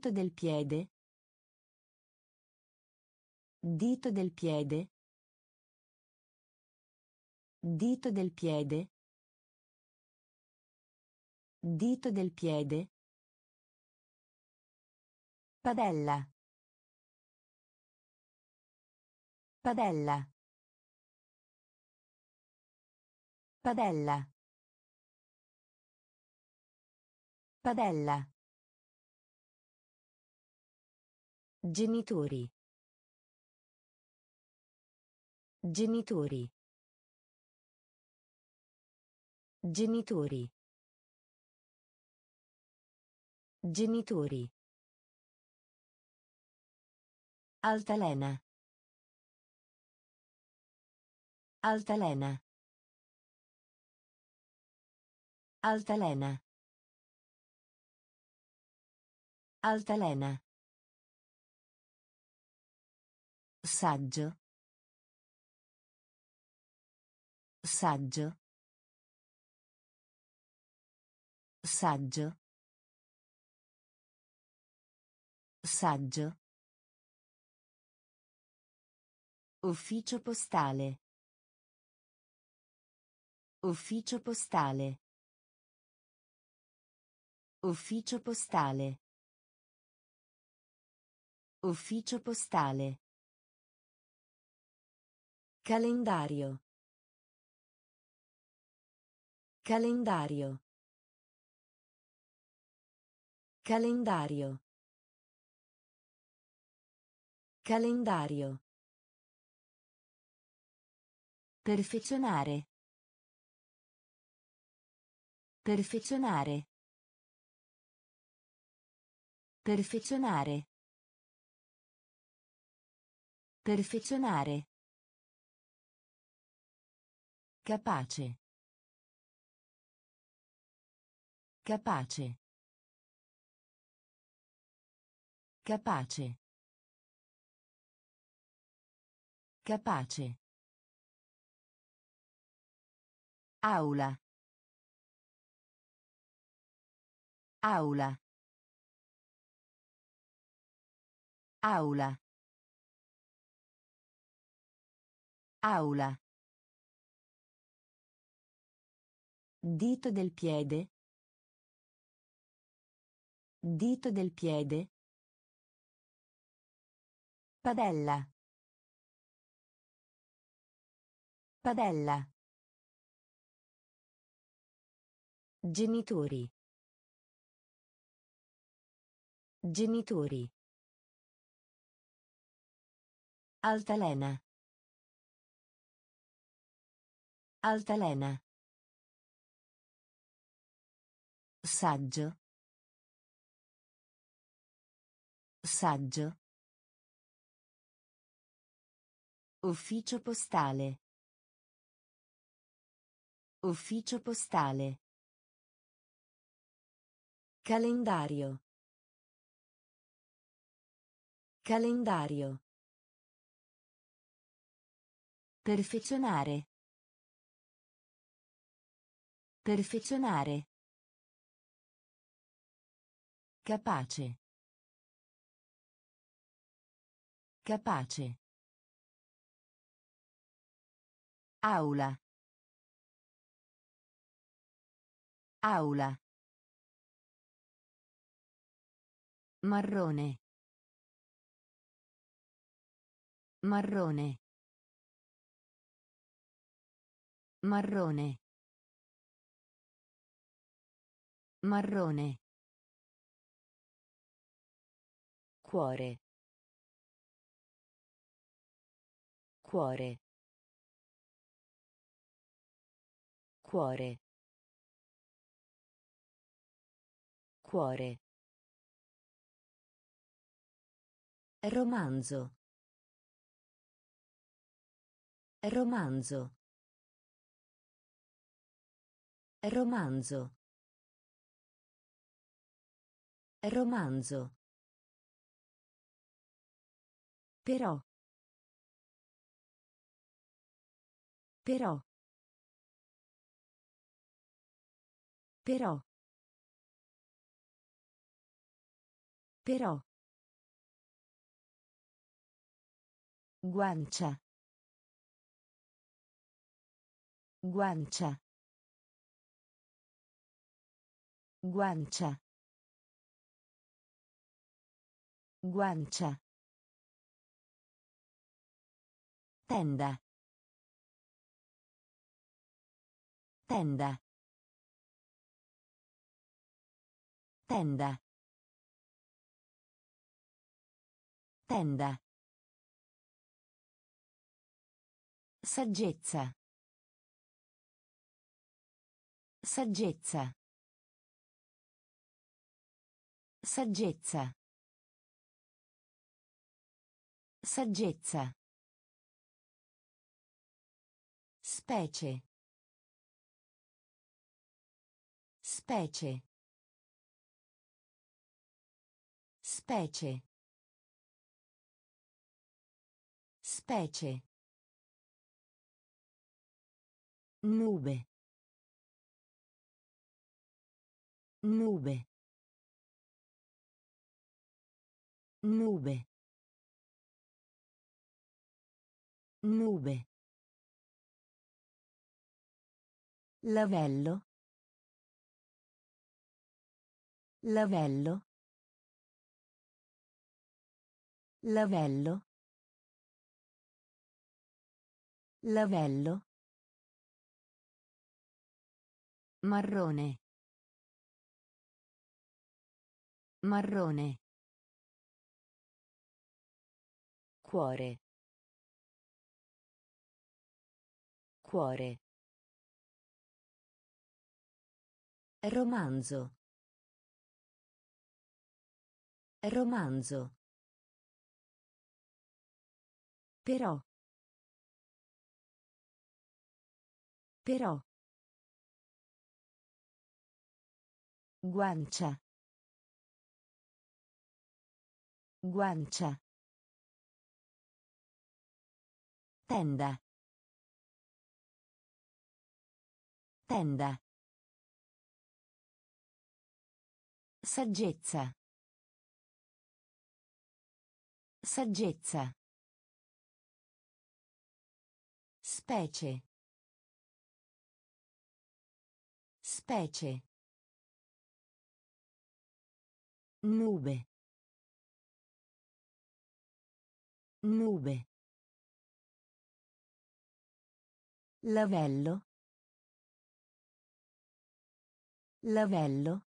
Dito del piede. Dito del piede. Dito del piede. Dito del piede. Padella. Padella. Padella. Padella. Genitori. Genitori. Genitori. Genitori. Altalena. Altalena. Altalena. Altalena. Saggio. Saggio. Saggio. Saggio. Ufficio postale. Ufficio postale. Ufficio postale. Ufficio postale. Calendario. Calendario. Calendario. Calendario. Perfezionare. Perfezionare. Perfezionare. Perfezionare. Capace. Capace. Capace. Capace. Aula. Aula. Aula. Aula. Dito del piede. Dito del piede. Padella. Padella. Genitori. Genitori. Altalena. Altalena. Saggio. Saggio. Ufficio postale. Ufficio postale. Calendario. Calendario. Perfezionare. Perfezionare. Capace. Capace. Aula. Aula. Marrone. Marrone. Marrone. Marrone. Cuore. Cuore. Cuore. Cuore. Romanzo. Romanzo. Romanzo. Romanzo. Però. Però. Però. Però. Guancia. Guancia. Guancia. Guancia. Tenda. Tenda. Tenda. Tenda. Saggezza. Saggezza. Saggezza. Saggezza. Specie. Specie. Specie. Specie. Nube. Nube. Nube. Nube. Lavello. Lavello. Lavello. Lavello. Marrone. Marrone. Cuore. Cuore. Romanzo. Romanzo. Però. Però. Guancia. Guancia. Tenda. Tenda. Saggezza. Saggezza. Specie. Specie. Nube. Nube. Lavello. Lavello.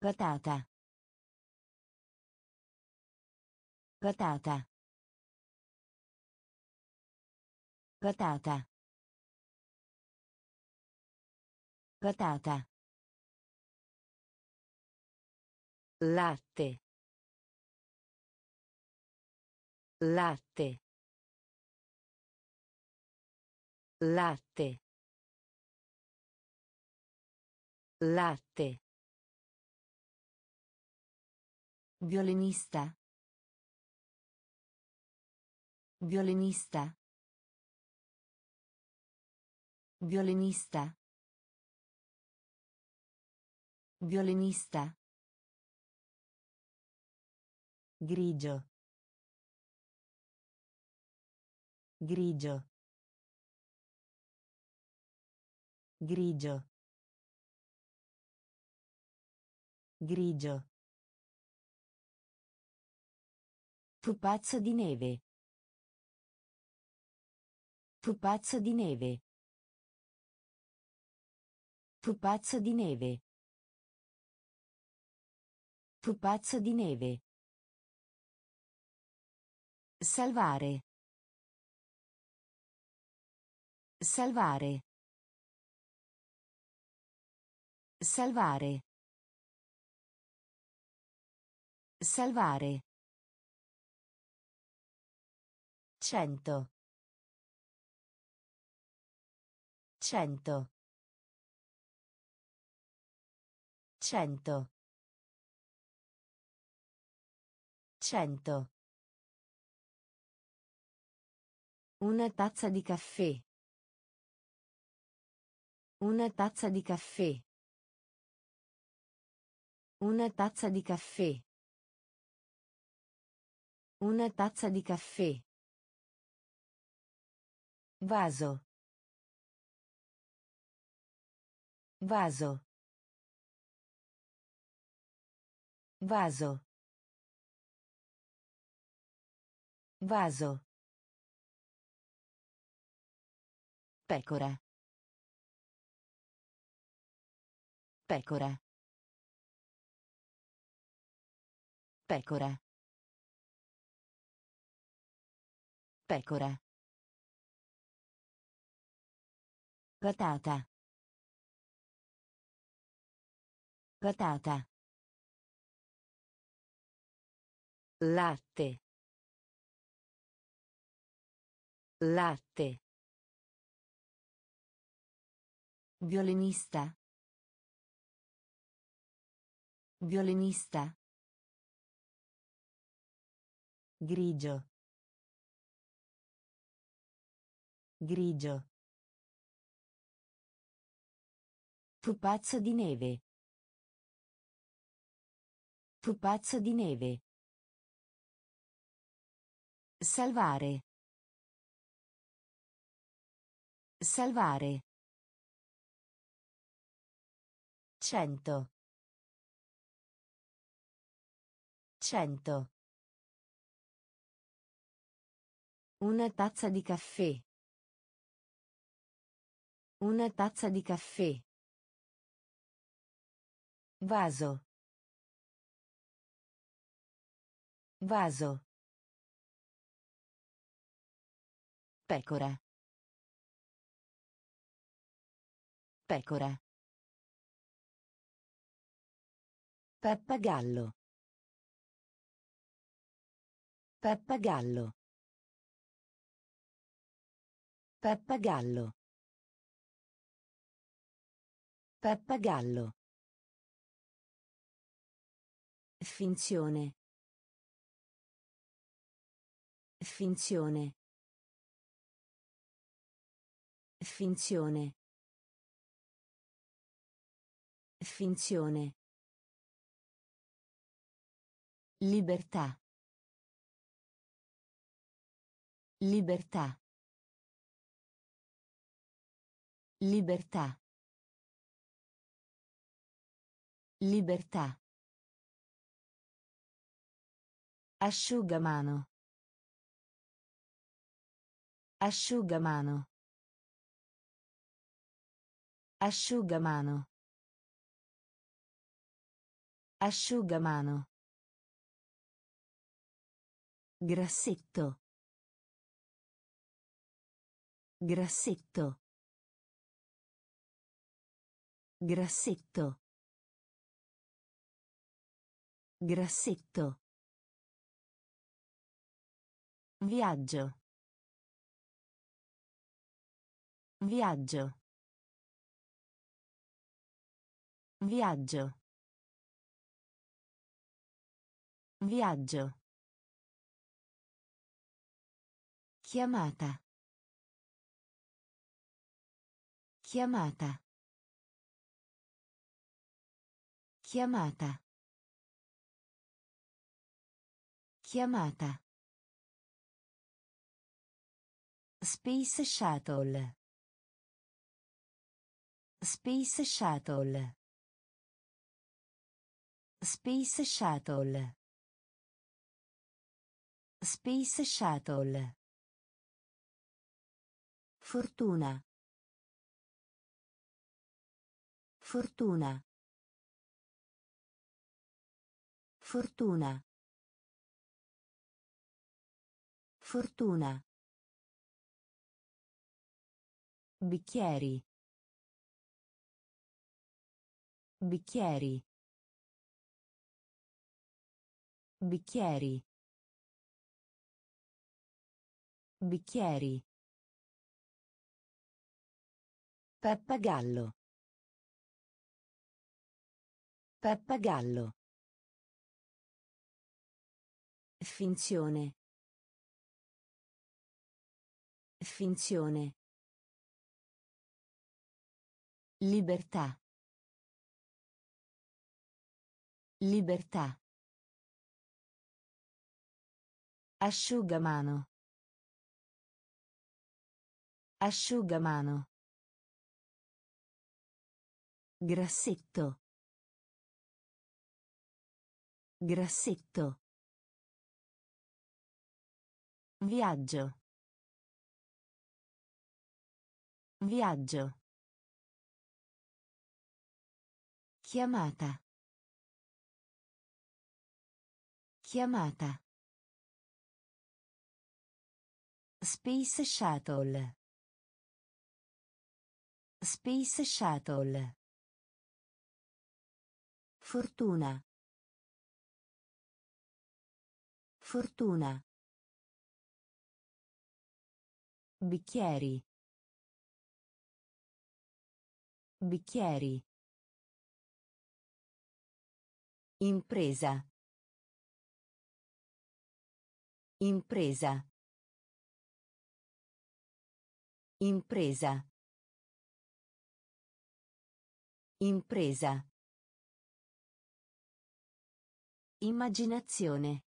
Patata. Patata. Patata. Patata. Latte. Latte. Latte. Latte. Violinista. Violinista. Violinista. Violinista. Grigio. Grigio. Grigio. Grigio. Pupazzo di neve. Pupazzo di neve. Pupazzo di neve. Pupazzo di neve. Salvare. Salvare. Salvare. Salvare. Cento. Cento. Cento. Cento. Una tazza di caffè. Una tazza di caffè. Una tazza di caffè. Una tazza di caffè. Vaso. Vaso. Vaso. Vaso. Pecora. Pecora. Pecora. Pecora. Patata. Patata. Latte. Latte. Violinista. Violinista. Grigio. Grigio. Pupazzo di neve. Pupazzo di neve. Salvare. Salvare. Cento. Cento. Una tazza di caffè. Una tazza di caffè. Vaso. Vaso. Pecora. Pecora. Pappagallo. Pappagallo. Pappagallo. Pappagallo. Finzione. Finzione. Finzione. Finzione. Libertà. Libertà. Libertà. Libertà. Asciugamano. Asciugamano. Asciugamano. Asciugamano. Grassetto. Grassetto. Grassetto. Grassetto. Viaggio. Viaggio. Viaggio. Viaggio. Chiamata. Chiamata. Chiamata. Chiamata. Space Shuttle. Space Shuttle. Space Shuttle. Space Shuttle. Fortuna. Fortuna. Fortuna. Fortuna. Bicchieri. Bicchieri. Bicchieri. Bicchieri. Pappagallo. Pappagallo. Finzione. Finzione. Libertà. Libertà. Asciugamano. Asciugamano. Grassetto. Grassetto. Viaggio. Viaggio. Chiamata. Chiamata. Space Shuttle. Space Shuttle. Fortuna. Fortuna. Bicchieri. Bicchieri. Impresa. Impresa. Impresa. Impresa. Immaginazione.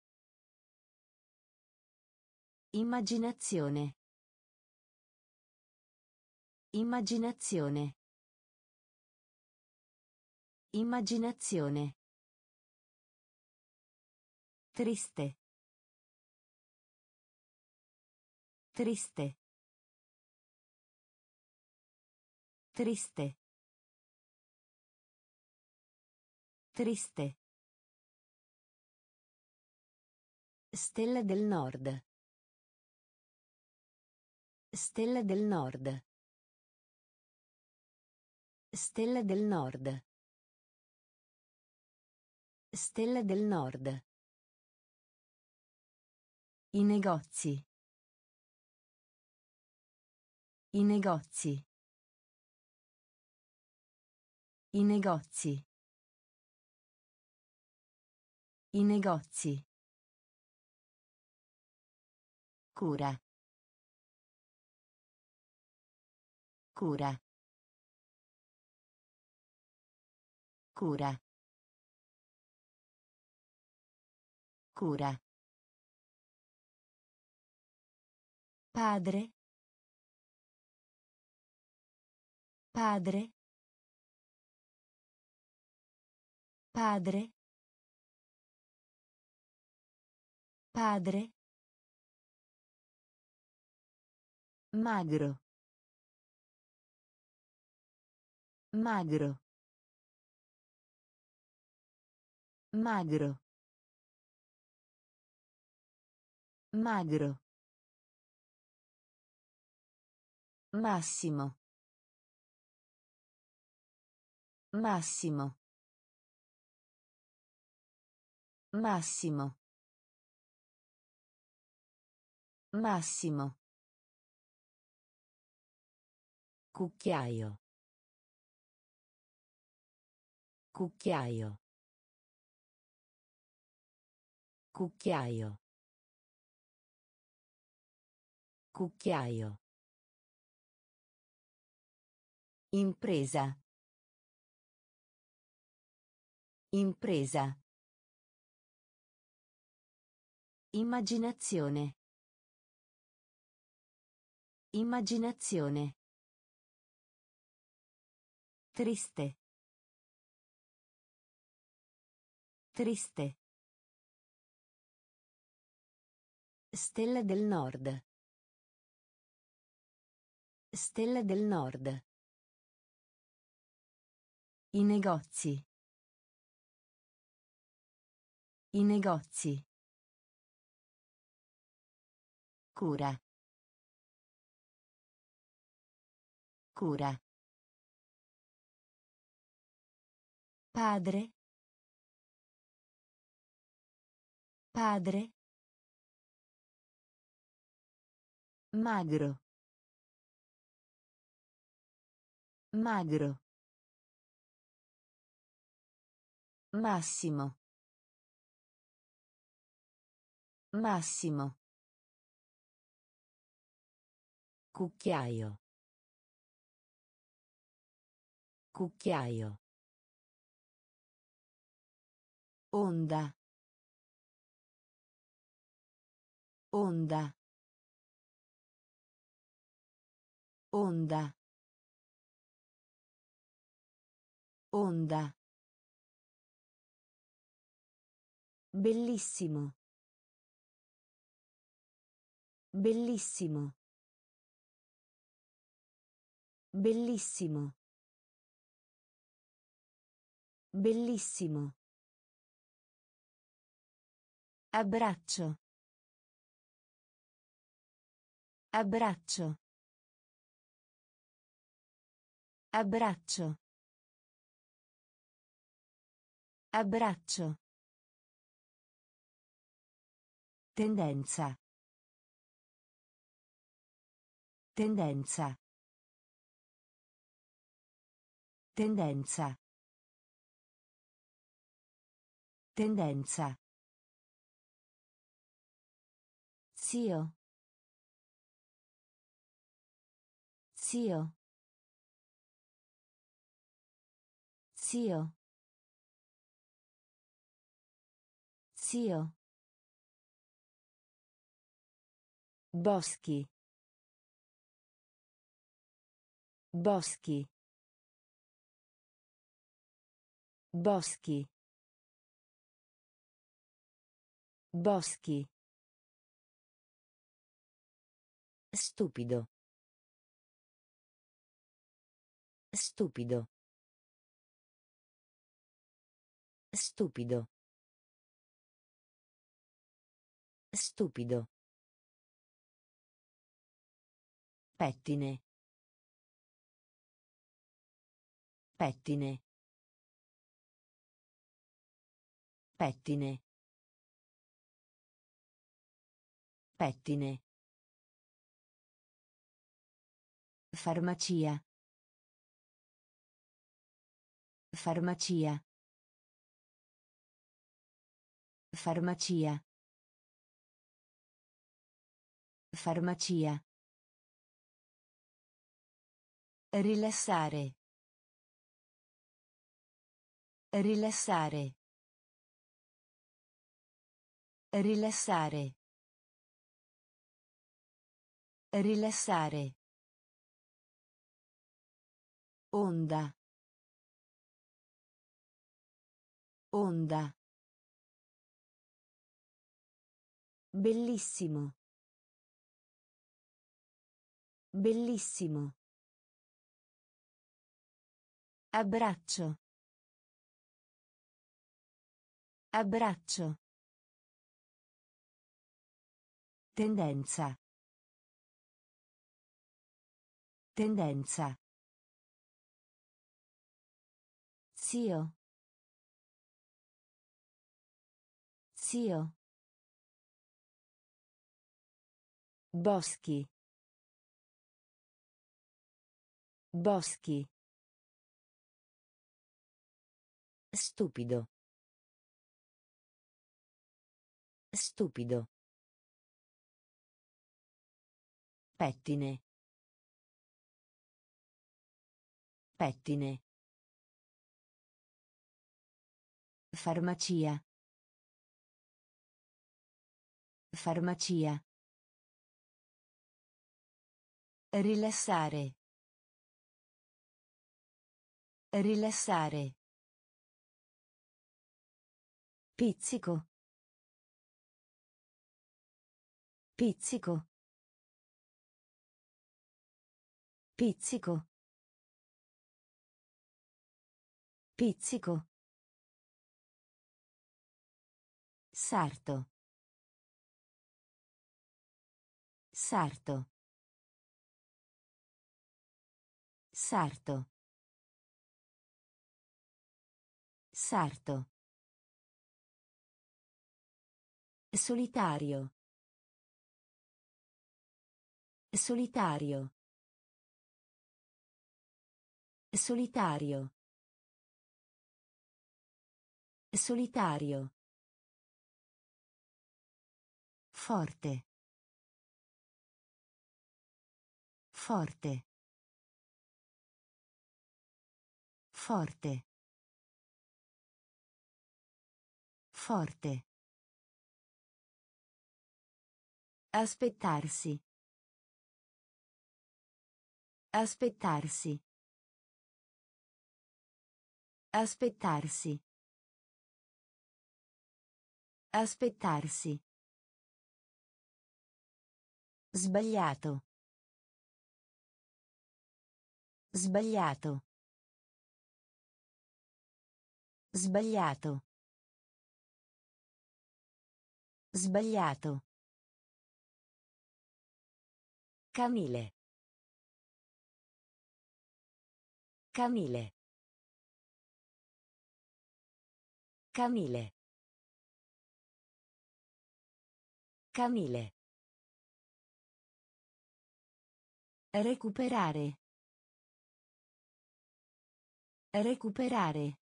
Immaginazione. Immaginazione. Immaginazione. Triste. Triste. Triste. Triste. Stella del Nord. Stella del Nord. Stella del Nord. Stella del Nord. I negozi. I negozi. I negozi. I negozi. Cura. Cura. Cura. Cura. Padre. Padre. Padre. Padre. Magro. Magro. Magro. Magro. Massimo. Massimo. Massimo. Massimo. Cucchiaio. Cucchiaio. Cucchiaio. Cucchiaio. Impresa. Impresa. Immaginazione. Immaginazione. Triste. Triste. Stella del Nord. Stella del Nord. I negozi. I negozi. Cura. Cura. Padre. Padre. Magro. Magro. Massimo. Massimo. Cucchiaio. Cucchiaio. Onda. Onda. Onda. Onda. Bellissimo. Bellissimo. Bellissimo. Bellissimo. Abbraccio. Abbraccio. Abbraccio. Abbraccio. Tendenza. Tendenza. Tendenza. Tendenza. Zio. Zio. Zio. Zio. Boschi. Boschi. Boschi. Boschi. Stupido. Stupido. Stupido. Stupido. Pettine. Pettine. Pettine. Pettine. Farmacia. Farmacia. Farmacia. Farmacia. Rilassare. Rilassare. Rilassare. Rilassare. Onda. Onda. Bellissimo. Bellissimo. Abbraccio. Abbraccio. Tendenza. Tendenza. Zio. Zio. Boschi. Boschi. Stupido. Stupido. Pettine. Pettine. Farmacia. Farmacia. Rilassare. Rilassare. Pizzico. Pizzico. Pizzico. Pizzico. Sarto. Sarto. Sarto. Sarto. Solitario. Solitario. Solitario. Solitario. Forte. Forte. Forte. Forte. Aspettarsi. Aspettarsi. Aspettarsi. Aspettarsi. Sbagliato. Sbagliato. Sbagliato. Sbagliato. Camile. Camile. Camile. Camile. Recuperare. Recuperare.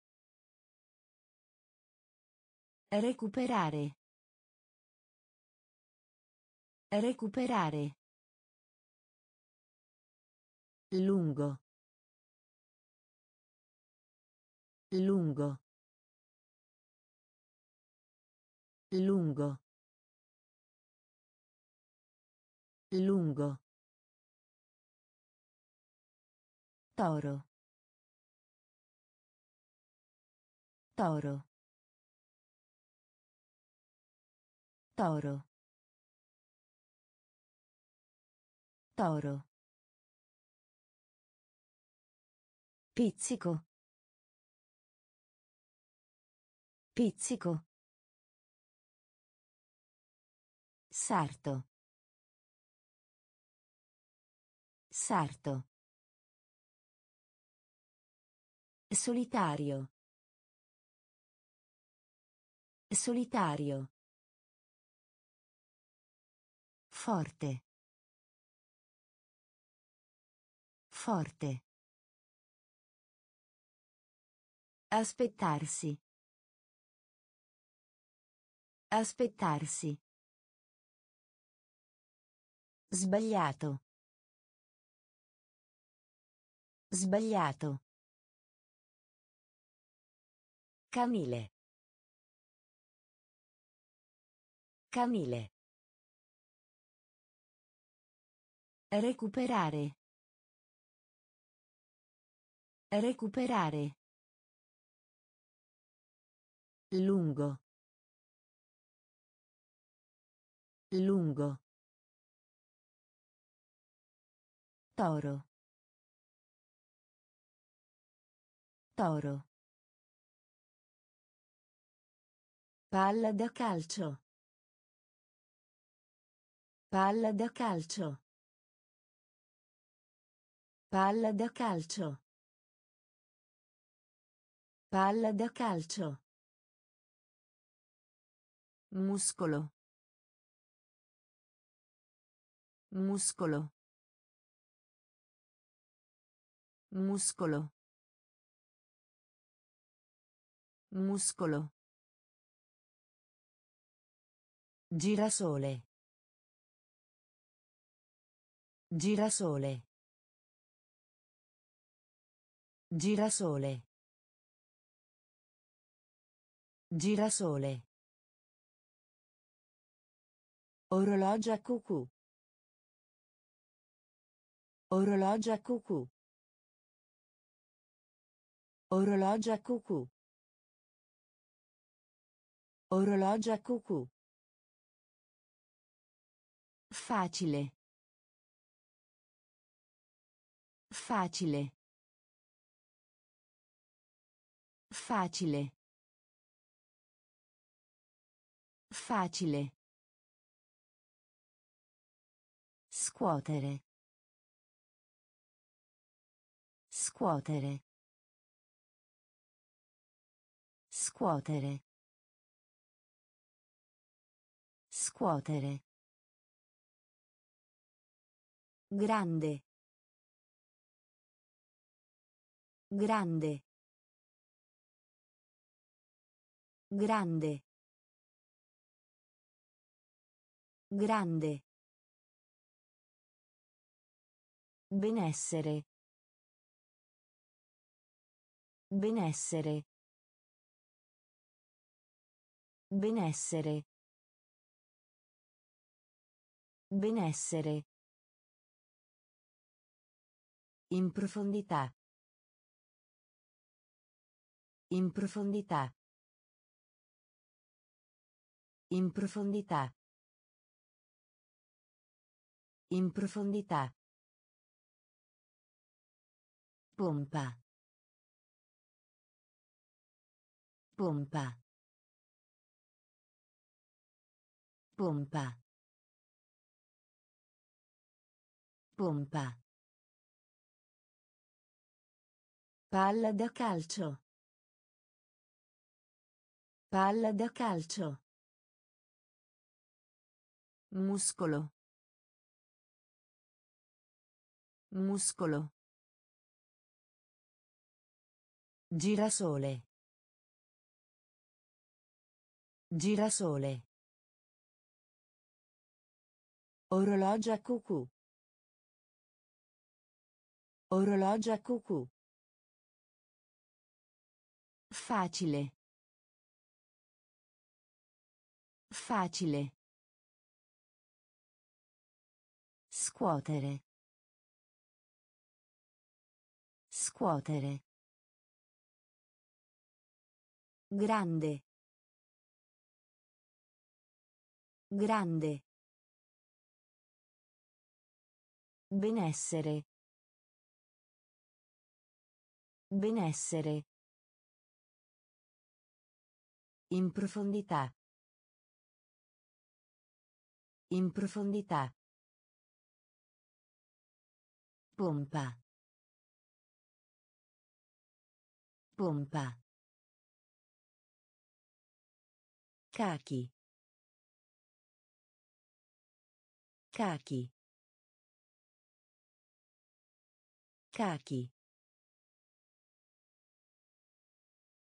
Recuperare. Recuperare. Lungo. Lungo. Lungo. Lungo. Toro. Toro. Toro. Toro. Pizzico. Pizzico. Sarto. Sarto. Solitario. Solitario. Forte. Forte. Aspettarsi. Aspettarsi. Sbagliato. Sbagliato. Camile. Camile. Recuperare. Recuperare. Lungo. Lungo. Toro. Toro. Palla da calcio. Palla da calcio. Palla da calcio. Palla da calcio. Muscolo. Muscolo. Muscolo. Muscolo. Girasole. Girasole. Girasole. Girasole. Orologio a cucù. Orologio a cucù. Orologio a cucù. Orologio a cucù. Facile. Facile. Facile. Facile. Scuotere. Scuotere. Scuotere. Scuotere. Grande. Grande. Grande. Grande. Benessere. Benessere. Benessere. Benessere. In profondità. In profondità. In profondità. In profondità. Pompa. Pompa. Pompa. Pompa. Palla da calcio. Palla da calcio. Muscolo. Muscolo. Girasole. Girasole. Orologio a cucù. Orologio a cucù. Facile. Facile. Scuotere. Scuotere. Grande. Grande. Benessere. Benessere. In profondità. In profondità. Pompa. Pompa. Cachi. Cachi. Cachi.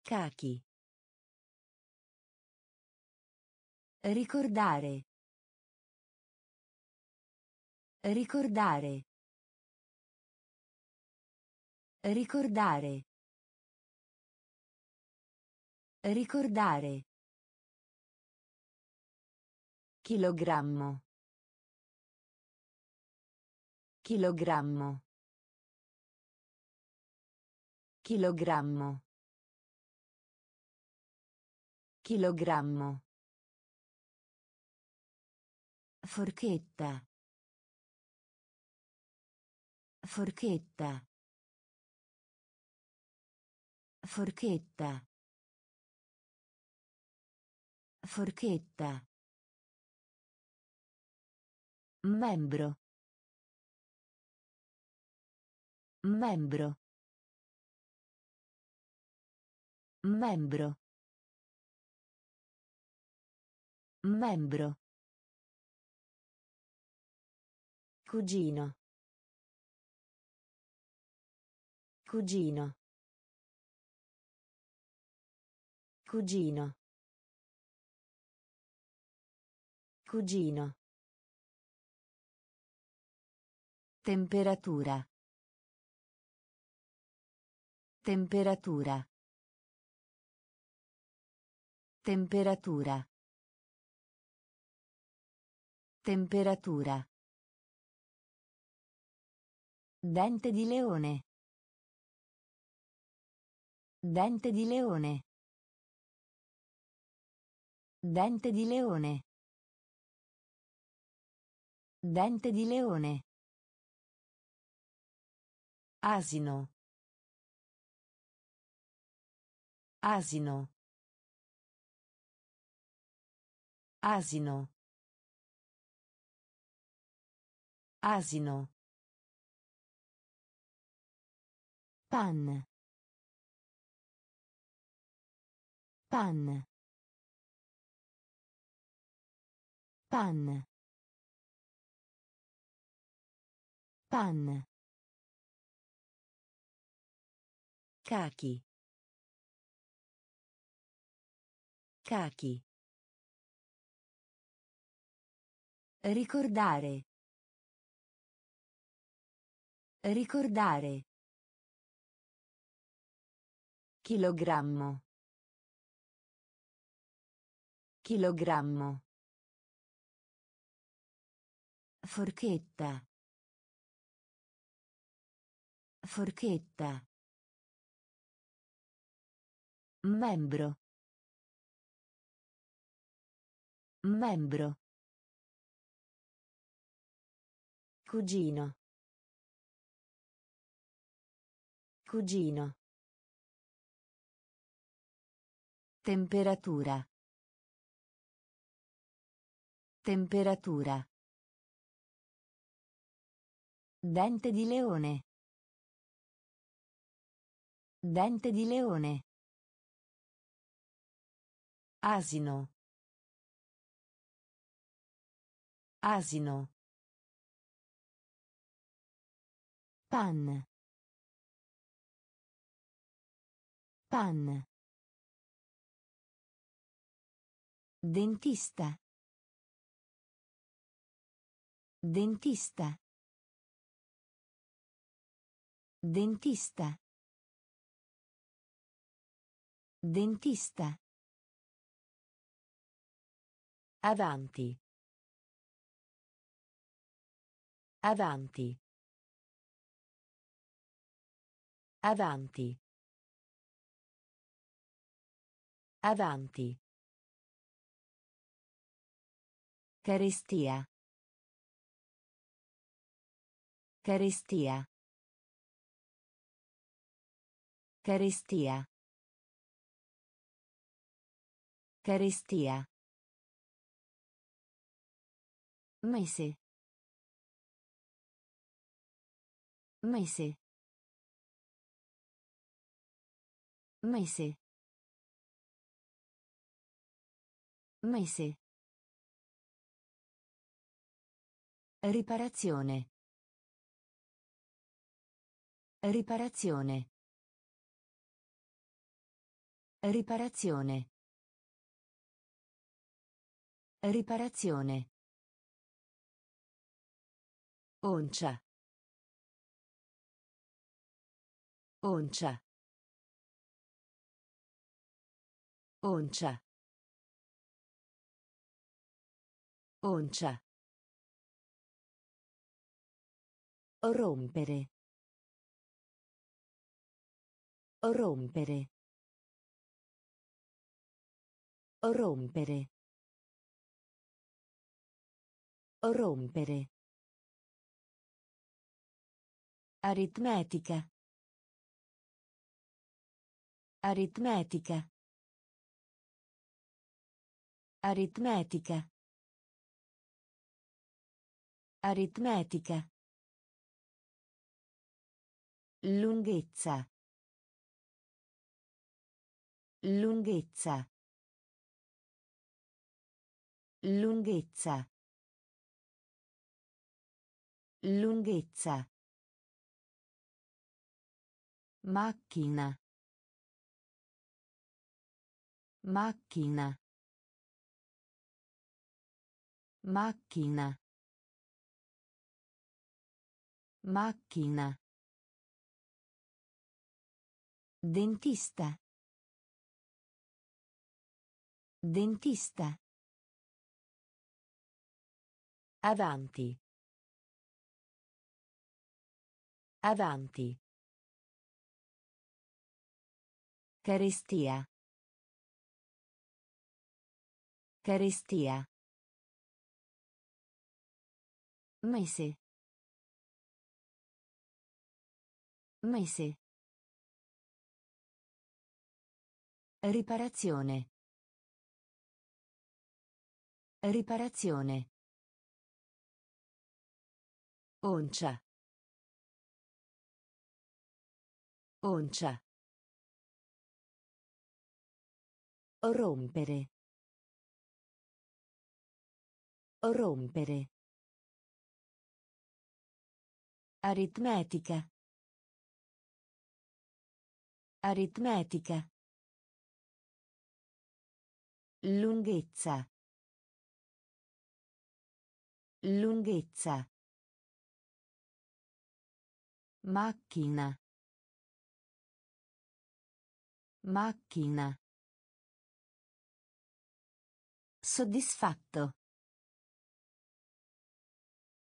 Cachi. Ricordare. Ricordare. Ricordare. Ricordare. Chilogrammo. Chilogrammo. Chilogrammo. Chilogrammo. Forchetta. Forchetta. Forchetta. Forchetta. Membro. Membro. Membro. Membro. Cugino. Cugino. Cugino. Cugino. Temperatura. Temperatura. Temperatura. Temperatura. Dente di leone. Dente di leone. Dente di leone. Dente di leone. Asino. Asino. Asino. Asino. Pan. Pan. Pan. Pan. Cachi. Cachi. Ricordare. Ricordare. Chilogrammo. Chilogrammo. Forchetta. Forchetta. Membro. Membro. Cugino. Cugino. Temperatura. Temperatura. Dente di leone. Dente di leone. Asino. Asino. Pan. Pan. Dentista. Dentista. Dentista. Dentista. Avanti. Avanti. Avanti. Avanti. Carestia. Carestia. Carestia. Carestia. Mese. Mese. Mese. Mese. Riparazione. Riparazione. Riparazione. Riparazione. Oncia. Oncia. Oncia. Oncia. Rompere. Rompere. Rompere. Rompere. Aritmetica. Aritmetica. Aritmetica. Aritmetica. Lunghezza. Lunghezza. Lunghezza. Lunghezza. Macchina. Macchina. Macchina. Macchina. Dentista. Dentista. Avanti. Avanti. Carestia. Carestia. Mese. Mese. Riparazione. Riparazione. Oncia. Oncia. Rompere. Rompere. Aritmetica. Aritmetica. Lunghezza. Lunghezza. Macchina. Macchina. Soddisfatto.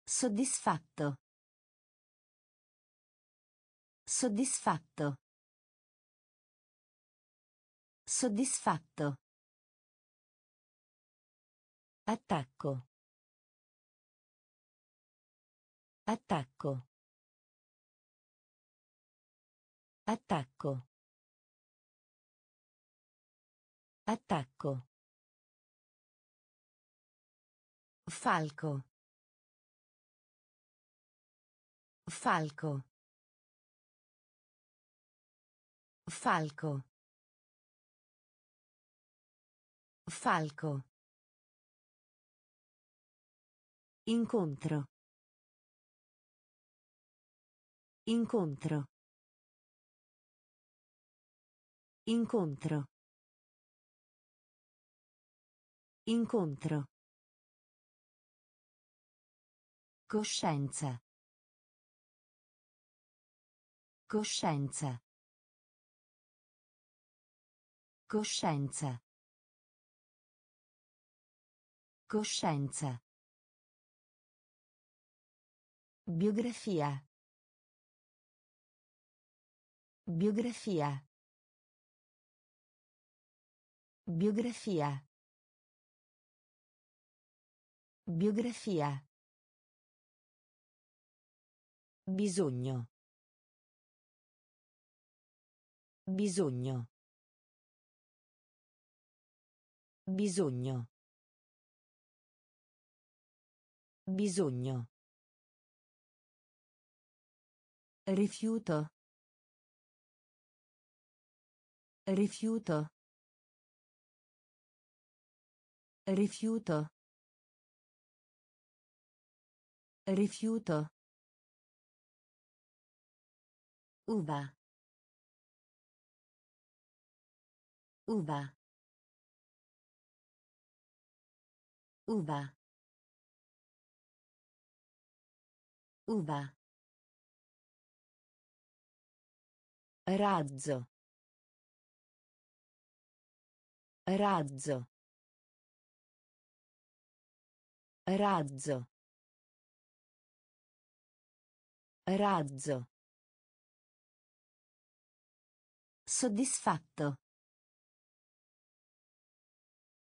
Soddisfatto. Soddisfatto. Soddisfatto. Attacco. Attacco. Attacco. Attacco. Falco. Falco. Falco. Falco. Incontro. Incontro. Incontro. Incontro. Coscienza. Coscienza. Coscienza. Coscienza. Biografia. Biografia. Biografia. Biografia. Bisogno. Bisogno. Bisogno. Bisogno. Rifiuto. Rifiuto. Rifiuto. Rifiuto. Uva. Uva. Uva. Uva. Razzo. Razzo. Razzo. Razzo. Soddisfatto.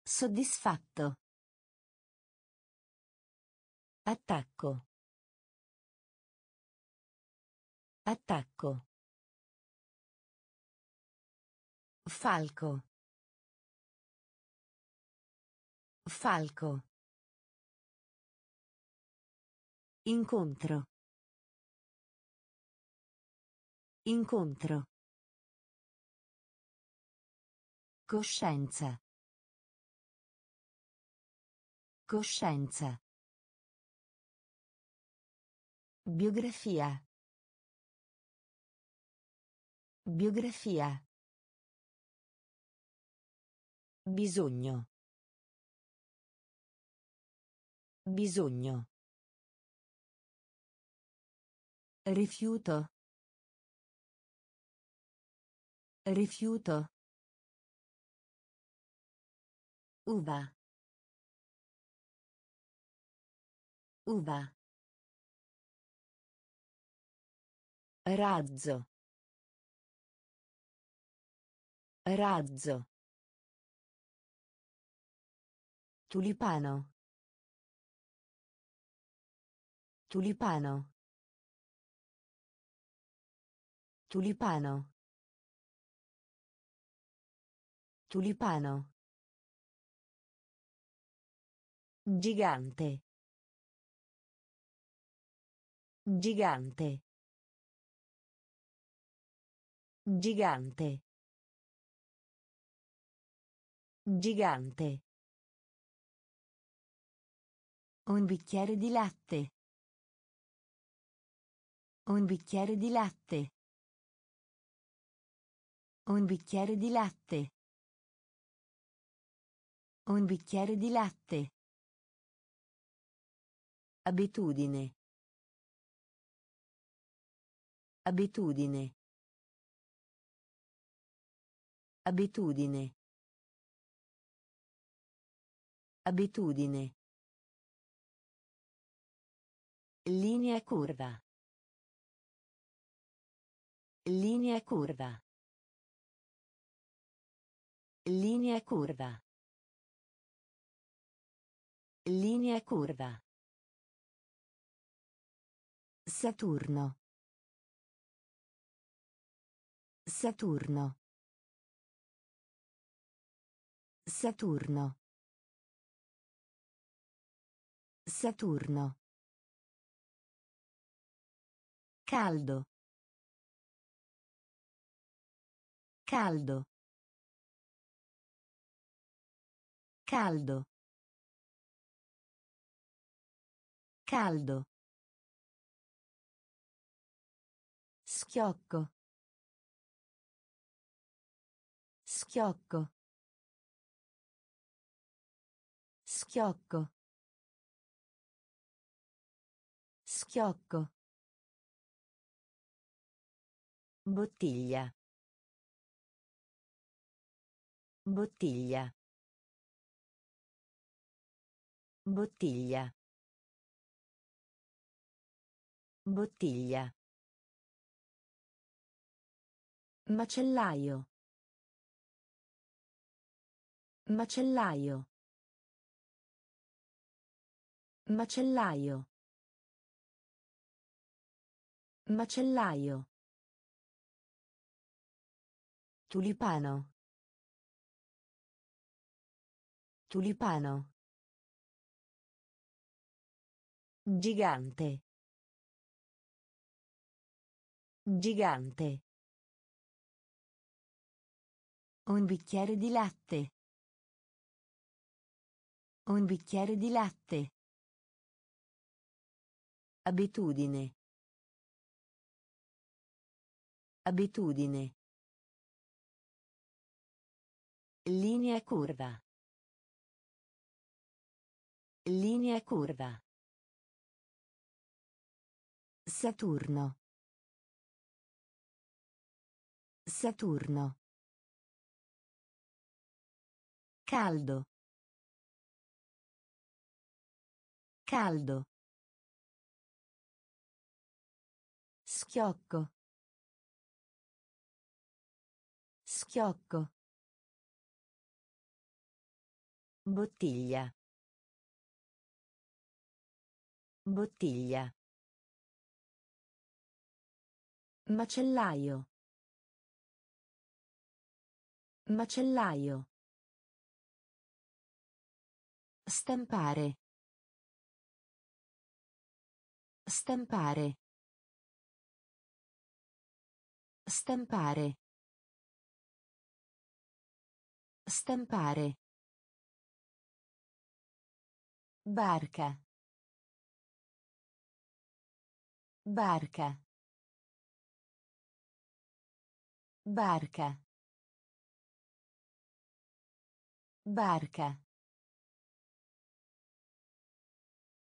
Soddisfatto. Attacco. Attacco. Falco. Falco. Incontro. Incontro. Coscienza. Coscienza. Biografia. Biografia. Bisogno. Bisogno. Rifiuto. Rifiuto. Uva. Uva. Razzo. Razzo. Tulipano. Tulipano. Tulipano. Tulipano. Gigante. Gigante. Gigante. Gigante. Un bicchiere di latte. Un bicchiere di latte. Un bicchiere di latte. Un bicchiere di latte. Abitudine. Abitudine. Abitudine. Abitudine. Linea curva. Linea curva. Linea curva. Linea curva. Saturno. Saturno. Saturno. Saturno. Caldo. Caldo. Caldo. Caldo. Schiocco. Schiocco. Schiocco. Schiocco. Bottiglia. Bottiglia. Bottiglia. Bottiglia. Macellaio. Macellaio. Macellaio. Macellaio. Tulipano. Tulipano. Gigante. Gigante. Un bicchiere di latte. Un bicchiere di latte. Abitudine. Abitudine. Linea curva. Linea curva. Saturno. Saturno. Caldo. Caldo. Schiocco. Schiocco. Bottiglia. Bottiglia. Macellaio. Macellaio. Stampare. Stampare. Stampare. Stampare. Barca. Barca. Barca. Barca.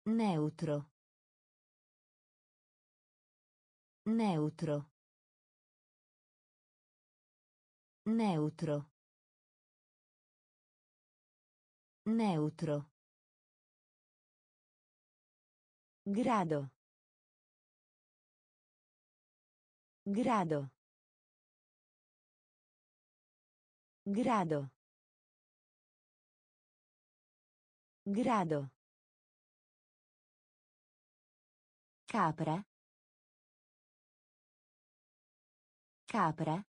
Neutro. Neutro. Neutro. Neutro. Grado. Grado. Grado. Grado. Capra. Capra.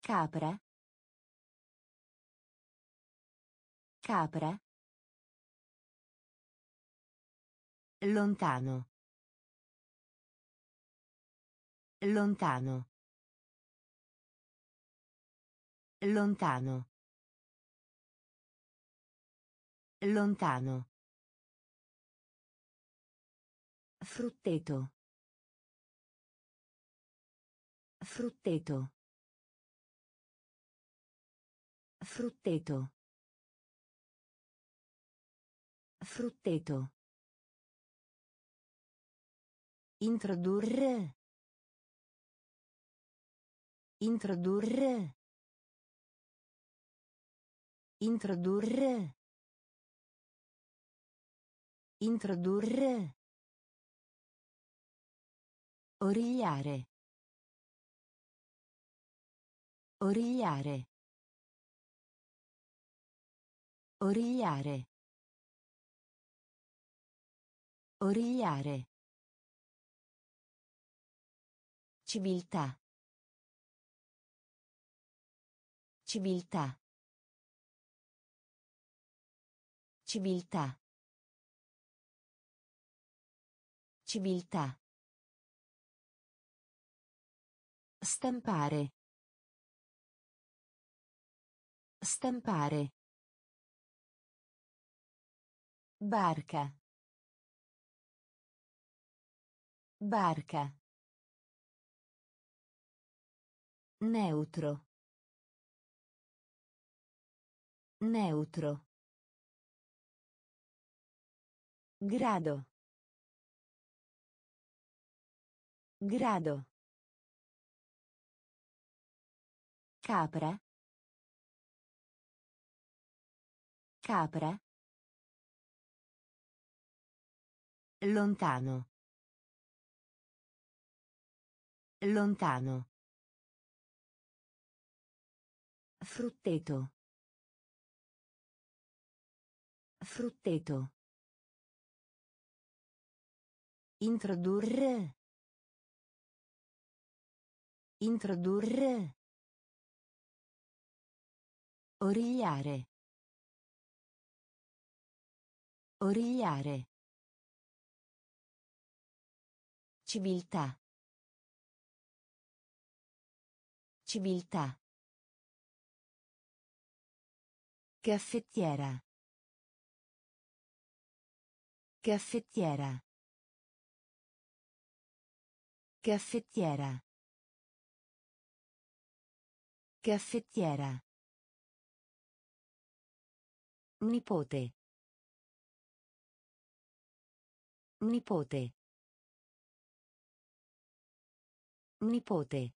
Capra. Capra. Lontano. Lontano. Lontano. Lontano. Frutteto. Frutteto. Frutteto. Frutteto. Introdurre. Introdurre. Introdurre. Introdurre. Origliare. Origliare. Origliare. Origliare. Civiltà. Civiltà. Civiltà. Civiltà. Stampare. Stampare. Barca. Barca. Neutro. Neutro. Grado. Grado. Capra. Capra. Lontano. Lontano. Frutteto. Frutteto. Introdurre. Introdurre. Origliare. Origliare. Civiltà. Civiltà. Caffettiera. Caffettiera. Caffettiera. Caffettiera. Nipote. Nipote. Nipote.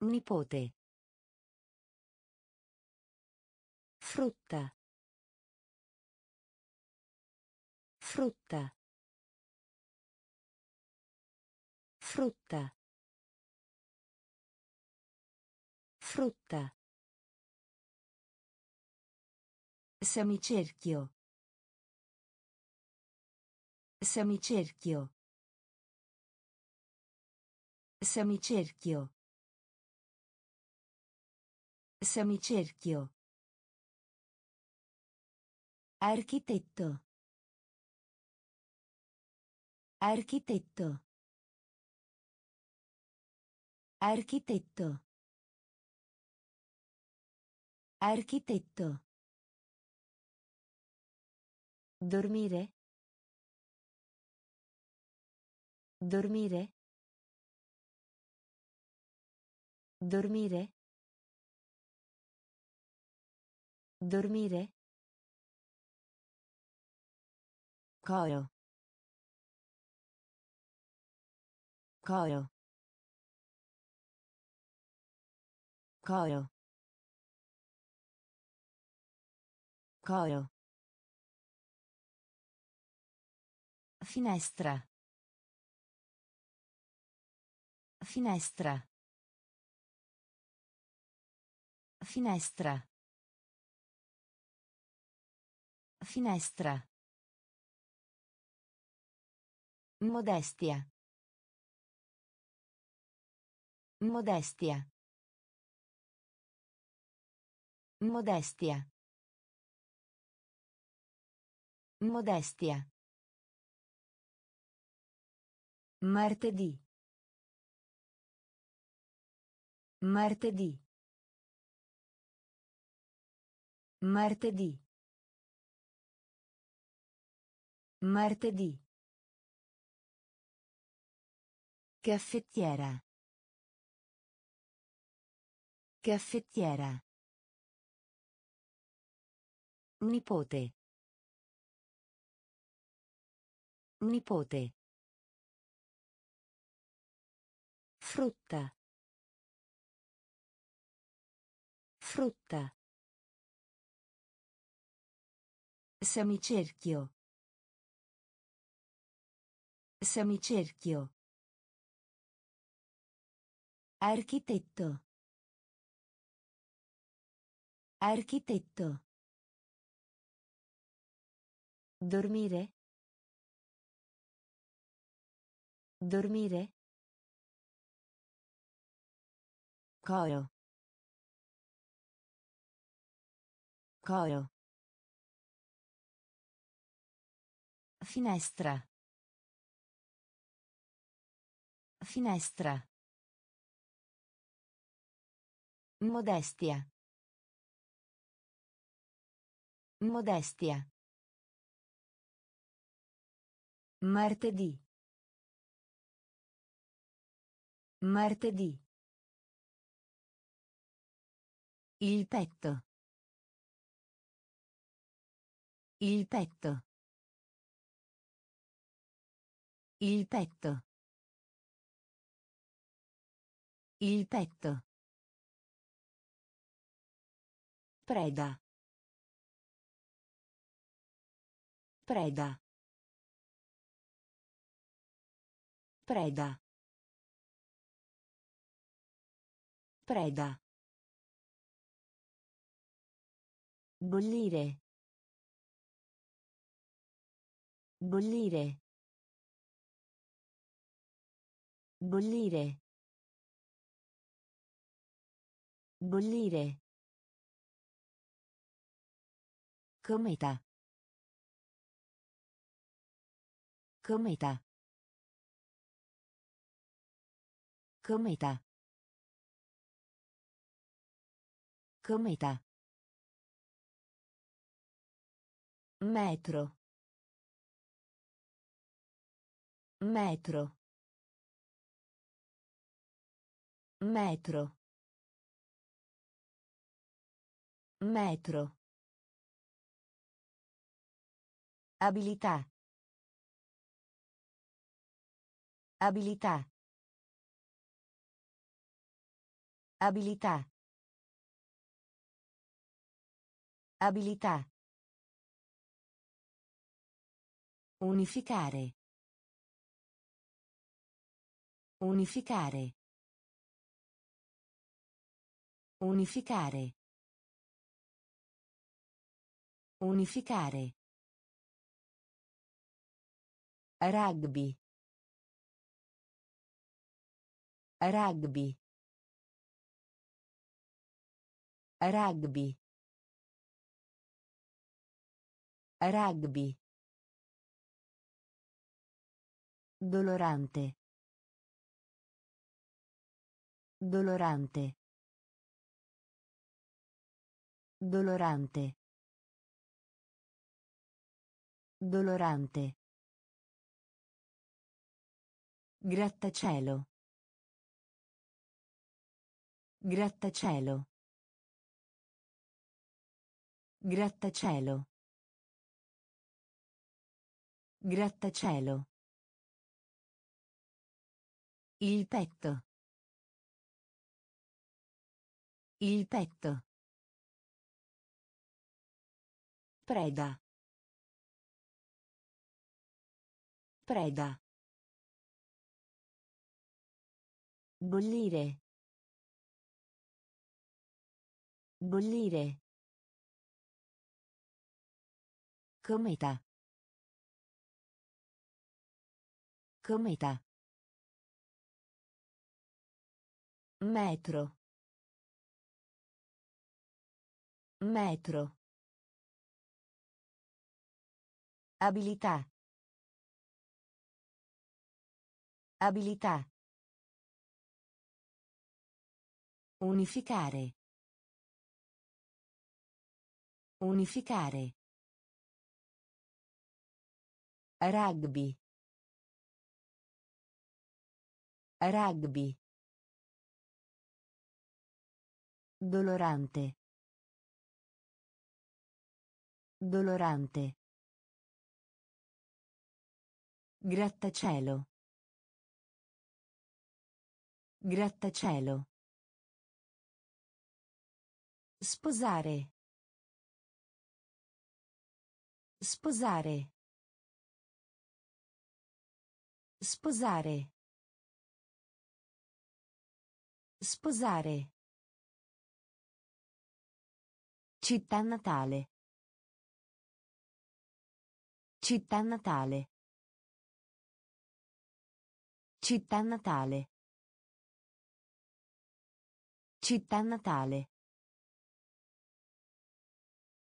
Nipote. Frutta. Frutta. Frutta. Frutta. Semicerchio. Semicerchio. Semicerchio. Semicerchio. Architetto. Architetto. Architetto. Architetto. Dormire. Dormire. Dormire. Dormire. Coro. Coro. Coro. Coro. Finestra. Finestra. Finestra. Finestra. Modestia. Modestia. Modestia. Modestia. Martedì. Martedì. Martedì. Martedì. Caffettiera. Caffettiera. Nipote. Nipote. Frutta. Frutta. Semicerchio. Semicerchio. Architetto. Architetto. Dormire. Dormire. Coro. Coro. Finestra. Finestra. Modestia. Modestia. Martedì. Martedì. Il petto. Il petto. Il petto. Il petto. Preda. Preda. Preda. Preda. Bollire. Bollire. Bollire. Bollire. Cometa. Cometa. Cometa. Cometa. Metro. Metro. Metro. Metro. Abilità. Abilità. Abilità. Abilità. Unificare. Unificare. Unificare. Unificare. Rugby. Rugby. Rugby. Rugby. Dolorante. Dolorante. Dolorante. Dolorante. Grattacielo. Grattacielo. Grattacielo. Grattacielo. Il petto. Il petto. Preda. Preda. Bollire. Bollire. Cometa. Cometa. Metro. Metro. Abilità. Abilità. Unificare. Unificare. Rugby. Rugby. Dolorante. Dolorante. Grattacielo. Grattacielo. Sposare. Sposare. Sposare. Sposare. Città natale. Città natale. Città natale. Città natale.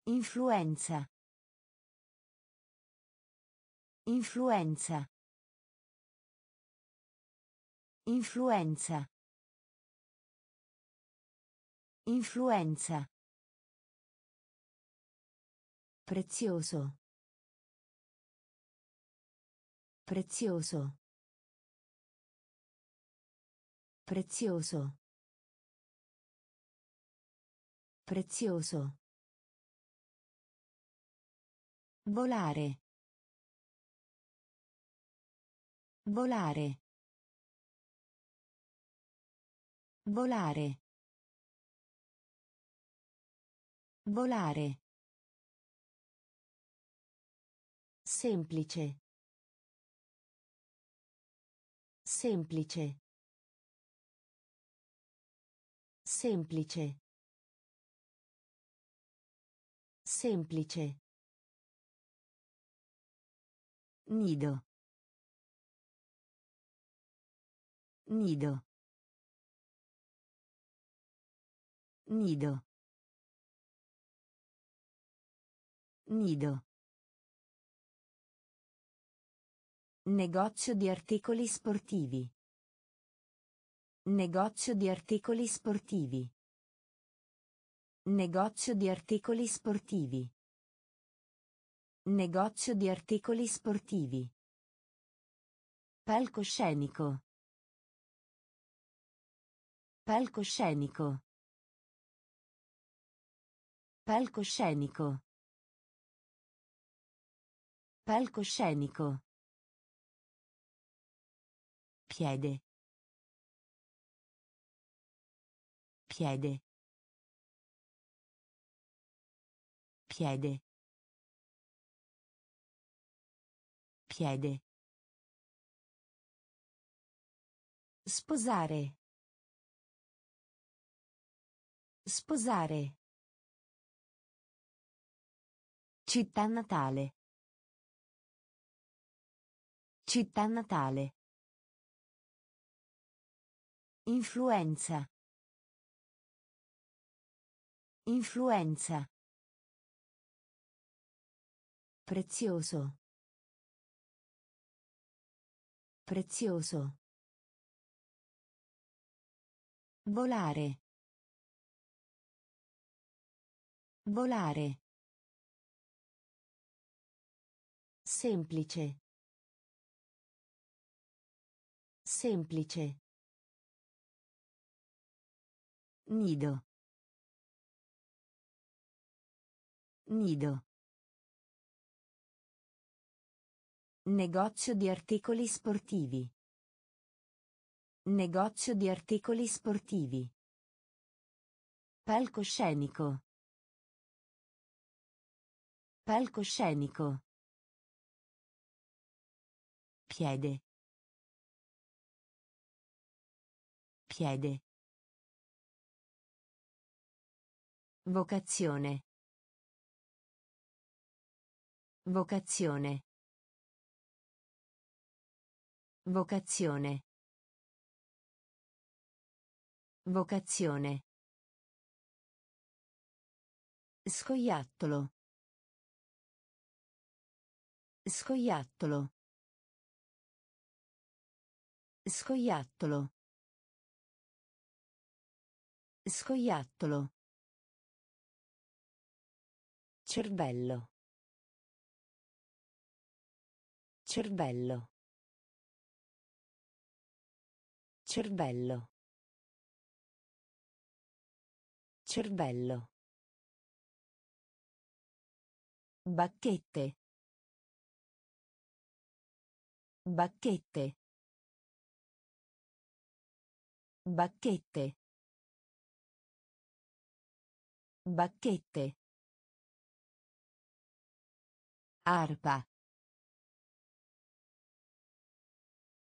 Influenza. Influenza. Influenza. Influenza. Prezioso. Prezioso. Prezioso. Prezioso. Volare. Volare. Volare. Volare. Semplice. Semplice. Semplice. Semplice. Nido. Nido. Nido. Nido. Negozio di articoli sportivi. Negozio di articoli sportivi. Negozio di articoli sportivi. Negozio di articoli sportivi. Palcoscenico. Palcoscenico. Palcoscenico. Palcoscenico. Piede. Piede. Piede. Piede. Sposare. Sposare. Città natale. Città natale. Influenza. Influenza. Prezioso. Prezioso. Volare. Volare. Semplice. Semplice. Nido. Nido. Negozio di articoli sportivi. Negozio di articoli sportivi. Palcoscenico. Palcoscenico. Piede. Piede. Vocazione. Vocazione. Vocazione. Vocazione. Scoiattolo. Scoiattolo. Scoiattolo. Scoiattolo. Cervello. Cervello. Cervello. Cervello. Bacchette. Bacchette. Bacchette. Bacchette. Arpa.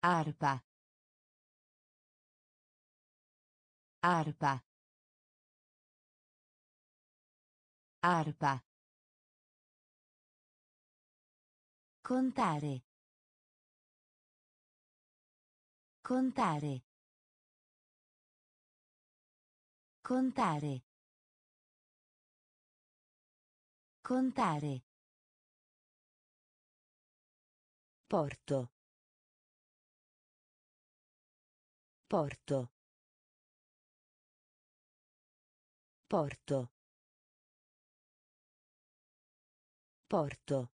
Arpa. Arpa. Arpa. Contare. Contare. Contare. Contare. Porto. Porto. Porto. Porto.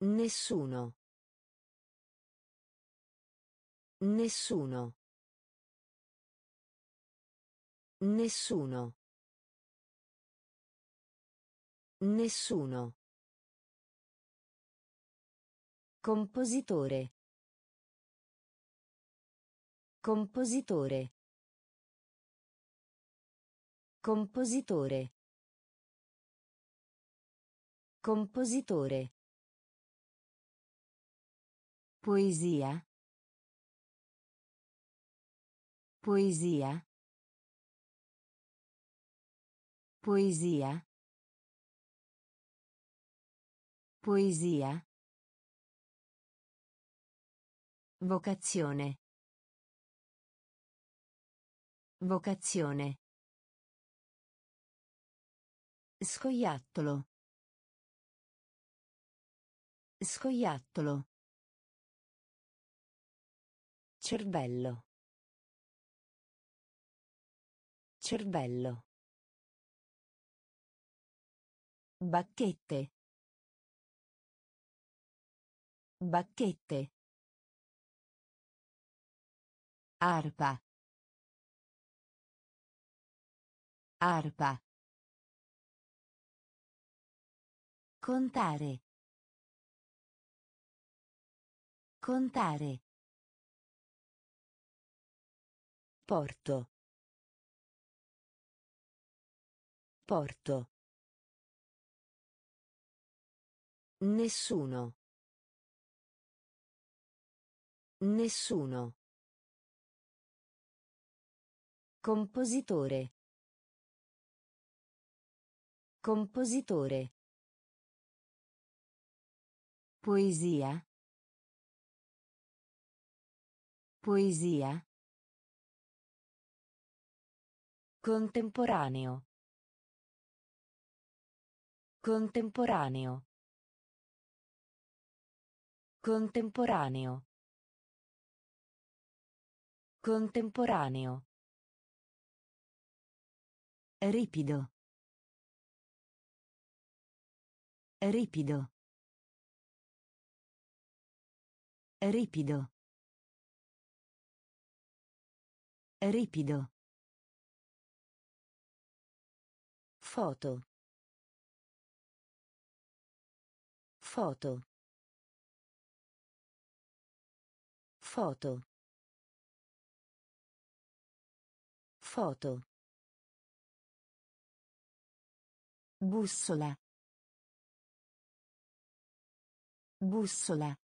Nessuno. Nessuno. Nessuno. Nessuno. Compositore. Compositore. Compositore. Compositore. Poesia. Poesia. Poesia. Poesia. Vocazione. Vocazione. Scoiattolo. Scoiattolo. Cervello. Cervello. Bacchette. Bacchette. Arpa. Arpa. Contare. Contare. Porto. Porto. Nessuno. Nessuno. Compositore. Compositore. Poesia. Poesia. Contemporaneo. Contemporaneo. Contemporaneo. Contemporaneo. Ripido. Ripido. Ripido. Ripido. Foto. Foto. Foto. Foto. Bussola. Bussola.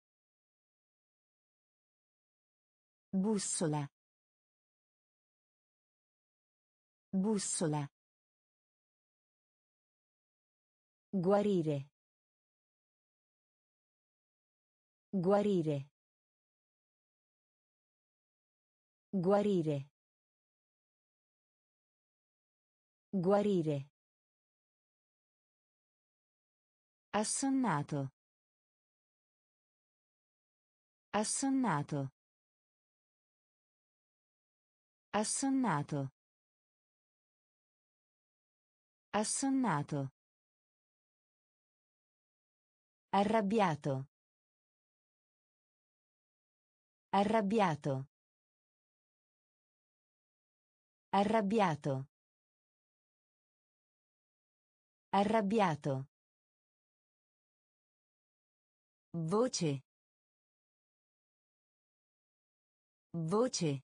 Bussola. Bussola. Guarire. Guarire. Guarire. Guarire. Assonnato. Assonnato. Assonnato. Assonnato. Arrabbiato. Arrabbiato. Arrabbiato. Arrabbiato. Voce. Voce.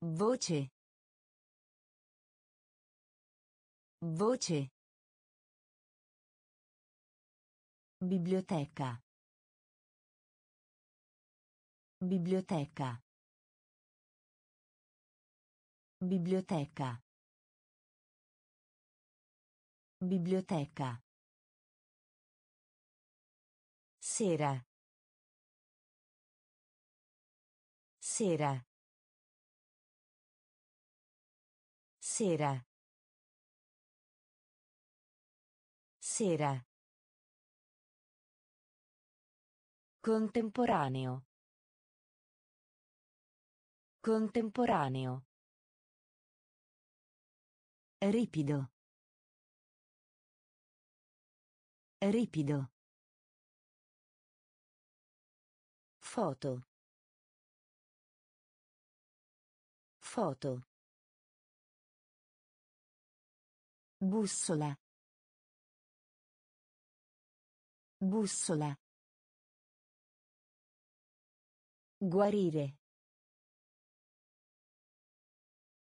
Voce. Voce. Biblioteca. Biblioteca. Biblioteca. Biblioteca. Sera. Sera. Sera. Sera. Contemporaneo. Contemporaneo. Ripido. Ripido. Foto. Foto. Bussola. Bussola. Guarire.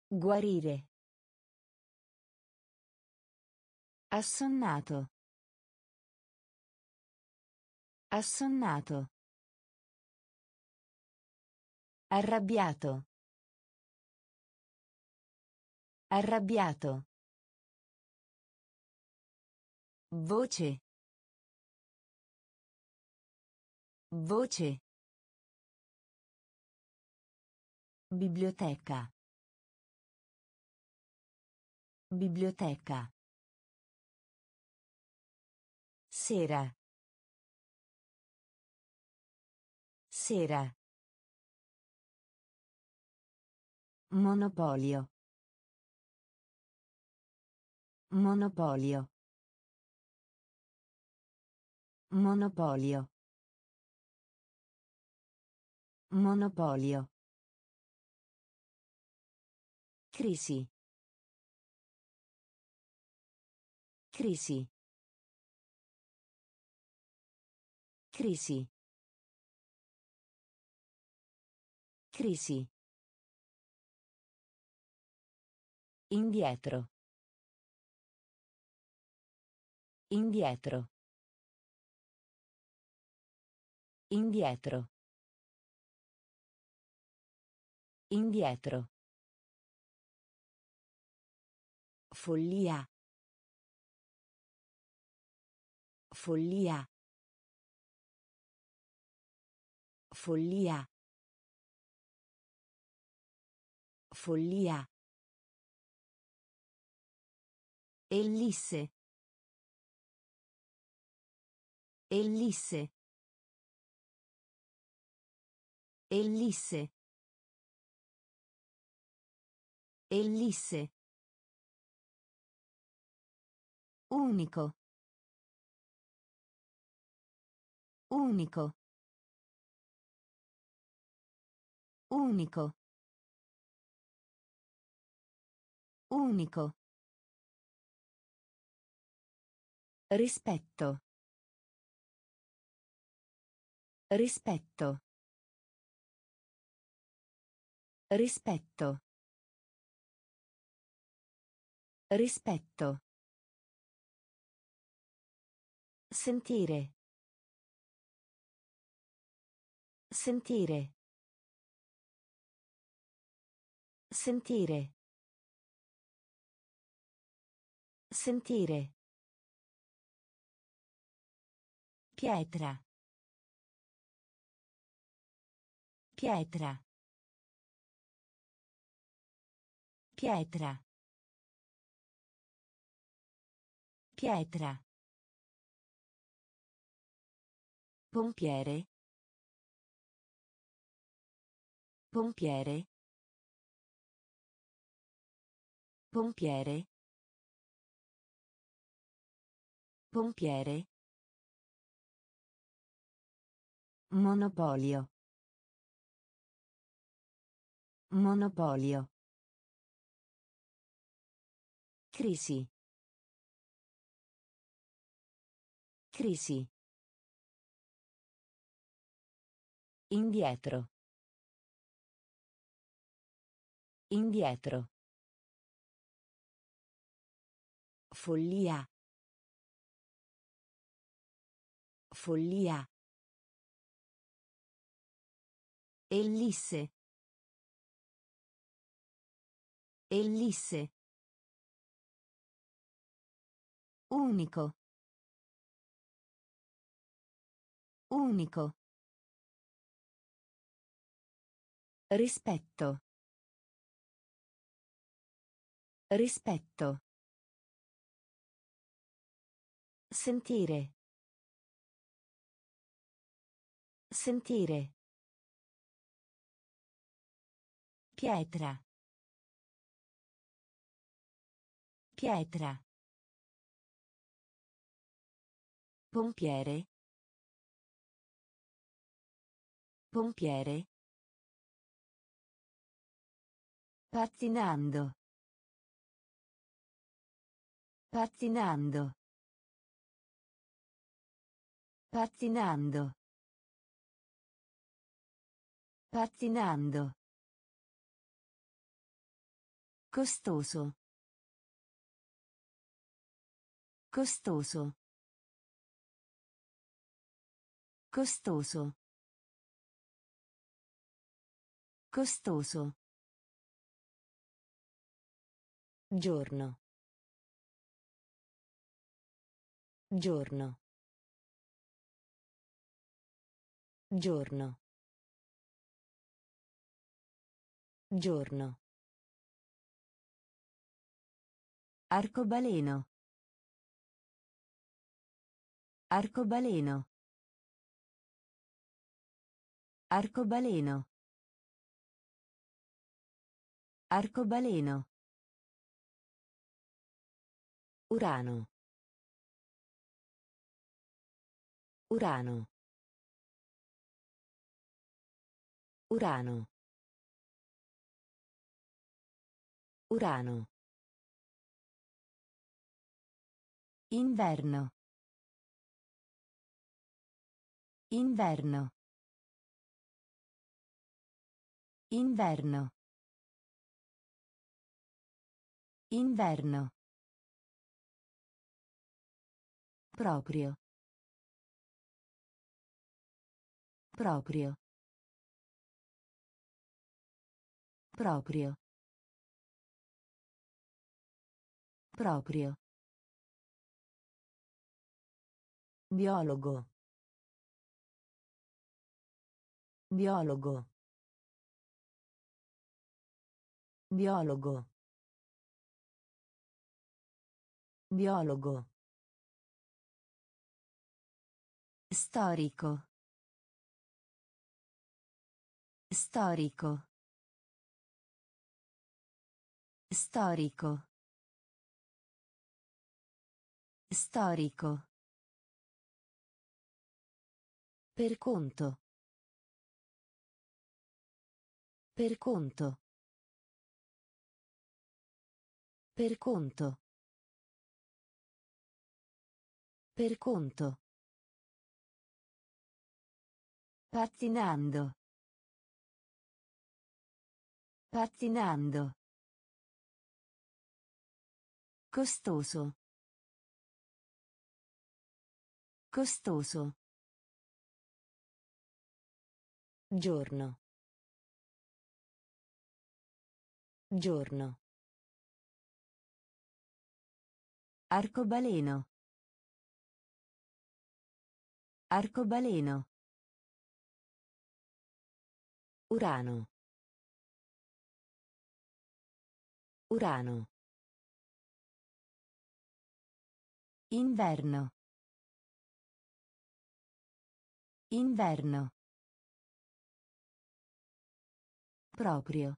Guarire. Assonnato. Assonnato. Arrabbiato. Arrabbiato. Voce. Voce. Biblioteca. Biblioteca. Sera. Sera. Monopolio. Monopolio. Monopolio. Monopolio. Crisi. Crisi. Crisi. Crisi. Indietro. Indietro. Indietro. Indietro. Follia. Follia. Follia. Follia. Ellisse. Ellisse. Ellisse. Ellisse. Unico. Unico. Unico. Unico. Rispetto. Rispetto. Rispetto. Rispetto. Sentire. Sentire. Sentire. Sentire. Pietra. Pietra. Pietra. Pietra. Pompiere. Pompiere. Pompiere. Pompiere. Monopolio. Monopolio. Crisi. Crisi. Indietro. Indietro. Follia. Follia. Ellisse. Ellisse. Unico. Unico. Rispetto. Rispetto. Sentire. Sentire. Pietra. Pietra. Pompiere. Pompiere. Pattinando. Pattinando. Pattinando. Pattinando. Costoso. Costoso. Costoso. Costoso. Giorno. Giorno. Giorno. Giorno. Arcobaleno. Arcobaleno. Arcobaleno. Arcobaleno. Urano. Urano. Urano. Urano. Inverno. Inverno. Inverno. Inverno. Proprio. Proprio. Proprio. Proprio. Biologo. Biologo. Biologo. Biologo. Storico. Storico. Storico. Storico. Per conto. Per conto. Per conto. Per conto. Pattinando. Pattinando. Costoso. Costoso. Giorno. Giorno. Arcobaleno. Arcobaleno. Urano. Urano. Inverno. Inverno. Proprio.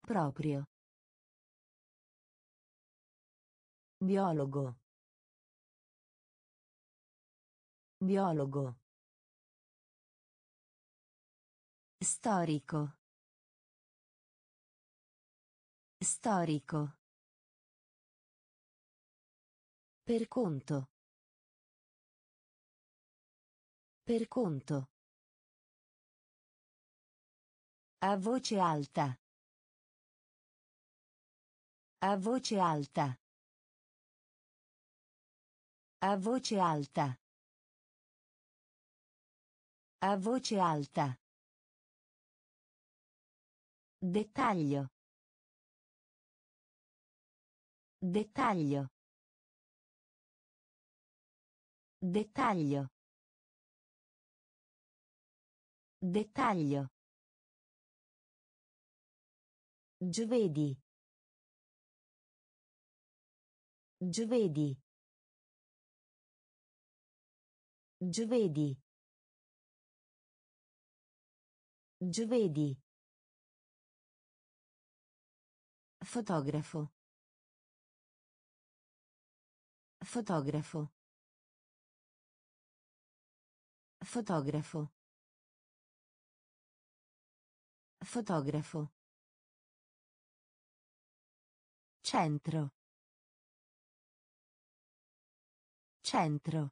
Proprio. Biologo. Biologo. Storico. Storico. Per conto. Per conto. A voce alta. A voce alta. A voce alta. A voce alta. Dettaglio. Dettaglio. Dettaglio. Dettaglio. Giovedì. Giovedì. Giovedì. Giovedì. Fotografo. Fotografo. Fotografo. Fotografo. Centro. Centro.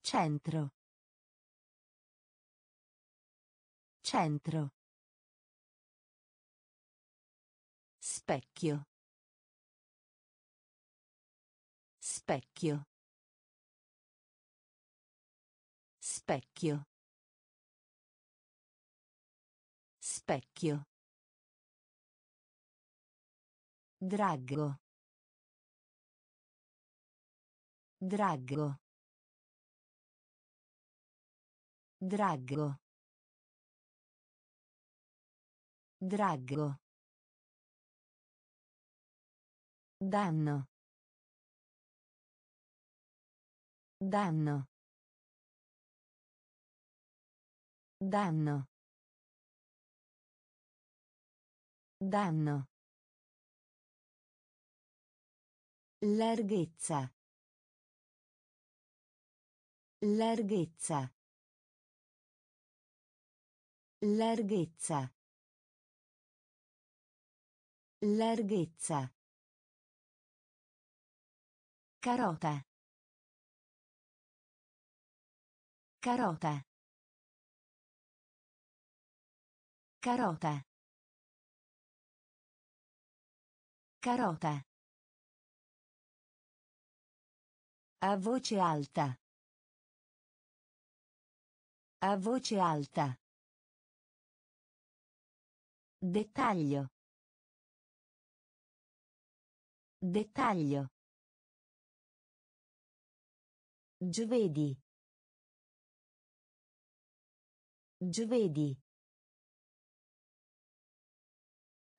Centro. Centro. Specchio. Specchio. Specchio. Specchio. Draggo. Draggo. Draggo. Draggo. Danno. Danno. Danno. Danno. Larghezza. Larghezza. Larghezza. Larghezza. Carota. Carota. Carota. Carota. A voce alta. A voce alta. Dettaglio. Dettaglio. Giovedì. Giovedì.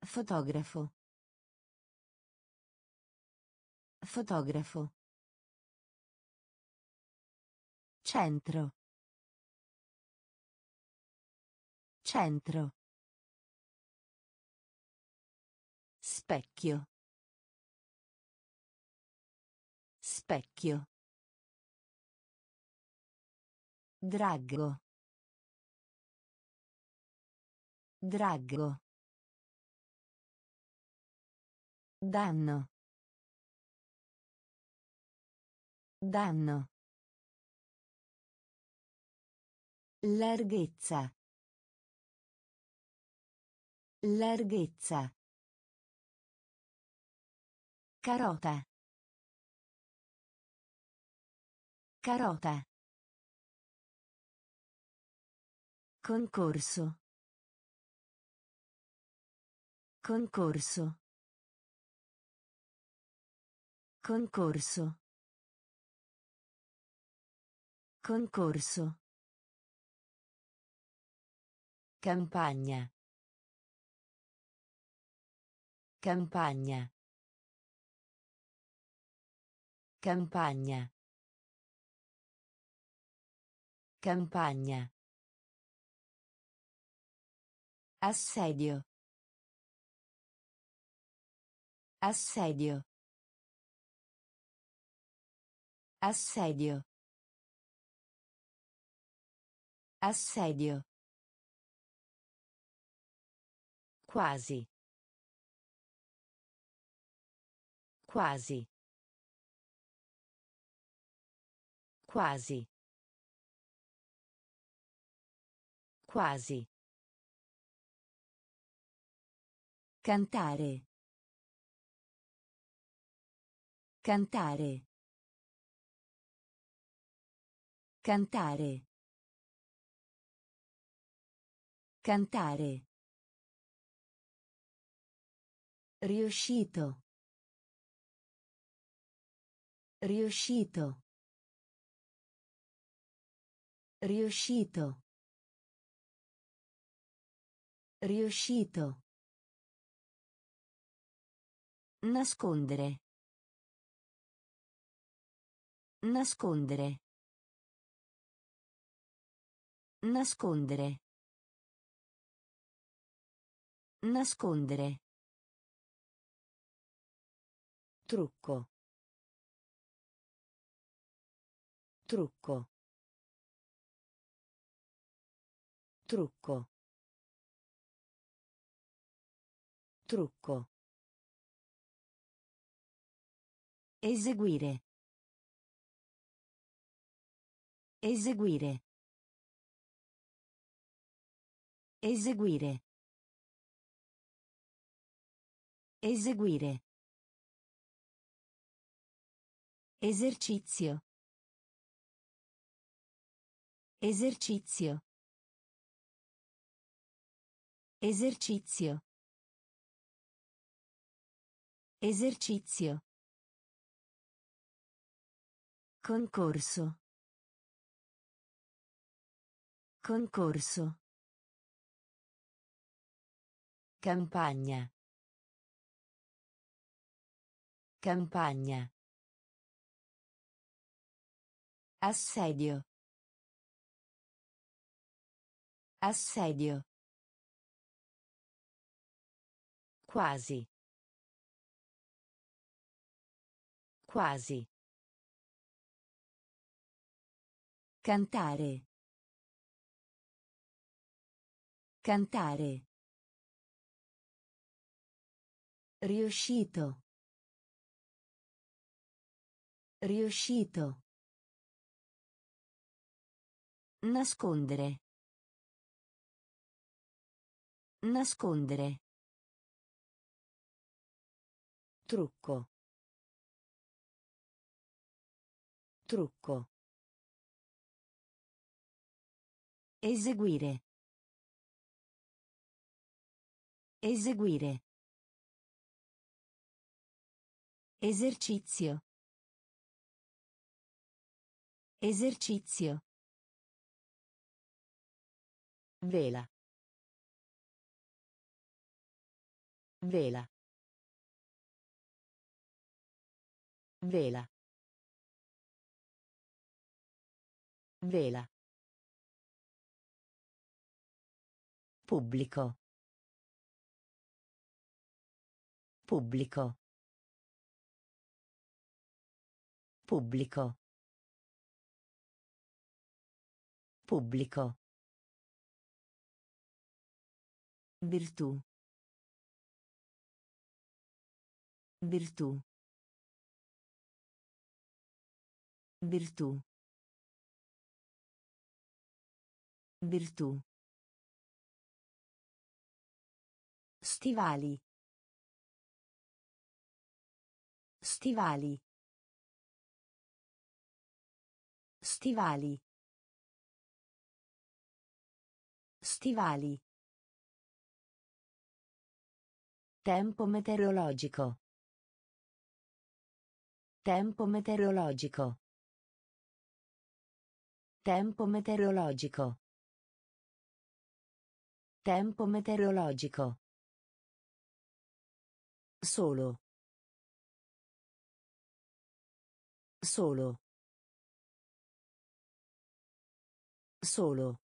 Fotografo. Fotografo. Centro. Centro. Specchio. Specchio. Draggo. Draggo. Danno. Danno. Larghezza. Larghezza. Carota. Carota. Concorso. Concorso. Concorso. Concorso. Campagna. Campagna. Campagna. Campagna. Assedio. Assedio. Assedio. Assedio. Quasi. Quasi. Quasi. Quasi. Cantare. Cantare. Cantare. Cantare. Riuscito. Riuscito. Riuscito. Riuscito. Nascondere. Nascondere. Nascondere. Nascondere. Trucco. Trucco. Trucco. Trucco. Eseguire. Eseguire. Eseguire. Eseguire. Esercizio. Esercizio. Esercizio. Esercizio. Concorso. Concorso. Campagna. Campagna. Assedio. Assedio. Quasi. Quasi. Cantare. Cantare. Riuscito. Riuscito. Nascondere. Nascondere. Trucco. Trucco. Eseguire. Eseguire. Esercizio. Esercizio. Vela. Vela. Vela. Vela. Pubblico. Pubblico. Pubblico. Pubblico. Virtù. Virtù. Virtù. Virtù. Stivali. Stivali. Stivali. Stivali. Tempo meteorologico. Tempo meteorologico. Tempo meteorologico. Tempo meteorologico. Solo. Solo. Solo.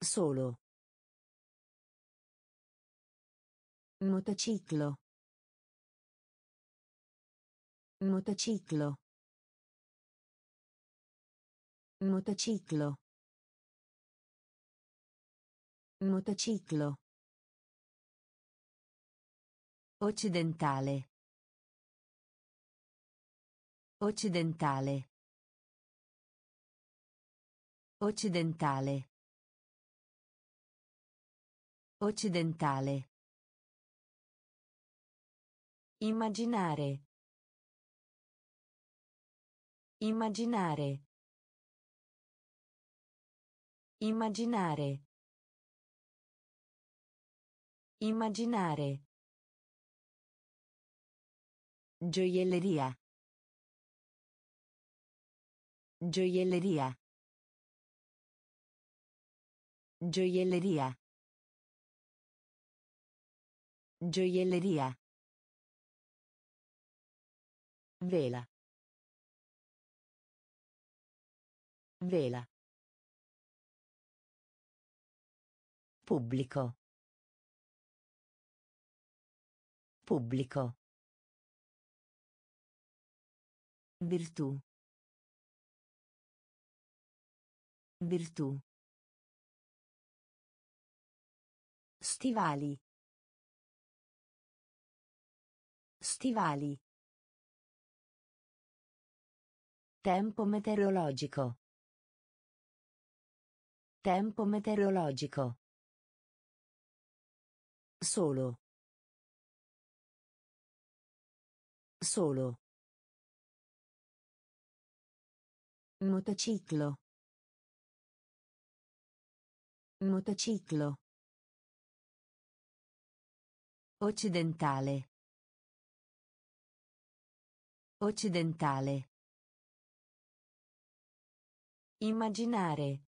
Solo. Motociclo. Motociclo. Motociclo. Motociclo. Occidentale. Occidentale. Occidentale. Occidentale. Immaginare. Immaginare. Immaginare. Immaginare. Gioielleria. Gioielleria. Gioielleria. Gioielleria. Vela. Vela. Pubblico. Pubblico. Virtù. Virtù. Stivali. Stivali. Tempo meteorologico. Tempo meteorologico. Solo. Solo. Motociclo. Motociclo. Occidentale. Occidentale. Immaginare.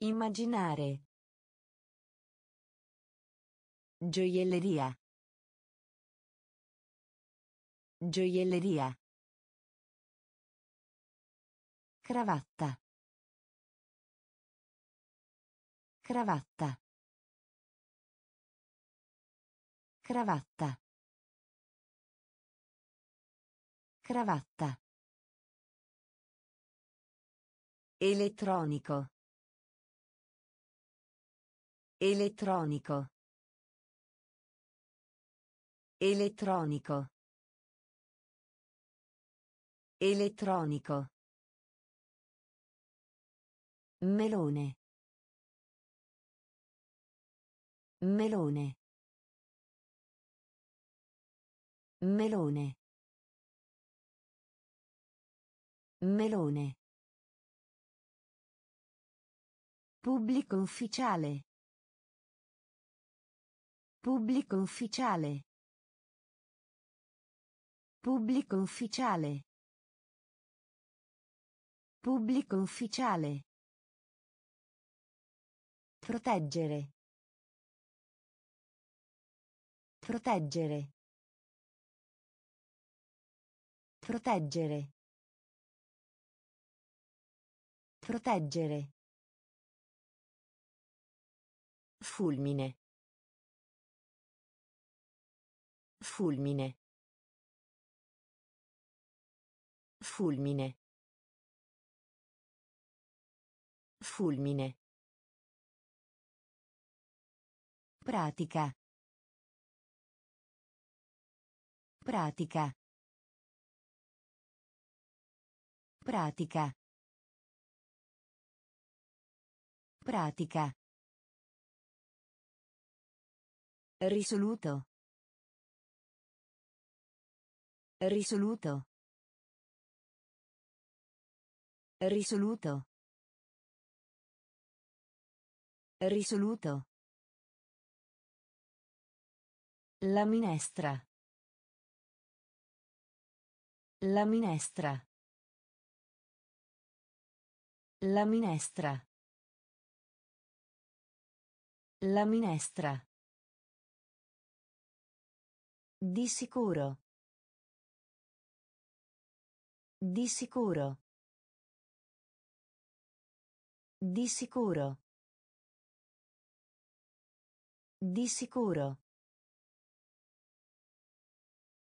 Immaginare. Gioielleria. Gioielleria. Cravatta. Cravatta. Cravatta. Cravatta. Elettronico. Elettronico. Elettronico. Elettronico. Melone. Melone. Melone. Melone. Pubblico ufficiale. Pubblico ufficiale. Pubblico ufficiale. Pubblico ufficiale. Proteggere. Proteggere. Proteggere. Proteggere. Fulmine. Fulmine. Fulmine. Fulmine. Pratica. Pratica. Pratica. Pratica. Risoluto. Risoluto. Risoluto. Risoluto. La minestra. La minestra. La minestra. La minestra. Di sicuro. Di sicuro. Di sicuro. Di sicuro.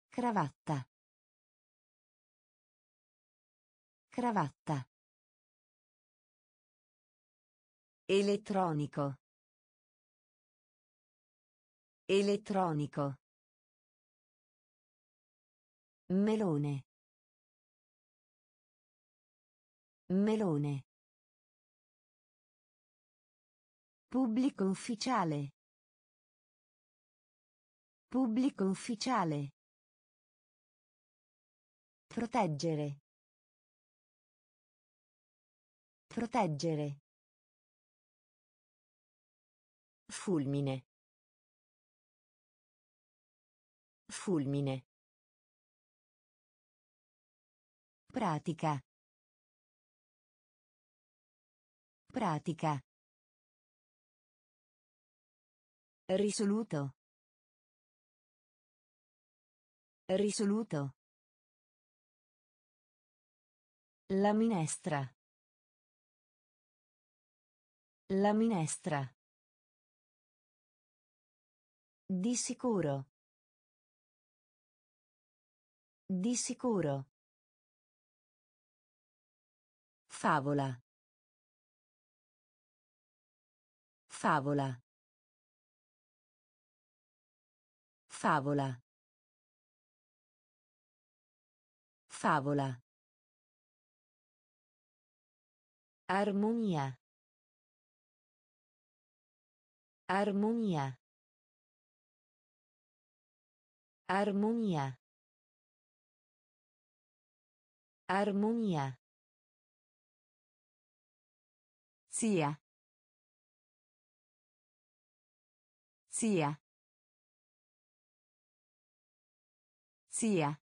Cravatta. Cravatta. Elettronico. Elettronico. Melone. Melone. Pubblico ufficiale. Pubblico ufficiale. Proteggere. Proteggere. Fulmine. Fulmine. Pratica. Pratica. Risoluto. Risoluto. La minestra. La minestra. Di sicuro. Di sicuro. Favola. Favola. Favola. Favola. Armonia. Armonia. Armonia. Armonia. Sia. Sia. Sia.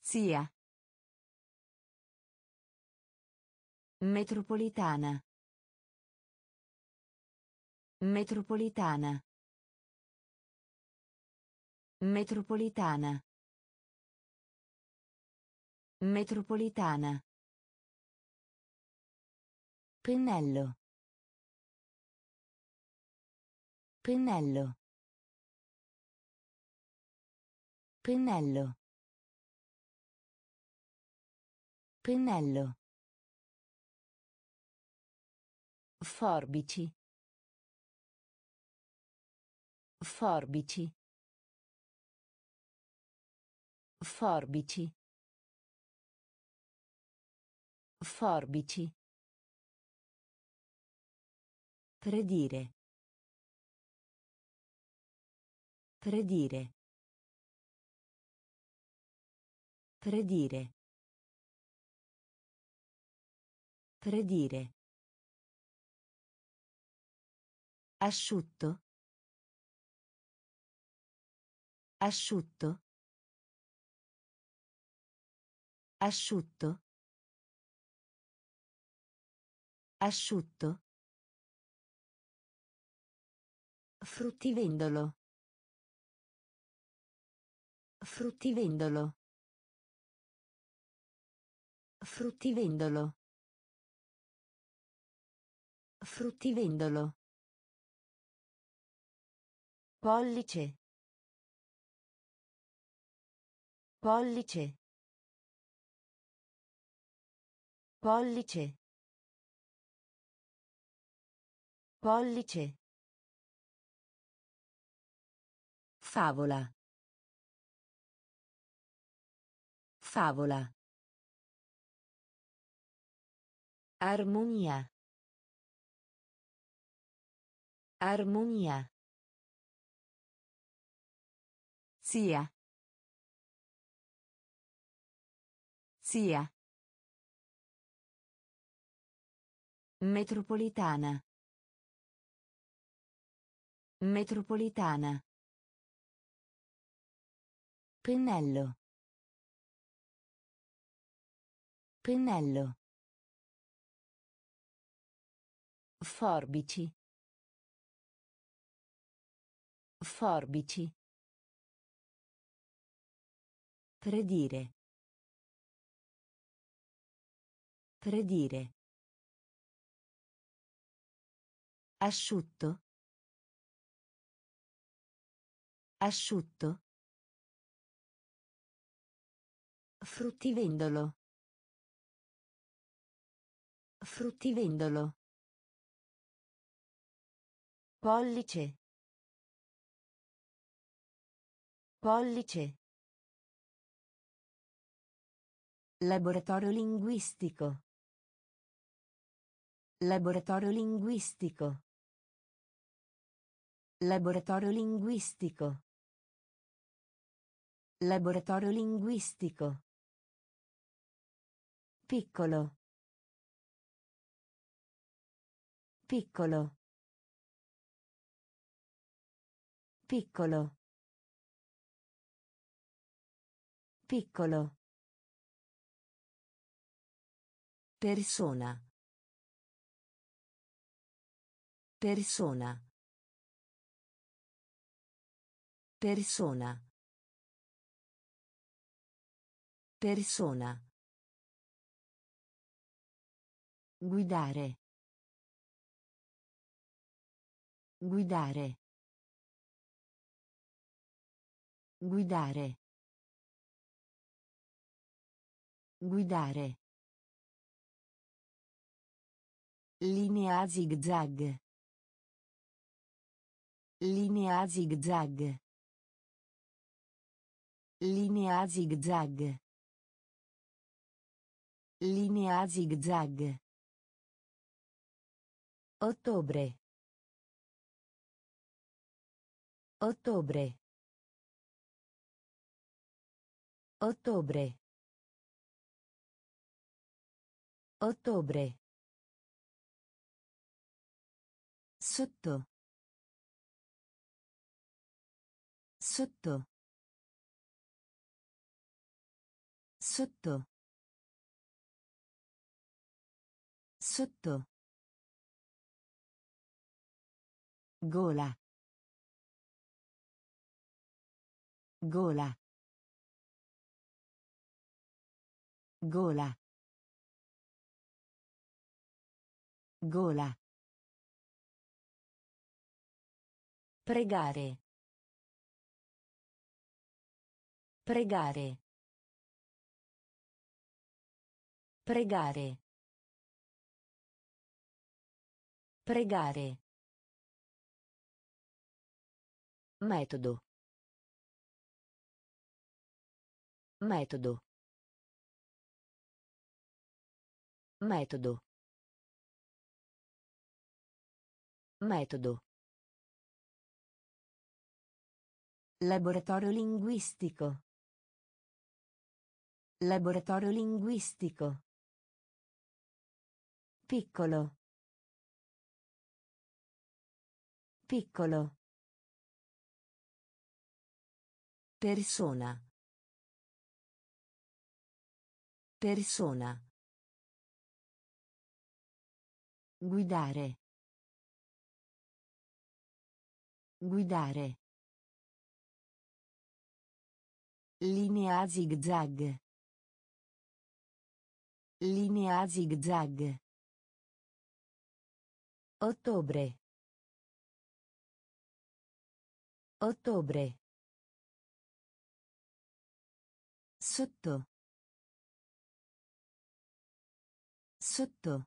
Sia. Metropolitana. Metropolitana. Metropolitana. Metropolitana. Pennello. Pennello. Pennello. Pennello. Forbici. Forbici. Forbici. Forbici. Predire. Predire. Predire. Predire. Asciutto. Asciutto. Asciutto. Asciutto. Fruttivendolo. Fruttivendolo. Fruttivendolo. Fruttivendolo. Pollice. Pollice. Pollice. Pollice. Favola. Favola. Armonia. Armonia. Sia. Sia. Metropolitana. Metropolitana. Pennello. Pennello. Forbici. Forbici. Predire. Predire. Asciutto. Asciutto. Fruttivendolo. Fruttivendolo. Pollice. Pollice. Laboratorio linguistico. Laboratorio linguistico. Laboratorio linguistico. Laboratorio linguistico. Piccolo. Piccolo. Piccolo. Piccolo. Persona. Persona. Persona. Persona. Guidare. Guidare. Guidare. Guidare. Linea zigzag. Linea zigzag. Linea zigzag. Linea zigzag. Ottobre. Ottobre. Ottobre. Ottobre. Sotto. Sotto. Sotto. Sotto. Gola. Gola. Gola. Gola. Pregare. Pregare. Pregare. Pregare. Metodo. Metodo. Metodo. Metodo. Laboratorio linguistico. Laboratorio linguistico. Piccolo. Piccolo. Persona. Persona. Guidare. Guidare. Linea zigzag. Linea zigzag. Ottobre. Ottobre. Sotto. Sotto.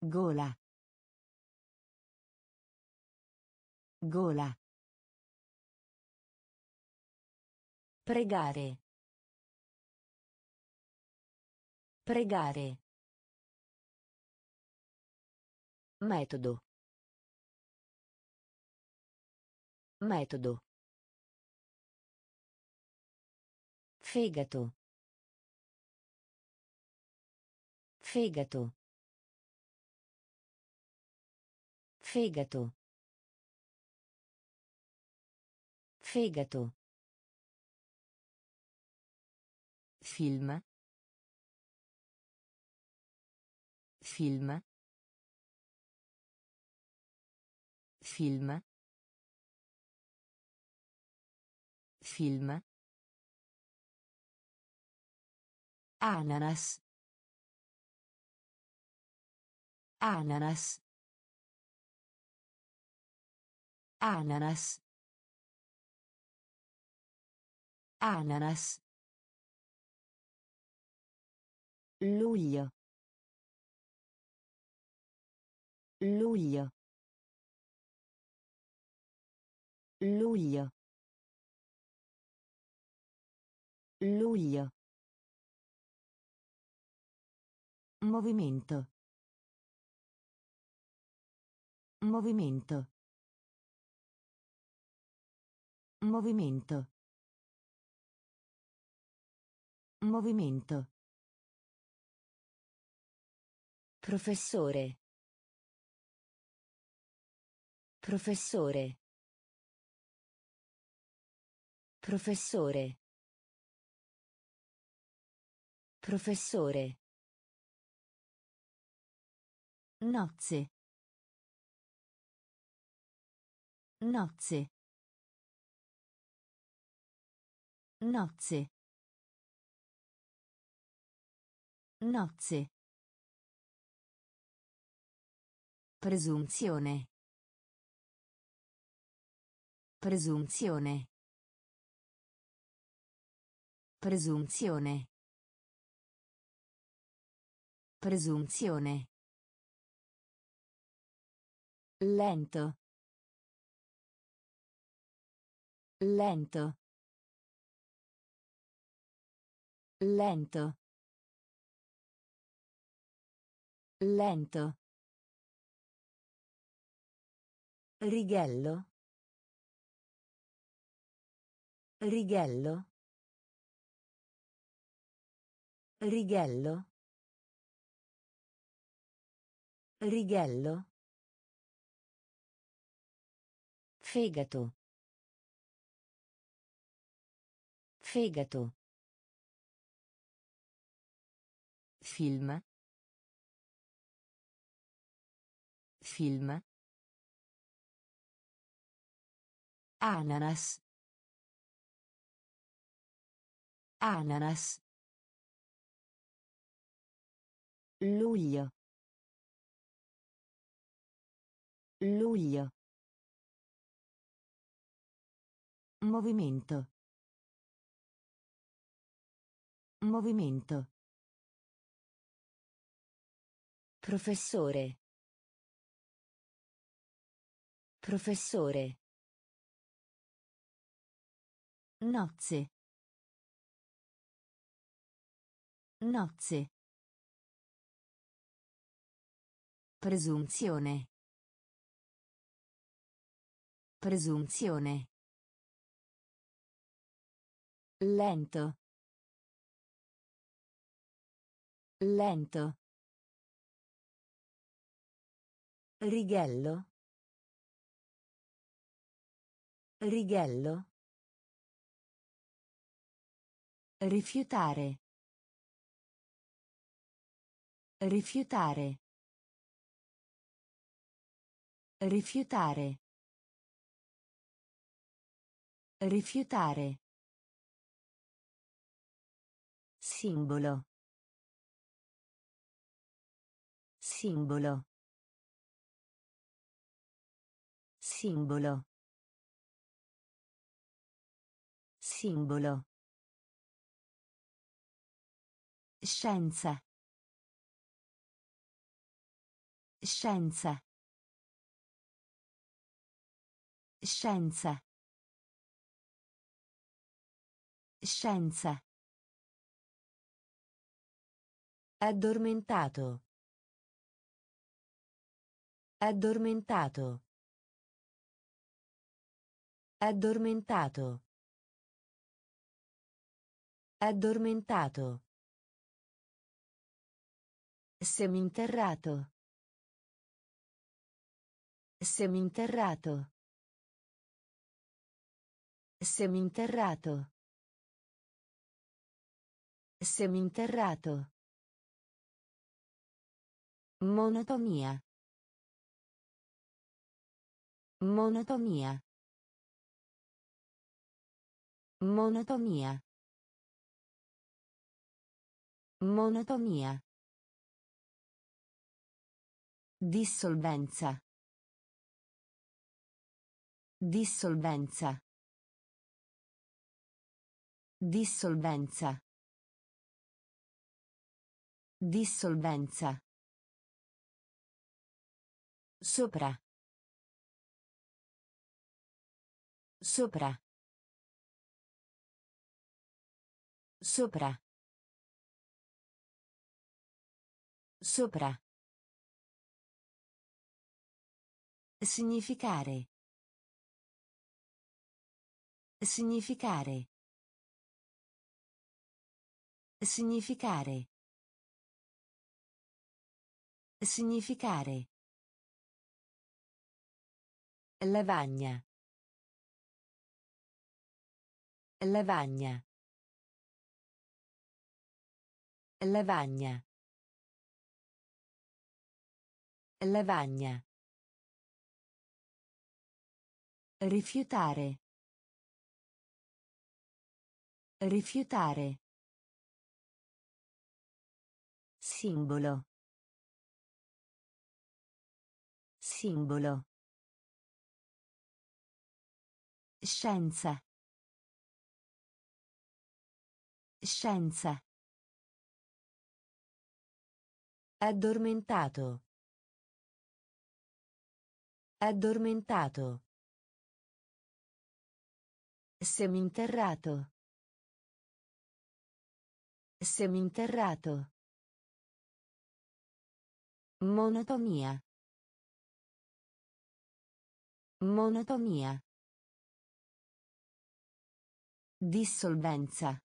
Gola. Gola. Pregare. Pregare. Metodo. Metodo. Fegato. Fegato. Fegato. Fegato. Film. Film. Film. Film. Ananas. Ananas. Ananas. Ananas. Luglio. Luglio. Luglio. Luglio. Movimento. Movimento. Movimento. Movimento. Professore. Professore. Professore. Professore. Nozze. Nozze. Nozze. Nozze. Presunzione. Presunzione. Presunzione. Presunzione. Lento. Lento. Lento. Lento. Righello. Righello. Righello. Righello. Fegato. Fegato. Film. Film. Ananas. Ananas. Luglio. Luglio. Movimento. Movimento. Professore. Professore. Nozze. Nozze. Presunzione. Presunzione. Lento. Lento. Righello. Righello. Rifiutare. Rifiutare. Rifiutare. Rifiutare. Simbolo. Simbolo. Simbolo. Simbolo. Scienza. Scienza. Scienza. Scienza. Addormentato. Addormentato. Addormentato. Addormentato. Seminterrato. Seminterrato. Seminterrato. Seminterrato. Monotonia. Monotonia. Monotonia. Monotonia. Dissolvenza. Dissolvenza. Dissolvenza. Dissolvenza. Sopra. Sopra. Sopra. Sopra. Significare. Significare. Significare. Significare. Lavagna. Lavagna. Lavagna. Lavagna. Rifiutare. Rifiutare. Simbolo. Simbolo. Scienza. Scienza. Addormentato. Addormentato. Seminterrato. Seminterrato. Monotonia. Monotonia. Dissolvenza.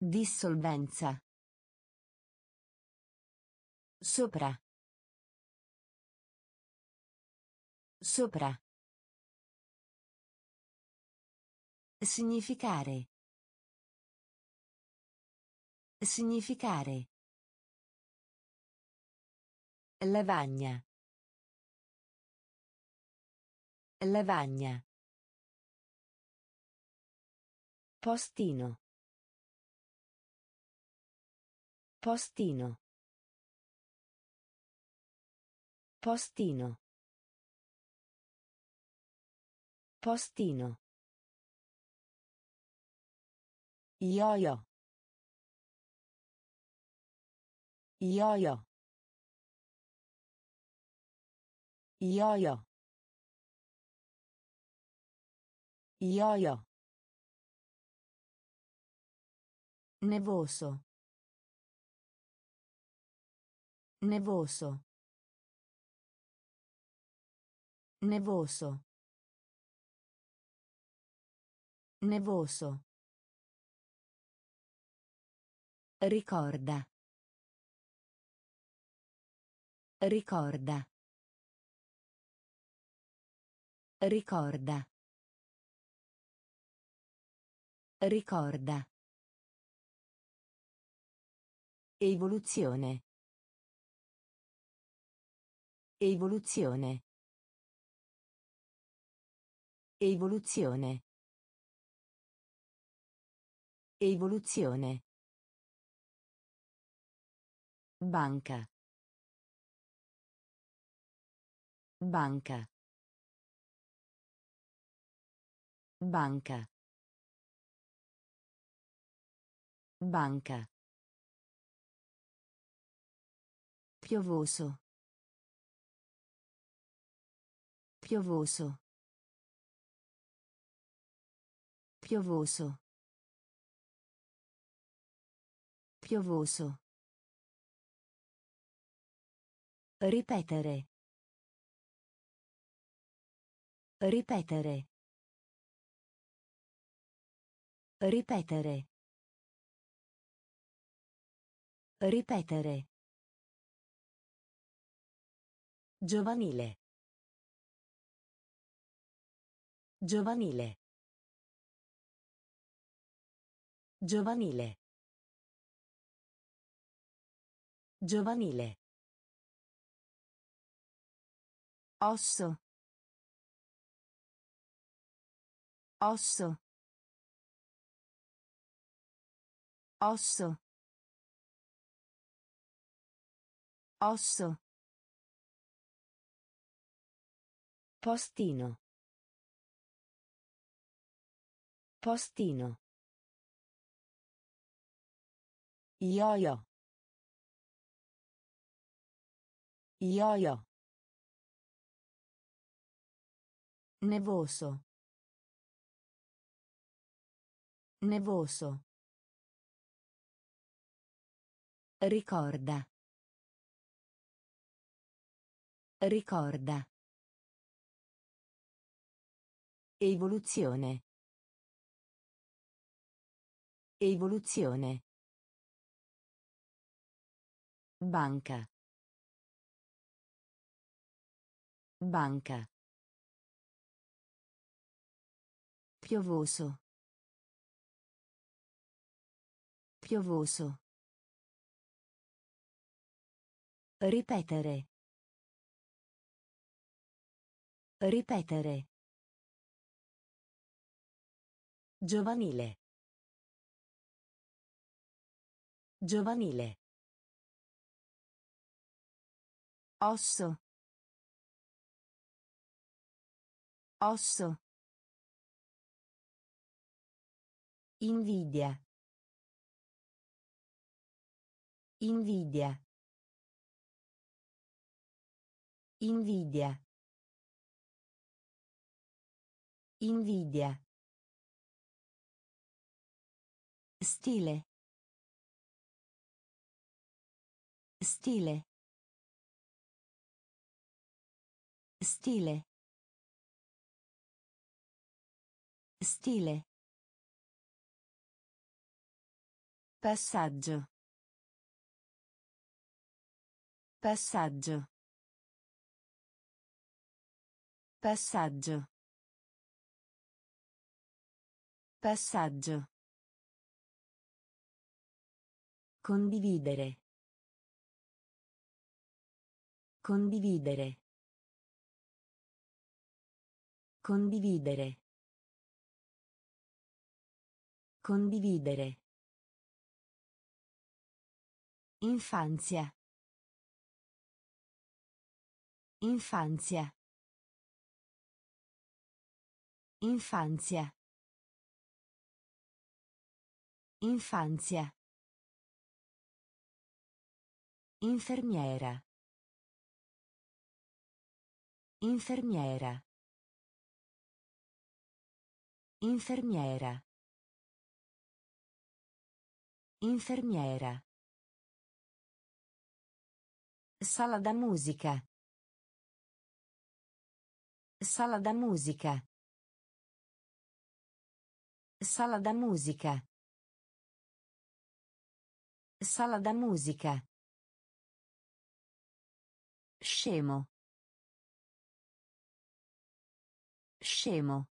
Dissolvenza. Sopra. Sopra. Significare. Significare. Lavagna. Lavagna. Postino. Postino. Postino. Postino. Io-io. Io-io. Io-io. Io-io. Nevoso. Nevoso. Nevoso. Nevoso. Ricorda. Ricorda. Ricorda. Ricorda. Evoluzione. Evoluzione. Evoluzione. Evoluzione. Banca. Banca. Banca. Banca. Piovoso. Piovoso. Piovoso. Piovoso. Ripetere. Ripetere. Ripetere. Ripetere. Giovanile. Giovanile. Giovanile. Giovanile. Osso. Osso. Osso. Osso. Postino. Postino. Io-io. Io-io. Nevoso. Nevoso. Ricorda. Ricorda. Evoluzione. Evoluzione. Banca. Banca. Piovoso. Piovoso. Ripetere. Ripetere. Giovanile. Giovanile. Osso. Osso. Invidia. Invidia. Invidia. Invidia. Stile. Stile. Stile. Stile. Passaggio. Passaggio. Passaggio. Passaggio. Condividere. Condividere. Condividere. Condividere. Infanzia. Infanzia. Infanzia. Infanzia. Infermiera. Infermiera. Infermiera. Infermiera. Sala da musica. Sala da musica. Sala da musica. Sala da musica. Scemo. Scemo.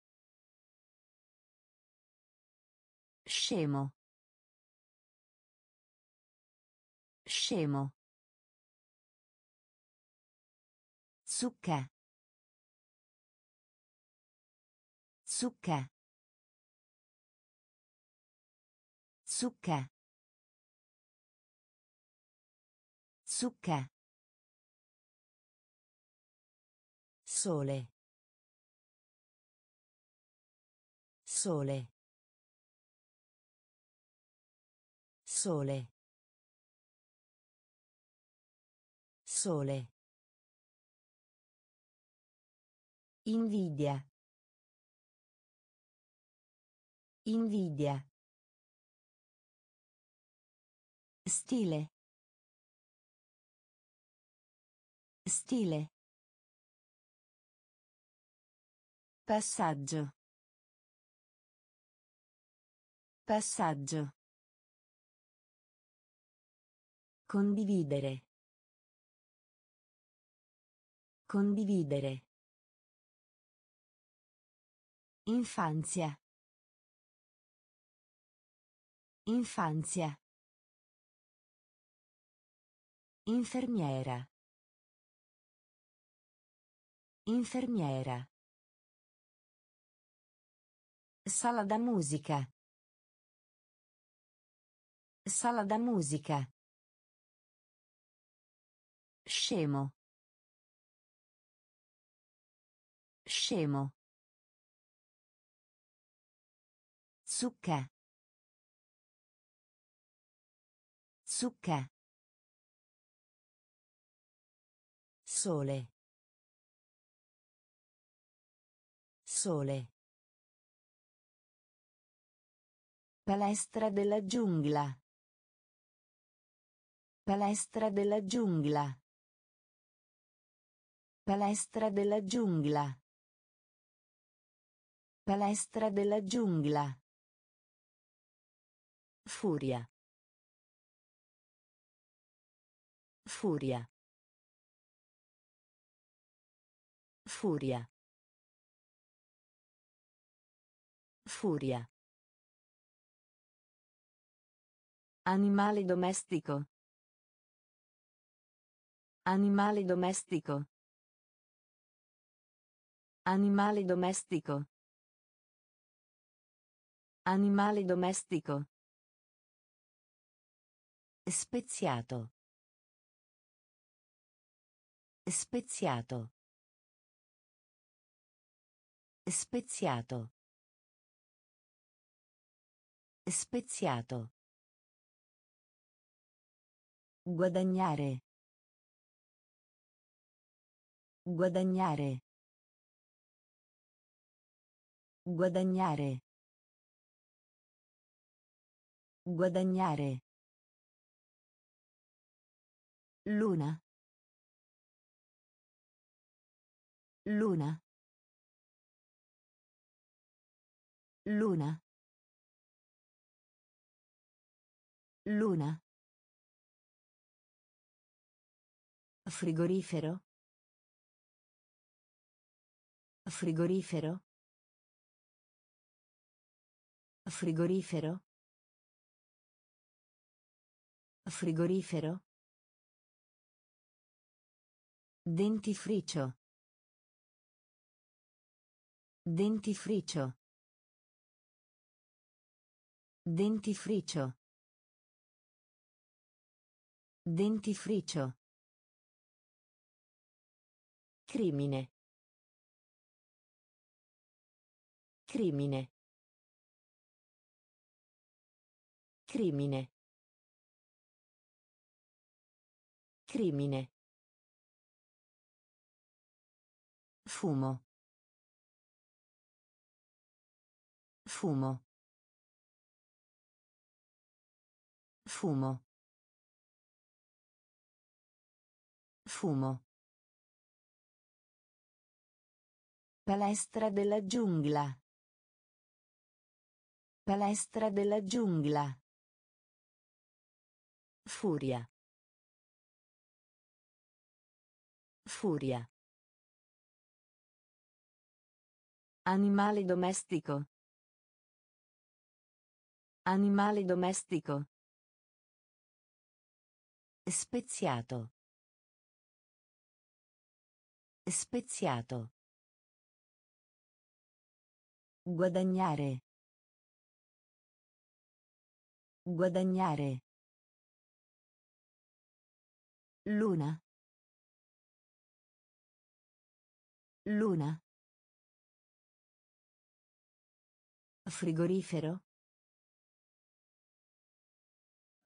Scemo. Scemo. Zucca. Zucca. Zucca. Zucca. Sole. Sole. Sole. Sole. Invidia. Invidia. Stile. Stile. Passaggio. Passaggio. Condividere. Condividere. Infanzia. Infanzia. Infermiera. Infermiera. Sala da musica. Sala da musica. Scemo. Scemo. Zucca. Zucca. Sole. Sole. Palestra della giungla. Palestra della giungla. Palestra della giungla. Palestra della giungla. Furia. Furia. Furia. Furia. Animale domestico. Animale domestico. Animale domestico. Animale domestico. Speziato. Speziato. Speziato. Speziato. Guadagnare. Guadagnare. Guadagnare. Guadagnare. Luna. Luna. Luna. Luna. Frigorifero. Frigorifero. Frigorifero. Frigorifero. Dentifricio. Dentifricio. Dentifricio. Dentifricio. Crimine. Crimine. Crimine. Crimine. Fumo. Fumo. Fumo. Fumo. Palestra della giungla. Palestra della giungla. Furia. Furia. Animale domestico. Animale domestico. Speziato. Speziato. Guadagnare. Guadagnare. Luna. Luna. Frigorifero.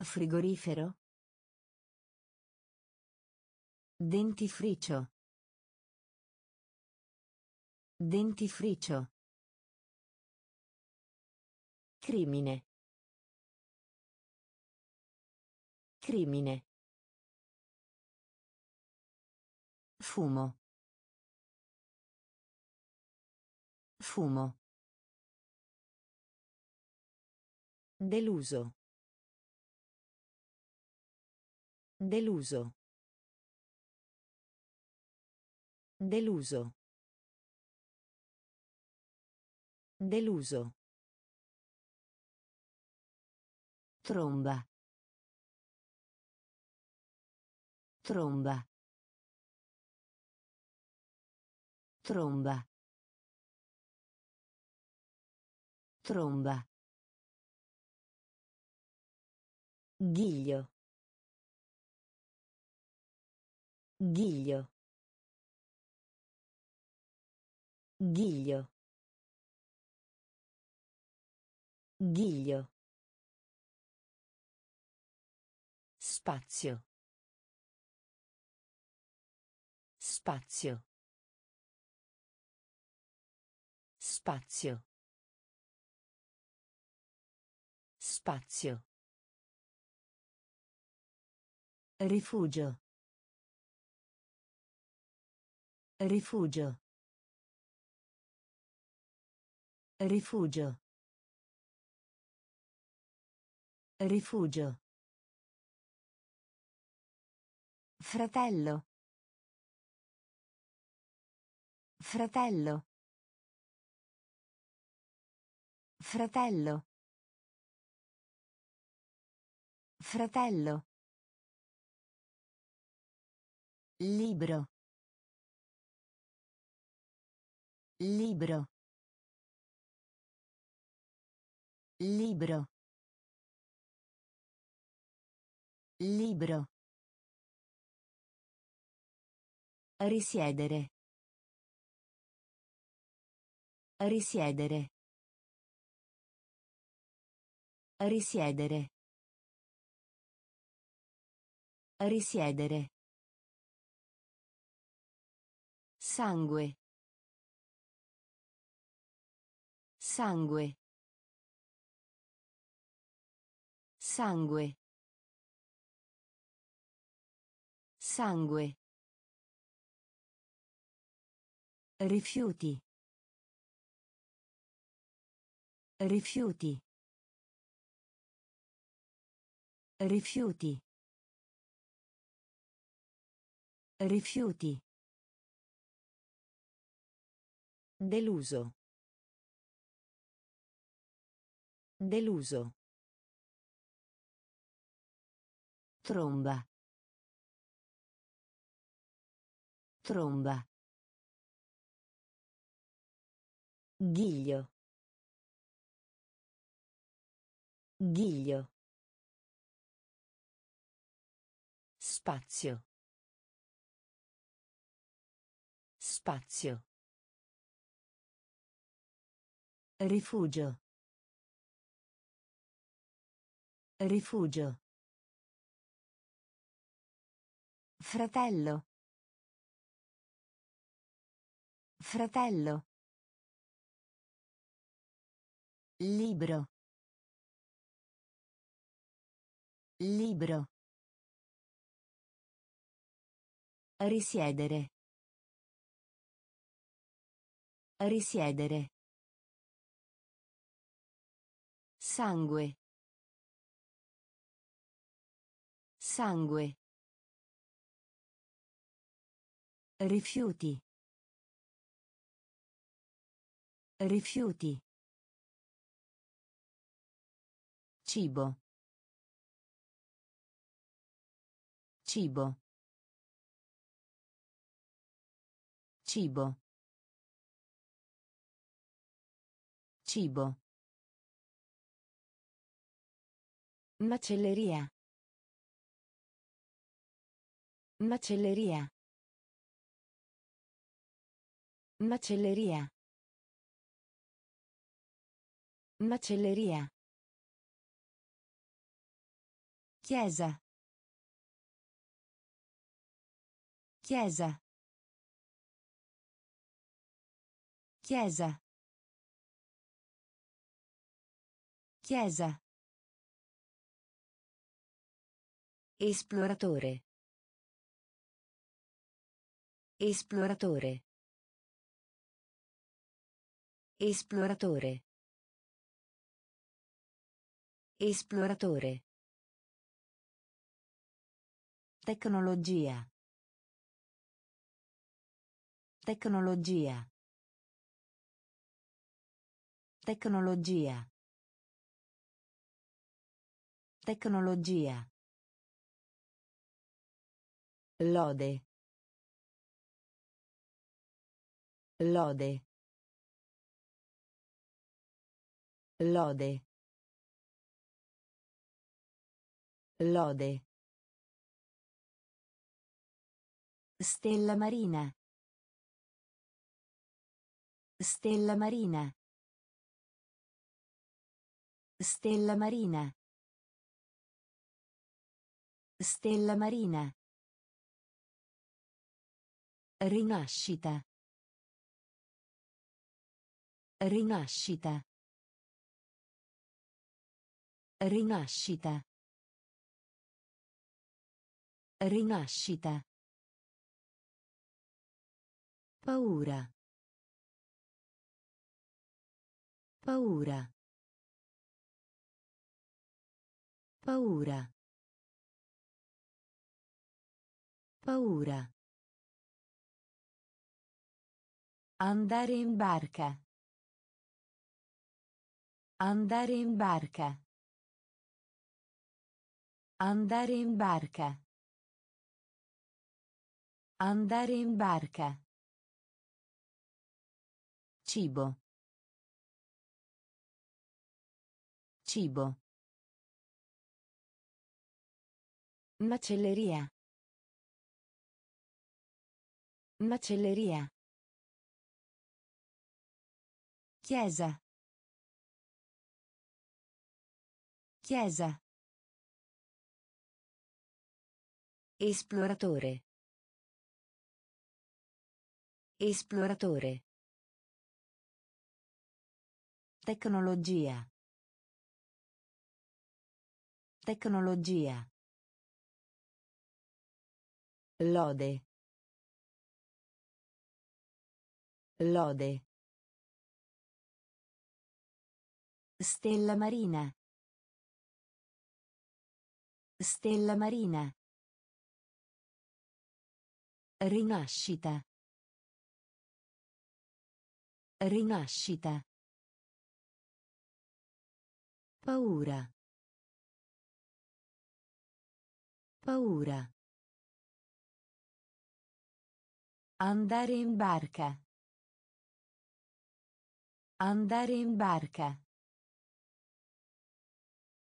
Frigorifero. Dentifricio. Dentifricio. Crimine. Crimine. Fumo. Fumo. Deluso. Deluso. Deluso. Deluso. Tromba. Tromba. Tromba. Tromba. Ghiglio. Ghiglio. Ghiglio. Ghiglio. Spazio. Spazio. Spazio. Spazio. Rifugio. Rifugio. Rifugio. Rifugio. Fratello. Fratello. Fratello. Fratello. Libro. Libro. Libro. Libro. Risiedere. Risiedere. Risiedere. Risiedere. Sangue. Sangue. Sangue. Sangue. Rifiuti. Rifiuti. Rifiuti. Rifiuti. Deluso. Deluso. Tromba. Tromba. Ghiglio. Ghiglio. Spazio. Spazio. Rifugio. Rifugio. Fratello. Fratello. Libro. Libro. Risiedere. Risiedere. Sangue. Sangue. Rifiuti. Rifiuti. Cibo. Cibo. Cibo. Cibo. Macelleria. Macelleria. Macelleria. Macelleria. Chiesa. Chiesa. Chiesa. Chiesa. Esploratore. Esploratore. Esploratore. Esploratore. Tecnologia. Tecnologia. Tecnologia. Tecnologia. Lode. Lode. Lode. Lode. Stella marina. Stella marina. Stella marina. Stella marina. Rinascita. Rinascita. Rinascita. Rinascita. Paura. Paura. Paura. Paura. Andare in barca. Andare in barca. Andare in barca. Andare in barca. Cibo. Cibo. Macelleria. Macelleria. Chiesa. Chiesa. Esploratore. Esploratore. Tecnologia. Tecnologia. Lode. Lode. Stella marina. Stella marina. Rinascita. Rinascita. Paura. Paura. Andare in barca. Andare in barca.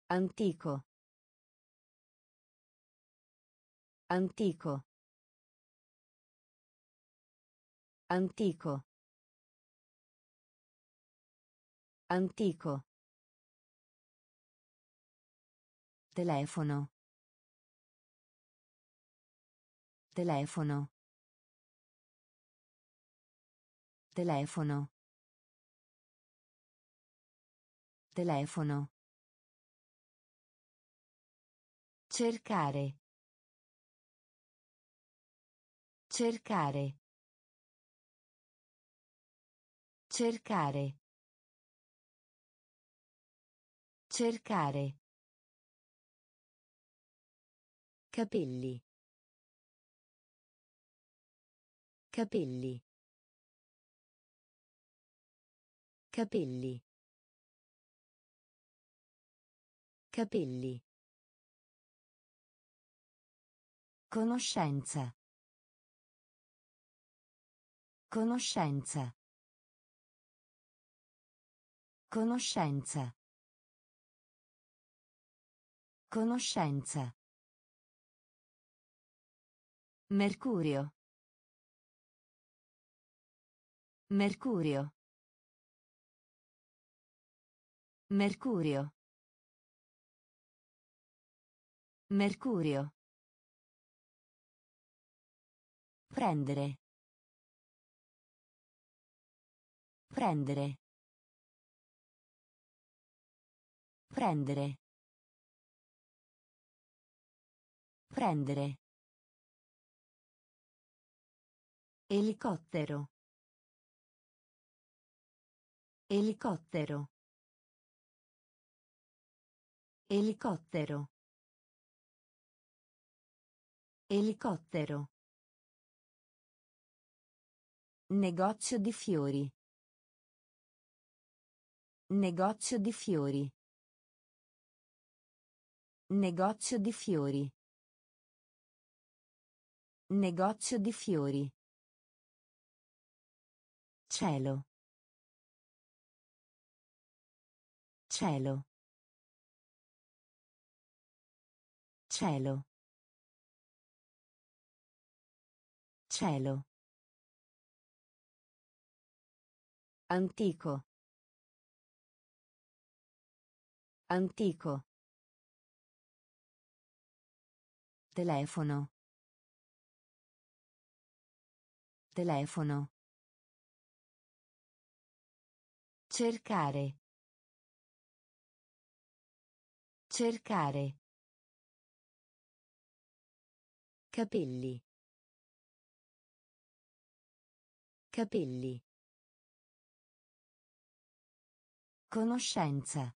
Antico. Antico. Antico. Antico. Telefono. Telefono. Telefono. Telefono. Cercare. Cercare. Cercare. Cercare. Capelli. Capelli. Capelli. Capelli. Conoscenza. Conoscenza. Conoscenza. Conoscenza. Mercurio. Mercurio. Mercurio. Mercurio. Prendere. Prendere. Prendere. Prendere. Elicottero. Elicottero. Elicottero. Elicottero. Negozio di fiori. Negozio di fiori. Negozio di fiori. Negozio di fiori. Cielo. Cielo. Cielo. Cielo. Antico. Antico. Telefono. Telefono. Cercare. Cercare. Capelli. Capelli. Conoscenza.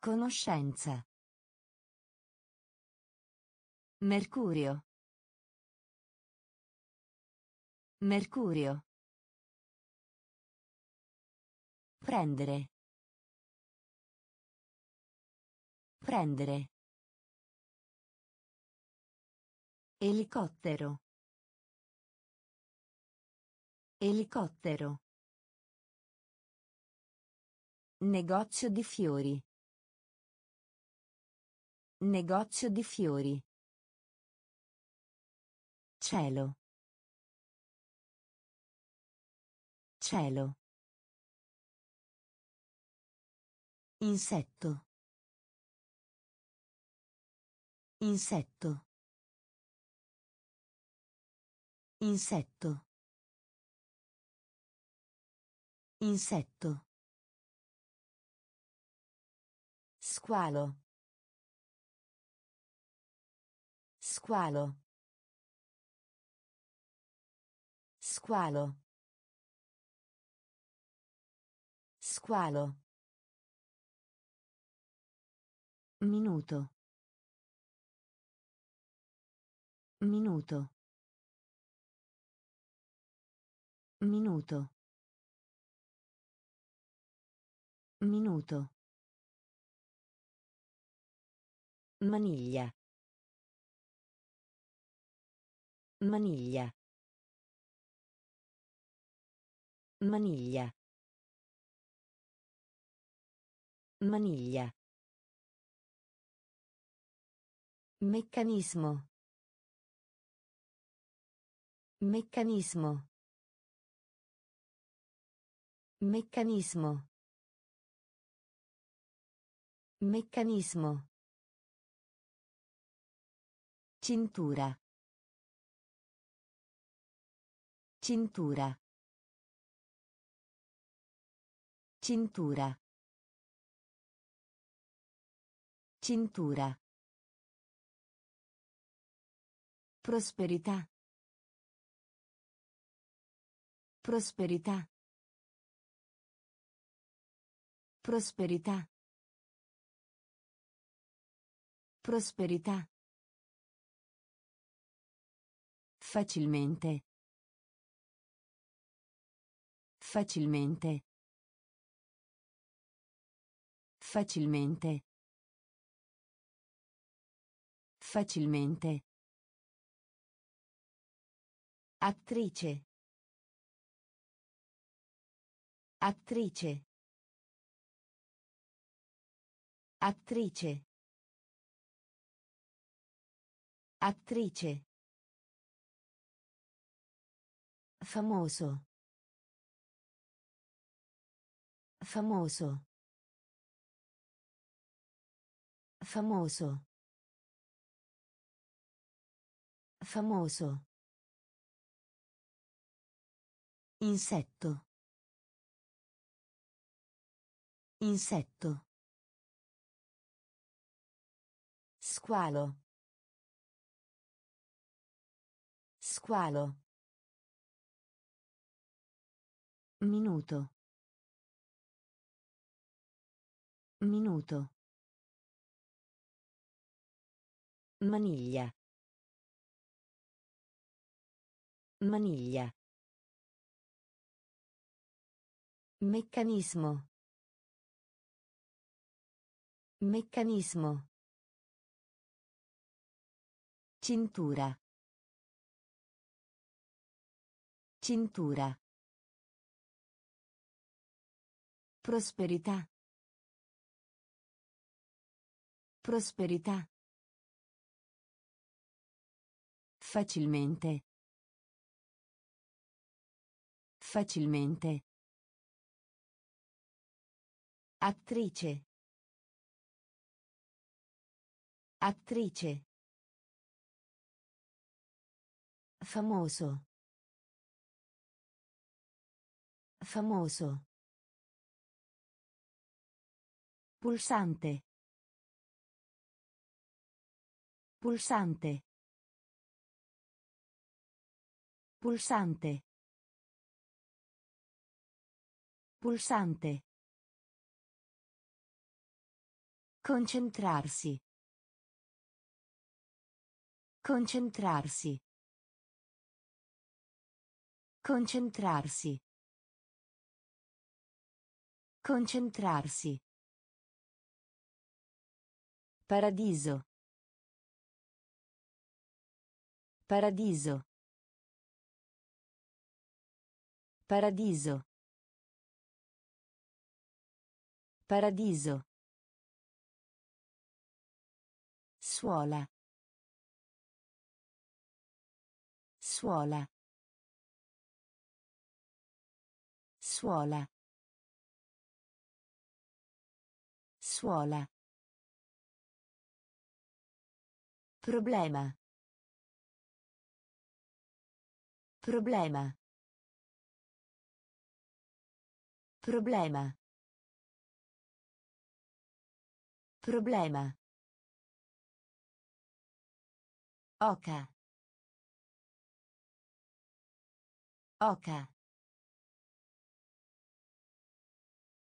Conoscenza. Mercurio. Mercurio. Prendere. Prendere. Elicottero. Elicottero. Negozio di fiori. Negozio di fiori. Cielo. Cielo. Insetto. Insetto. Insetto. Insetto. Squalo. Squalo. Squalo. Squalo. Minuto. Minuto. Minuto. Minuto. Maniglia. Maniglia. Maniglia. Maniglia. Meccanismo. Meccanismo. Meccanismo. Meccanismo. Cintura. Cintura. Cintura. Cintura. Prosperità. Prosperità. Prosperità. Prosperità. Facilmente. Facilmente. Facilmente. Facilmente. Attrice. Attrice. Attrice. Attrice. Famoso. Famoso. Famoso. Famoso. Insetto. Insetto. Squalo. Squalo. Minuto. Minuto. Maniglia. Maniglia. Meccanismo. Meccanismo. Cintura. Cintura. Prosperità. Prosperità. Facilmente. Facilmente. Attrice. Attrice. Famoso. Famoso. Pulsante. Pulsante. Pulsante. Pulsante. Concentrarsi. Concentrarsi. Concentrarsi. Concentrarsi. Paradiso. Paradiso. Paradiso. Paradiso. Suola. Suola. Suola. Suola. Problema. Problema. Problema. Problema. Oca. Oca.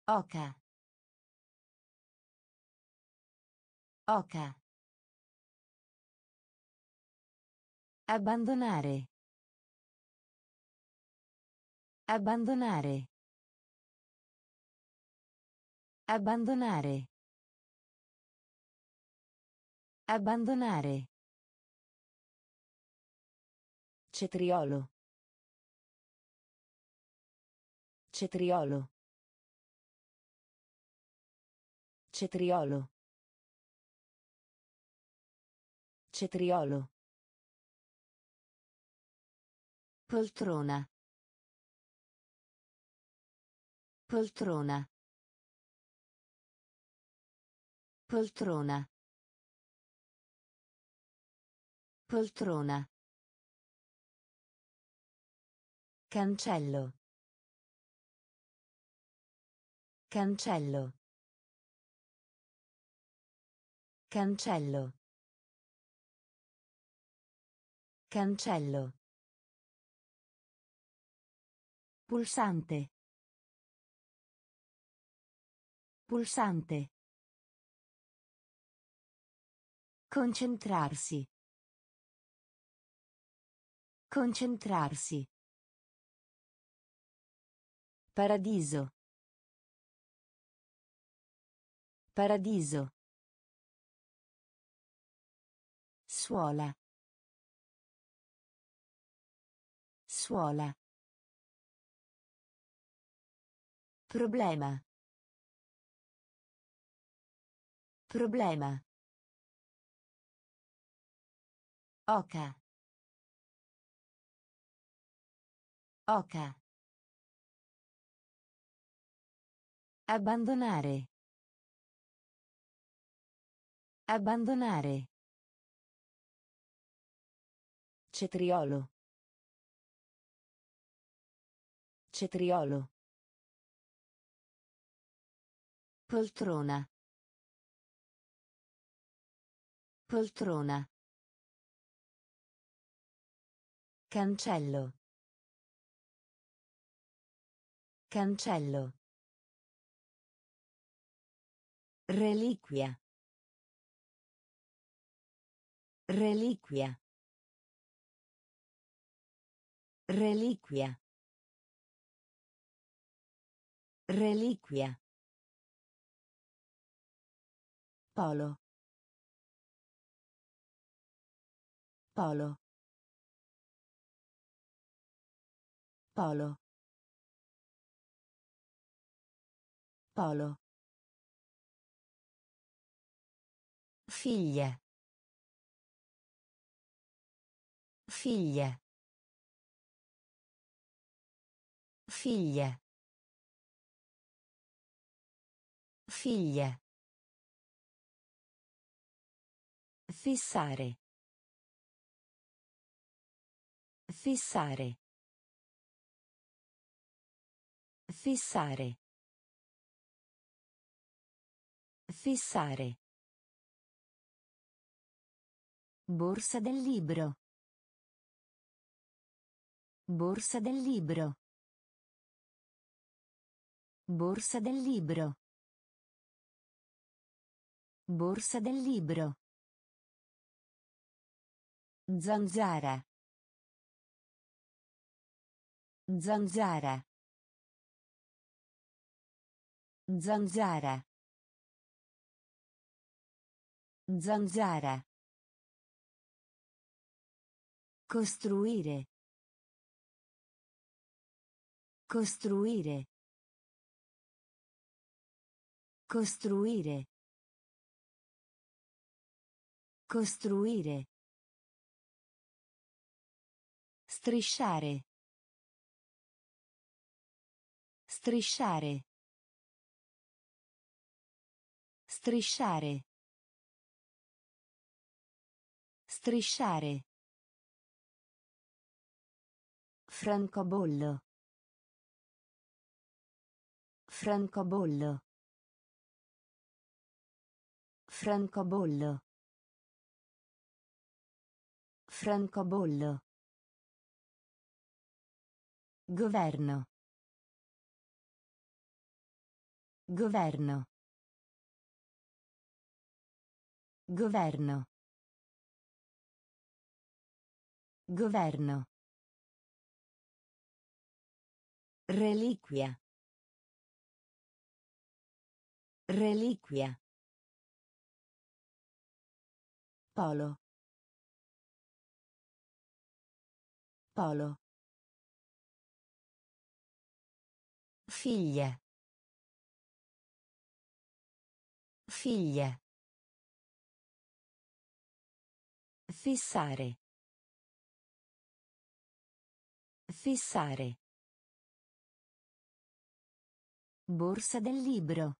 Oca. Oca. Abbandonare. Abbandonare. Abbandonare. Abbandonare. Cetriolo. Cetriolo. Cetriolo. Cetriolo. Poltrona. Poltrona. Poltrona. Poltrona. Cancello. Cancello. Cancello. Cancello. Pulsante. Pulsante. Concentrarsi. Concentrarsi. Paradiso. Paradiso. Suola. Suola. Problema. Problema. Oca. Oca. Abbandonare. Abbandonare. Cetriolo. Cetriolo. Poltrona. Poltrona. Cancello. Cancello. Reliquia. Reliquia. Reliquia. Reliquia. Polo. Polo. Polo. Polo. Figlia. Figlia. Figlia. Figlia. Fissare. Fissare. Fissare. Fissare. Borsa del libro. Borsa del libro. Borsa del libro. Borsa del libro. Zanzara. Zanzara. Zanzara. Zanzara. Costruire. Costruire. Costruire. Costruire. Strisciare. Strisciare. Strisciare. Strisciare. Francobollo. Francobollo. Francobollo. Francobollo. Governo. Governo. Governo. Governo. Reliquia. Reliquia. Polo. Polo. Figlia. Figlia. Fissare. Fissare. Borsa del libro.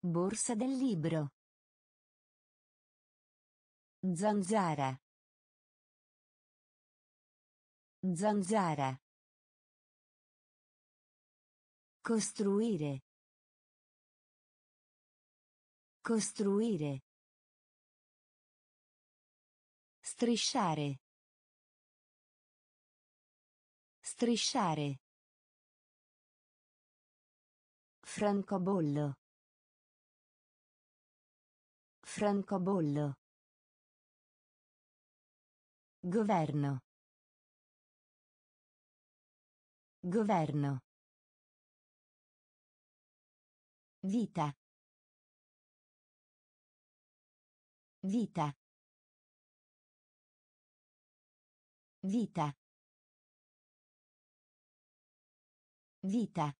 Borsa del libro. Zanzara. Zanzara. Costruire. Costruire. Strisciare. Strisciare. Francobollo. Francobollo. Governo. Governo. Vita. Vita. Vita. Vita.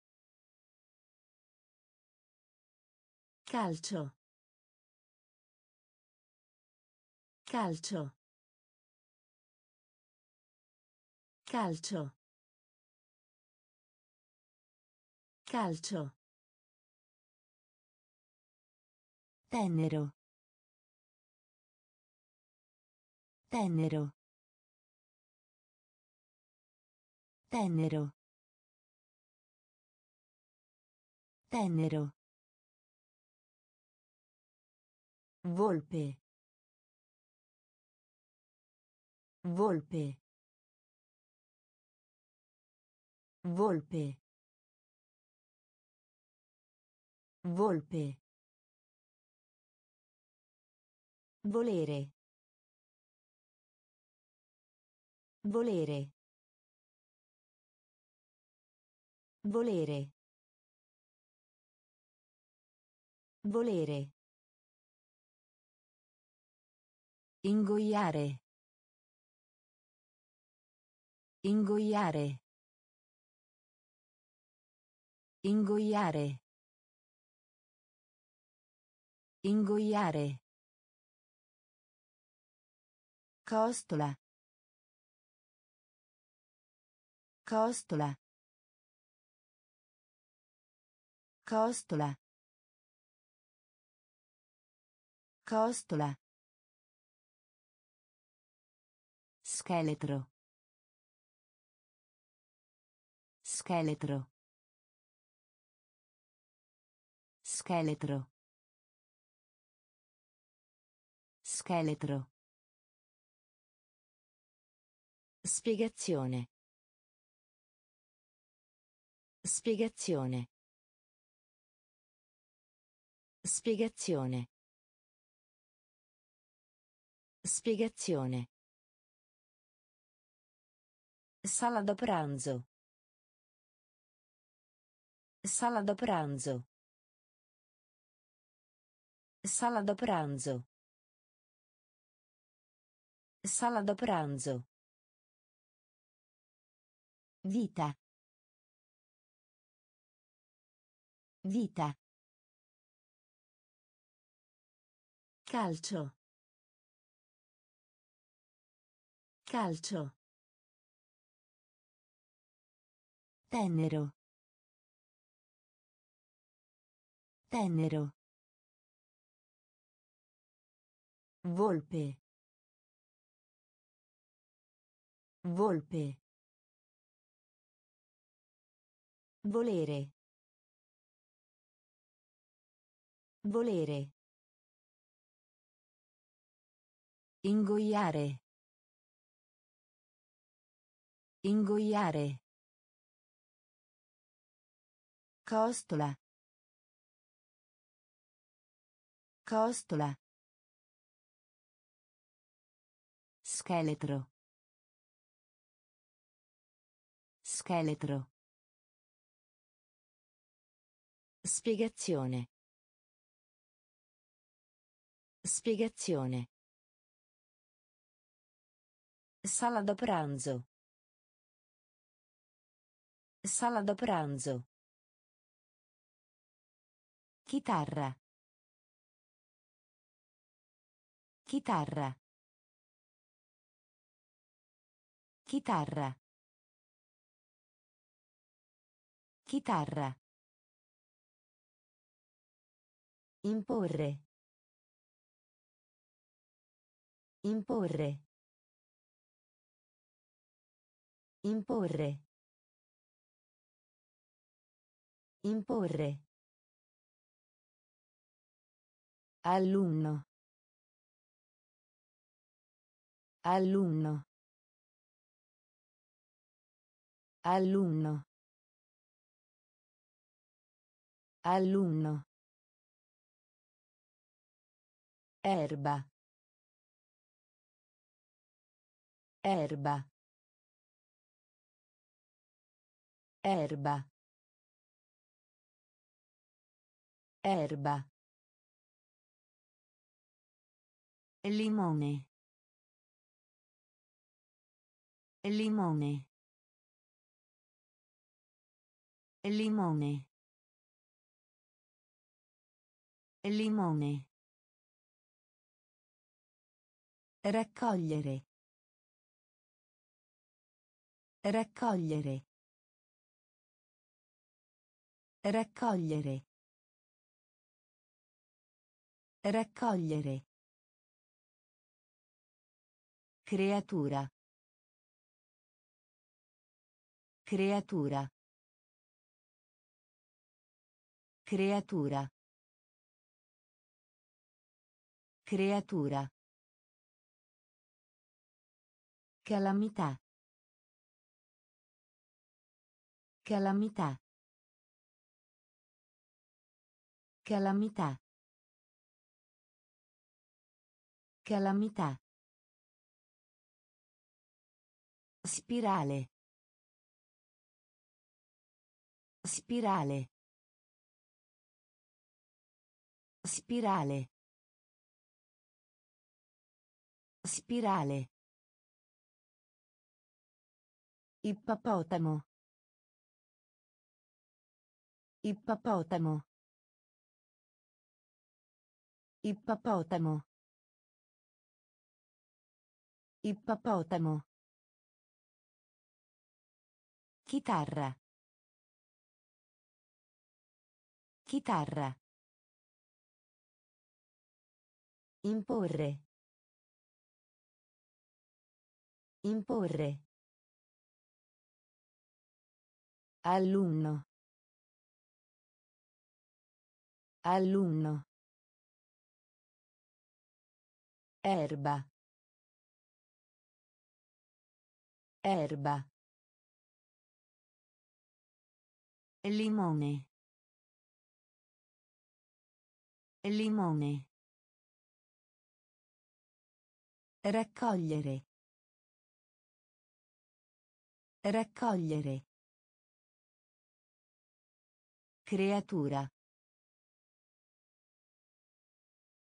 Calcio. Calcio. Calcio. Calcio. Tenero. Tenero. Tenero. Tenero. Volpe. Volpe. Volpe. Volpe. Volere. Volere. Volere. Volere. Ingoiare. Ingoiare. Ingoiare. Ingoiare. Costola. Costola. Costola. Costola. Scheletro. Scheletro. Scheletro. Scheletro. Spiegazione. Spiegazione. Spiegazione. Spiegazione. Sala da pranzo. Sala da pranzo. Sala da pranzo. Sala da pranzo. Vita. Vita. Calcio. Calcio. Tenero. Tenero. Volpe. Volpe. Volere. Volere. Ingoiare. Ingoiare. Costola. Costola. Scheletro. Scheletro. Spiegazione. Spiegazione. Sala da pranzo. Sala da pranzo. Chitarra. Chitarra. Chitarra. Chitarra. Imporre. Imporre. Imporre. Imporre. Alunno. Alunno. Alunno. Alunno. Erba. Erba. Erba. Erba. Limone. Limone. Limone. Limone. Raccogliere. Raccogliere. Raccogliere. Raccogliere. Creatura. Creatura. Creatura. Creatura. Calamità. Calamità. Calamità. Calamità. Spirale. Spirale. Spirale. Spirale. Ippopotamo. Ippopotamo. Ippopotamo. Ippopotamo. Chitarra. Chitarra. Imporre. Imporre. Alunno. Alunno. Erba. Erba. Limone. Limone. Raccogliere. Raccogliere. Creatura.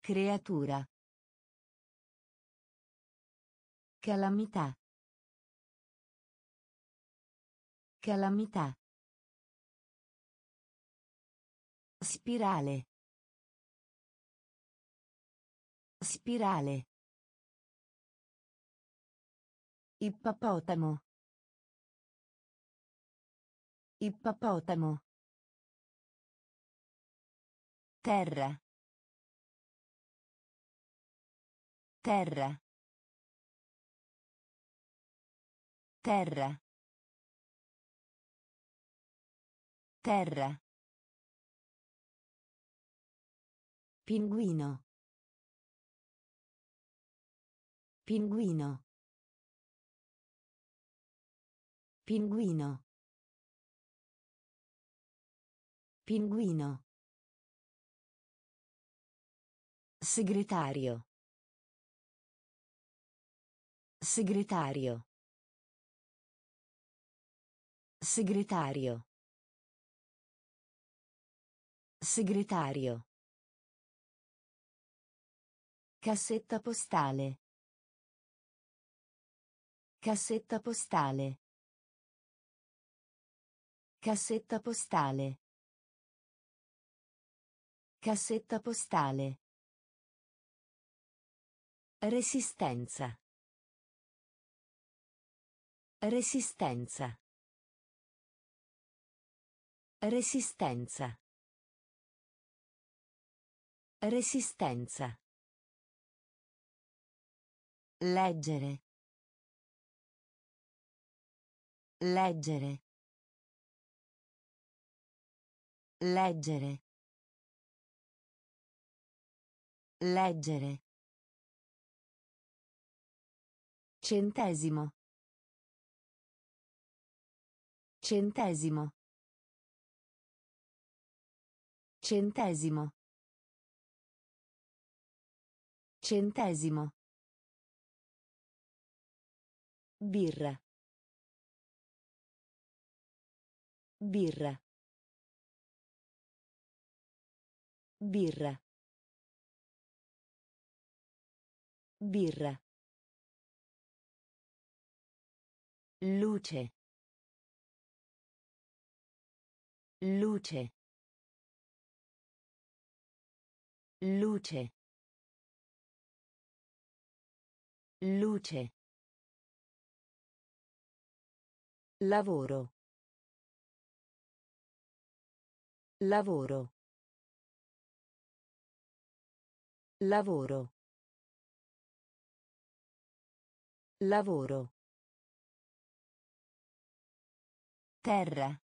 Creatura. Calamità. Calamità. Spirale. Spirale. Ippopotamo. Ippopotamo. Terra. Terra. Terra. Terra. Pinguino. Pinguino. Pinguino. Pinguino. Segretario. Segretario. Segretario. Segretario. Cassetta postale. Cassetta postale. Cassetta postale. Cassetta postale. Resistenza. Resistenza. Resistenza. Resistenza. Leggere. Leggere. Leggere. Leggere. Centesimo. Centesimo. Centesimo. Centesimo. Birra. Birra. Birra. Birra. Luce. Luce. Luce. Luce. Lavoro. Lavoro. Lavoro. Lavoro. Terra.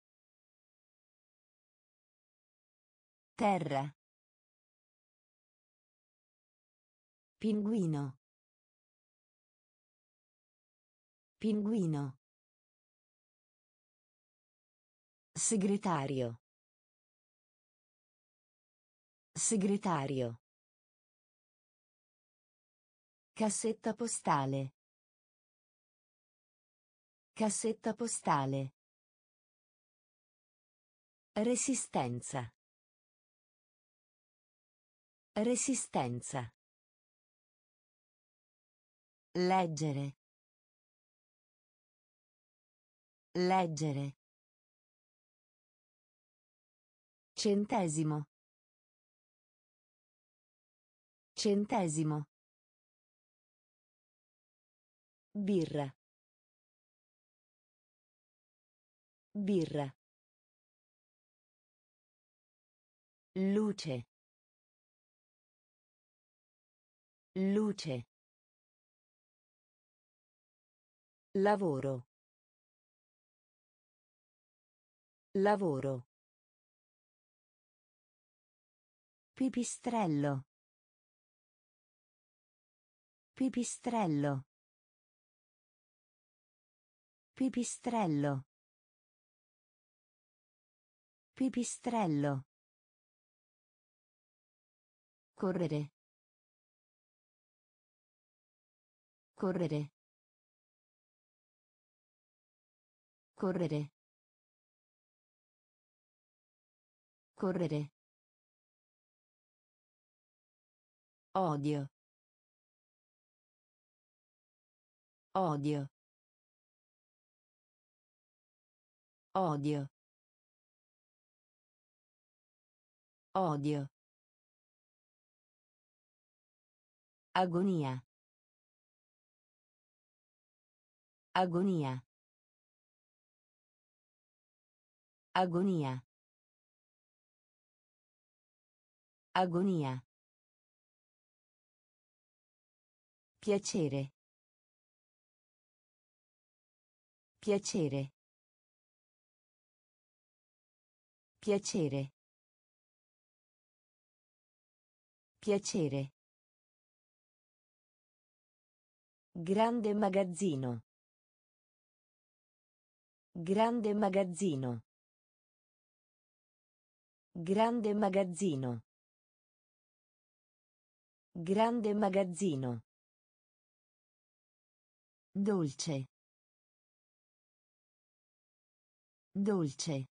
Terra. Pinguino. Pinguino. Segretario. Segretario. Cassetta postale. Cassetta postale. Resistenza. Resistenza. Leggere. Leggere. Centesimo. Centesimo. Birra. Birra. Luce. Luce. Lavoro. Lavoro. Pipistrello. Pipistrello. Pipistrello. Pipistrello. Correre. Correre. Correre. Correre. Odio. Odio. Odio. Odio. Agonia. Agonia. Agonia. Agonia. Piacere. Piacere. Piacere. Piacere. Grande magazzino. Grande magazzino. Grande magazzino. Grande magazzino. Dolce. Dolce.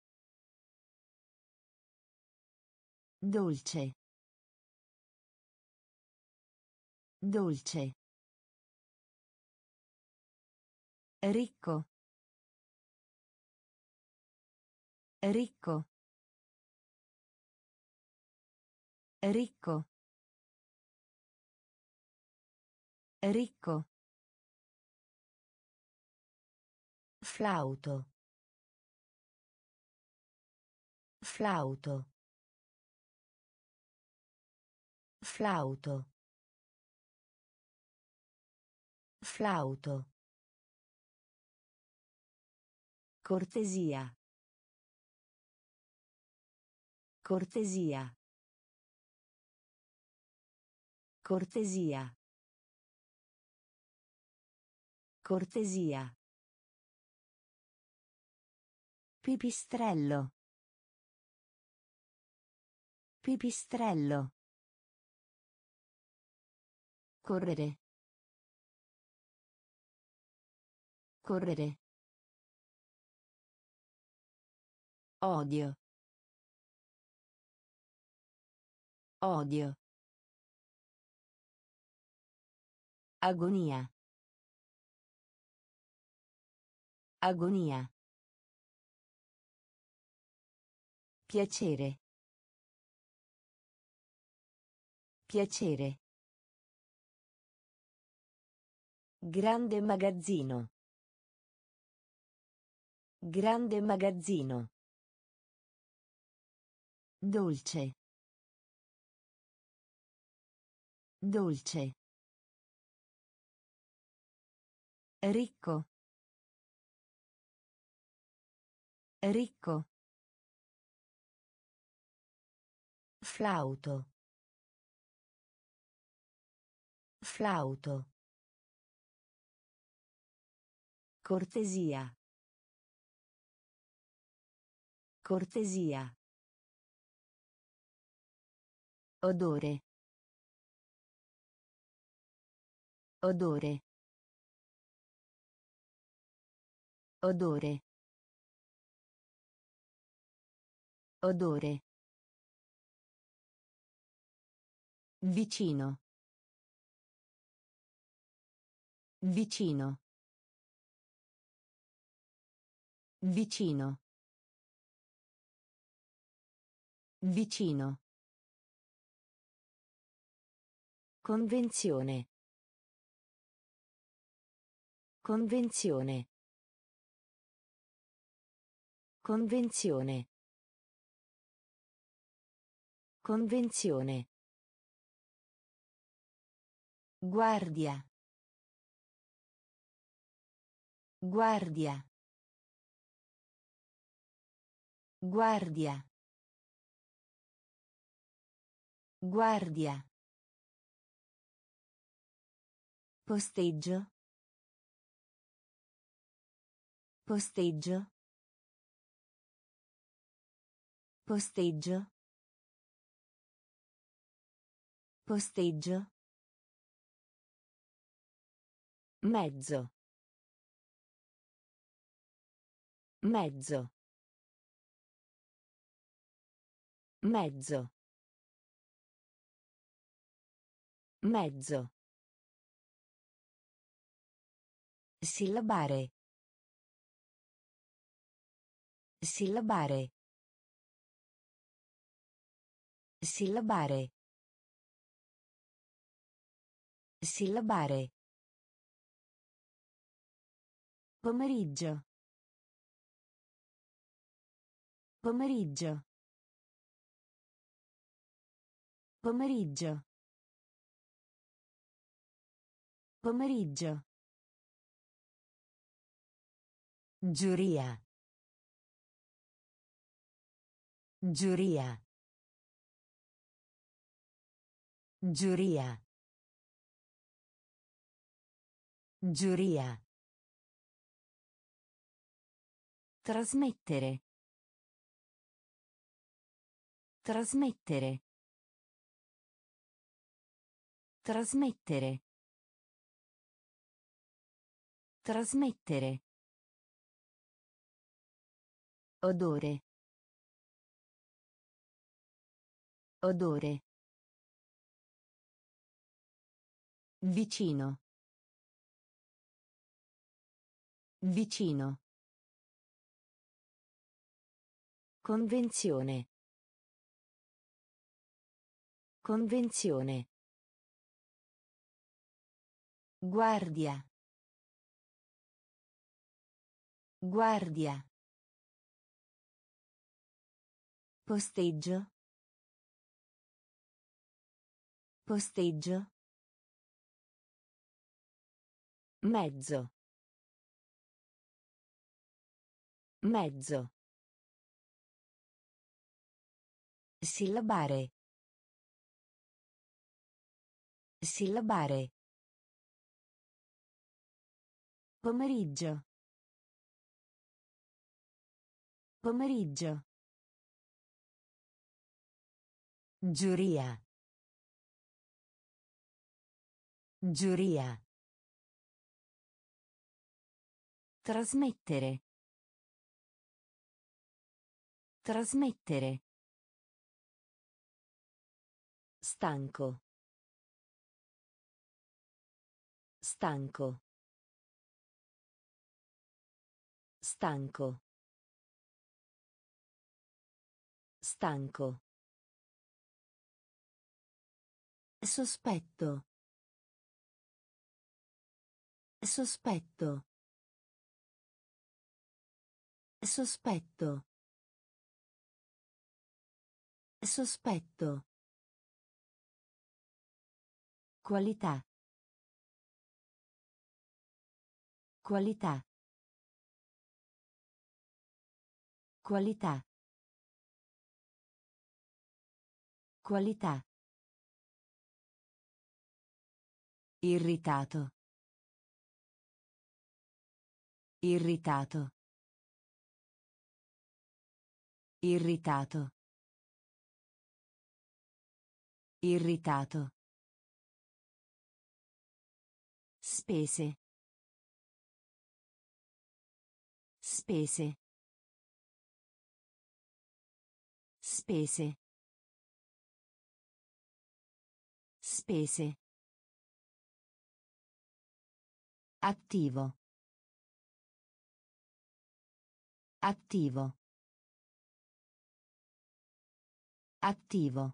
Dolce. Dolce. Ricco. Ricco. Ricco. Ricco. Flauto. Flauto. Flauto. Flauto. Cortesia. Cortesia. Cortesia. Cortesia. Pipistrello. Pipistrello. Correre. Correre. Odio. Odio. Agonia. Agonia. Piacere. Piacere. Grande magazzino. Grande magazzino. Dolce. Dolce. Ricco. Ricco. Flauto. Flauto. Cortesia. Cortesia. Odore. Odore. Odore. Odore. Vicino. Vicino. Vicino. Vicino. Convenzione. Convenzione. Convenzione. Convenzione. Guardia. Guardia. Guardia. Guardia. Posteggio. Posteggio. Posteggio. Posteggio. Mezzo. Mezzo. Mezzo. Mezzo. Sillabare. Sillabare. Sillabare. Sillabare. Pomeriggio. Pomeriggio. Pomeriggio. Pomeriggio. Giuria. Giuria. Giuria. Giuria. Trasmettere. Trasmettere. Trasmettere. Trasmettere. Odore. Odore. Vicino. Vicino. Convenzione. Convenzione. Guardia. Guardia. Posteggio. Posteggio. Mezzo. Mezzo. Sillabare. Sillabare. Pomeriggio. Pomeriggio. Giuria. Giuria. Trasmettere. Trasmettere. Stanco. Stanco. Stanco. Stanco. Sospetto. Sospetto. Sospetto. Sospetto. Qualità. Qualità. Qualità. Qualità. Irritato. Irritato. Irritato. Irritato. Spese. Spese. Spese. Spese. Attivo. Attivo. Attivo.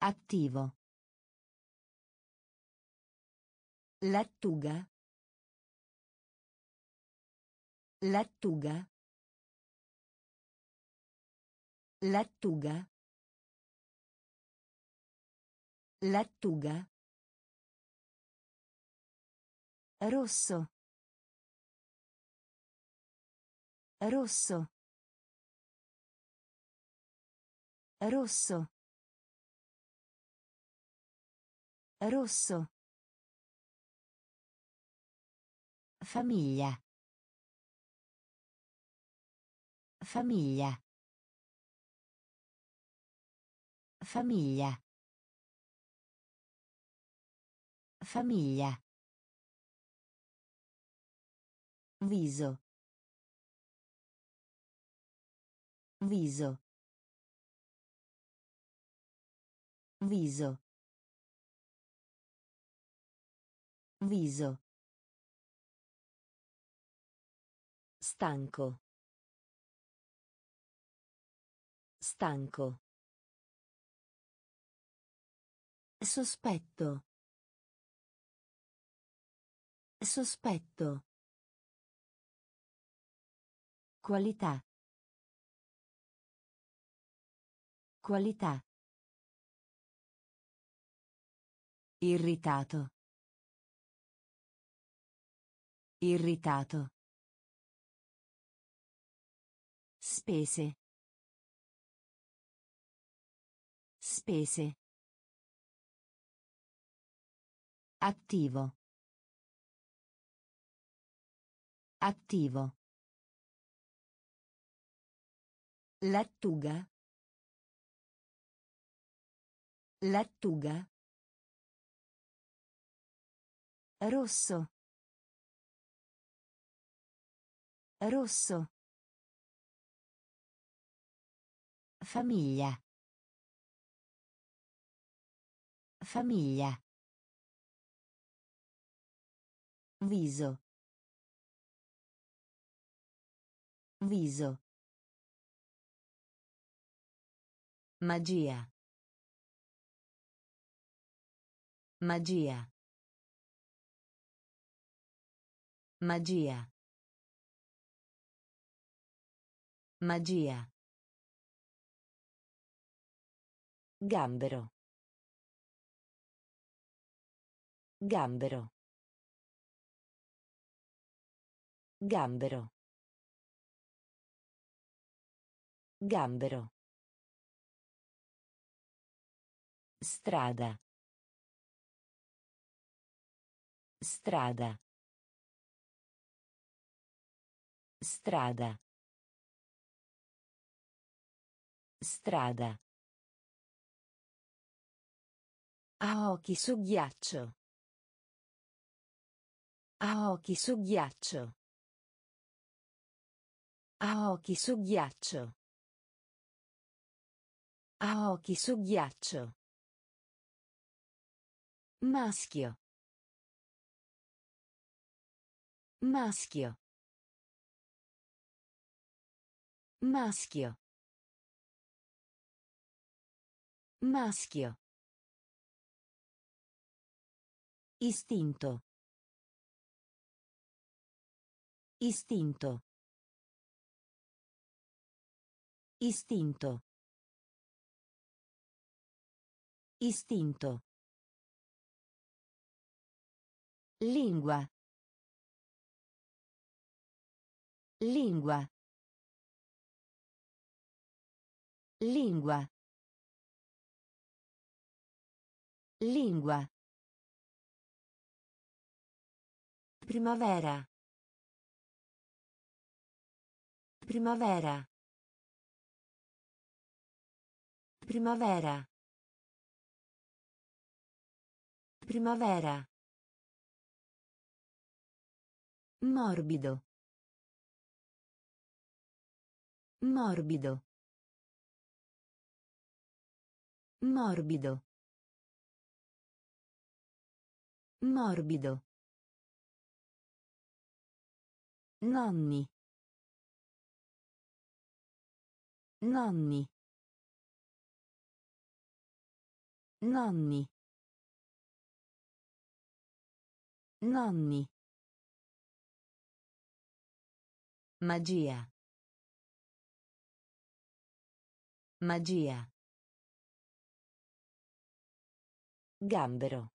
Attivo. Lattuga. Lattuga. Lattuga. Lattuga. Rosso. Rosso. Rosso. Rosso. Famiglia. Famiglia. Famiglia. Famiglia. Viso. Viso. Viso. Viso. Stanco. Stanco. Sospetto. Sospetto. Qualità. Qualità. Irritato. Irritato. Spese. Spese. Attivo. Attivo. Lattuga. Lattuga. Rosso. Rosso. Famiglia. Famiglia. Viso. Viso. Magia. Magia. Magia. Magia. Gambero. Gambero. Gambero. Gambero. Strada. Strada. Strada. Strada. A occhi su ghiaccio. A occhi su ghiaccio. A occhi su ghiaccio. A occhi su ghiaccio. Maschio. Maschio. Maschio. Maschio. Istinto. Istinto. Istinto. Istinto. Lingua. Lingua. Lingua. Lingua. Primavera. Primavera. Primavera. Primavera. Morbido. Morbido. Morbido. Morbido. Nonni. Nonni. Nonni. Nonni. Magia. Magia. Gambero.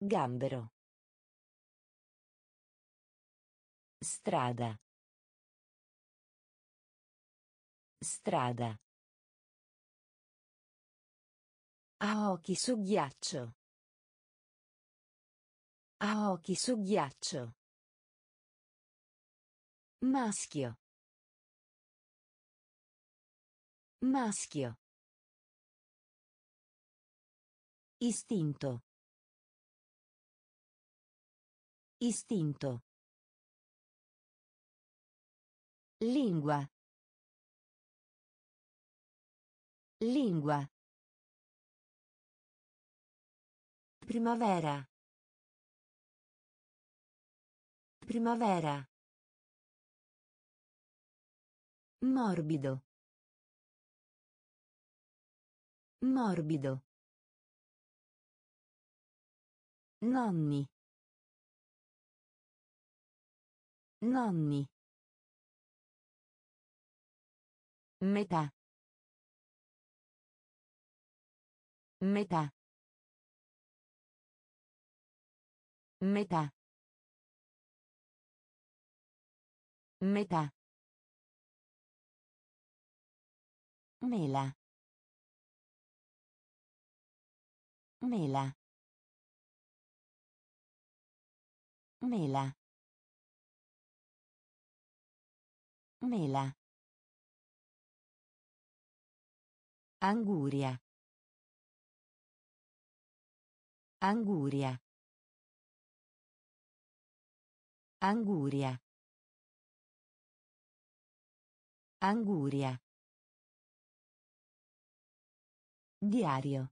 Gambero. Strada. Strada. A occhi su ghiaccio. A occhi su ghiaccio. Maschio. Maschio. Istinto. Istinto. Lingua. Lingua. Primavera. Primavera. Morbido. Morbido. Nonni. Nonni. Metà. Metà. Metà. Metà. Mela. Mela. Mela. Mela. Anguria. Anguria. Anguria. Anguria. Diario.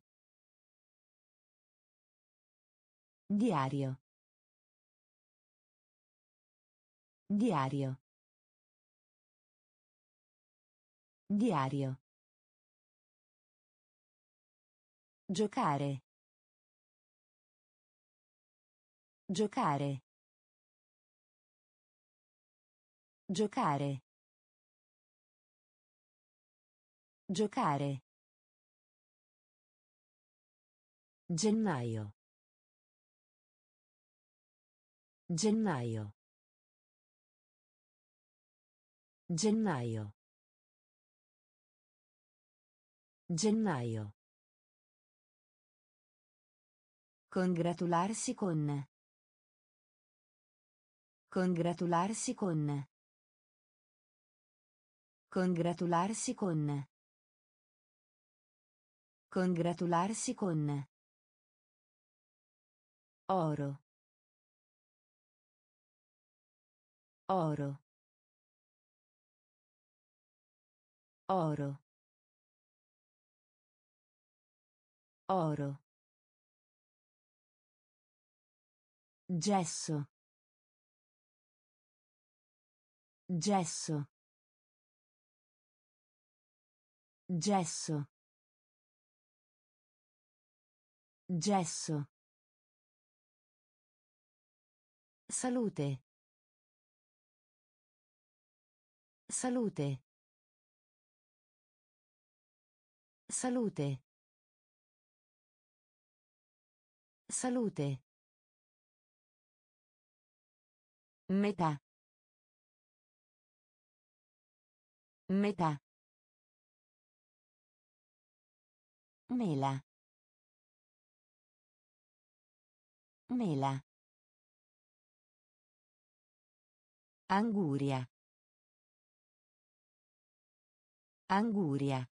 Diario. Diario. Diario. Giocare. Giocare. Giocare. Giocare. Gennaio. Gennaio. Gennaio. Gennaio. Congratularsi con. Congratularsi con. Congratularsi con. Congratularsi con. Oro. Oro. Oro. Oro. Gesso. Gesso. Gesso. Gesso. Salute. Salute. Salute. Salute. Metà. Metà. Mela. Mela. Anguria. Anguria.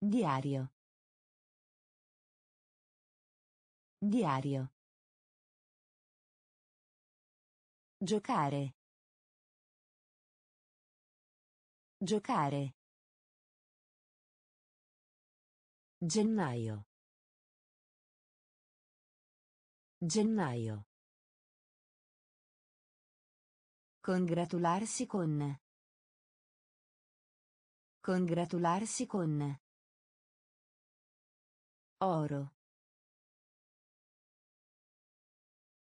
Diario. Diario. Giocare. Giocare. Gennaio. Gennaio. Congratularsi con. Congratularsi con. Oro.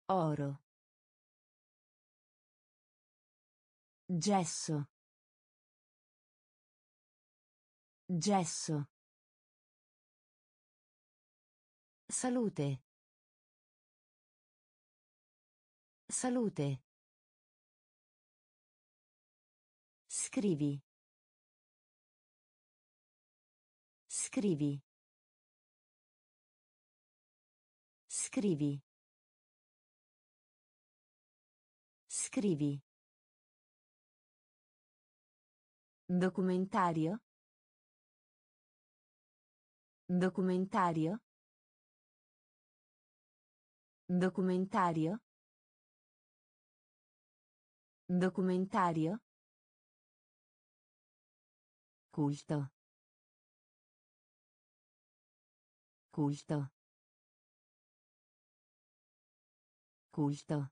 Oro. Gesso. Gesso. Salute. Salute. Scrivi. Scrivi. Scrivi. Scrivi. Documentario. Documentario. Documentario. Documentario. Culto. Culto. Culto.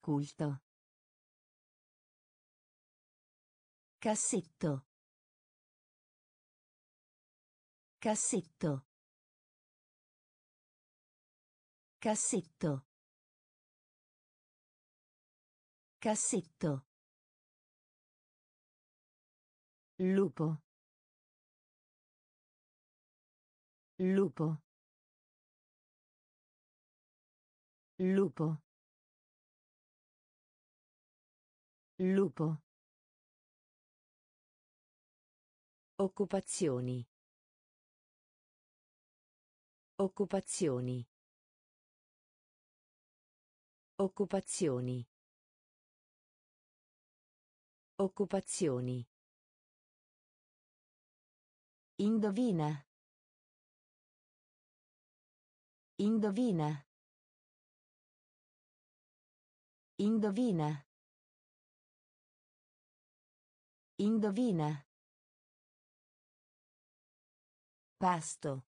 Culto. Cassetto. Cassetto. Cassetto. Cassetto. Lupo. Lupo. Lupo. Lupo. Occupazioni. Occupazioni. Occupazioni. Occupazioni. Indovina. Indovina. Indovina. Indovina. Pasto.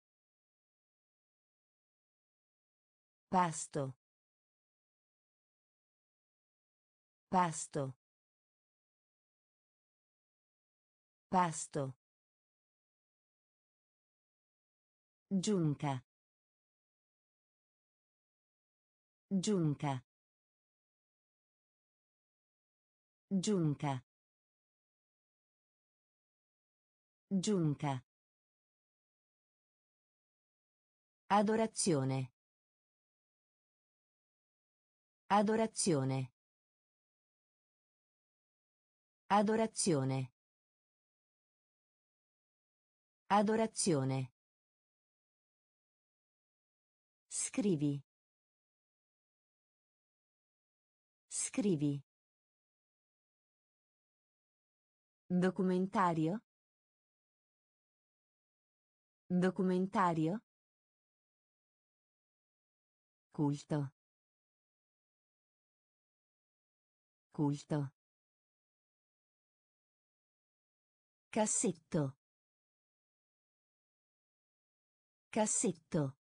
Pasto. Pasto. Pasto. Giunca. Giunca. Giunca. Giunca. Adorazione. Adorazione. Adorazione. Adorazione. Scrivi. Scrivi. Documentario. Documentario. Culto. Culto. Cassetto. Cassetto.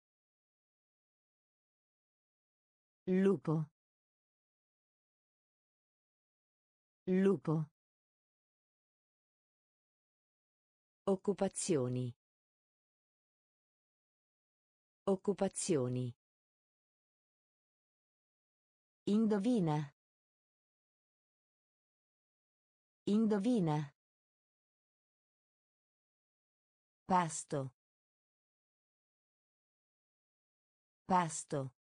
Lupo. Lupo. Occupazioni. Occupazioni. Indovina. Indovina. Pasto. Pasto.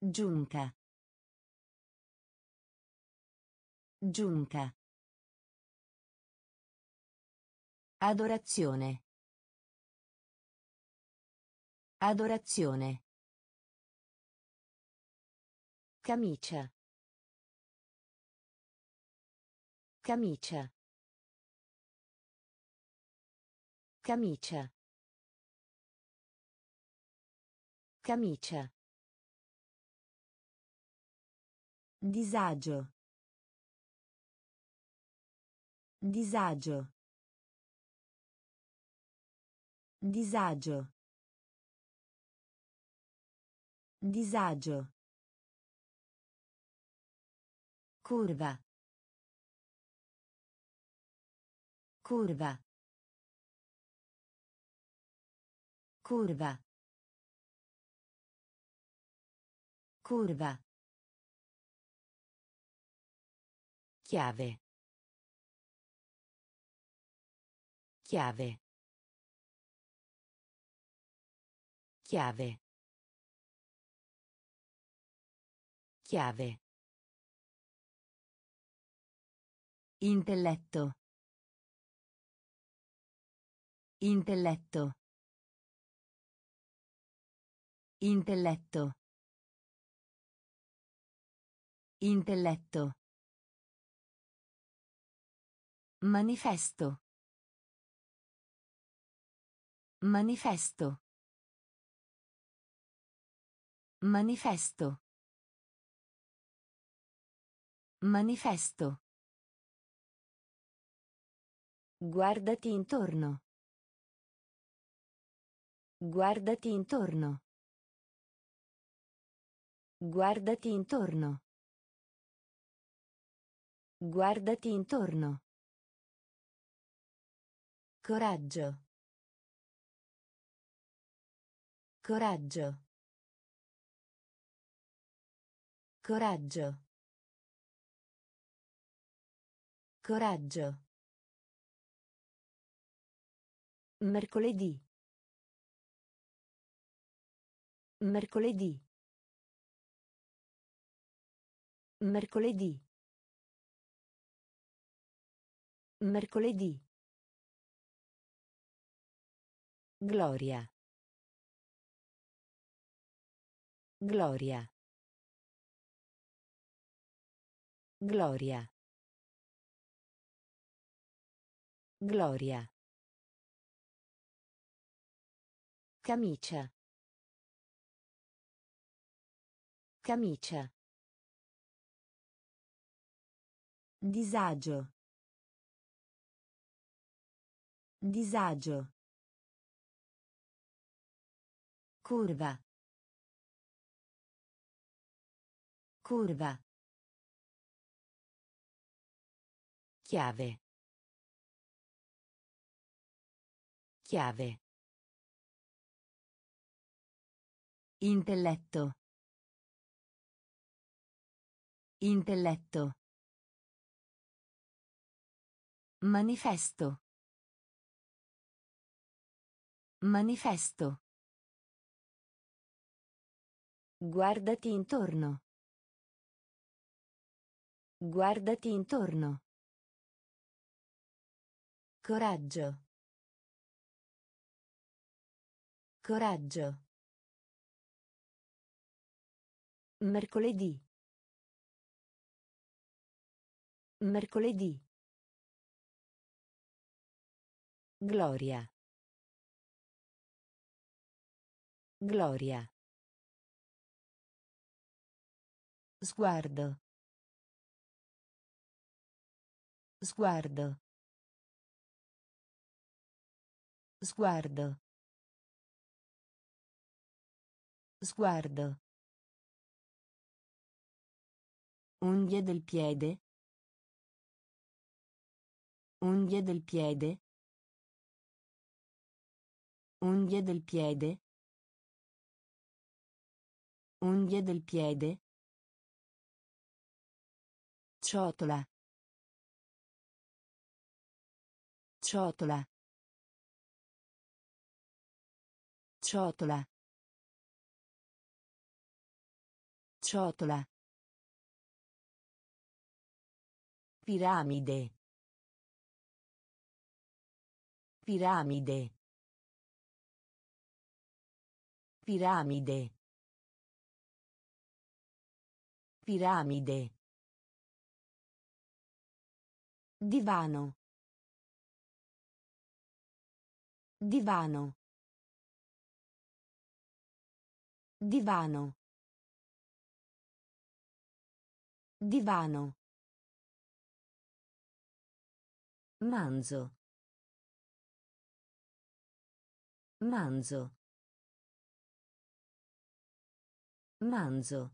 Giunca. Giunca. Adorazione. Adorazione. Camicia. Camicia. Camicia. Camicia. Disagio. Disagio. Disagio. Disagio. Curva. Curva. Curva. Curva. Chiave. Chiave. Chiave. Chiave. Intelletto. Intelletto. Intelletto. Intelletto. Manifesto. Manifesto. Manifesto. Manifesto. Guardati intorno. Guardati intorno. Guardati intorno. Guardati intorno. Coraggio. Coraggio. Coraggio. Coraggio. Mercoledì. Mercoledì. Mercoledì. Mercoledì. Gloria. Gloria. Gloria. Gloria. Camicia. Camicia. Disagio. Disagio. Curva. Curva. Chiave. Chiave. Intelletto. Intelletto. Manifesto. Manifesto. Guardati intorno. Guardati intorno. Coraggio. Coraggio. Mercoledì. Mercoledì. Gloria. Gloria. Sguardo. Sguardo. Sguardo. Sguardo. Unghie del piede. Unghie del piede. Unghie del piede. Unghie del piede. Ciotola. Ciotola. Ciotola. Ciotola. Piramide. Piramide. Piramide. Piramide. Divano. Divano. Divano. Divano. Manzo. Manzo. Manzo.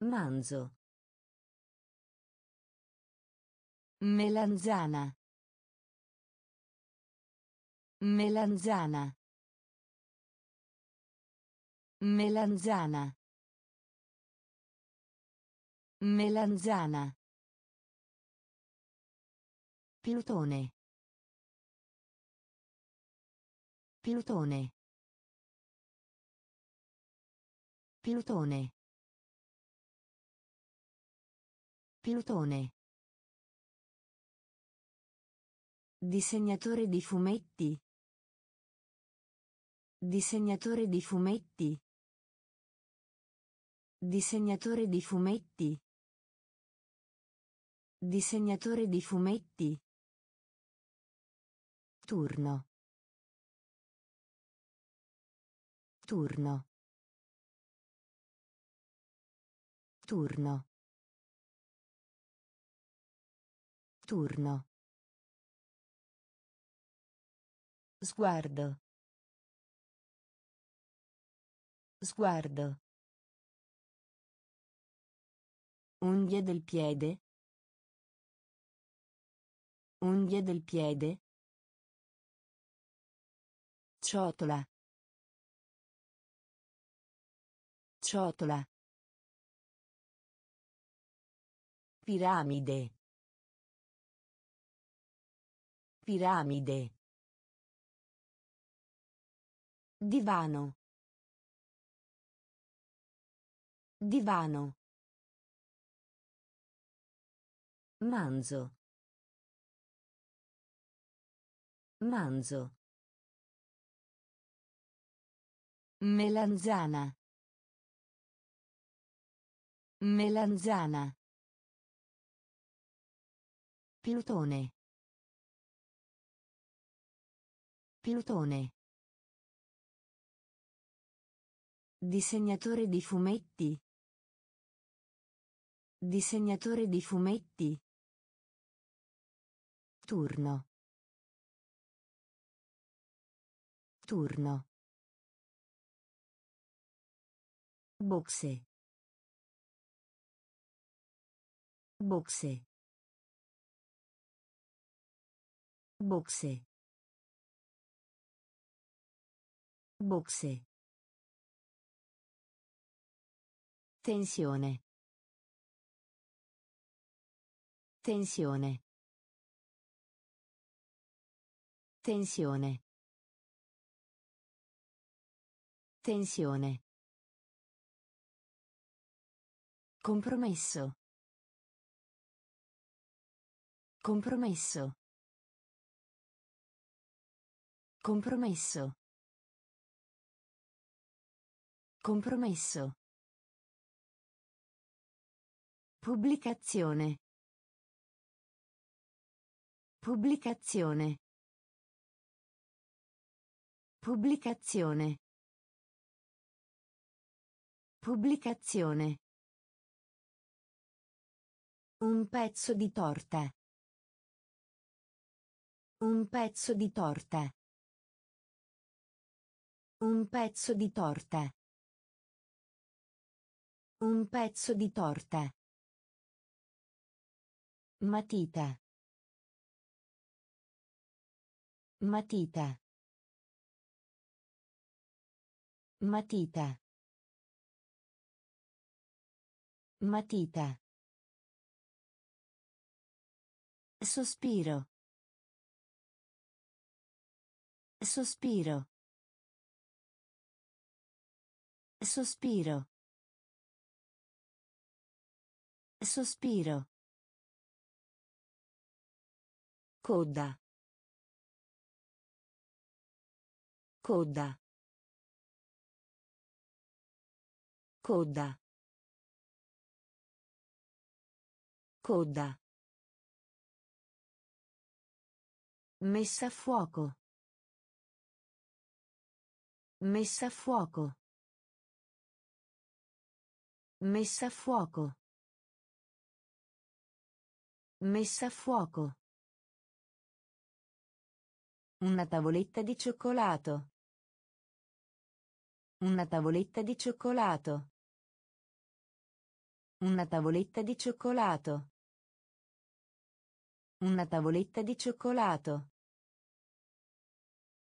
Manzo. Melanzana. Melanzana. Melanzana. Melanzana. Plutone. Plutone. Pilotone. Pilotone. Disegnatore di fumetti. Disegnatore di fumetti. Disegnatore di fumetti. Disegnatore di fumetti. Turno. Turno. Turno. Turno. Sguardo. Sguardo. Unghie del piede. Unghie del piede. Ciotola. Ciotola. Piramide. Piramide. Divano. Divano. Manzo. Manzo. Melanzana. Melanzana. Pilotone. Pilotone. Disegnatore di fumetti. Disegnatore di fumetti. Turno. Turno. Boxe. Boxe. Boxe. Boxe. Tensione. Tensione. Tensione. Tensione. Compromesso. Compromesso. Compromesso. Compromesso. Pubblicazione. Pubblicazione. Pubblicazione. Pubblicazione. Un pezzo di torta. Un pezzo di torta. Un pezzo di torta. Un pezzo di torta. Matita. Matita. Matita. Matita. Sospiro. Sospiro. Sospiro. Sospiro. Coda. Coda. Coda. Coda. Messa a fuoco. Messa a fuoco. Messa a fuoco. Messa a fuoco. Una tavoletta di cioccolato. Una tavoletta di cioccolato. Una tavoletta di cioccolato. Una tavoletta di cioccolato.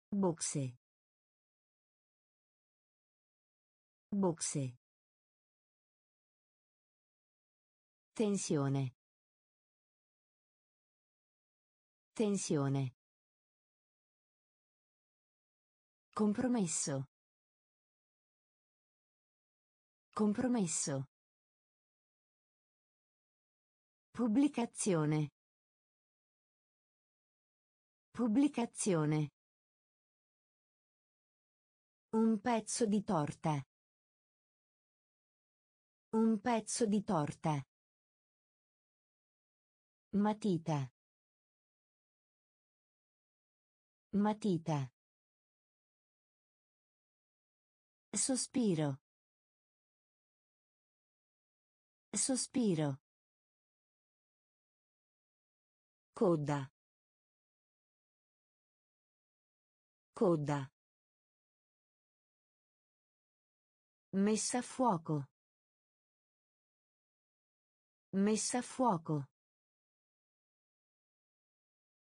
Boxe. Boxe. Tensione. Tensione. Compromesso. Compromesso. Pubblicazione. Pubblicazione. Un pezzo di torta. Un pezzo di torta. Matita. Matita. Sospiro. Sospiro. Coda. Coda. Messa a fuoco. Messa a fuoco.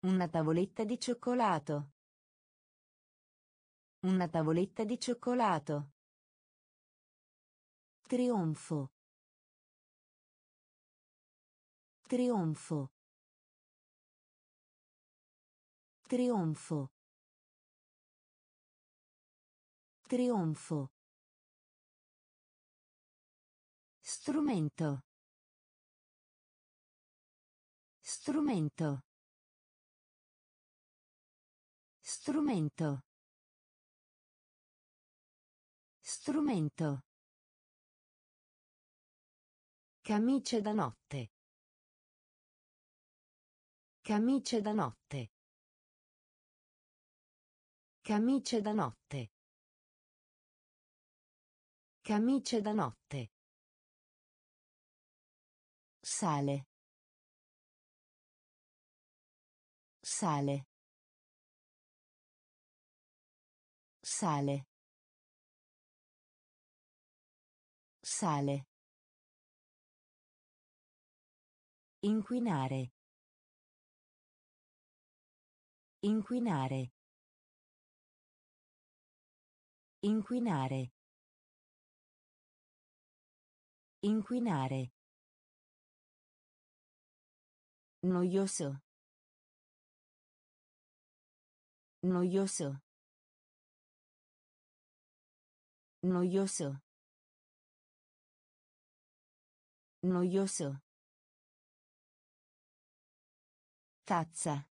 Una tavoletta di cioccolato. Una tavoletta di cioccolato. Trionfo. Trionfo. Trionfo. Trionfo. Strumento. Strumento. Strumento. Strumento. Camice da notte. Camice da notte. Camice da notte. Camice da notte. Sale. Sale. Sale. Sale. Inquinare. Inquinare. Inquinare. Inquinare. Noioso. Noioso. Noioso. Noioso. Tazza.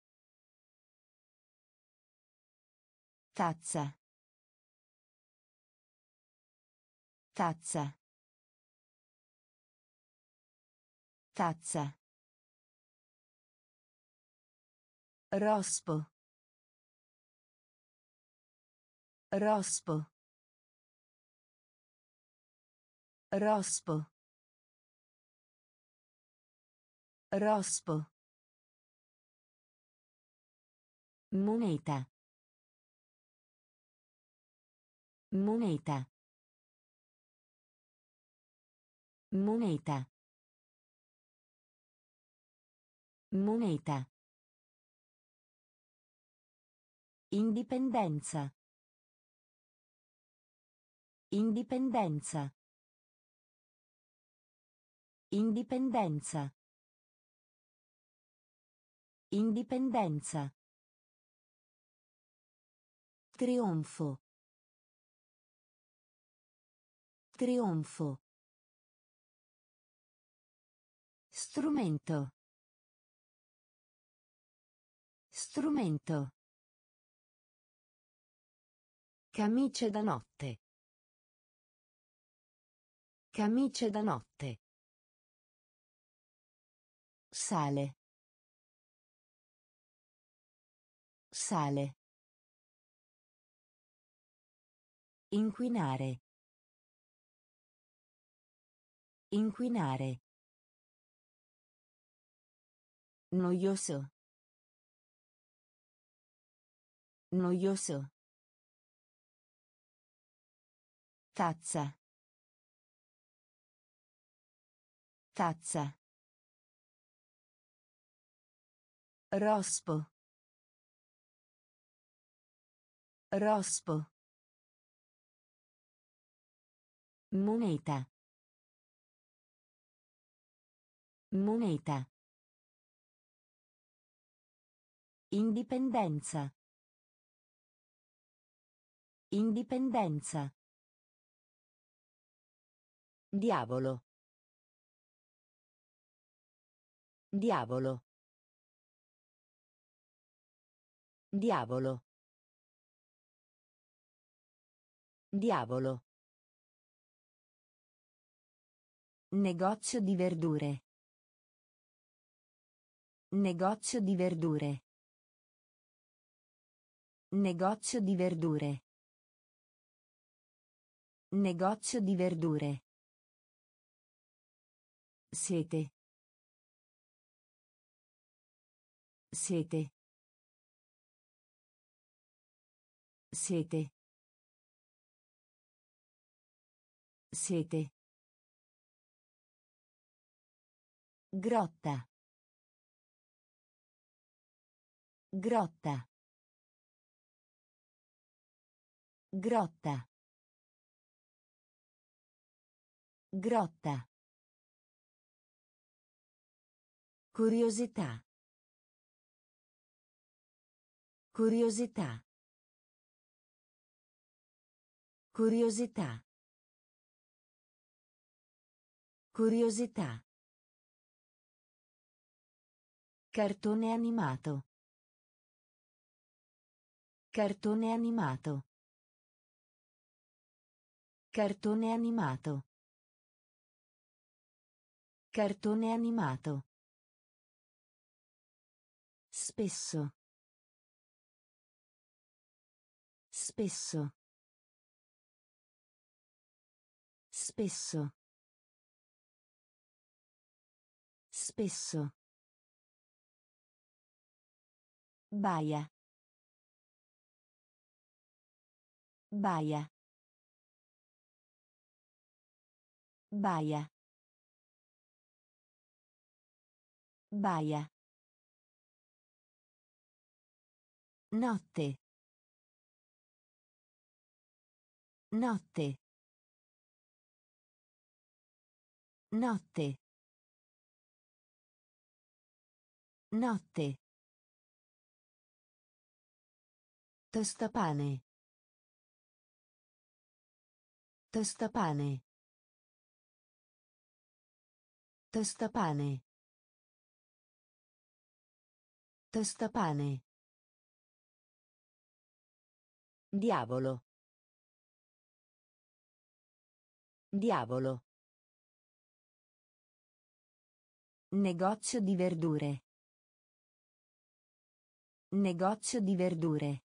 Tazza. Tazza. Tazza. Rospo. Rospo. Rospo. Rospo. Moneta. Moneta. Moneta. Moneta. Indipendenza. Indipendenza. Indipendenza. Indipendenza. Trionfo. Trionfo. Strumento. Strumento. Camice da notte. Camice da notte. Sale. Sale. Inquinare. Inquinare. Noioso. Noioso. Tazza. Tazza. Rospo. Rospo. Moneta. Moneta. Indipendenza. Indipendenza. Diavolo. Diavolo. Diavolo. Diavolo. Negozio di verdure. Negozio di verdure. Negozio di verdure. Negozio di verdure. Sete. Sete. Sete. Sete. Grotta. Grotta. Grotta. Grotta. Curiosità. Curiosità. Curiosità. Curiosità. Cartone animato. Cartone animato. Cartone animato. Cartone animato. Spesso. Spesso. Spesso. Spesso. Baia. Baia. Baia. Baia. Notte. Notte. Notte. Notte. Tostapane. Tostapane. Tostapane. Tostapane. Diavolo. Diavolo. Negozio di verdure. Negozio di verdure.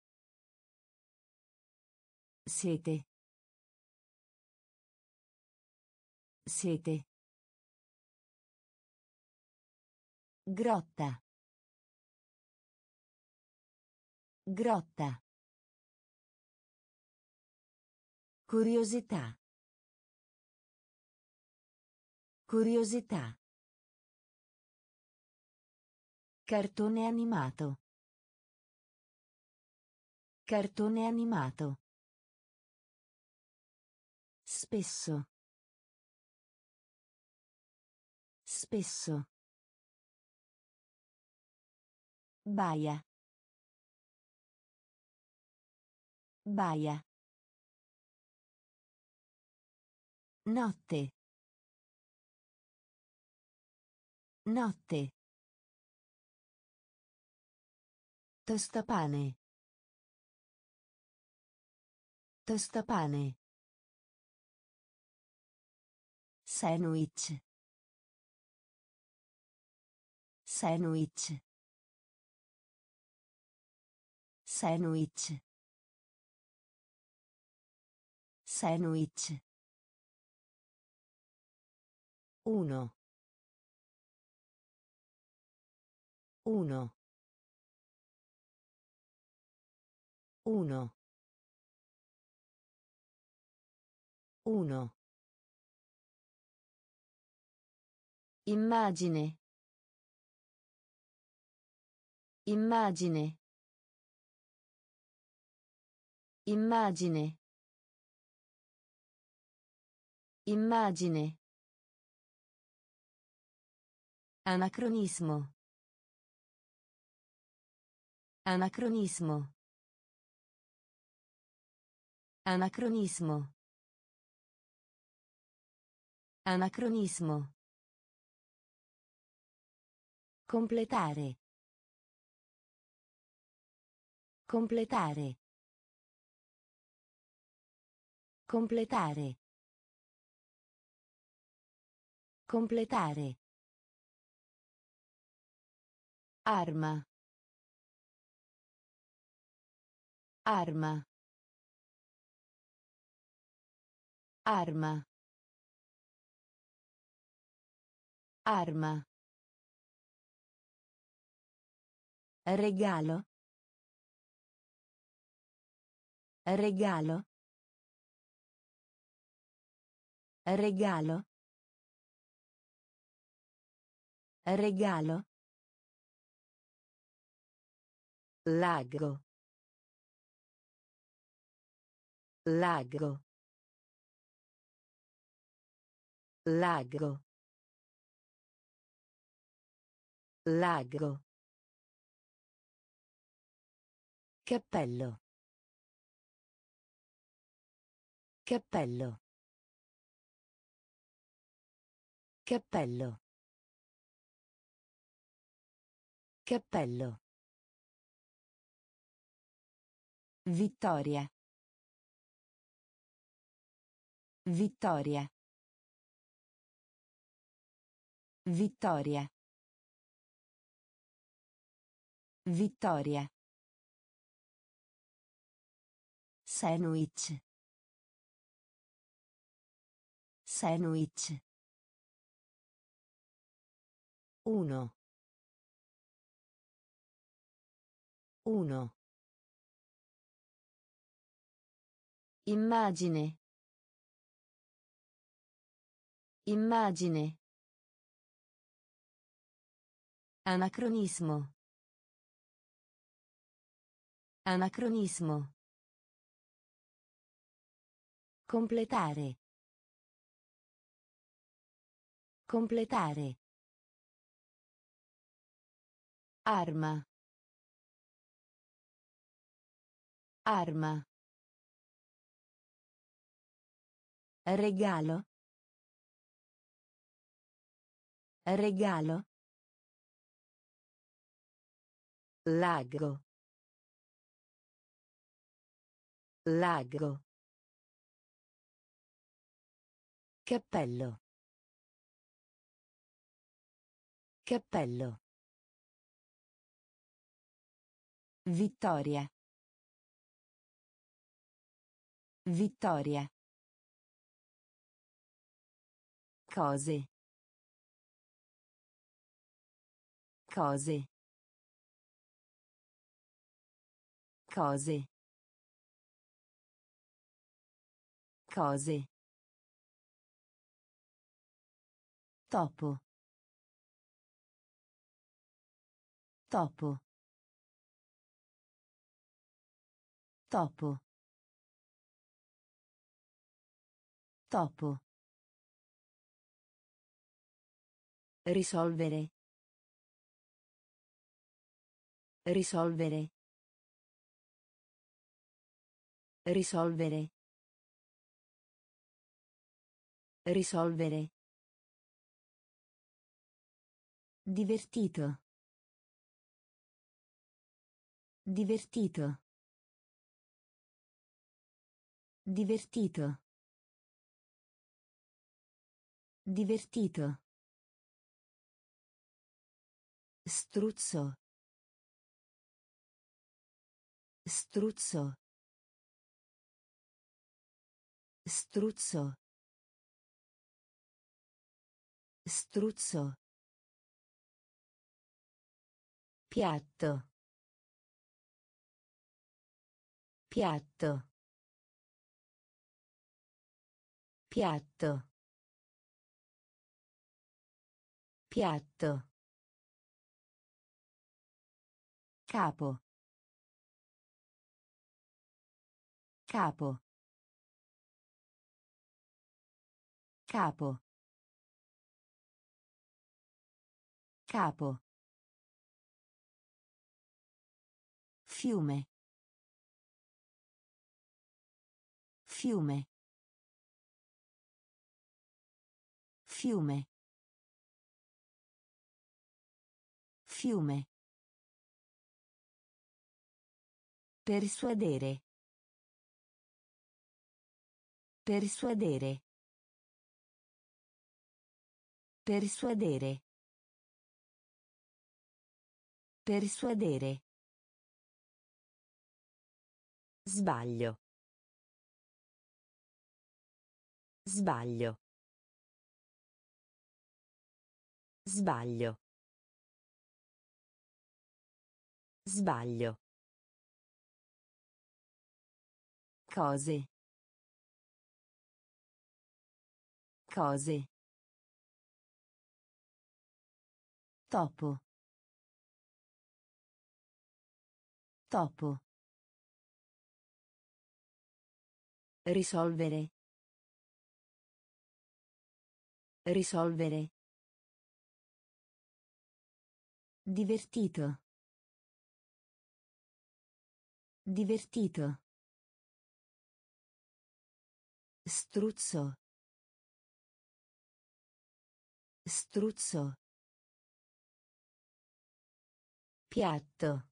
Sete. Sete. Grotta. Grotta. Curiosità. Curiosità. Cartone animato. Cartone animato. Spesso. Spesso. Baia. Baia. Notte. Notte. Tostapane. Tostapane. Sandwich. Sandwich. Sandwich. Sandwich. Uno. Uno. Uno. Uno. Immagine. Immagine. Immagine. Immagine. Anacronismo. Anacronismo. Anacronismo. Anacronismo. Completare. Completare. Completare. Completare. Arma. Arma. Arma. Arma. Regalo. Regalo. Regalo. Regalo. Lago. Lago. Lago. Lago. Cappello. Cappello. Cappello. Cappello. Vittoria. Vittoria. Vittoria. Vittoria. Sandwich. Sandwich. Uno. Uno. Immagine. Immagine. Anacronismo. Anacronismo. Completare. Completare. Arma. Arma. Regalo. Regalo. Lago. Lago. Cappello. Cappello. Vittoria. Vittoria. Cose. Cose. Cose. Cose. Topo. Topo. Topo. Topo. Risolvere. Risolvere. Risolvere. Risolvere. Divertito. Divertito. Divertito. Divertito. Struzzo. Struzzo. Struzzo. Struzzo. Piatto. Piatto. Piatto. Piatto. Capo. Capo. Capo. Capo. Fiume. Fiume. Fiume. Fiume. Persuadere. Persuadere. Persuadere. Persuadere. Sbaglio. Sbaglio. Sbaglio. Sbaglio. Cose. Cose. Topo. Topo. Risolvere. Risolvere. Divertito. Divertito. Struzzo. Struzzo. Piatto.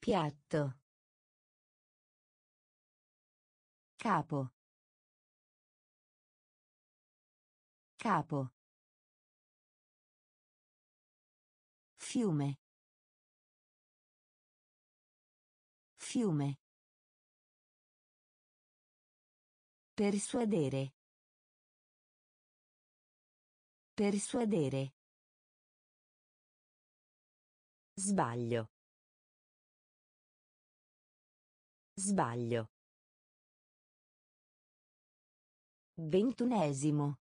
Piatto. Capo. Capo. Fiume. Fiume. Persuadere. Persuadere. Sbaglio. Sbaglio. Ventunesimo.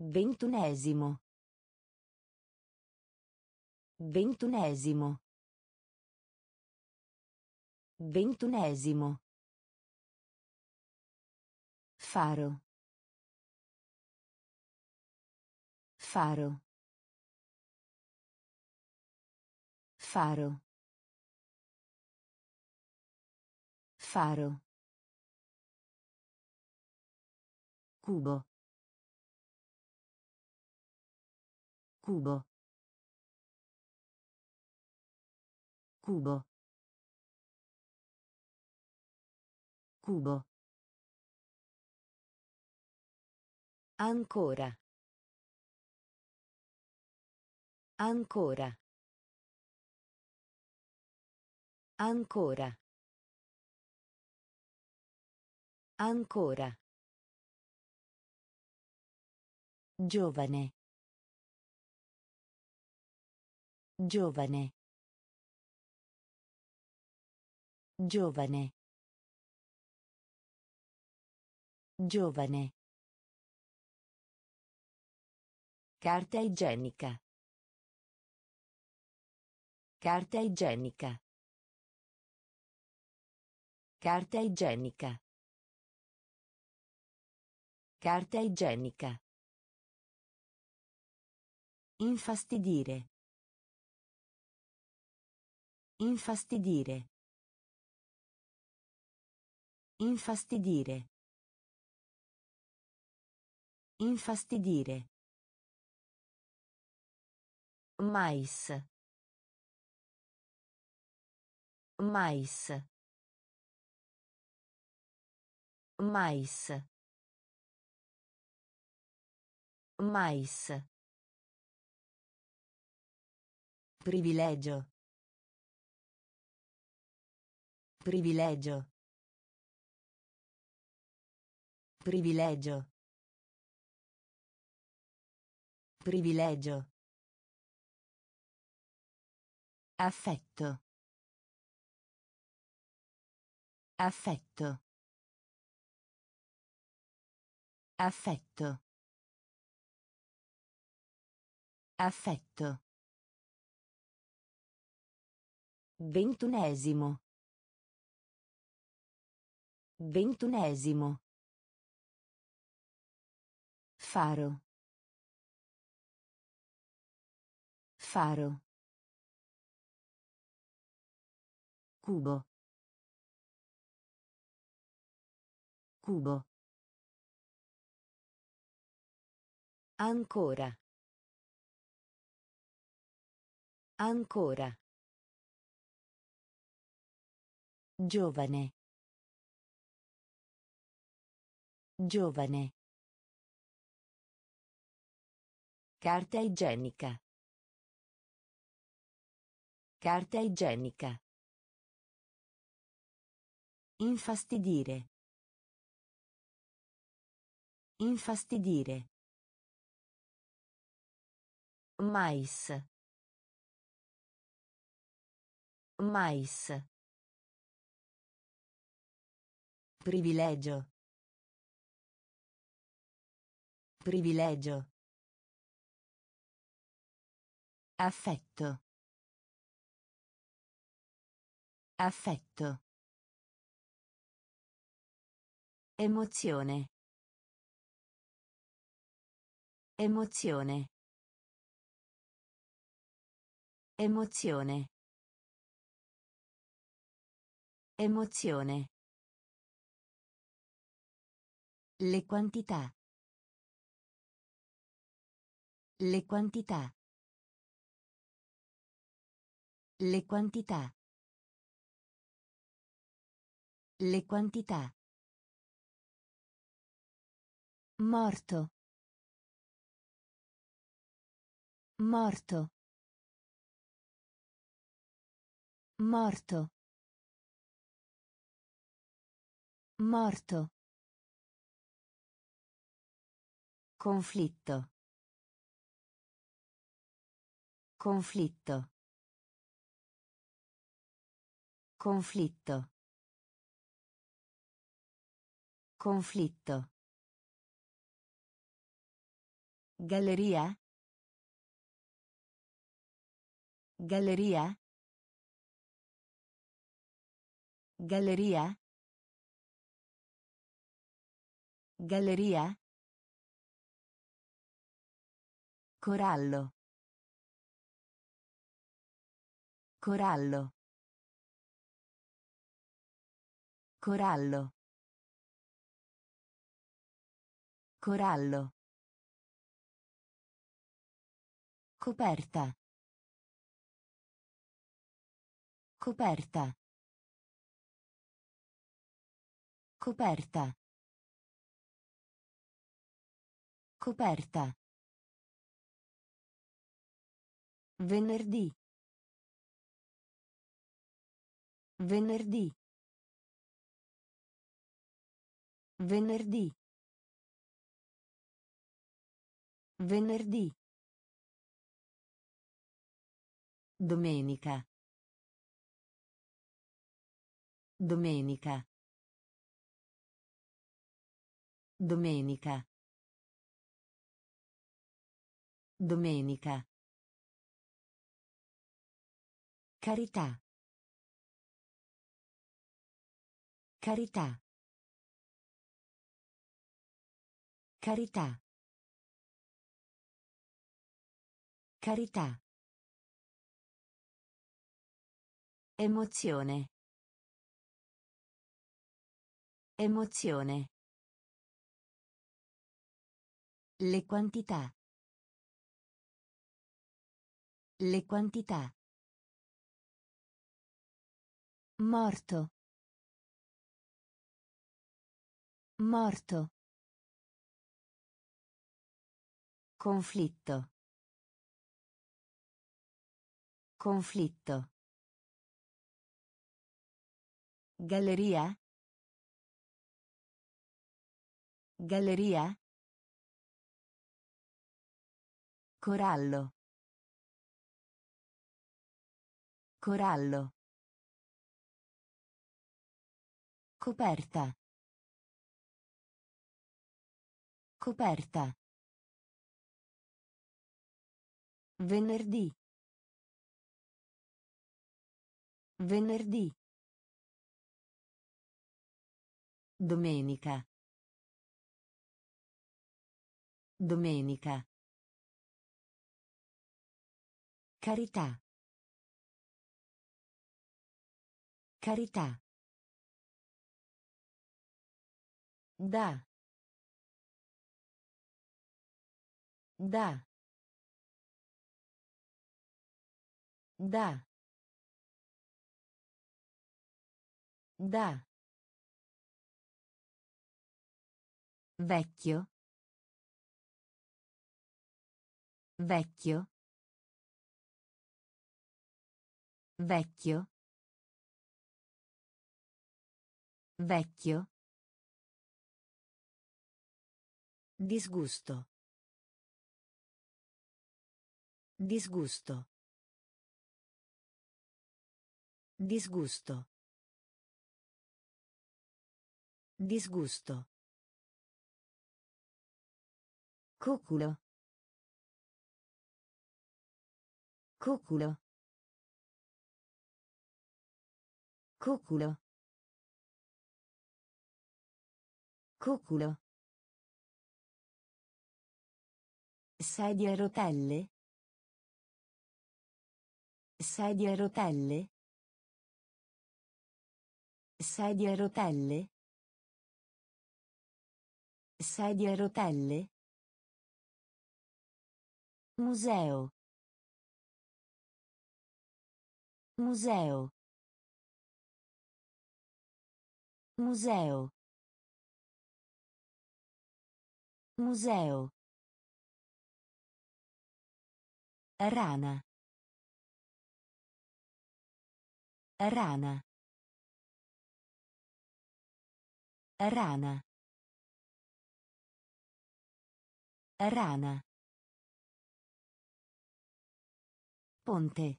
Ventunesimo. Ventunesimo. Ventunesimo. Faro. Faro. Faro. Faro. Cubo. Cubo. Cubo. Cubo. Ancora. Ancora. Ancora. Ancora. Giovane. Giovane. Giovane. Giovane. Carta igienica. Carta igienica. Carta igienica. Carta igienica. Infastidire. Infastidire. Infastidire. Infastidire. Mais. Mais. Mais. Mais. Privilegio. Privilegio. Privilegio. Privilegio. Affetto. Affetto. Affetto. Affetto. Ventunesimo. Ventunesimo. Faro. Faro. Cubo. Cubo. Ancora. Ancora. Giovane. Giovane. Carta igienica. Carta igienica. Infastidire. Infastidire. Mais. Mais. Privilegio. Privilegio. Affetto. Affetto. Emozione. Emozione. Emozione. Emozione. Le quantità. Le quantità. Le quantità. Le quantità. Morto. Morto. Morto. Morto. Conflitto. Conflitto. Conflitto. Conflitto. Galleria? Galleria? Galleria? Galleria? Corallo. Corallo. Corallo. Corallo. Coperta. Coperta. Coperta. Coperta. Venerdì. Venerdì. Venerdì. Venerdì. Domenica. Domenica. Domenica. Domenica. Carità. Carità. Carità. Carità. Emozione. Emozione. Le quantità. Le quantità. Morto. Morto. Conflitto. Conflitto. Galleria? Galleria? Corallo. Corallo. Coperta. Coperta. Venerdì. Venerdì. Domenica. Domenica. Carità. Carità. Da. Da. Da. Da. Vecchio. Vecchio. Vecchio. Vecchio. Disgusto. Disgusto. Disgusto. Disgusto. Cuculo. Cuculo. Cuculo. Cuculo. Sedia a rotelle. Sedia a rotelle. Sedia a rotelle. Sedia a rotelle. Museo. Museo. Museo. Museo. Rana. Rana. Rana. Rana. Ponte.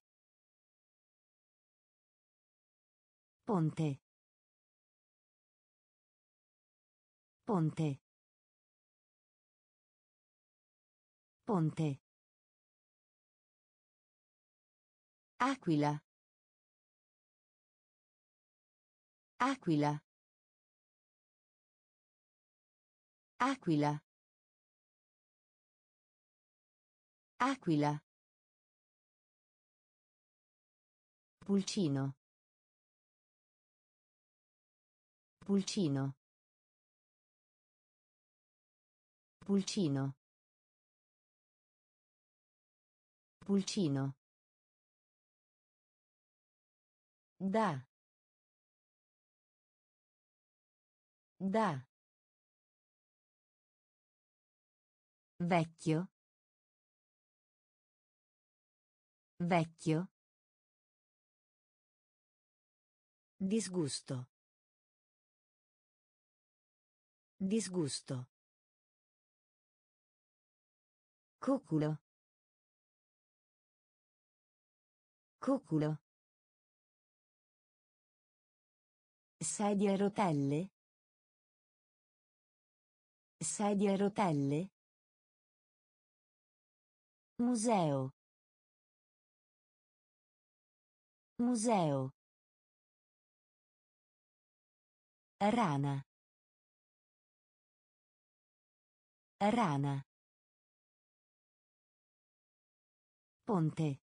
Ponte. Ponte. Ponte. Aquila. Aquila. Aquila. Aquila. Pulcino. Pulcino. Pulcino. Pulcino. Da. Da. Vecchio. Vecchio. Disgusto. Disgusto. Cuculo. Cuculo. Sedia a rotelle. Sedia a rotelle. Museo. Museo. Rana. Rana. Ponte.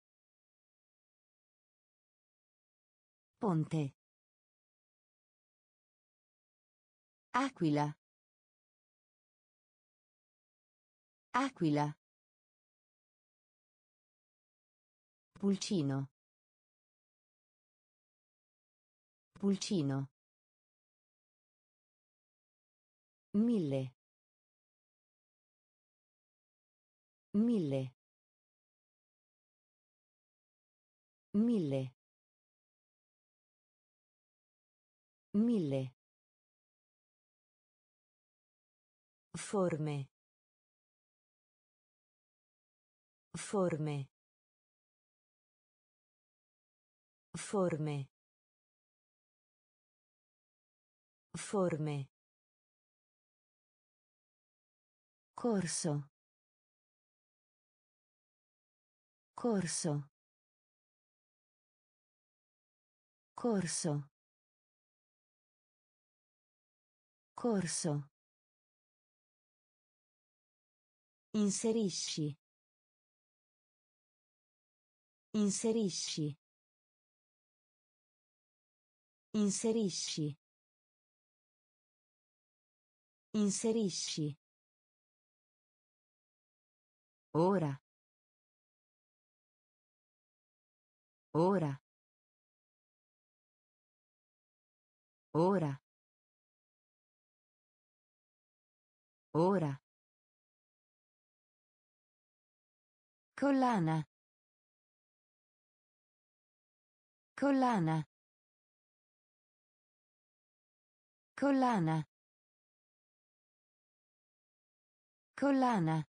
Ponte. Aquila. Aquila. Pulcino. Pulcino. Mille. Mille. Mille. Mille. Forme. Forme. Forme. Forme. Corso. Corso. Corso. Corso. Inserisci. Inserisci. Inserisci. Inserisci. Ora. Ora. Ora. Ora. Collana. Collana. Collana. Collana.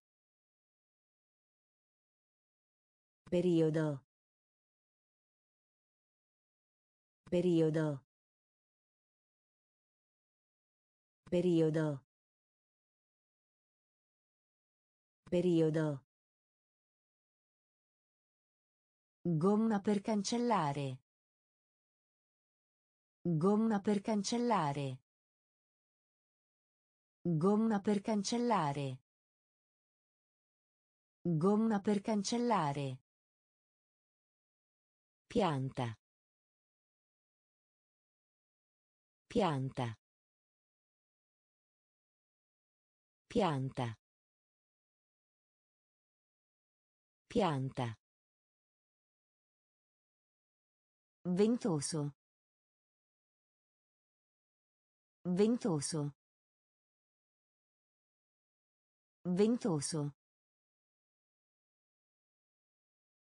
Periodo. Periodo. Periodo. Periodo. Gomma per cancellare. Gomma per cancellare. Gomma per cancellare. Gomma per cancellare. Pianta. Pianta. Pianta. Pianta. Ventoso. Ventoso. Ventoso.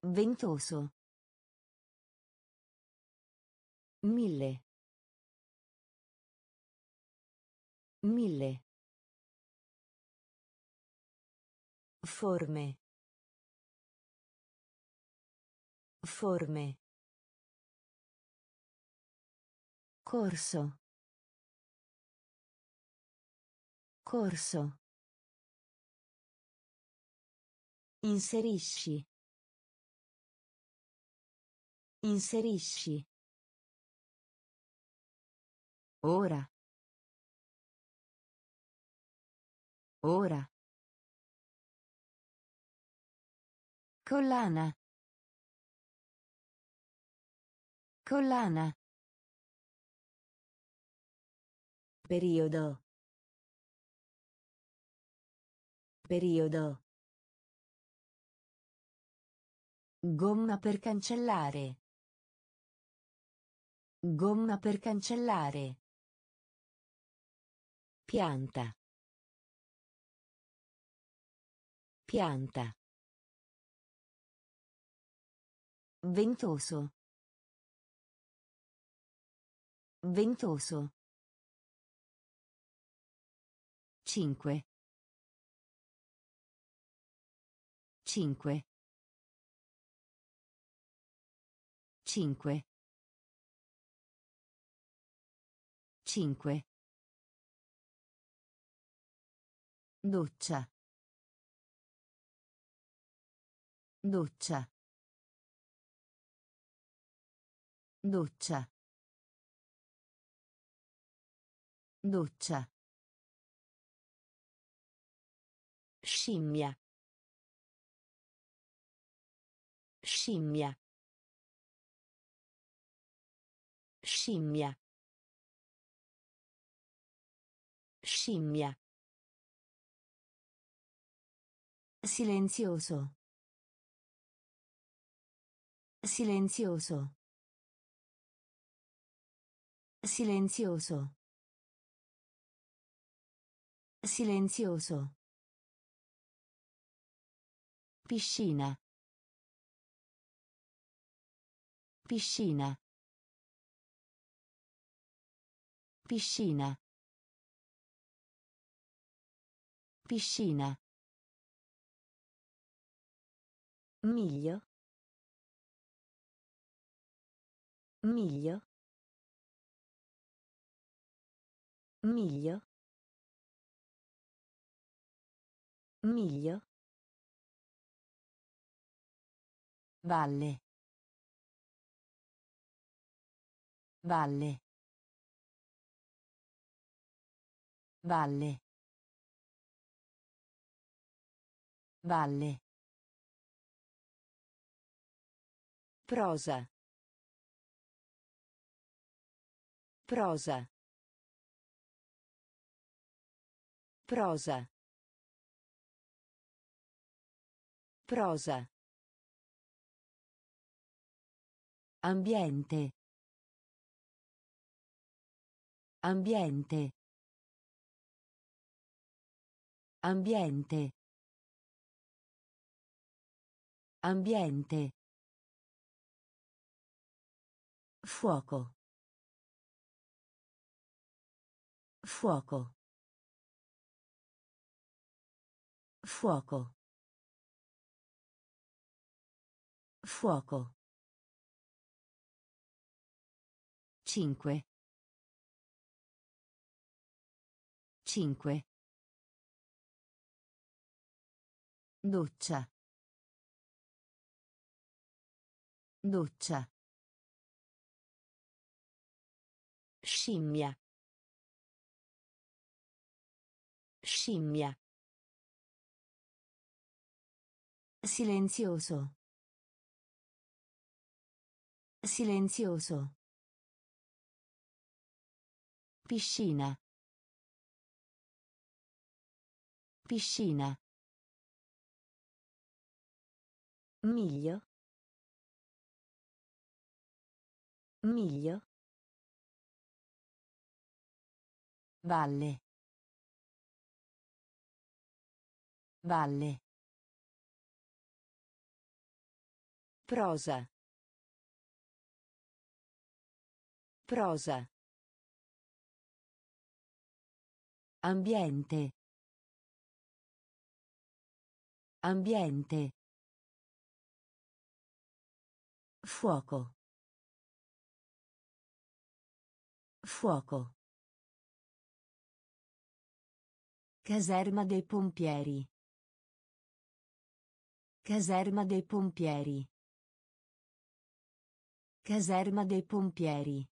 Ventoso. Mille. Mille. Forme. Forme. Corso. Corso. Inserisci. Inserisci. Ora. Ora. Collana. Collana. Periodo. Periodo. Gomma per cancellare. Gomma per cancellare. Pianta. Pianta. Ventoso. Ventoso. Cinque. Cinque. Cinque. Cinque. Doccia. Doccia. Doccia. Doccia. Scimmia. Scimmia. Scimmia. Scimmia. Silenzioso. Silenzioso. Silenzioso. Silenzioso. Piscina. Piscina. Piscina. Piscina. Miglio. Miglio. Miglio. Miglio. Valle. Valle. Valle. Valle. Prosa. Prosa. Prosa. Prosa. Ambiente. Ambiente. Ambiente. Ambiente. Fuoco. Fuoco. Fuoco. Fuoco. Cinque. Cinque. Doccia. Doccia. Scimmia. Scimmia. Silenzioso. Silenzioso. Piscina. Piscina. Miglio. Miglio. Valle. Valle. Prosa. Prosa. Ambiente. Ambiente. Fuoco. Fuoco. Caserma dei pompieri. Caserma dei pompieri. Caserma dei pompieri.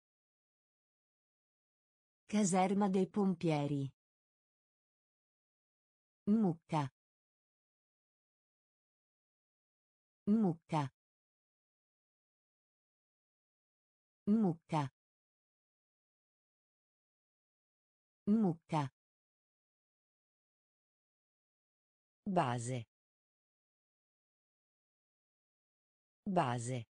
Caserma dei pompieri. Mucca. Mucca. Mucca. Mucca. Base. Base.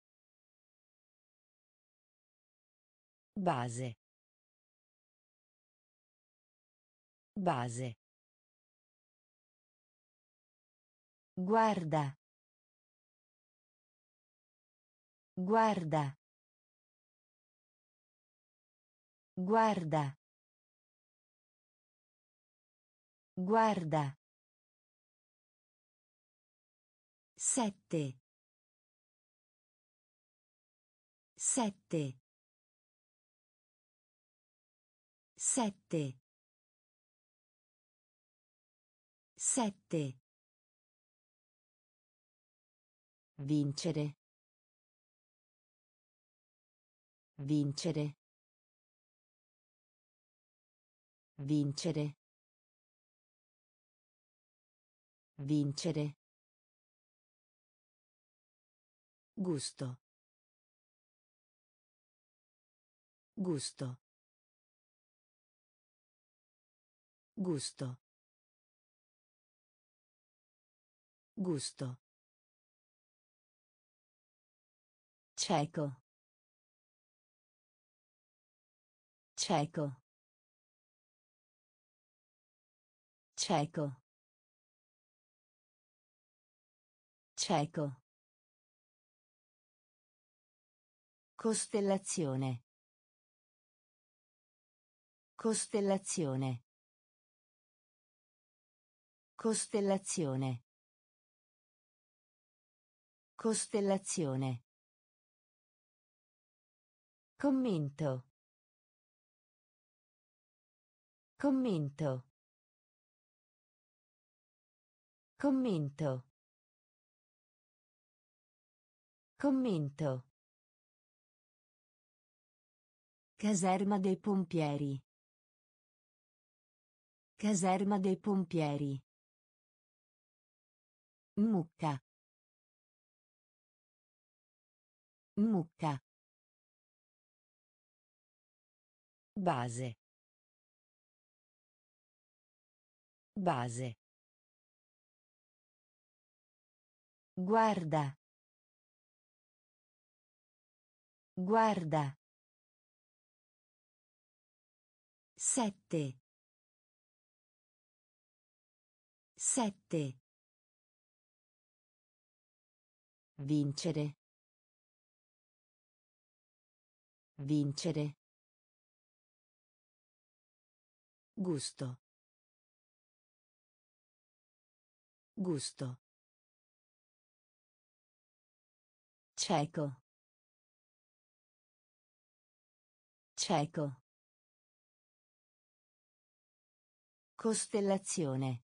Base. Base. Guarda. Guarda. Guarda. Guarda. Sette. Sette. Sette. Sette. Vincere. Vincere. Vincere. Vincere. Gusto. Gusto. Gusto. Gusto. Cieco. Cieco. Cieco. Cieco. Costellazione. Costellazione. Costellazione. Costellazione. Commento. Commento. Commento. Commento. Caserma dei pompieri. Caserma dei pompieri. Mucca. Mucca. Base. Base. Guarda. Guarda. Sette. Sette. Vincere. Vincere. Gusto. Gusto. Cieco. Cieco. Costellazione.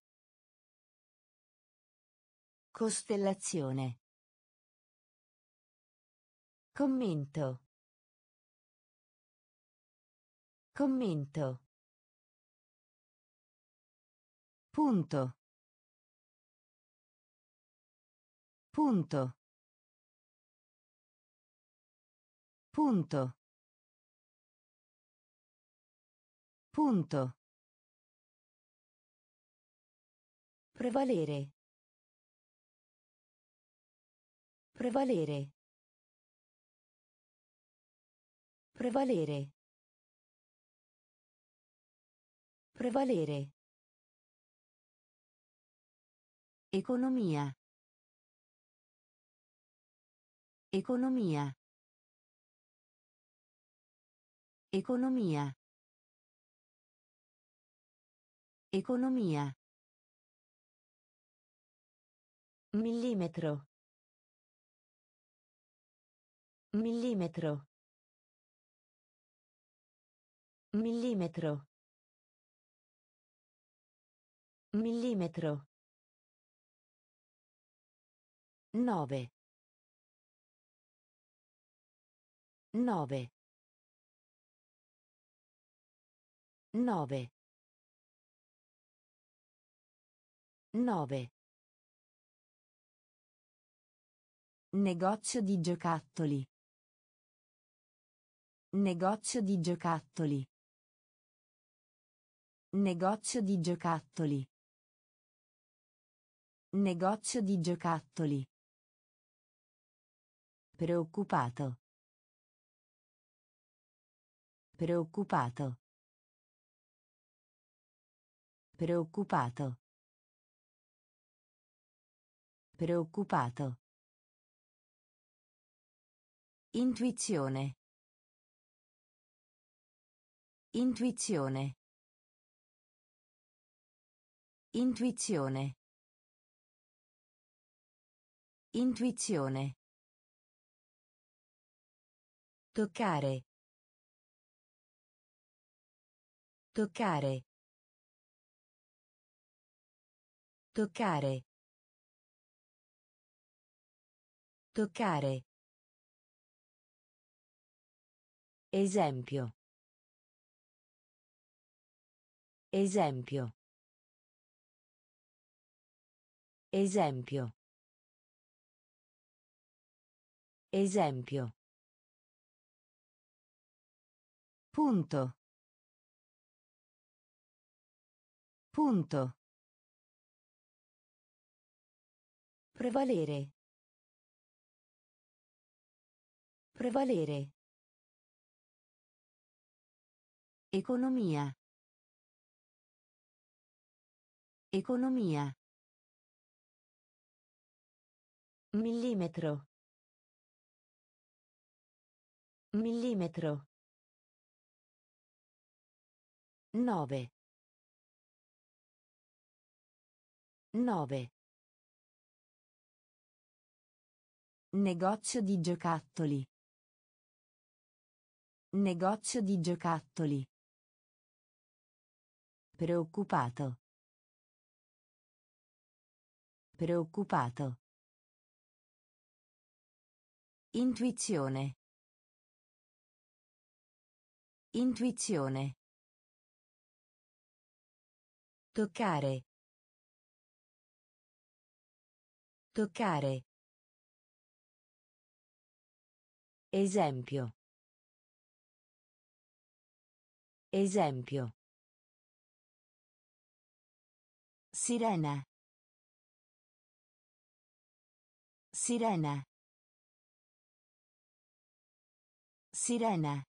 Costellazione. Commento. Commento. Punto. Punto. Punto. Punto. Prevalere. Prevalere. Prevalere. Prevalere. Economia. Economia. Economia. Economia. Millimetro. Millimetro. Millimetro. Millimetro. Nove. Nove. Nove. Nove. Negozio di giocattoli. Negozio di giocattoli. Negozio di giocattoli. Negozio di giocattoli. Preoccupato. Preoccupato. Preoccupato. Preoccupato. Intuizione. Intuizione. Intuizione. Intuizione. Toccare. Toccare. Toccare. Toccare. Esempio. Esempio. Esempio. Esempio. Punto. Punto. Prevalere. Prevalere. Economia. Economia. Millimetro. Millimetro. Nove. Nove. Negozio di giocattoli. Negozio di giocattoli. Preoccupato. Preoccupato. Intuizione. Intuizione. Toccare. Toccare. Esempio. Esempio. Sirena. Sirena. Sirena.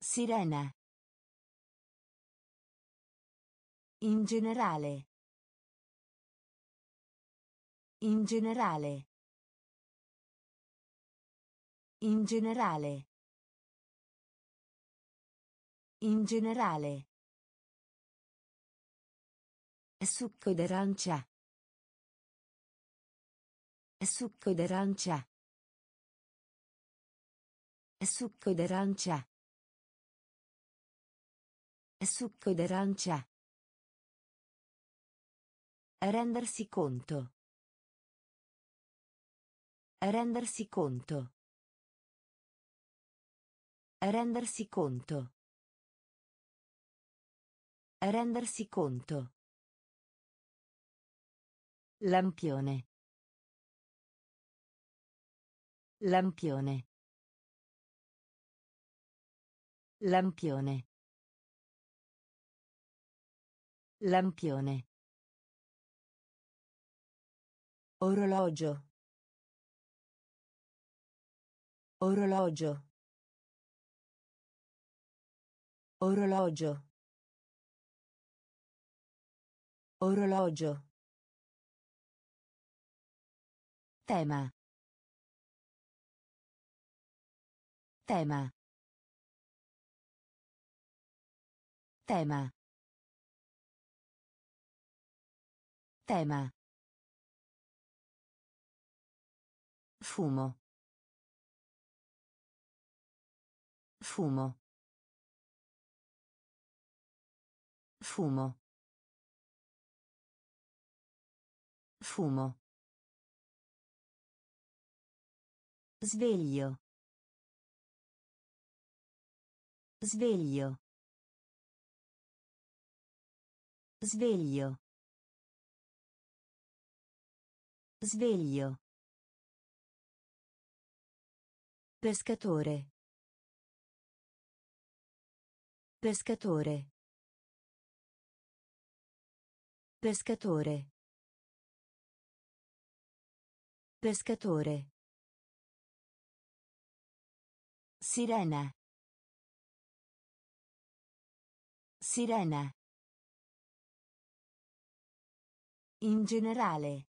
Sirena. In generale. In generale. In generale. In generale. Succo d'arancia. Succo d'arancia. Succo d'arancia. Succo d'arancia. Rendersi conto. Rendersi conto. Rendersi conto. Rendersi conto. Lampione. Lampione. Lampione. Lampione. Orologio. Orologio. Orologio. Orologio. Tema. Tema. Tema. Tema. Fumo. Fumo. Fumo. Fumo. Sveglio. Sveglio. Sveglio. Sveglio. Pescatore. Pescatore. Pescatore. Pescatore. Sirena. Sirena. In generale.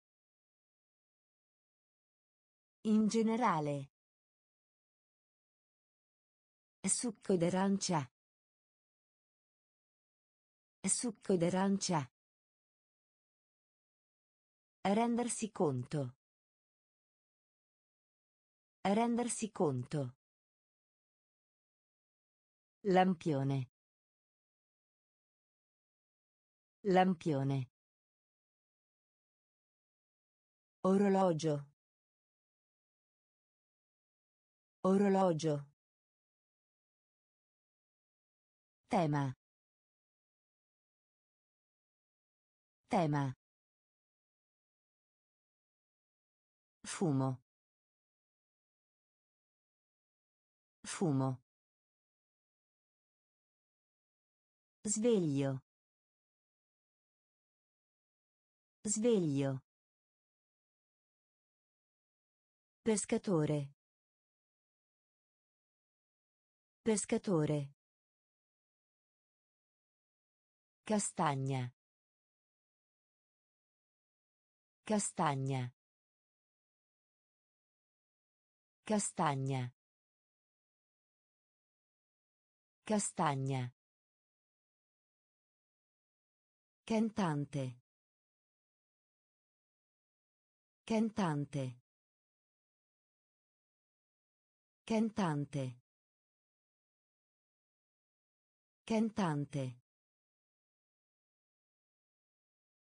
In generale. Succo d'arancia. Succo d'arancia. Rendersi conto. Rendersi conto. Lampione. Lampione. Orologio. Orologio. Tema. Tema. Fumo. Fumo. Sveglio. Sveglio. Pescatore. Pescatore. Castagna. Castagna. Castagna. Castagna. Cantante. Cantante. Cantante. Cantante.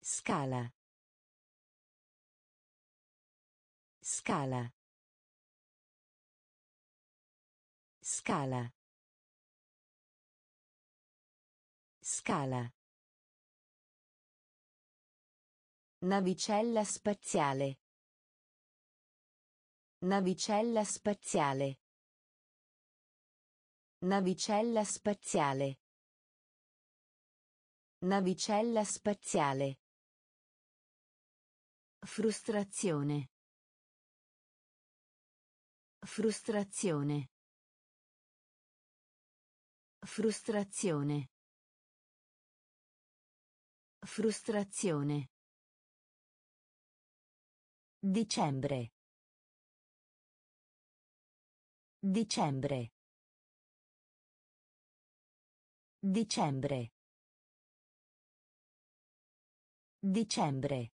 Scala. Scala. Scala. Scala. Navicella spaziale. Navicella spaziale. Navicella spaziale. Navicella spaziale. Frustrazione. Frustrazione. Frustrazione. Frustrazione. Dicembre. Dicembre. Dicembre. Dicembre.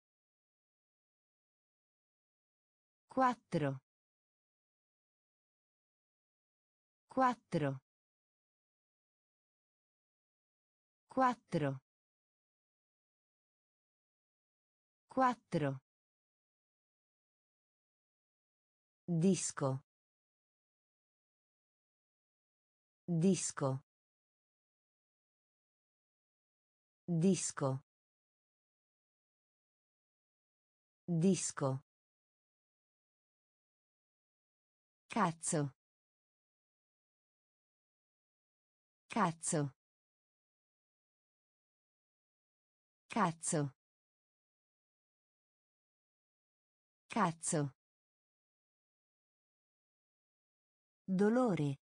Quattro. Quattro. Quattro. Quattro. Disco. Disco. Disco. Disco. Cazzo. Cazzo. Cazzo. Cazzo. Dolore.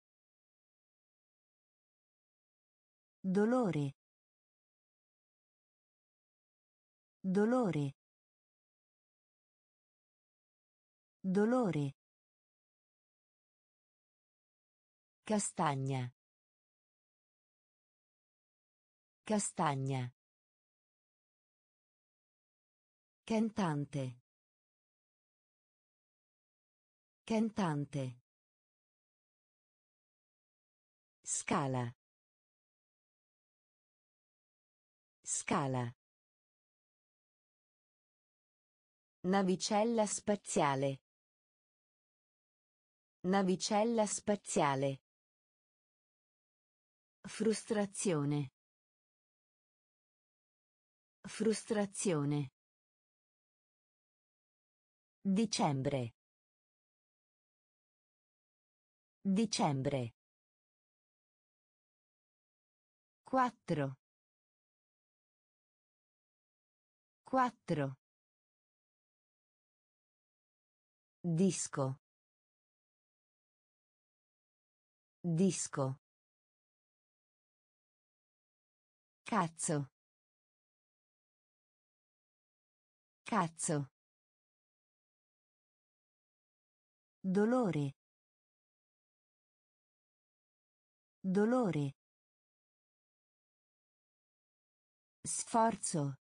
Dolore. Dolore. Dolore. Castagna. Castagna. Cantante. Cantante. Scala. Scala. Navicella spaziale. Navicella spaziale. Frustrazione. Frustrazione. Dicembre. Dicembre. Quattro. Quattro. Disco. Disco. Cazzo. Cazzo. Dolore. Dolore. Sforzo.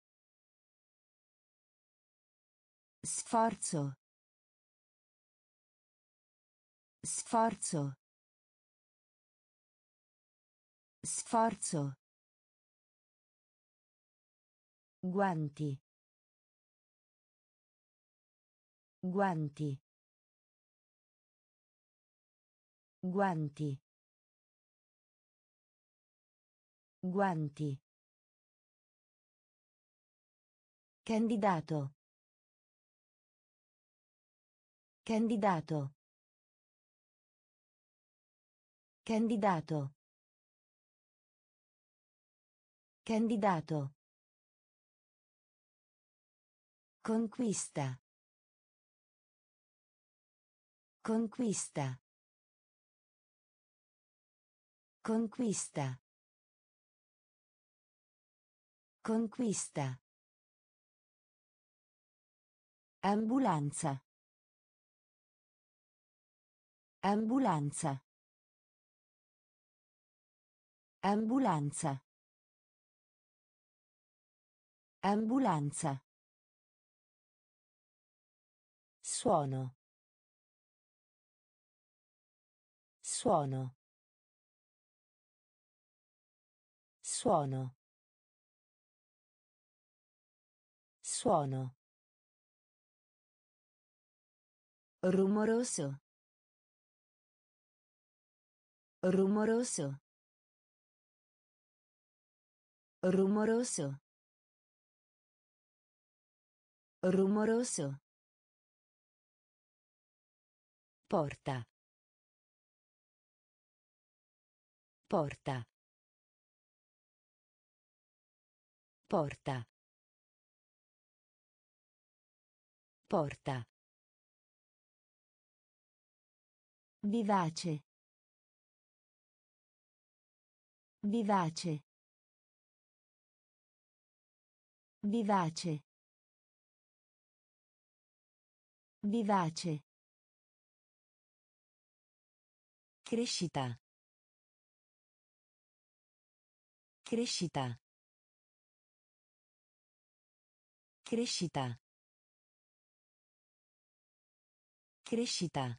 Sforzo. Sforzo. Sforzo. Guanti. Guanti. Guanti. Guanti. Candidato. Candidato. Candidato. Candidato. Conquista. Conquista. Conquista. Conquista. Ambulanza. Ambulanza. Ambulanza. Ambulanza. Suono. Suono. Suono. Suono. Rumoroso. Rumoroso. Rumoroso. Rumoroso. Porta. Porta. Porta. Porta. Vivace. Vivace. Vivace. Vivace. Crescita. Crescita. Crescita. Crescita.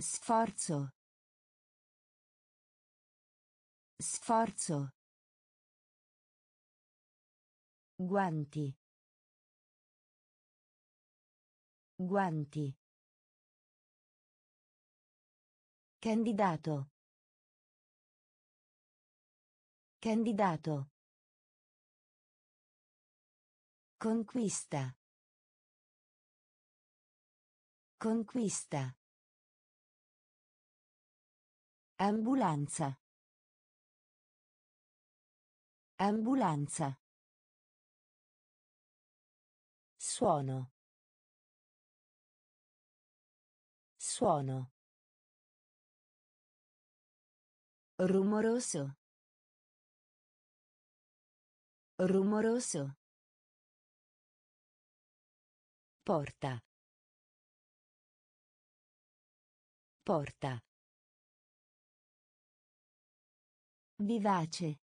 Sforzo. Sforzo. Guanti. Guanti. Candidato. Candidato. Conquista. Conquista. Ambulanza. Ambulanza. Suono. Suono. Rumoroso. Rumoroso. Porta. Porta. Vivace.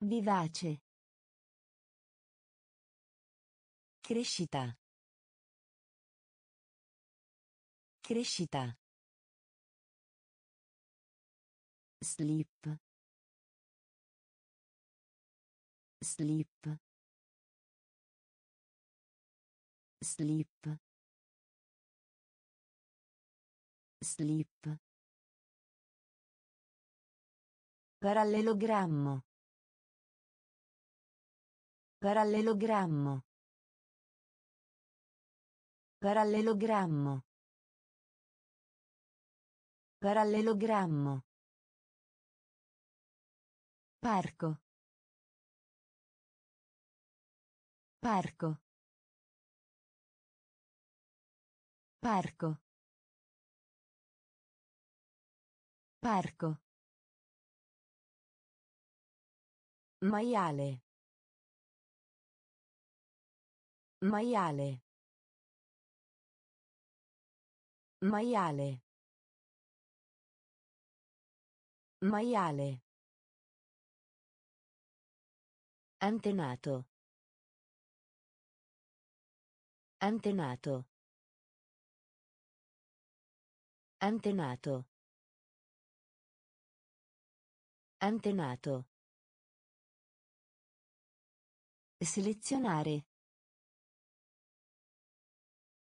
Vivace. Crescita. Crescita. Sleep. Sleep. Sleep. Sleep. Parallelogrammo. Parallelogrammo. Parallelogrammo. Parallelogrammo. Parco. Parco. Parco. Parco. Maiale. Maiale. Maiale. Maiale. Antenato. Antenato. Antenato. Antenato. Selezionare.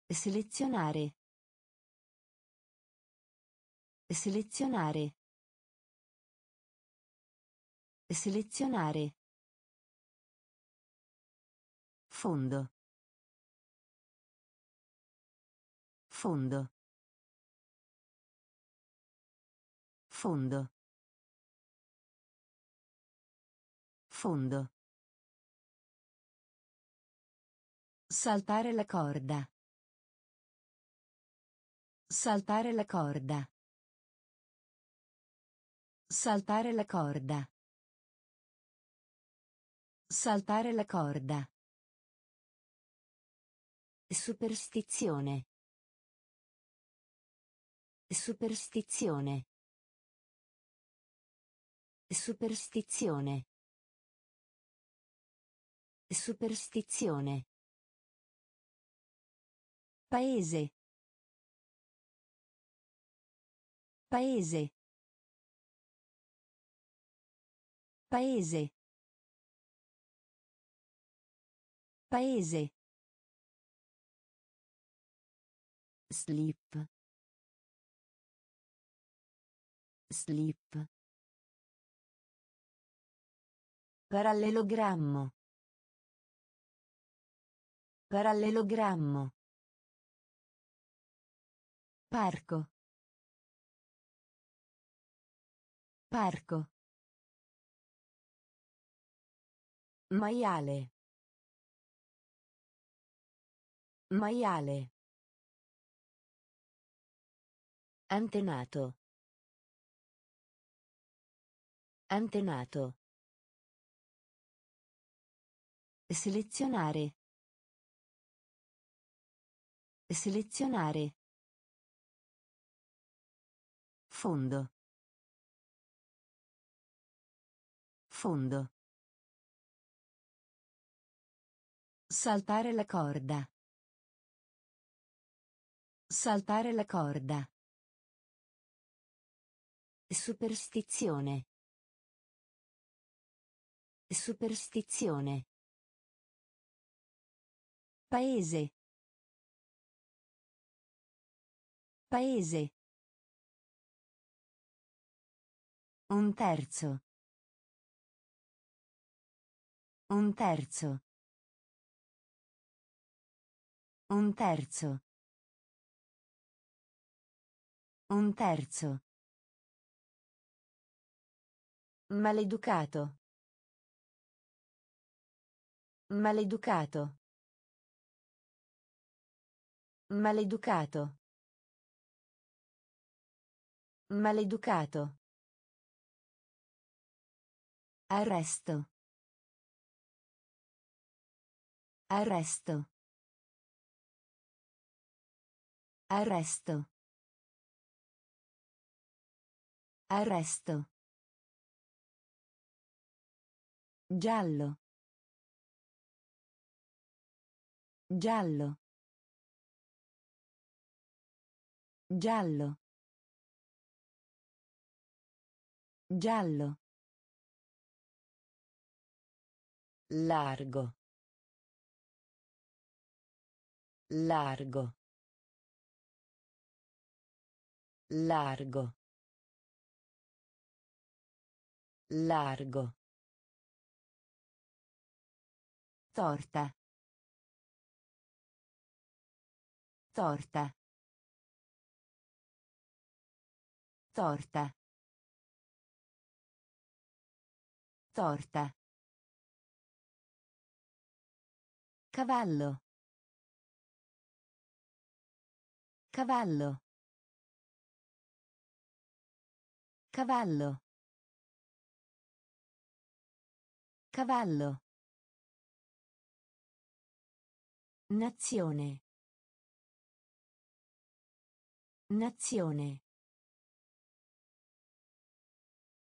Selezionare. Selezionare. Selezionare. Fondo. Fondo. Fondo. Fondo. Saltare la corda. Saltare la corda. Saltare la corda. Saltare la corda. Superstizione. Superstizione. Superstizione. Superstizione. Paese. Paese. Paese. Paese. Sleep. Sleep. Parallelogrammo. Parallelogrammo. Parco. Parco. Maiale. Maiale. Antenato. Antenato. Selezionare. Selezionare. Fondo. Fondo. Saltare la corda. Saltare la corda. Superstizione. Superstizione. Paese. Paese. Un terzo. Un terzo. Un terzo. Un terzo. Maleducato. Maleducato. Maleducato. Maleducato. Arresto. Arresto. Arresto. Arresto. Giallo. Giallo. Giallo. Giallo. Largo. Largo. Largo. Largo. Torta. Torta. Torta. Torta. Cavallo. Cavallo. Cavallo. Cavallo. Nazione. Nazione.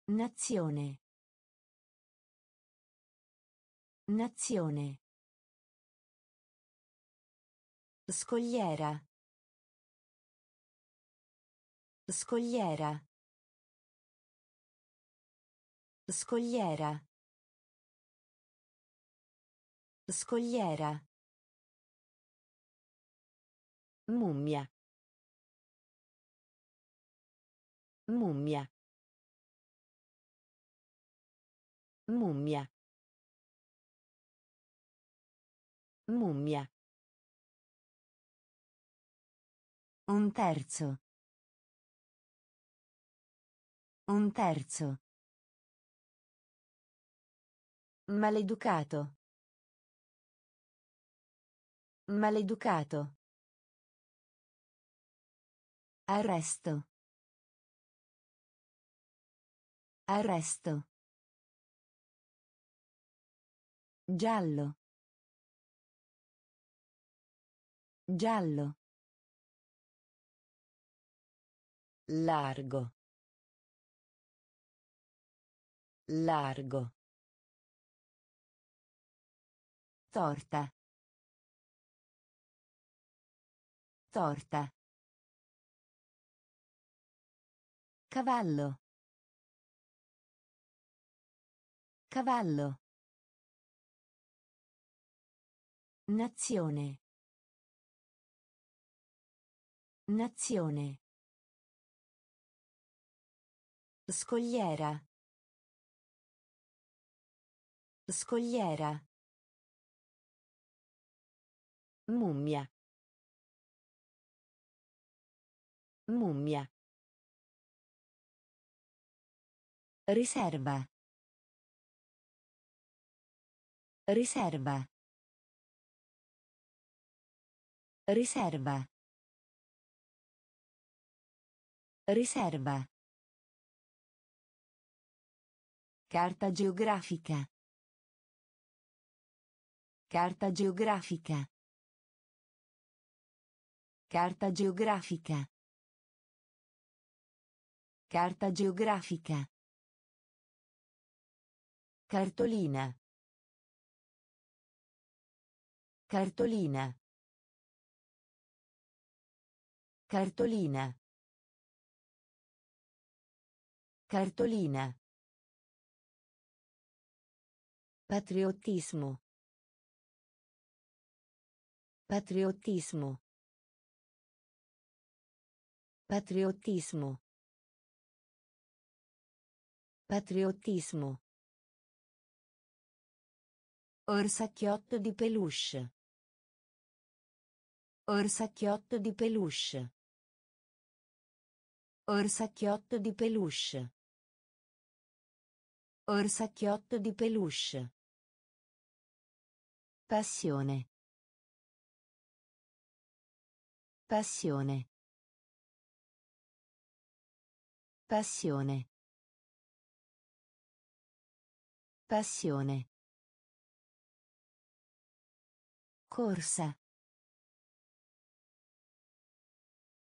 Nazione. Nazione. Scogliera. Scogliera. Scogliera. Scogliera. Mummia. Mummia. Mummia. Mummia. Un terzo. Un terzo. Maleducato. Maleducato. Arresto. Arresto. Giallo. Giallo. Largo. Largo. Torta. Torta. Cavallo. Cavallo. Nazione. Nazione. Scogliera. Scogliera. Mummia. Mummia. Riserva. Riserva. Riserva. Riserva. Carta geografica. Carta geografica. Carta geografica. Carta geografica. Cartolina. Cartolina. Cartolina. Cartolina. Patriottismo. Patriottismo. Patriottismo. Patriottismo. Orsacchiotto di peluche. Orsacchiotto di peluche. Orsacchiotto di peluche. Orsacchiotto di peluche. Passione. Passione. Passione. Passione. Corsa.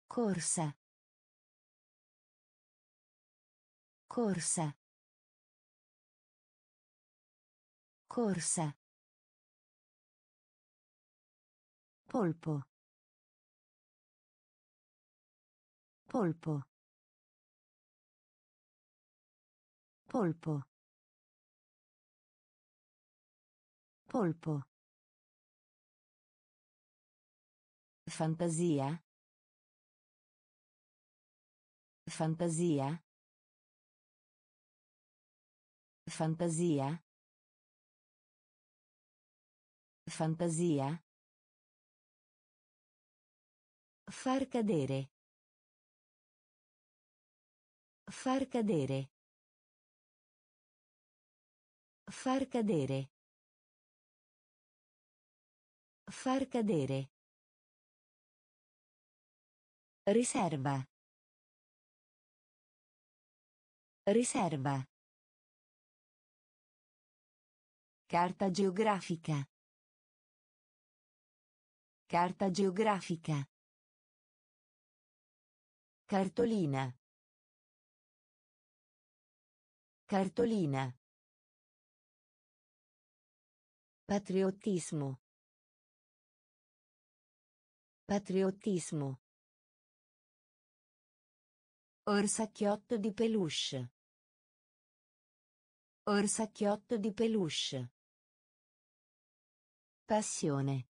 Corsa. Corsa. Corsa. Polpo. Polpo. Polpo. Polpo. Fantasia. Fantasia. Fantasia. Fantasia. Far cadere. Far cadere. Far cadere. Far cadere. Riserva. Riserva. Carta geografica. Carta geografica. Cartolina. Cartolina. Patriottismo. Patriottismo. Orsacchiotto di peluche. Orsacchiotto di peluche. Passione.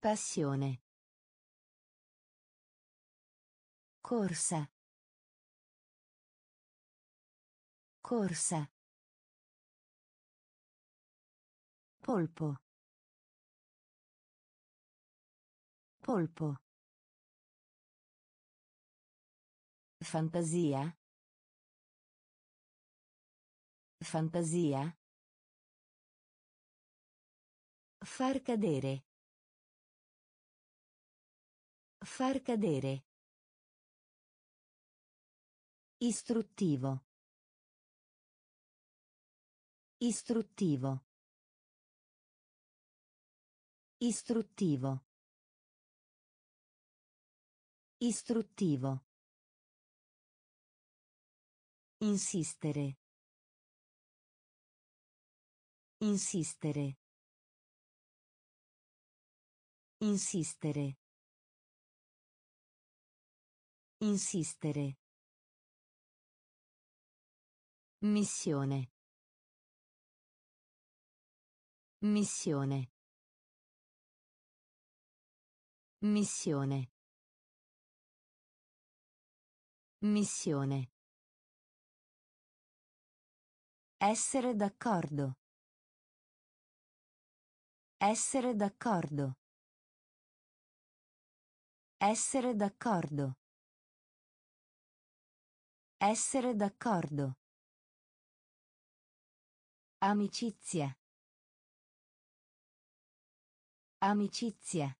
Passione. Corsa. Corsa. Polpo. Polpo. Fantasia. Fantasia. Far cadere. Far cadere. Istruttivo. Istruttivo. Istruttivo. Istruttivo. Insistere. Insistere. Insistere. Insistere. Missione. Missione. Missione. Missione. Essere d'accordo. Essere d'accordo. Essere d'accordo. Essere d'accordo. Amicizia. Amicizia.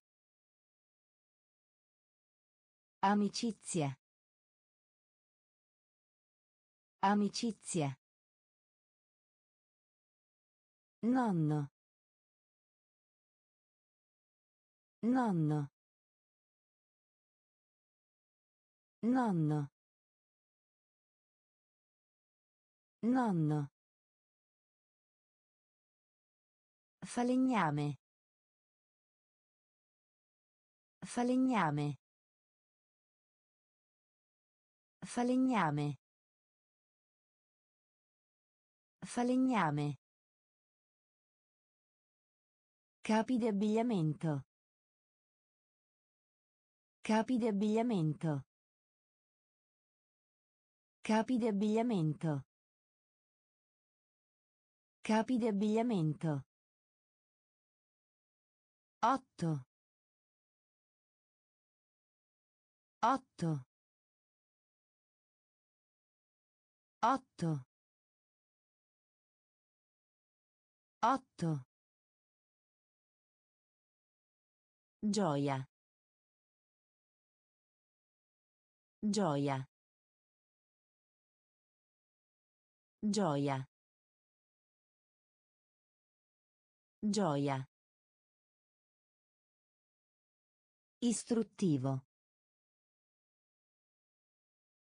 Amicizia. Amicizia. Nonno. Nonno. Nonno. Nonno. Falegname. Falegname. Falegname. Falegname. Capi di abbigliamento. Capi di abbigliamento. Capi di abbigliamento. Capi di abbigliamento. Otto. Otto. Otto. Otto. Gioia. Gioia. Gioia. Gioia. Istruttivo.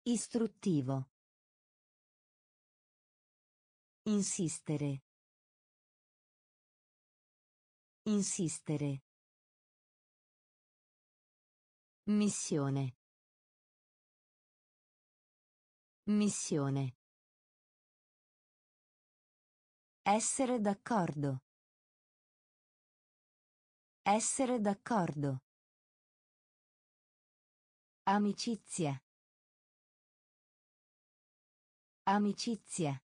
Istruttivo. Insistere. Insistere. Missione. Missione. Essere d'accordo. Essere d'accordo. Amicizia. Amicizia.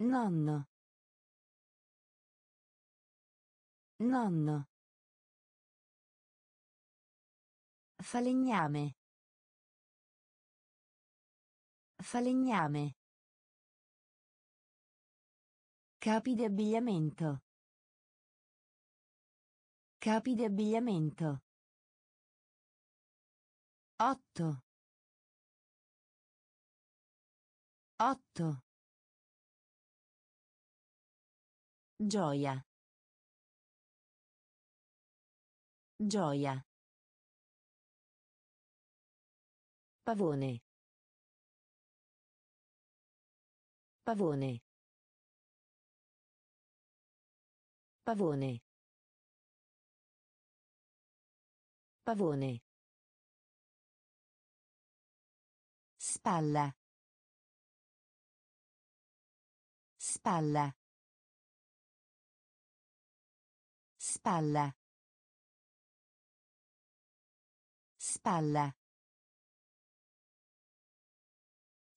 Nonno. Nonno. Falegname. Falegname. Capi di abbigliamento. Capi di abbigliamento. Otto. Otto. Gioia. Gioia. Pavone. Pavone. Pavone. Pavone. Spalla. Spalla. Spalla. Spalla.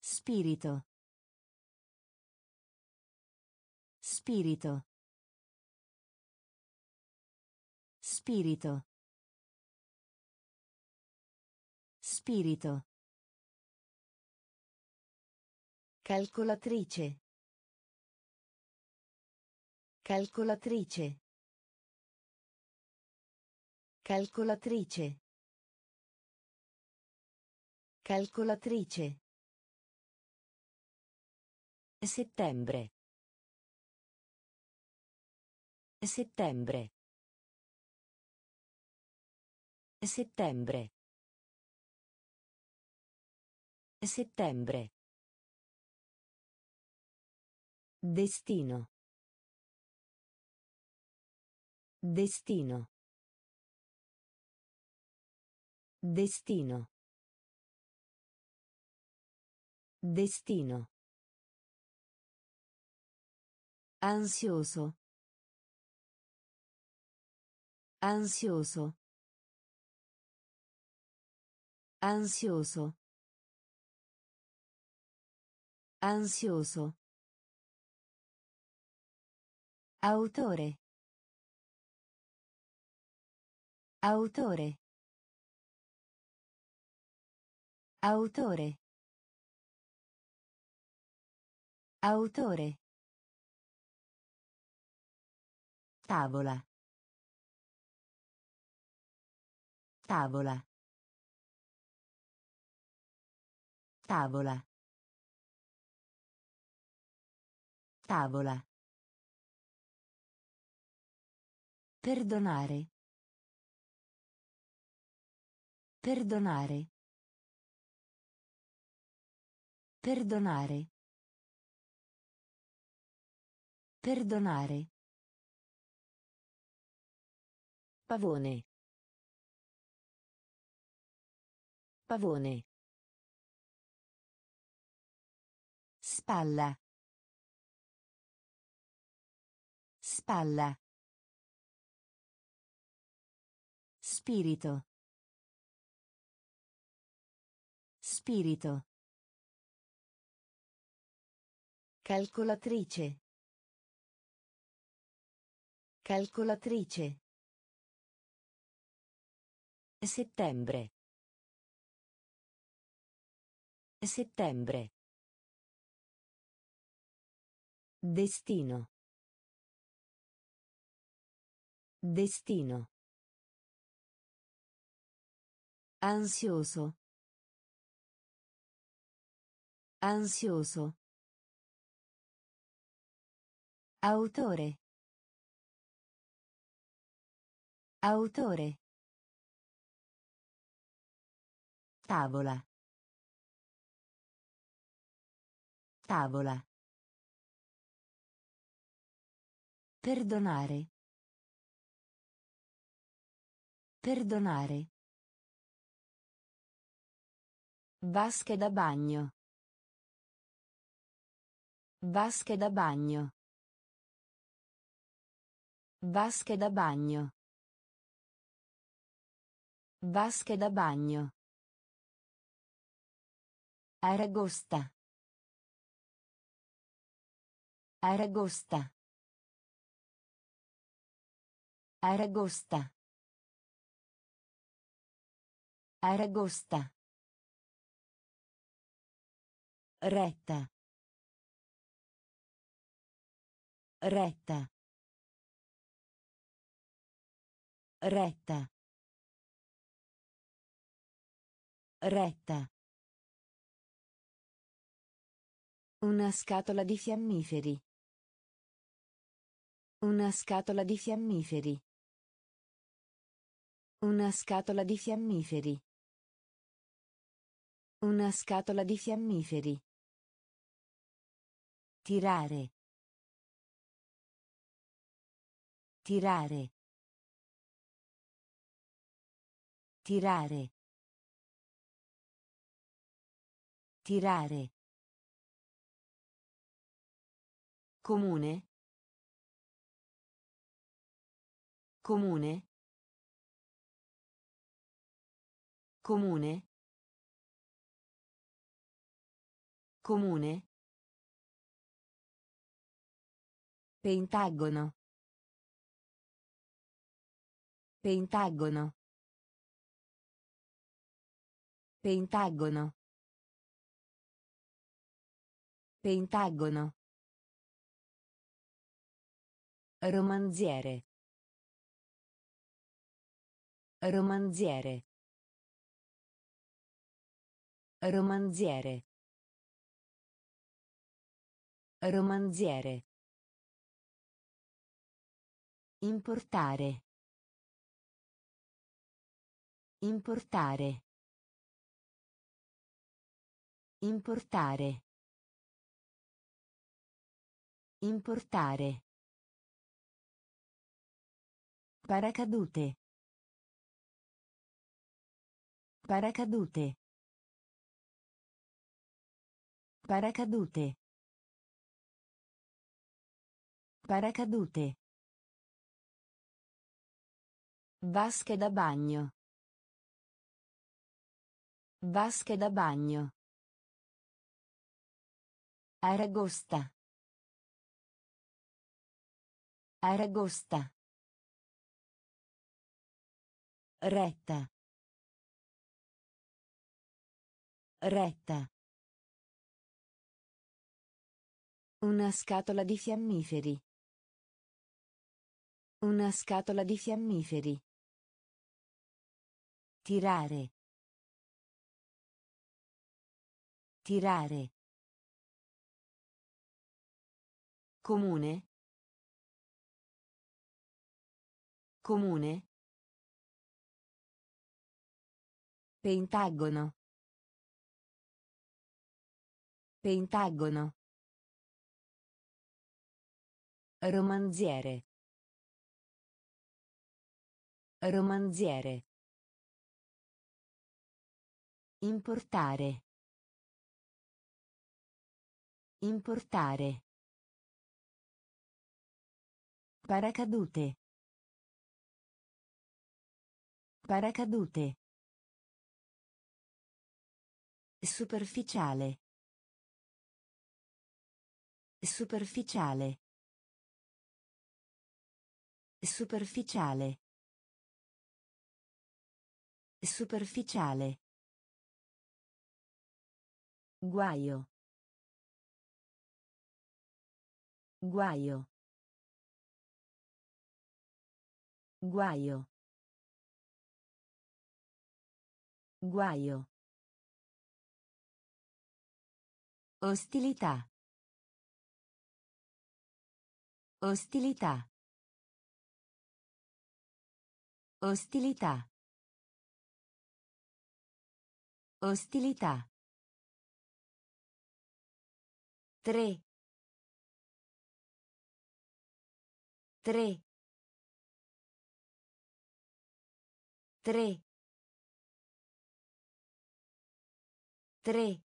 Spirito. Spirito. Spirito. Spirito. Calcolatrice. Calcolatrice. Calcolatrice. Calcolatrice. Settembre. Settembre. Settembre. Settembre. Destino. Destino. Destino. Destino. Ansioso. Ansioso. Ansioso. Ansioso. Autore. Autore. Autore. Autore. Tavola. Tavola. Tavola. Tavola. Perdonare. Perdonare. Perdonare. Perdonare. Pavone. Pavone. Spalla. Spalla. Spirito. Spirito. Calcolatrice. Calcolatrice. Settembre. Settembre. Destino. Destino. Ansioso. Ansioso. Autore. Autore. Tavola. Tavola. Perdonare. Perdonare. Vasche da bagno. Vasche da bagno. Vasche da bagno. Vasche da bagno. Aragosta. Aragosta. Aragosta. Aragosta. Retta. Retta. Retta. Retta. Una scatola di fiammiferi. Una scatola di fiammiferi. Una scatola di fiammiferi. Una scatola di fiammiferi. Tirare. Tirare. Tirare. Tirare. Comune. Comune. Comune. Comune. Pentagono. Pentagono. Pentagono. Pentagono. Romanziere. Romanziere. Romanziere. Romanziere. Importare. Importare. Importare. Importare. Paracadute. Paracadute. Paracadute. Paracadute. Vasche da bagno. Vasche da bagno. Aragosta. Aragosta. Retta. Retta. Una scatola di fiammiferi. Una scatola di fiammiferi. Tirare. Tirare. Comune. Comune. Pentagono. Pentagono. Romanziere. Romanziere. Importare. Importare. Paracadute. Paracadute. Superficiale. Superficiale. Superficiale. Superficiale. Guaio. Guaio. Guaio. Guaio. Ostilità. Ostilità. Ostilità. Ostilità. Tre. Tre. Tre. Tre.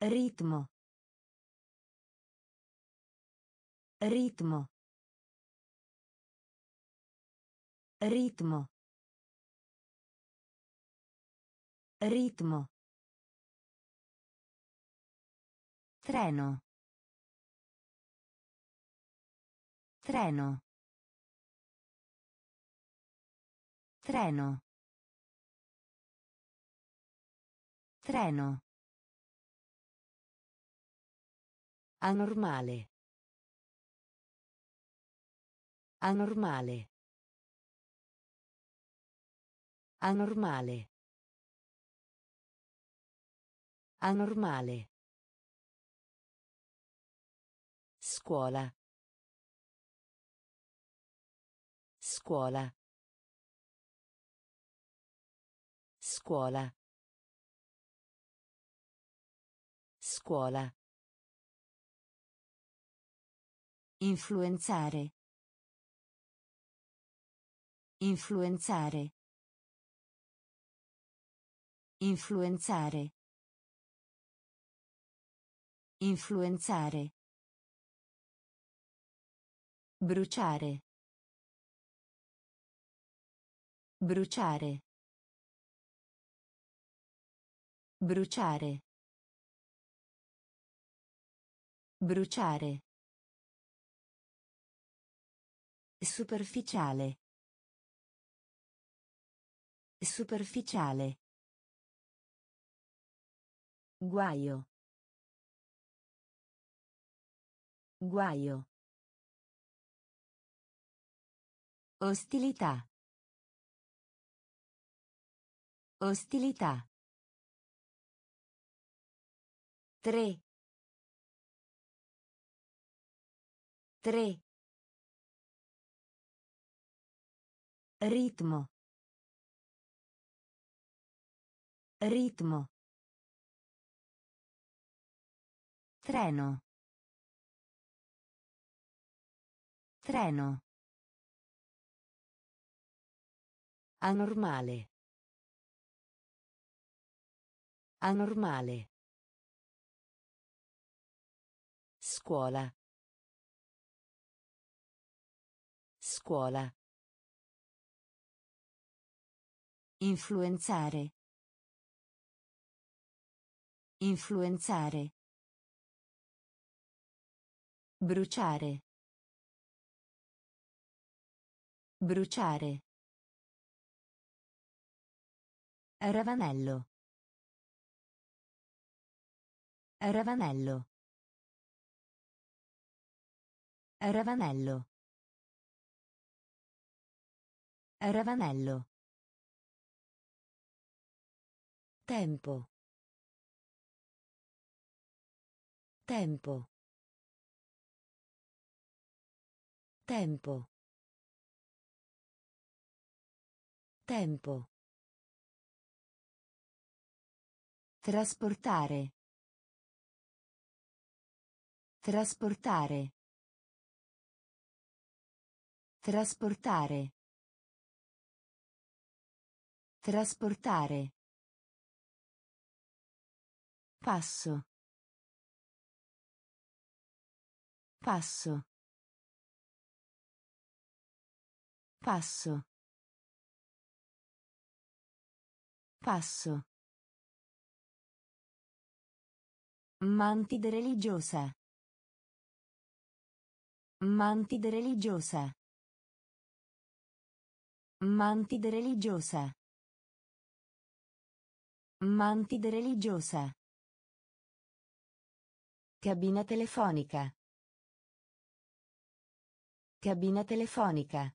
Ritmo. Ritmo. Ritmo. Ritmo. Treno. Treno. Treno. Treno. Anormale. Anormale. Anormale. Anormale. Scuola. Scuola. Scuola. Scuola. Influenzare. Influenzare. Influenzare. Influenzare. Bruciare. Bruciare. Bruciare. Bruciare. Superficiale. Superficiale. Guaio. Guaio. Ostilità. Ostilità. Tre. Tre. Ritmo. Ritmo. Treno. Treno. Anormale. Anormale. Scuola. Scuola. Influenzare. Influenzare. Bruciare. Bruciare. Ravanello. Ravanello. Ravanello. Ravanello. Tempo. Tempo. Tempo. Tempo. Trasportare. Trasportare. Trasportare. Trasportare. Passo. Passo. Passo. Passo. Mantide religiosa. Mantide religiosa. Mantide religiosa. Mantide religiosa. Cabina telefonica. Cabina telefonica.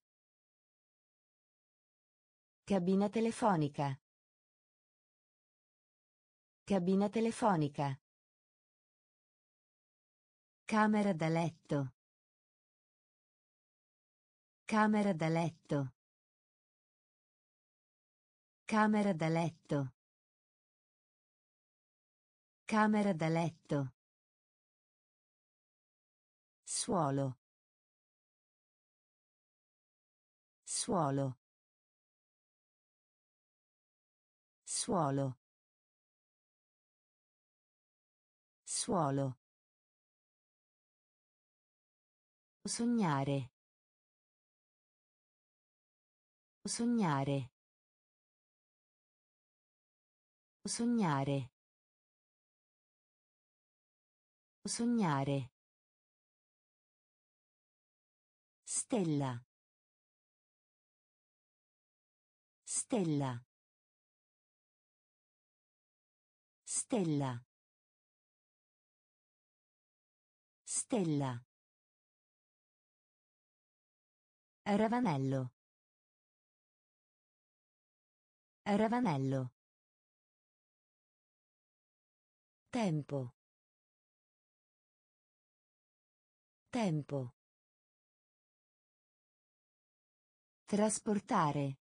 Cabina telefonica. Cabina telefonica. Camera da letto. Camera da letto. Camera da letto. Camera da letto. Suolo. Suolo. Suolo. Suolo. Sognare. Sognare. Sognare. Sognare. Stella. Stella. Stella. Stella. Ravanello. Ravanello. Tempo. Tempo. Trasportare.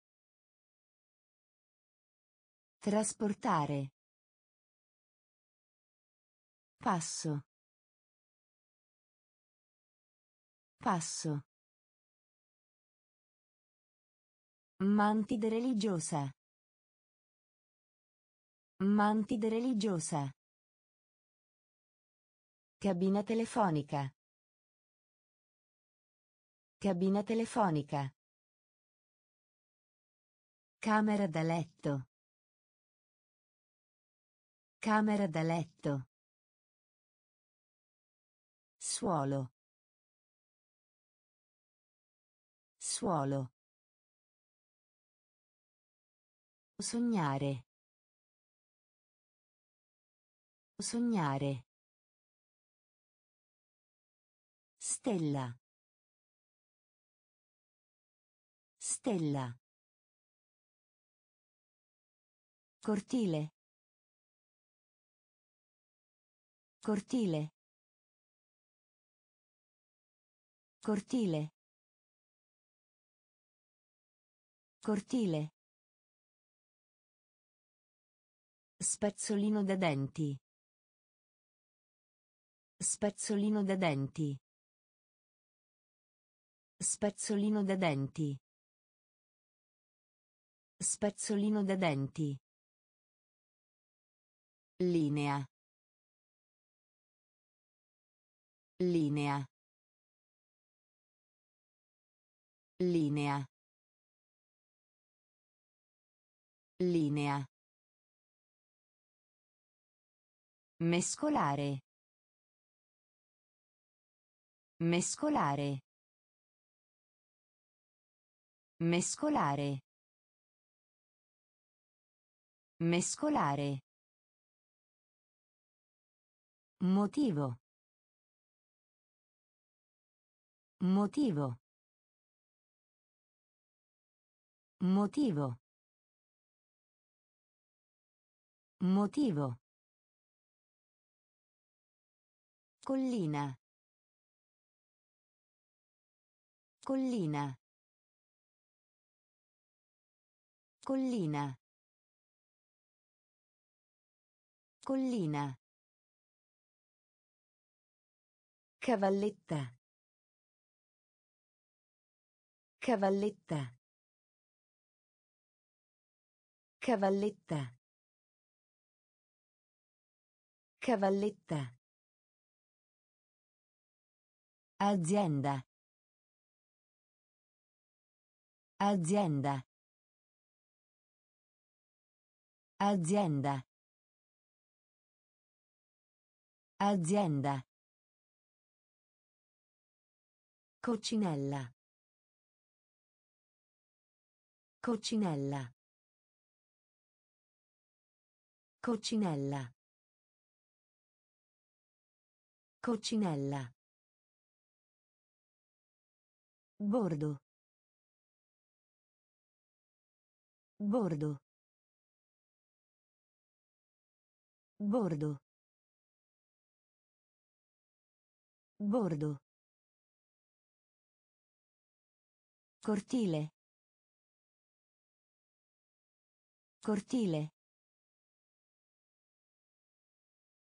Trasportare. Passo. Passo. Mantide religiosa. Mantide religiosa. Cabina telefonica. Cabina telefonica. Camera da letto. Camera da letto. Suolo. Suolo. Sognare. Sognare. Stella. Stella. Cortile. Cortile. Cortile. Cortile. Spezzolino da denti. Spezzolino da denti. Spezzolino da denti. Spezzolino da denti. Linea. Linea. Linea. Linea. Mescolare. Mescolare. Mescolare. Mescolare. Motivo. Motivo. Motivo. Motivo. Collina. Collina. Collina. Collina. Cavalletta. Cavalletta. Cavalletta. Cavalletta. Azienda. Azienda. Azienda. Azienda. Coccinella. Coccinella. Coccinella. Coccinella. Bordo. Bordo. Bordo. Bordo. Cortile. Cortile.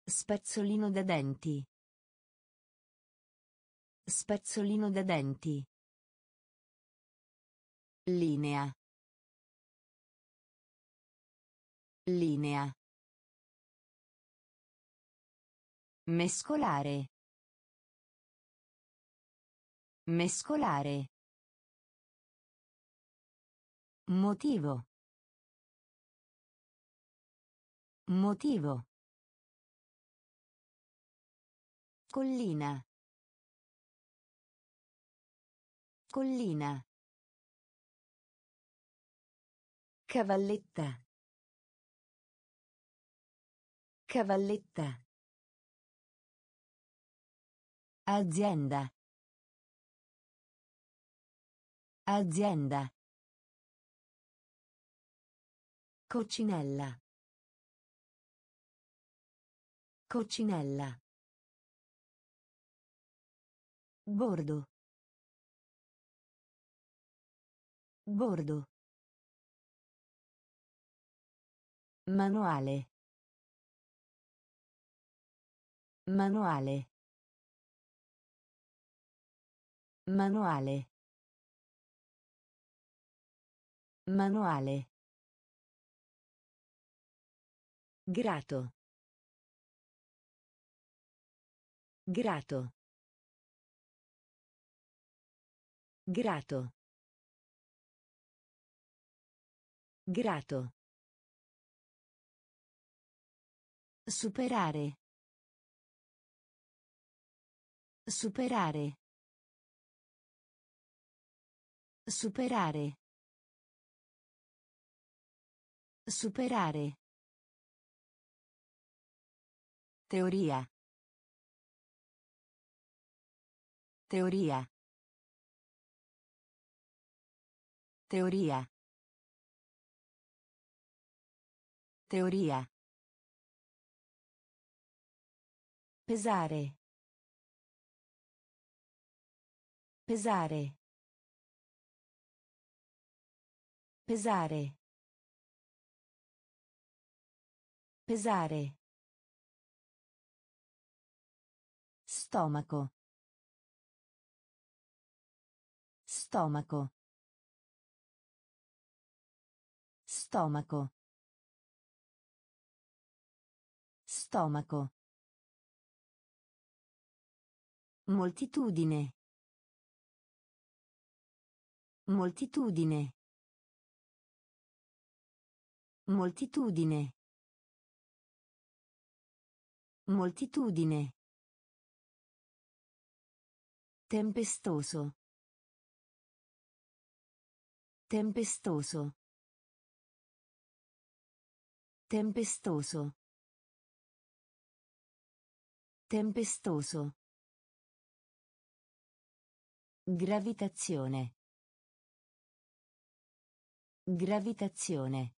Spezzolino da denti. Spezzolino da denti. Linea. Linea. Mescolare. Mescolare. Motivo. Motivo. Collina. Collina. Cavalletta. Cavalletta. Azienda. Azienda. Coccinella. Coccinella. Bordo. Bordo. Manuale. Manuale. Manuale. Manuale. Grato. Grato. Grato. Grato. Superare. Superare. Superare. Superare. Teoria. Teoria. Teoria. Teoria. Pesare. Pesare. Pesare. Pesare. Stomaco. Stomaco. Stomaco. Stomaco. Moltitudine. Moltitudine. Moltitudine. Moltitudine. Tempestoso. Tempestoso. Tempestoso. Tempestoso. Gravitazione. Gravitazione.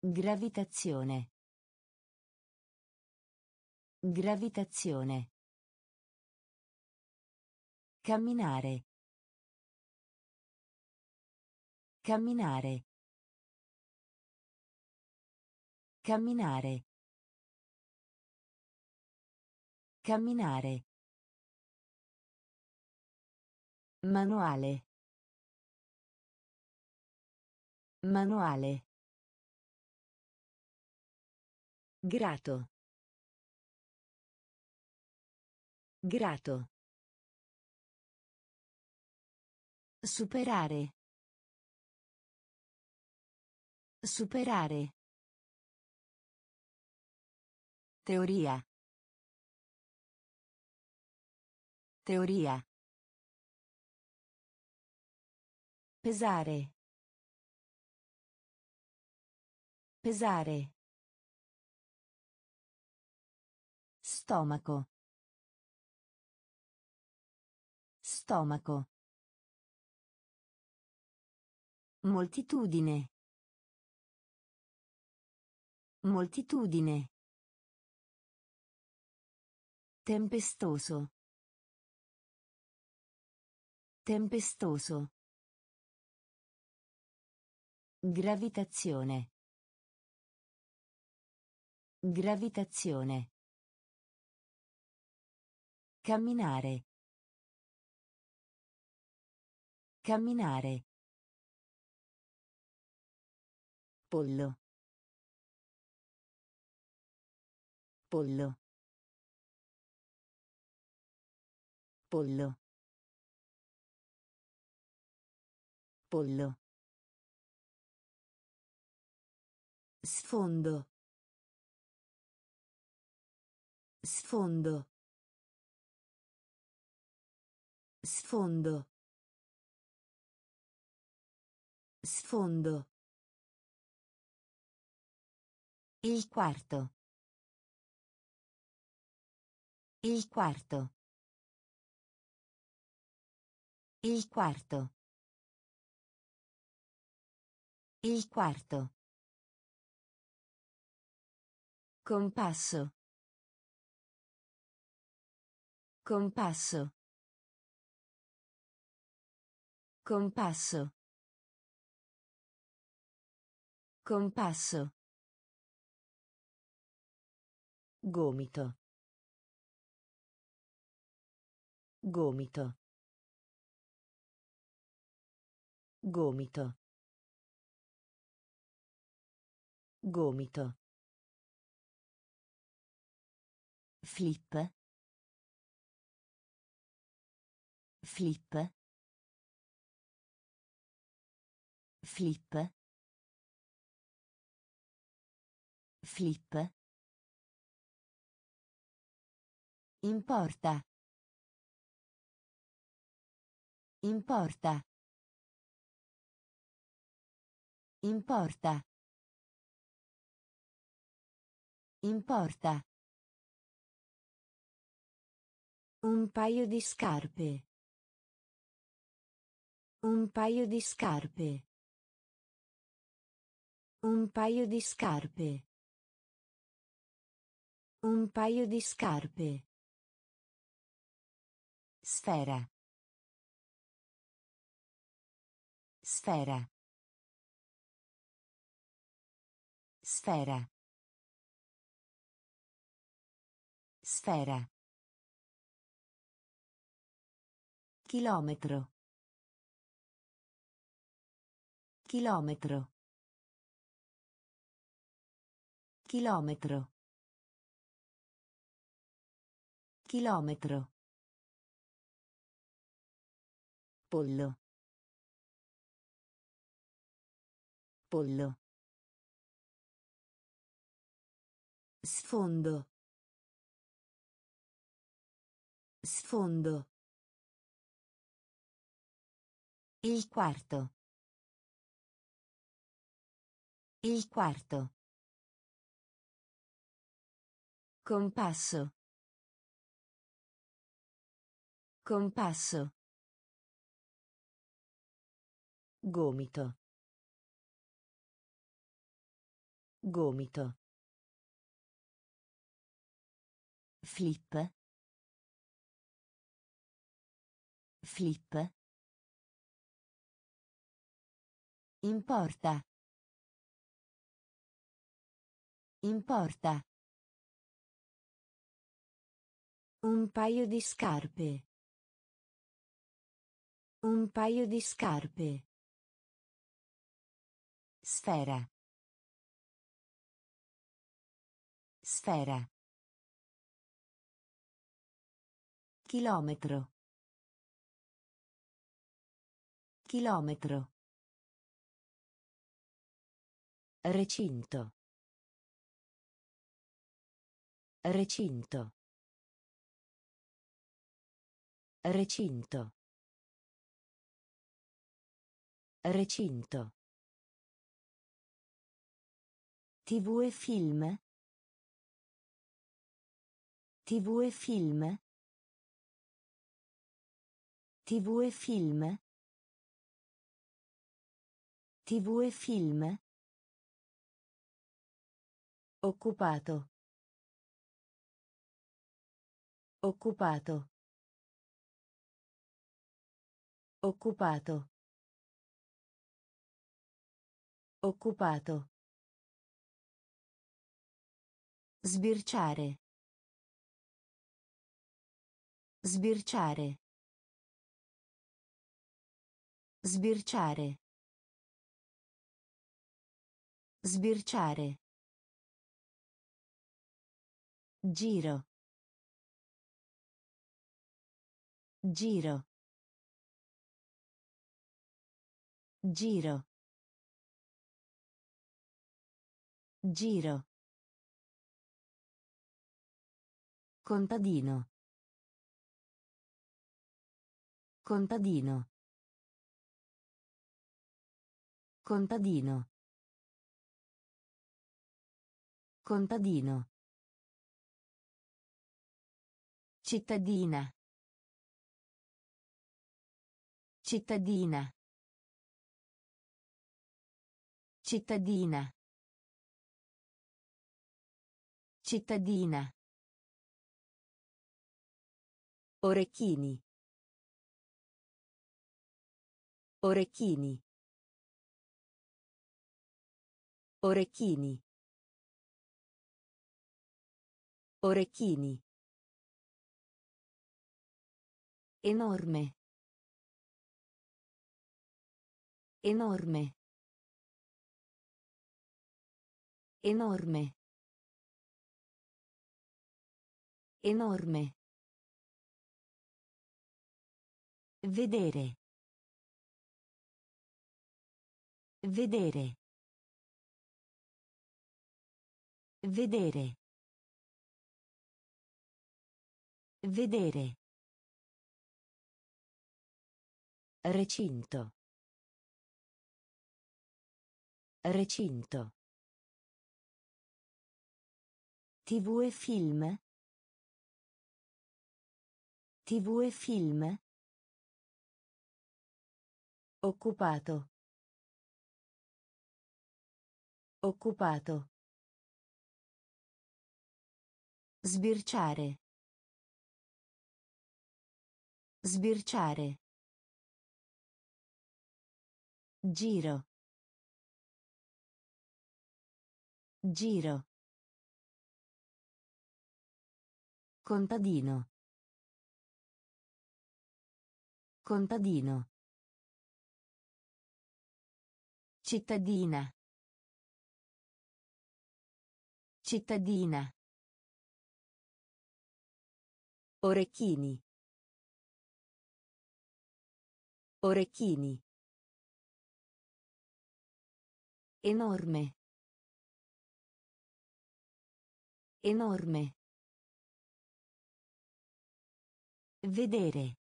Gravitazione. Gravitazione. Camminare. Camminare. Camminare. Camminare. Manuale. Manuale. Grato. Grato. Superare. Superare. Teoria. Teoria. Pesare. Pesare. Stomaco. Stomaco. Moltitudine. Moltitudine. Tempestoso. Tempestoso. Gravitazione. Gravitazione. Camminare. Camminare. Pollo. Pollo. Pollo. Pollo. Sfondo. Sfondo. Sfondo. Sfondo. Il quarto. Il quarto. Il quarto. Il quarto. Compasso. Compasso. Compasso. Compasso. Gomito. Gomito. Gomito. Gomito. Flip. Flip. Flip. Flip. Importa. Importa. Importa. Importa. Un paio di scarpe. Un paio di scarpe. Un paio di scarpe. Un paio di scarpe. Sfera. Sfera. Sfera. Sfera. Chilometro. Chilometro. Chilometro. Chilometro. Pollo. Pollo. Sfondo. Sfondo. Il quarto. Il quarto. Compasso. Compasso. Gomito. Gomito. Flip. Flip. Importa. Importa. Un paio di scarpe. Un paio di scarpe. Sfera. Sfera. Chilometro. Chilometro. Recinto. Recinto. Recinto. Recinto. TV e film. TV e film. TV e film. TV e film. Occupato. Occupato. Occupato. Occupato. Sbirciare. Sbirciare. Sbirciare. Sbirciare. Giro. Giro. Giro. Giro. Contadino. Contadino. Contadino. Contadino. Cittadina. Cittadina. Cittadina. Cittadina. Orecchini. Orecchini. Orecchini. Orecchini. Enorme. Enorme. Enorme. Enorme. Vedere. Vedere. Vedere. Vedere. Recinto. Recinto. TV e film. TV e film. Occupato. Occupato. Sbirciare. Sbirciare. Giro. Giro. Contadino. Contadino. Cittadina. Cittadina. Orecchini. Orecchini. Enorme. Enorme. Vedere.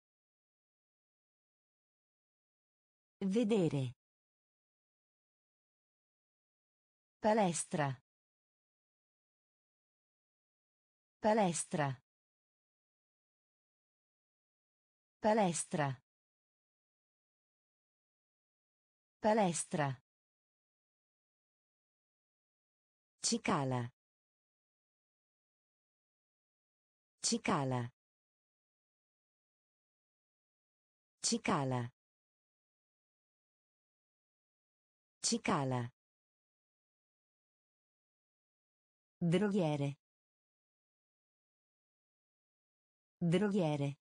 Vedere. Palestra. Palestra. Palestra. Palestra. Cicala. Cicala. Cicala. Cicala. Droghiere. Droghiere.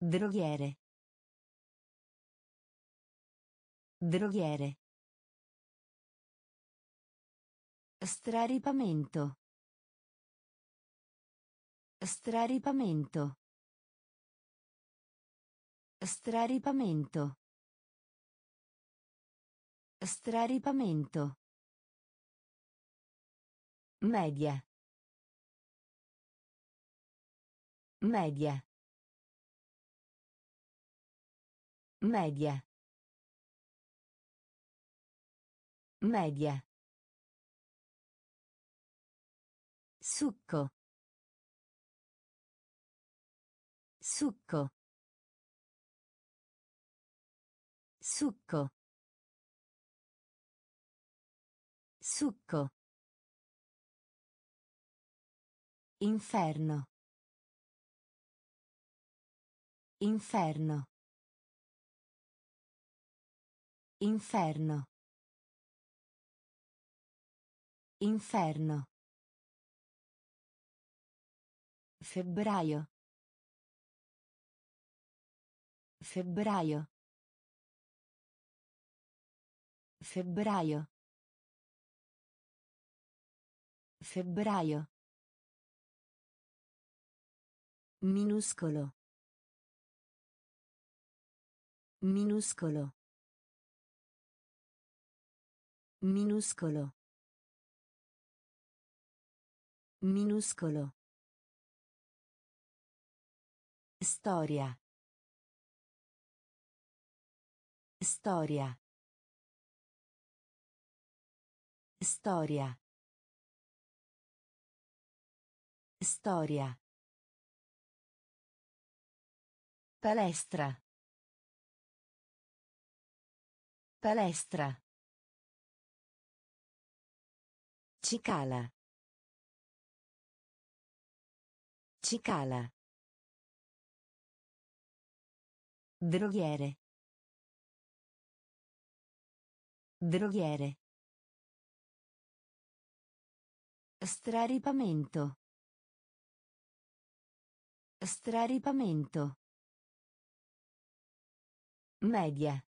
Droghiere. Droghiere. Straripamento. Straripamento. Straripamento. Straripamento. Media. Media. Media. Media. Succo. Succo. Succo. Succo. Inferno. Inferno. Inferno. Inferno. Febbraio. Febbraio. Febbraio. Febbraio. Minuscolo. Minuscolo. Minuscolo. Minuscolo. Storia. Storia. Storia. Storia. Palestra. Palestra. Cicala. Cicala. Droghiere. Droghiere. Straripamento. Straripamento. Media.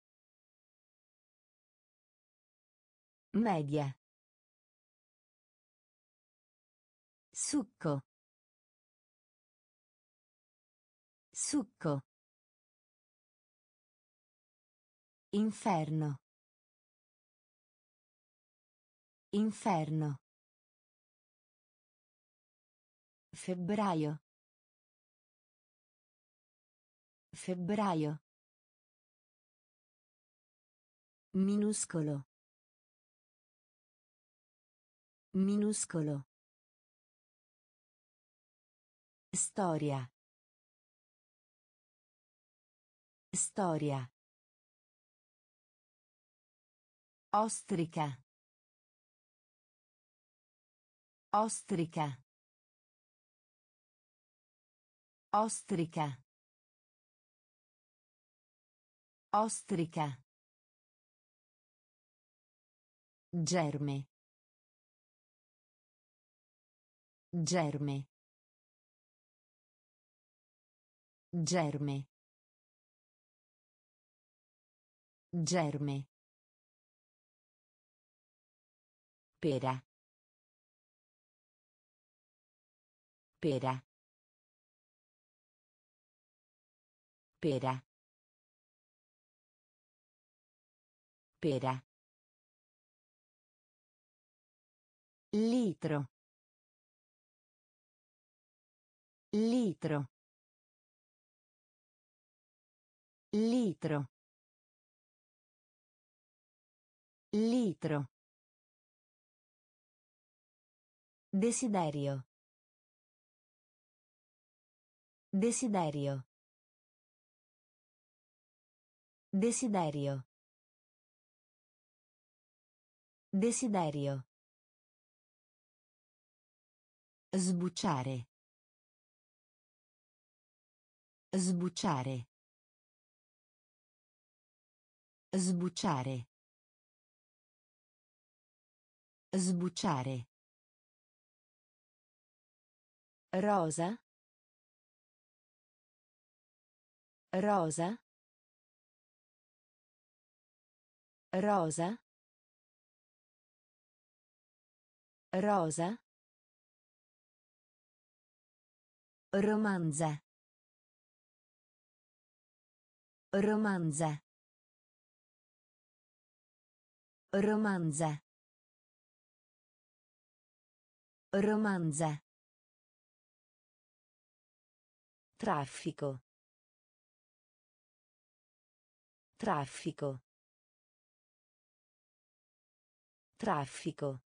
Media. Succo. Succo. Inferno. Inferno. Febbraio. Febbraio. Minuscolo. Minuscolo. Storia. Storia. Ostrica. Ostrica. Ostrica. Ostrica. Germe. Germe. Germe. Germe. Pera. Pera. Pera. Pera. Litro. Litro. Litro. Litro. Desiderio. Desiderio. Desiderio. Desiderio. Sbucciare. Sbucciare. Sbucciare. Sbucciare. Rosa. Rosa. Rosa. Rosa. Romanza. Romanza. Romanza. Romanza. Traffico. Traffico. Traffico.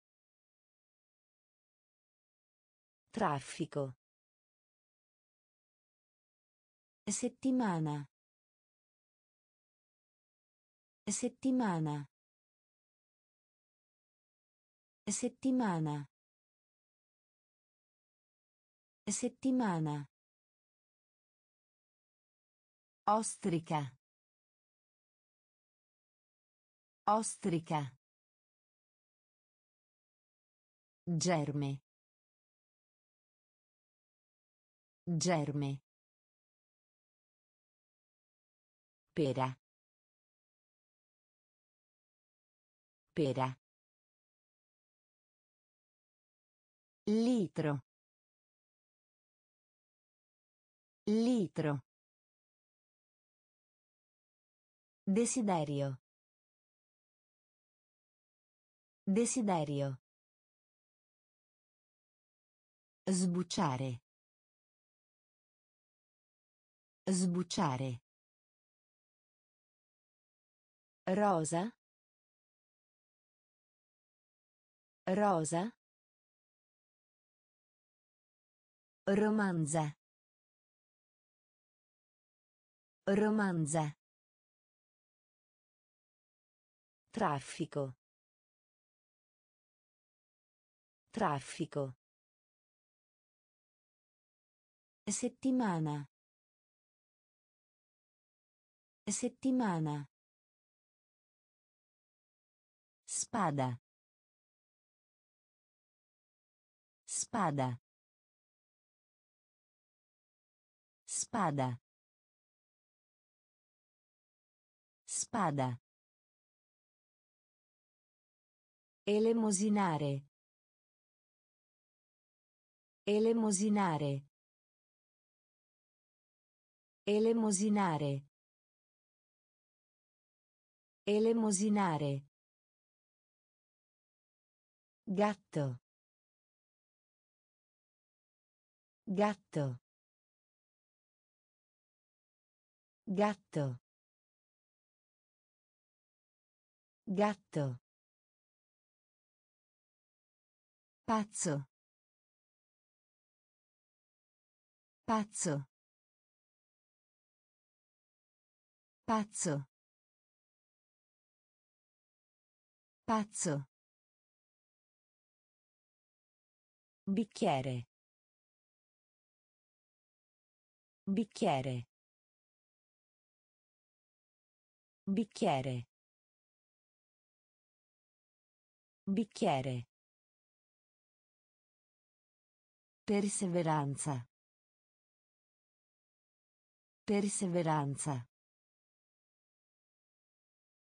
Traffico. Settimana. Settimana. Settimana. Settimana. Ostrica. Ostrica. Germe. Germe. Pera. Pera. Litro. Litro. Desiderio. Desiderio. Sbucciare. Sbucciare. Rosa. Rosa. Romanza. Romanza. Traffico. Traffico. Settimana. Settimana. Spada. Spada. Spada. Spada. Elemosinare. Elemosinare. Elemosinare. Elemosinare. Gatto. Gatto. Gatto. Gatto. Pazzo. Pazzo. Pazzo. Pazzo. Bicchiere. Bicchiere. Bicchiere. Bicchiere. Perseveranza. Perseveranza.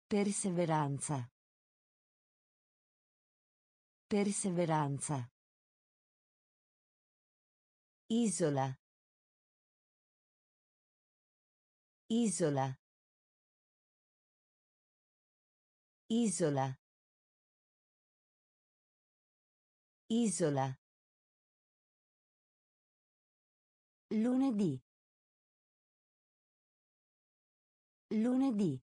Perseveranza. Perseveranza. Isola. Isola. Isola. Isola. Lunedì. Lunedì.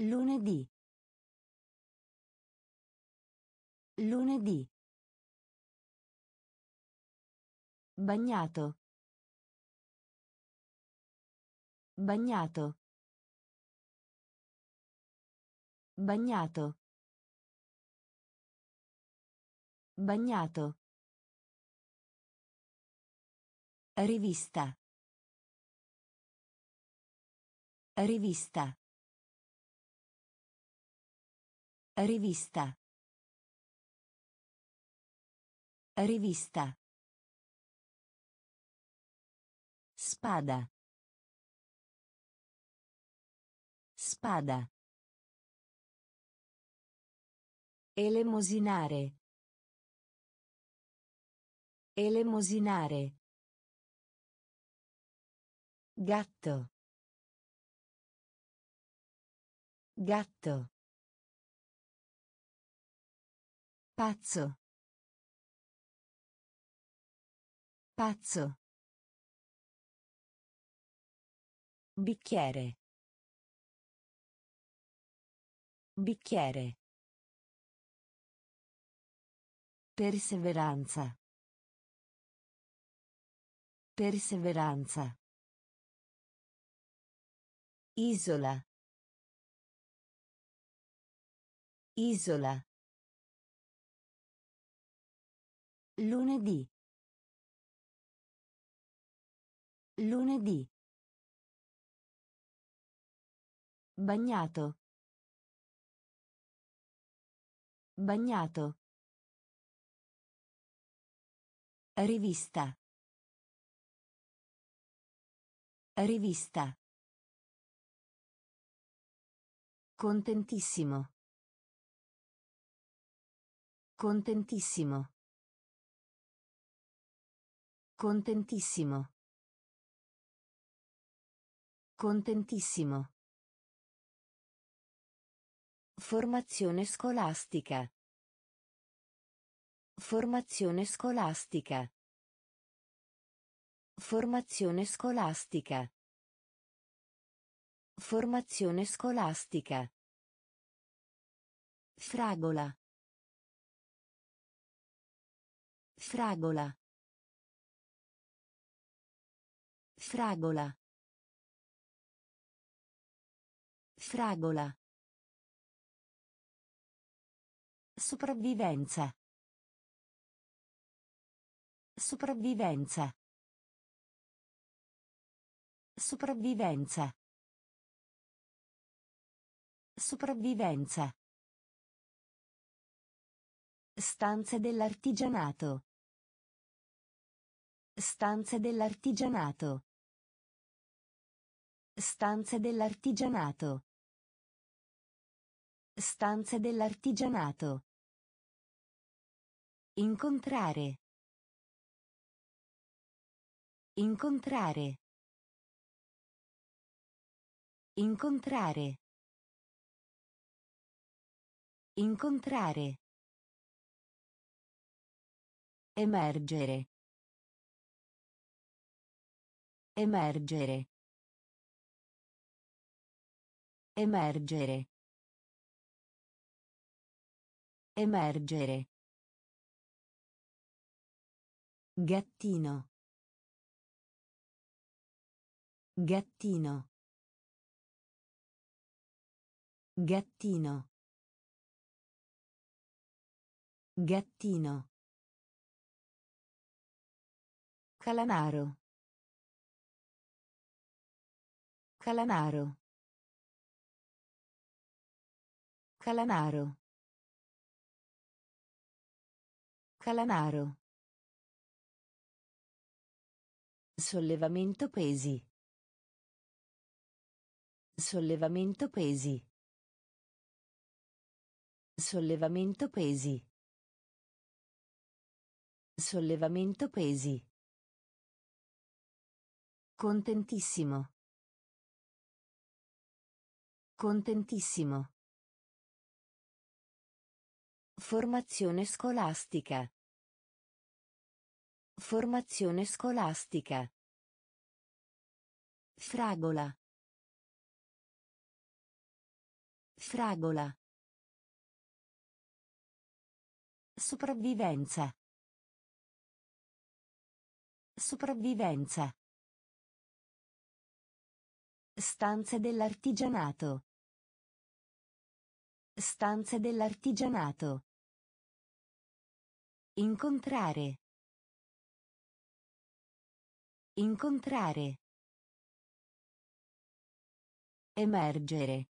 Lunedì. Lunedì. Bagnato. Bagnato. Bagnato. Bagnato. Rivista. Rivista. Rivista. Rivista. Spada. Spada. Elemosinare. Elemosinare. Gatto. Gatto. Pazzo. Pazzo. Bicchiere. Bicchiere. Perseveranza. Perseveranza. Isola. Isola. Lunedì. Lunedì. Bagnato. Bagnato. Rivista. Rivista. Contentissimo. Contentissimo. Contentissimo. Contentissimo. Formazione scolastica. Formazione scolastica. Formazione scolastica. Formazione scolastica. Fragola. Fragola. Fragola. Fragola. Sopravvivenza. Sopravvivenza. Sopravvivenza. Sopravvivenza. Stanze dell'artigianato. Stanze dell'artigianato. Stanze dell'artigianato. Stanze dell'artigianato. Incontrare. Incontrare. Incontrare. Incontrare. Emergere. Emergere. Emergere. Emergere. Gattino. Gattino. Gattino. Gattino. Calamaro. Calamaro. Calamaro. Calamaro. Sollevamento pesi. Sollevamento pesi. Sollevamento pesi. Sollevamento pesi. Contentissimo. Contentissimo. Formazione scolastica. Formazione scolastica. Fragola. Fragola. Sopravvivenza. Sopravvivenza. Stanze dell'artigianato. Stanze dell'artigianato. Incontrare. Incontrare. Emergere.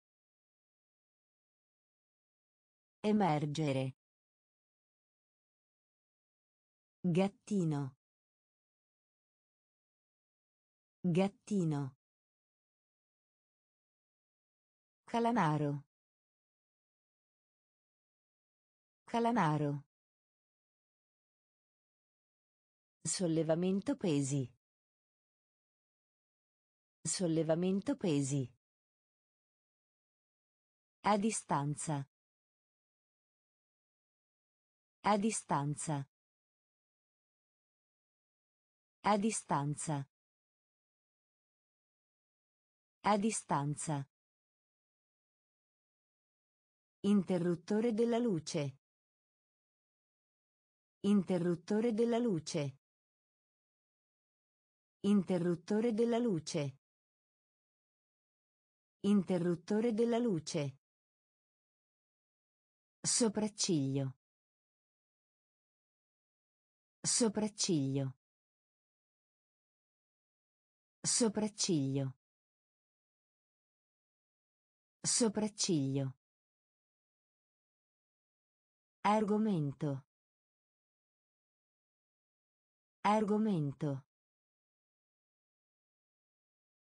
Emergere. Gattino. Gattino. Calamaro. Calamaro. Sollevamento pesi. Sollevamento pesi. A distanza. A distanza. A distanza. A distanza. Interruttore della luce. Interruttore della luce. Interruttore della luce. Interruttore della luce. Sopracciglio. Sopracciglio. Sopracciglio. Sopracciglio. Argomento. Argomento.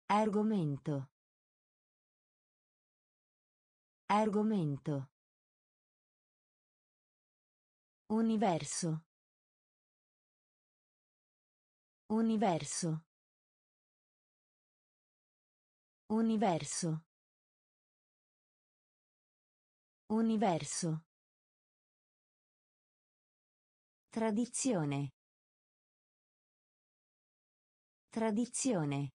Argomento. Argomento. Universo. Universo. Universo. Universo. Tradizione. Tradizione.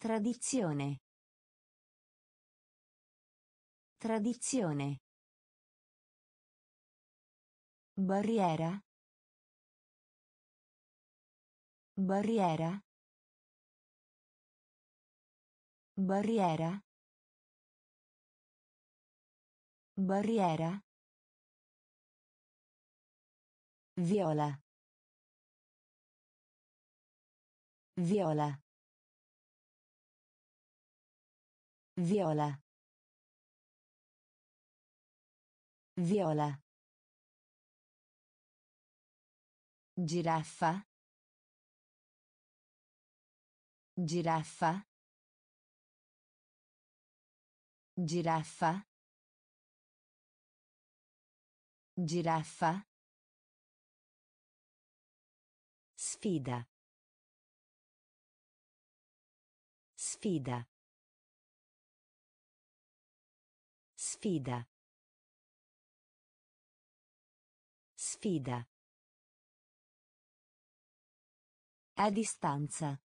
Tradizione. Tradizione. Barriera. Barriera. Barriera. Barriera. Viola. Viola. Viola. Viola. Giraffa. Giraffa. Giraffa. Giraffa. Sfida. Sfida. Sfida. Sfida. A distanza.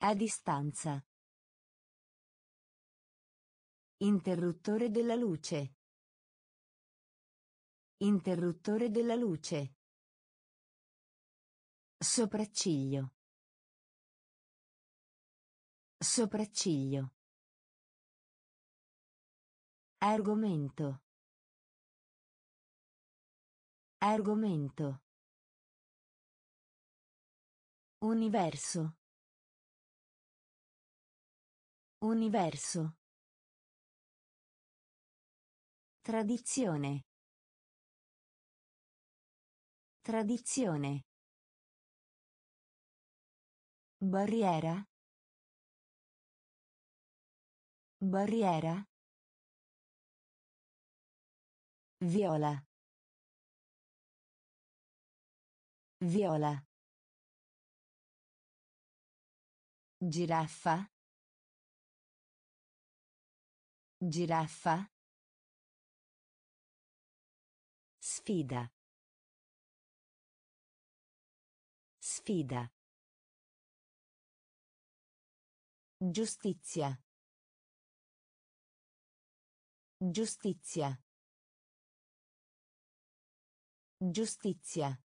A distanza. Interruttore della luce. Interruttore della luce. Sopracciglio. Sopracciglio. Argomento. Argomento. Universo. Universo. Tradizione. Tradizione. Barriera. Barriera. Viola. Viola. Giraffa. Giraffa. Sfida. Sfida. Giustizia. Giustizia. Giustizia.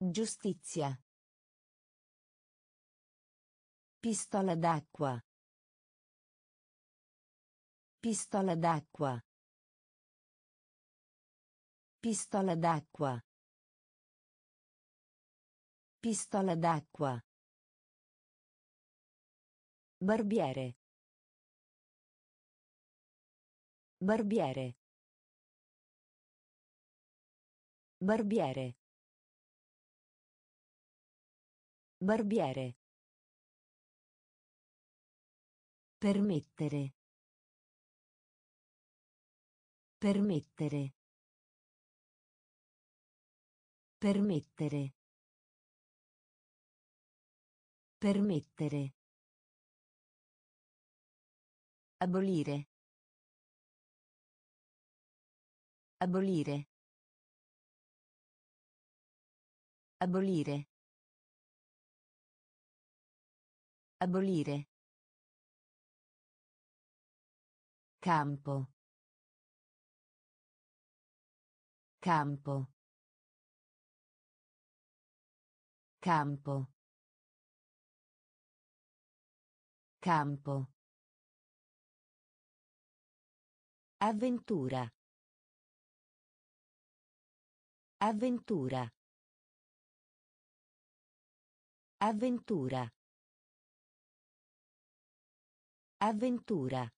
Giustizia. Pistola d'acqua. Pistola d'acqua. Pistola d'acqua. Pistola d'acqua. Barbiere. Barbiere. Barbiere. Barbiere. Permettere. Permettere. Permettere. Permettere. Abolire. Abolire. Abolire. Abolire. Campo. Campo. Campo. Campo. Avventura. Avventura. Avventura. Avventura.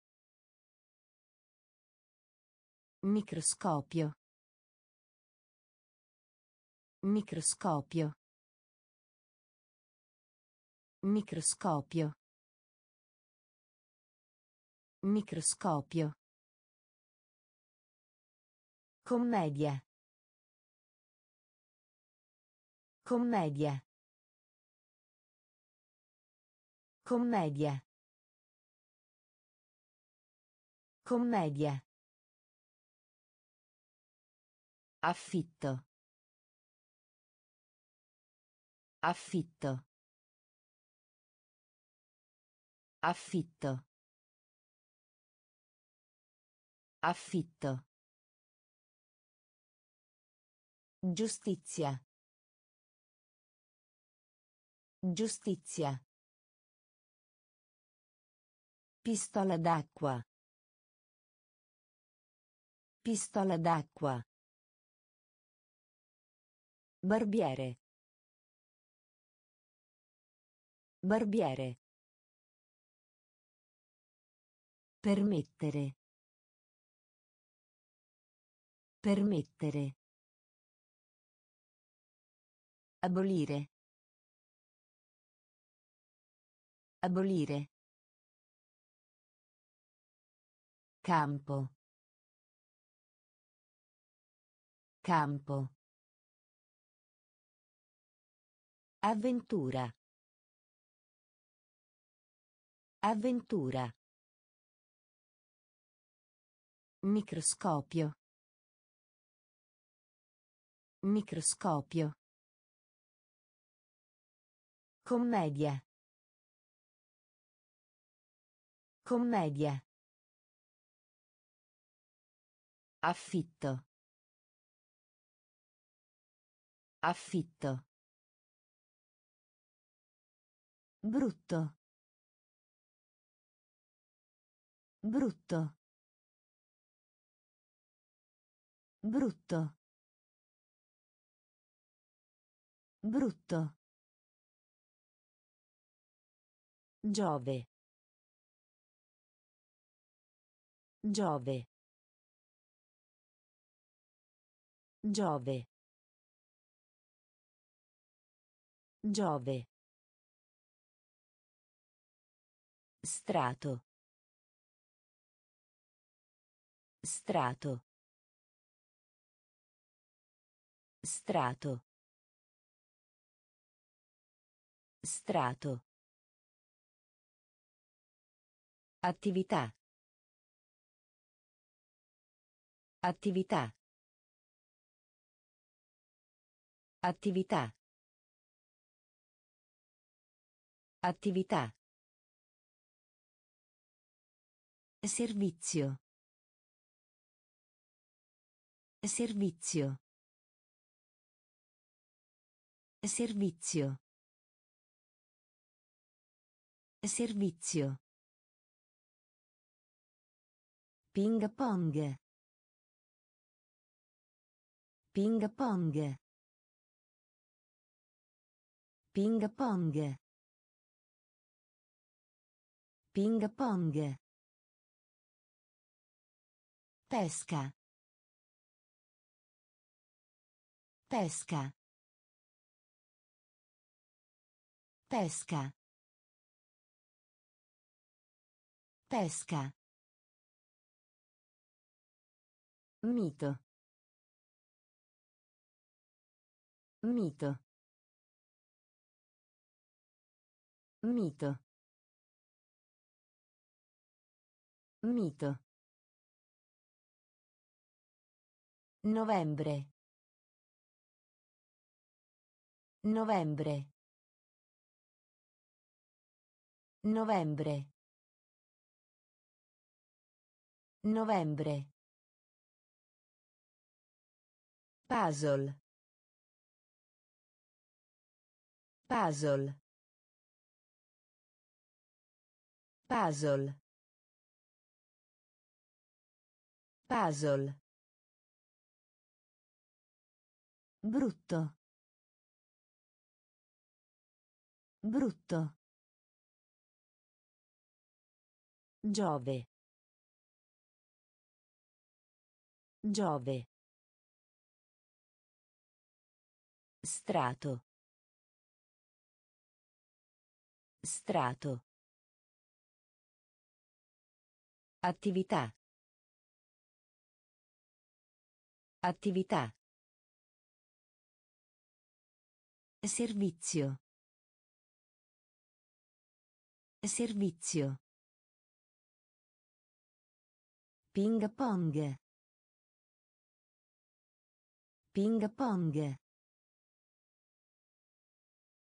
Microscopio. Microscopio. Microscopio. Microscopio. Commedia. Commedia. Commedia. Commedia. Affitto. Affitto. Affitto. Affitto. Giustizia. Giustizia. Pistola d'acqua. Pistola d'acqua. Barbiere. Barbiere. Permettere. Permettere. Abolire. Abolire. Campo. Campo. Avventura. Avventura. Microscopio. Microscopio. Commedia. Commedia. Affitto. Affitto. Brutto. Brutto. Brutto. Brutto. Giove. Giove. Giove. Giove. Strato. Strato. Strato. Strato. Attività. Attività. Attività. Attività. Servizio. Servizio. Servizio. Servizio. Ping pong. Ping pong. Ping pong. Ping pong. Pesca. Pesca. Pesca. Pesca. Mito. Mito. Mito. Mito. Novembre. Novembre. Novembre. Novembre. Puzzle. Puzzle. Puzzle. Puzzle. Brutto. Brutto. Giove. Giove. Strato. Strato. Attività. Attività. Servizio. Servizio. Ping pong. Ping pong.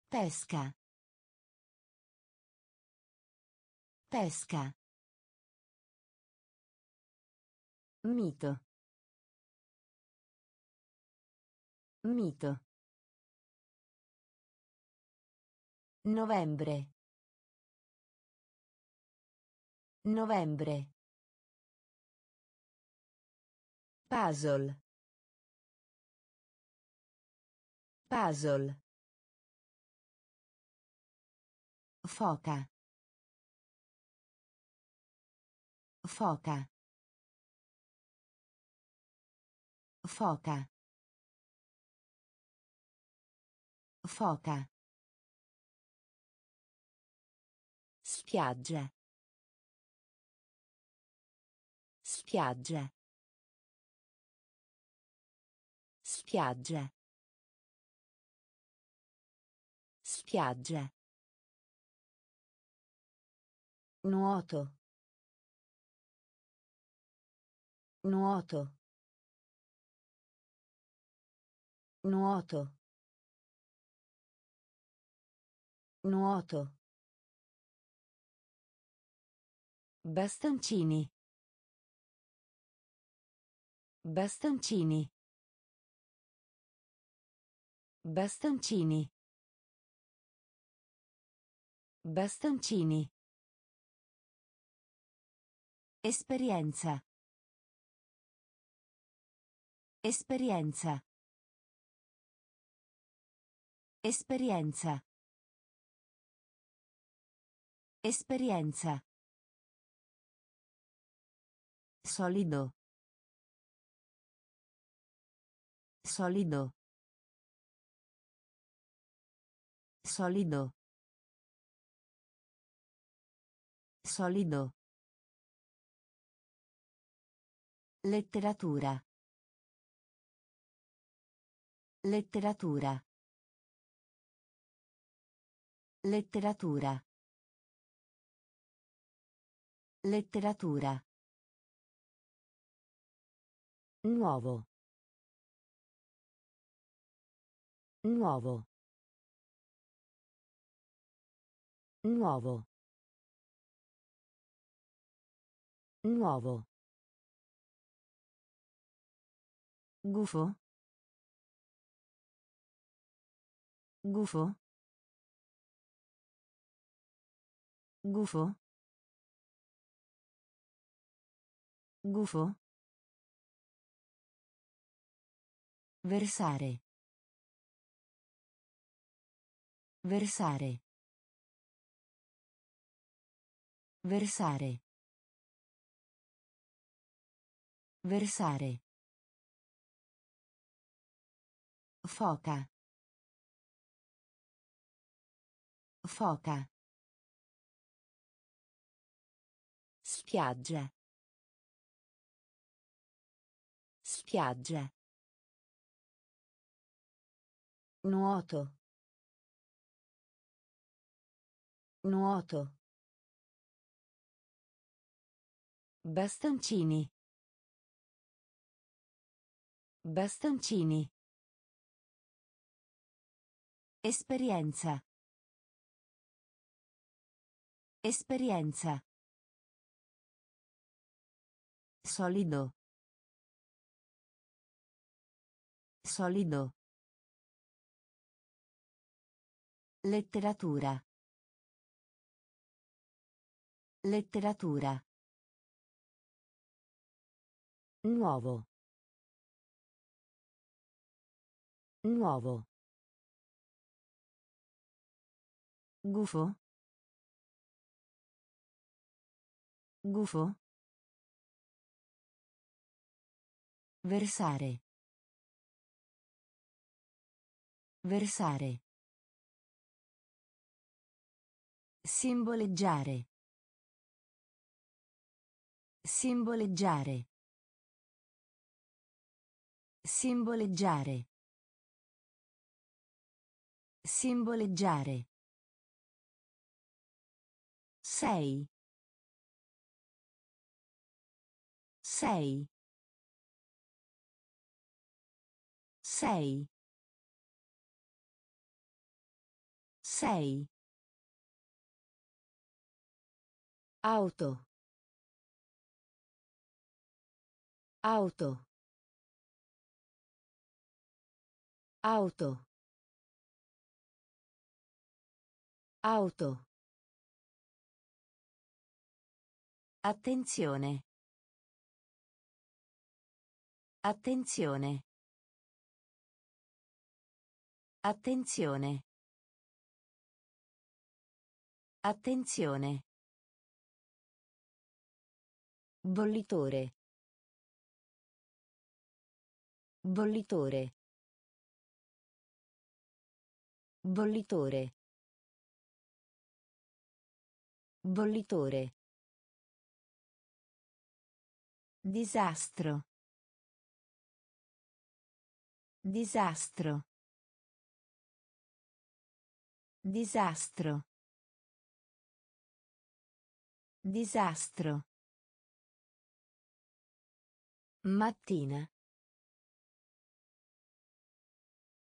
Pesca. Pesca. Mito. Mito. Novembre. Novembre. Puzzle. Puzzle. Foca. Foca. Foca. Foca. Spiaggia. Spiaggia. Spiaggia. Spiaggia. Nuoto. Nuoto. Nuoto. Nuoto. Bastoncini. Bastoncini. Bastoncini. Bastoncini. Esperienza. Esperienza. Esperienza. Esperienza. Solido. Solido. Solido. Solido. Letteratura. Letteratura. Letteratura. Letteratura. Nuovo. Nuovo. Nuovo. Nuovo. Gufo. Gufo. Gufo. Gufo. Versare. Versare. Versare. Versare. Foca. Foca. Spiaggia. Spiaggia. Nuoto. Nuoto. Bastoncini. Bastoncini. Esperienza. Esperienza. Solido. Solido. Letteratura. Letteratura. Nuovo. Nuovo. Gufo. Gufo. Versare. Versare. Simboleggiare. Simboleggiare. Simboleggiare. Simboleggiare. Sei. Sei. Sei. Sei. Auto. Auto. Auto. Auto. Attenzione. Attenzione. Attenzione. Attenzione. Bollitore. Bollitore. Bollitore. Bollitore. Disastro. Disastro. Disastro. Disastro. Mattina.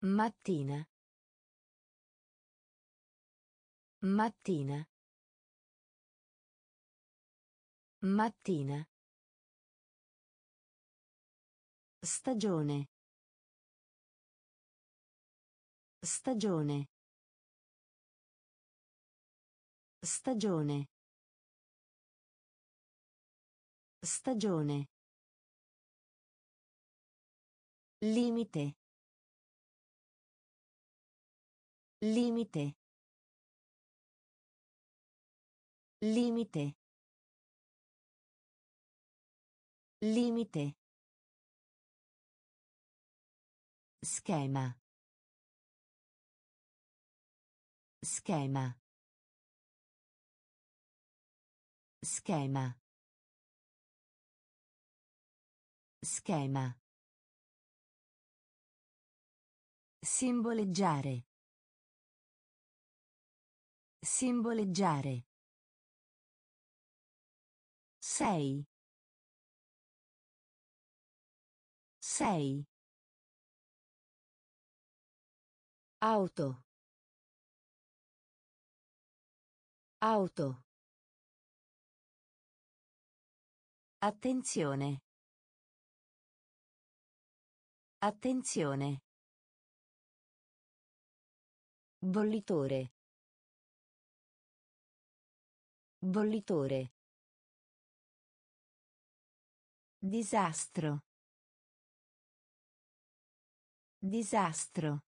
Mattina. Mattina. Mattina. Stagione. Stagione. Stagione. Stagione. Limite. Limite. Limite. Limite. Schema. Schema. Schema. Schema. Simboleggiare. Simboleggiare. Sei. Sei. Auto. Auto. Attenzione. Attenzione. Bollitore. Bollitore. Disastro. Disastro.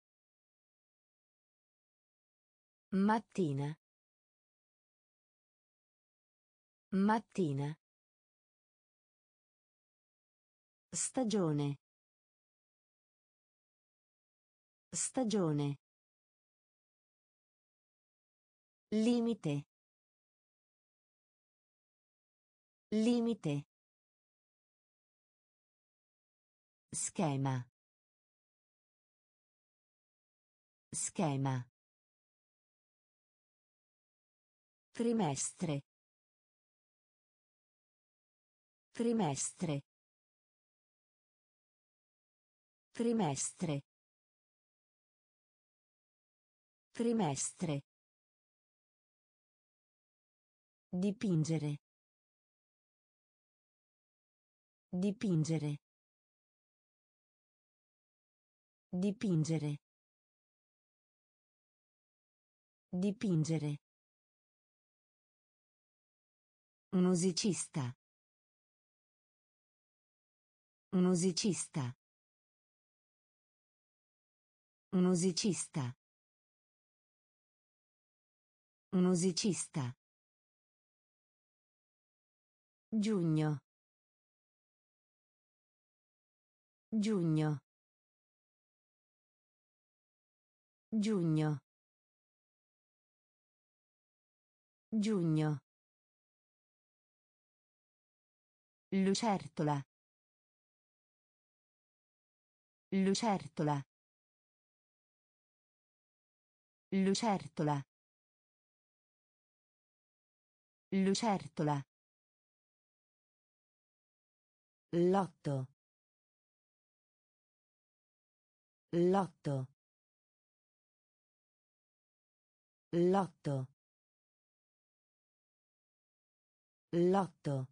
Mattina. Mattina. Stagione. Stagione. Limite. Limite. Schema. Schema. Trimestre. Trimestre. Trimestre. Trimestre. Dipingere. Dipingere. Dipingere. Dipingere. Musicista. Musicista. Musicista. Musicista. Giugno. Giugno. Giugno. Giugno. Lucertola. Lucertola. Lucertola. Lucertola. Lotto. Lotto. Lotto. Lotto.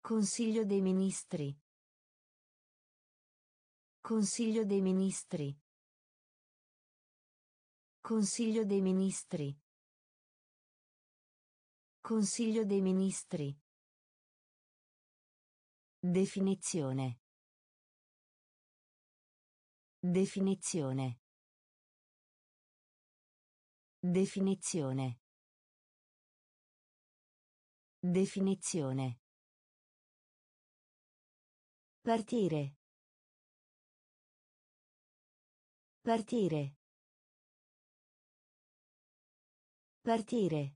Consiglio dei Ministri. Consiglio dei Ministri. Consiglio dei Ministri. Consiglio dei Ministri. Definizione. Definizione. Definizione. Definizione. Partire. Partire. Partire.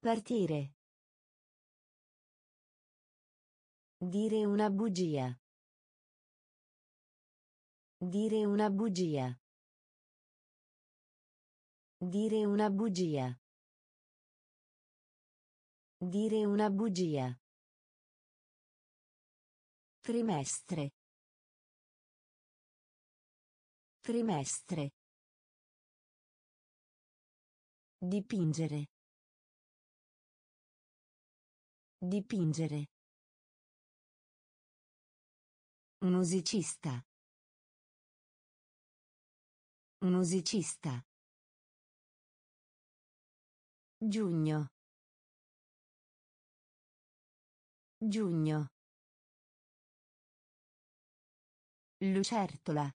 Partire. Dire una bugia. Dire una bugia. Dire una bugia. Dire una bugia. Trimestre. Trimestre. Dipingere. Dipingere. Musicista. Musicista. Giugno. Giugno. Lucertola.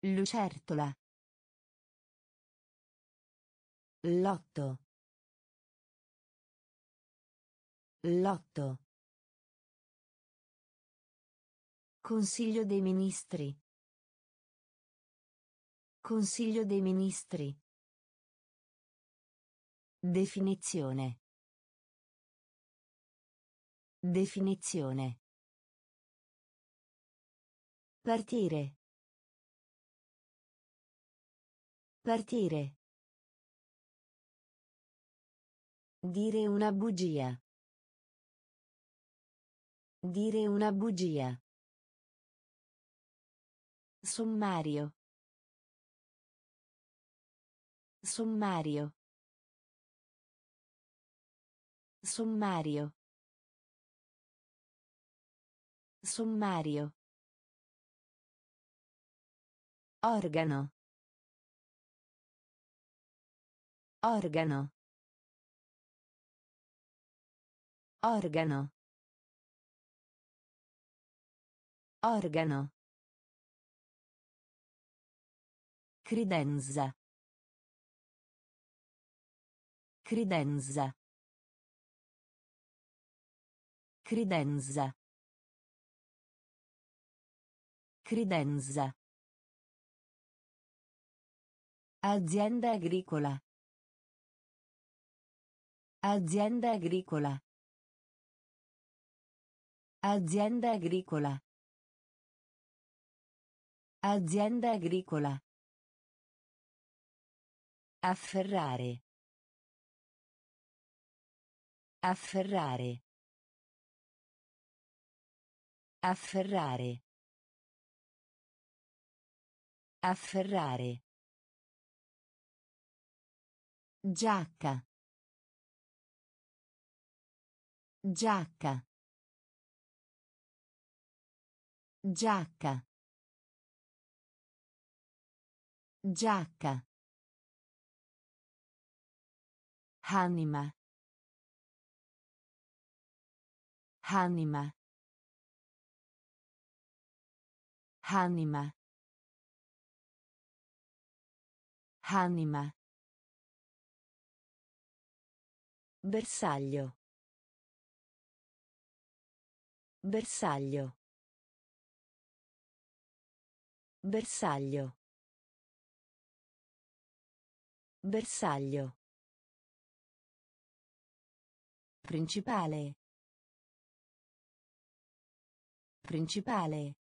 Lucertola. Lotto. Lotto. Consiglio dei Ministri. Consiglio dei Ministri. Definizione. Definizione. Partire. Partire. Dire una bugia. Dire una bugia. Sommario. Sommario. Sommario. Sommario. Organo. Organo. Organo. Organo. Credenza. Credenza. Credenza. Credenza. Azienda agricola. Azienda agricola. Azienda agricola. Azienda agricola. Afferrare. Afferrare. Afferrare. Afferrare. Giacca. Giacca. Giacca. Giacca. Anima. Anima. Anima. Anima. Bersaglio. Bersaglio. Bersaglio. Bersaglio. Principale. Principale.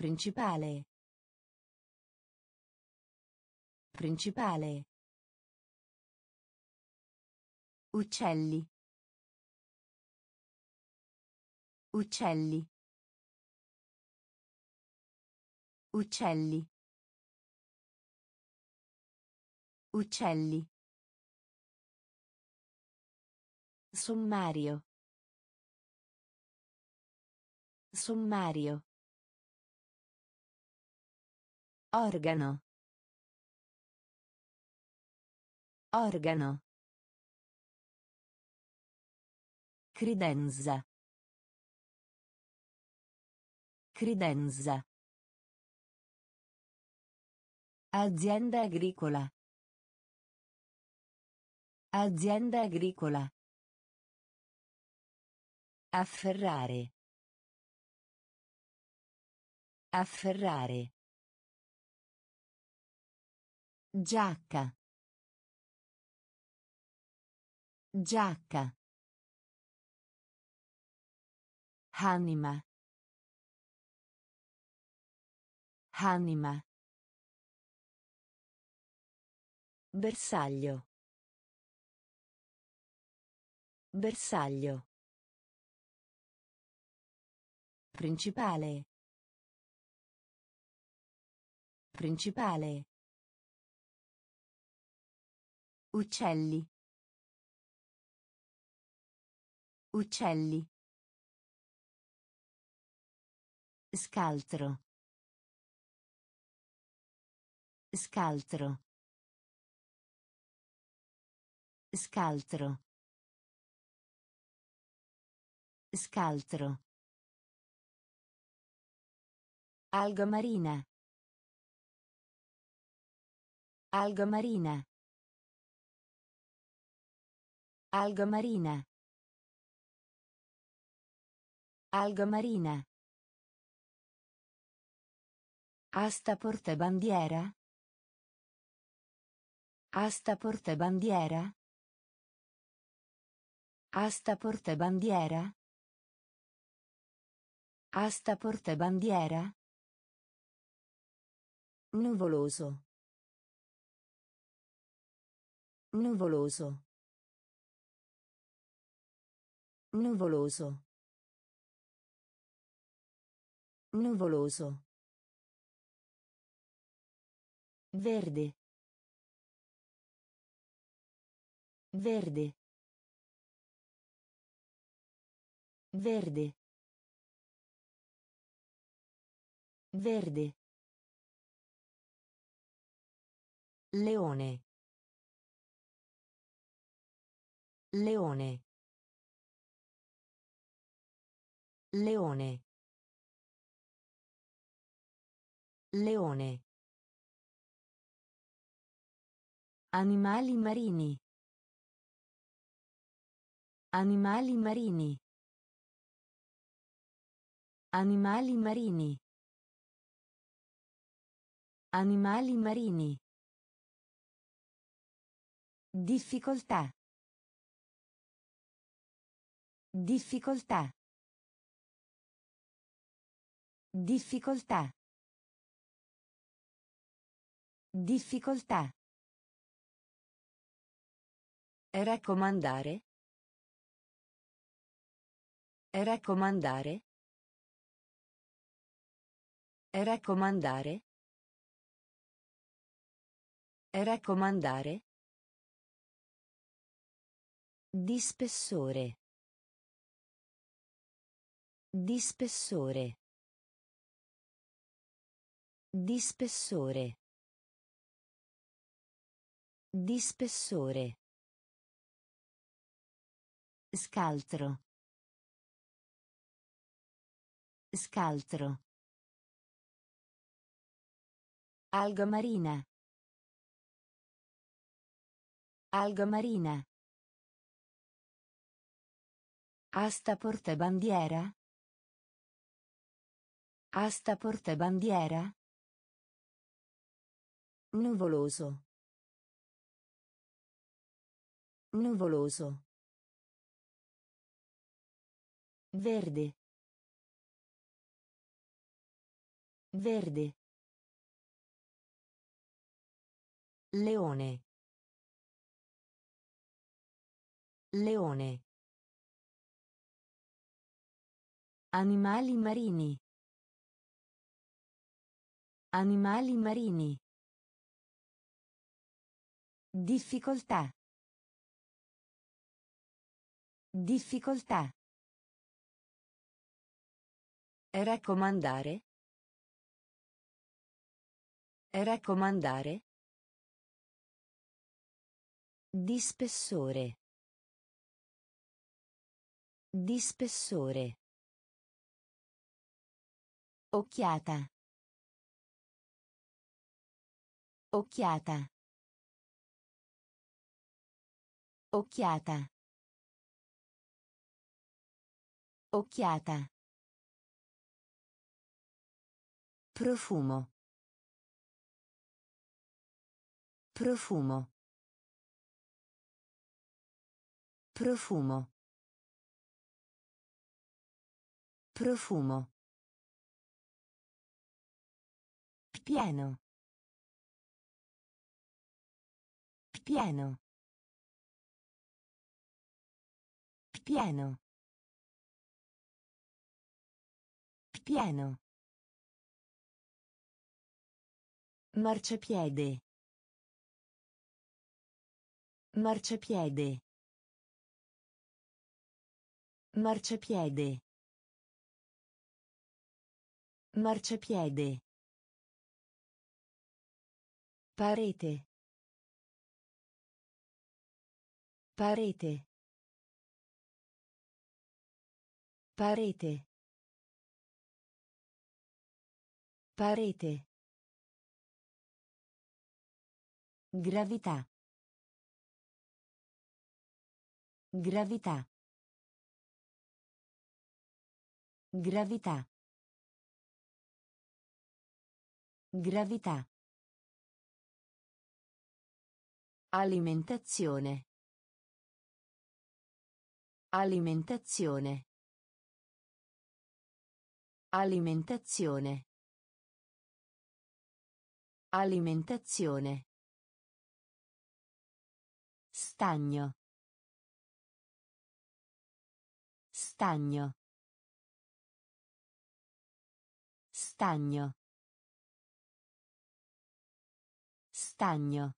Principale. Principale. Uccelli. Uccelli. Uccelli. Uccelli. Sommario. Sommario. Organo. Organo. Credenza. Credenza. Azienda agricola. Azienda agricola. Afferrare. Afferrare. Giacca. Giacca. Anima. Anima. Bersaglio. Bersaglio. Principale. Principale. Uccelli. Uccelli. Scaltro. Scaltro. Scaltro. Scaltro. Alga marina. Alga marina. Alga marina. Alga marina. Asta portabandiera. Asta portabandiera. Asta portabandiera. Asta portabandiera. Nuvoloso. Nuvoloso. Nuvoloso. Nuvoloso. Verde. Verde. Verde. Verde. Leone. Leone. Leone. Leone. Animali marini. Animali marini. Animali marini. Animali marini. Difficoltà. Difficoltà. Difficoltà. Difficoltà. Raccomandare. Raccomandare. Raccomandare. Raccomandare. Di spessore. Di spessore. Di spessore. Di spessore. Scaltro. Scaltro. Alga marina. Alga marina. Asta portabandiera. Asta portabandiera. Nuvoloso. Nuvoloso. Verde. Verde. Leone. Leone. Animali marini. Animali marini. Difficoltà. Difficoltà. Raccomandare. Raccomandare. Di spessore. Di spessore. Occhiata. Occhiata. Occhiata. Occhiata. Profumo. Profumo. Profumo. Profumo. Pieno. Pieno. Pieno. Pieno. Marciapiede. Marciapiede. Marciapiede. Marciapiede. Parete. Parete. Parete. Parete. Gravità. Gravità. Gravità. Gravità. Alimentazione. Alimentazione. Alimentazione. Alimentazione. Stagno. Stagno. Stagno. Stagno.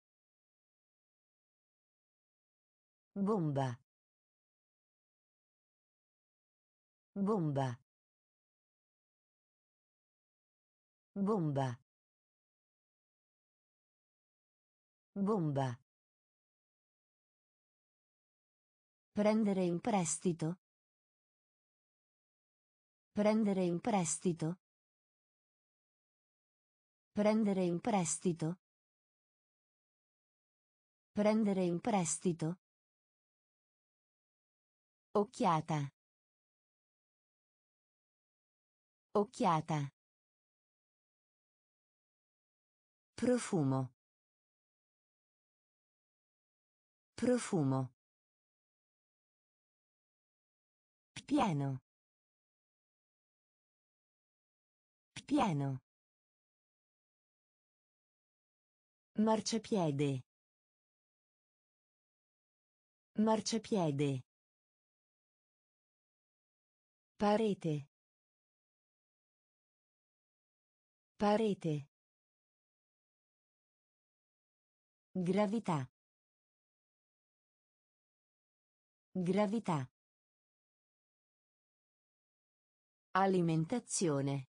Bomba. Bomba. Bomba. Bomba. Prendere in prestito. Prendere in prestito. Prendere in prestito. Prendere in prestito. Occhiata. Occhiata. Profumo. Profumo. Pieno. Pieno. Marciapiede. Marciapiede. Parete. Parete. Gravità. Gravità. Alimentazione.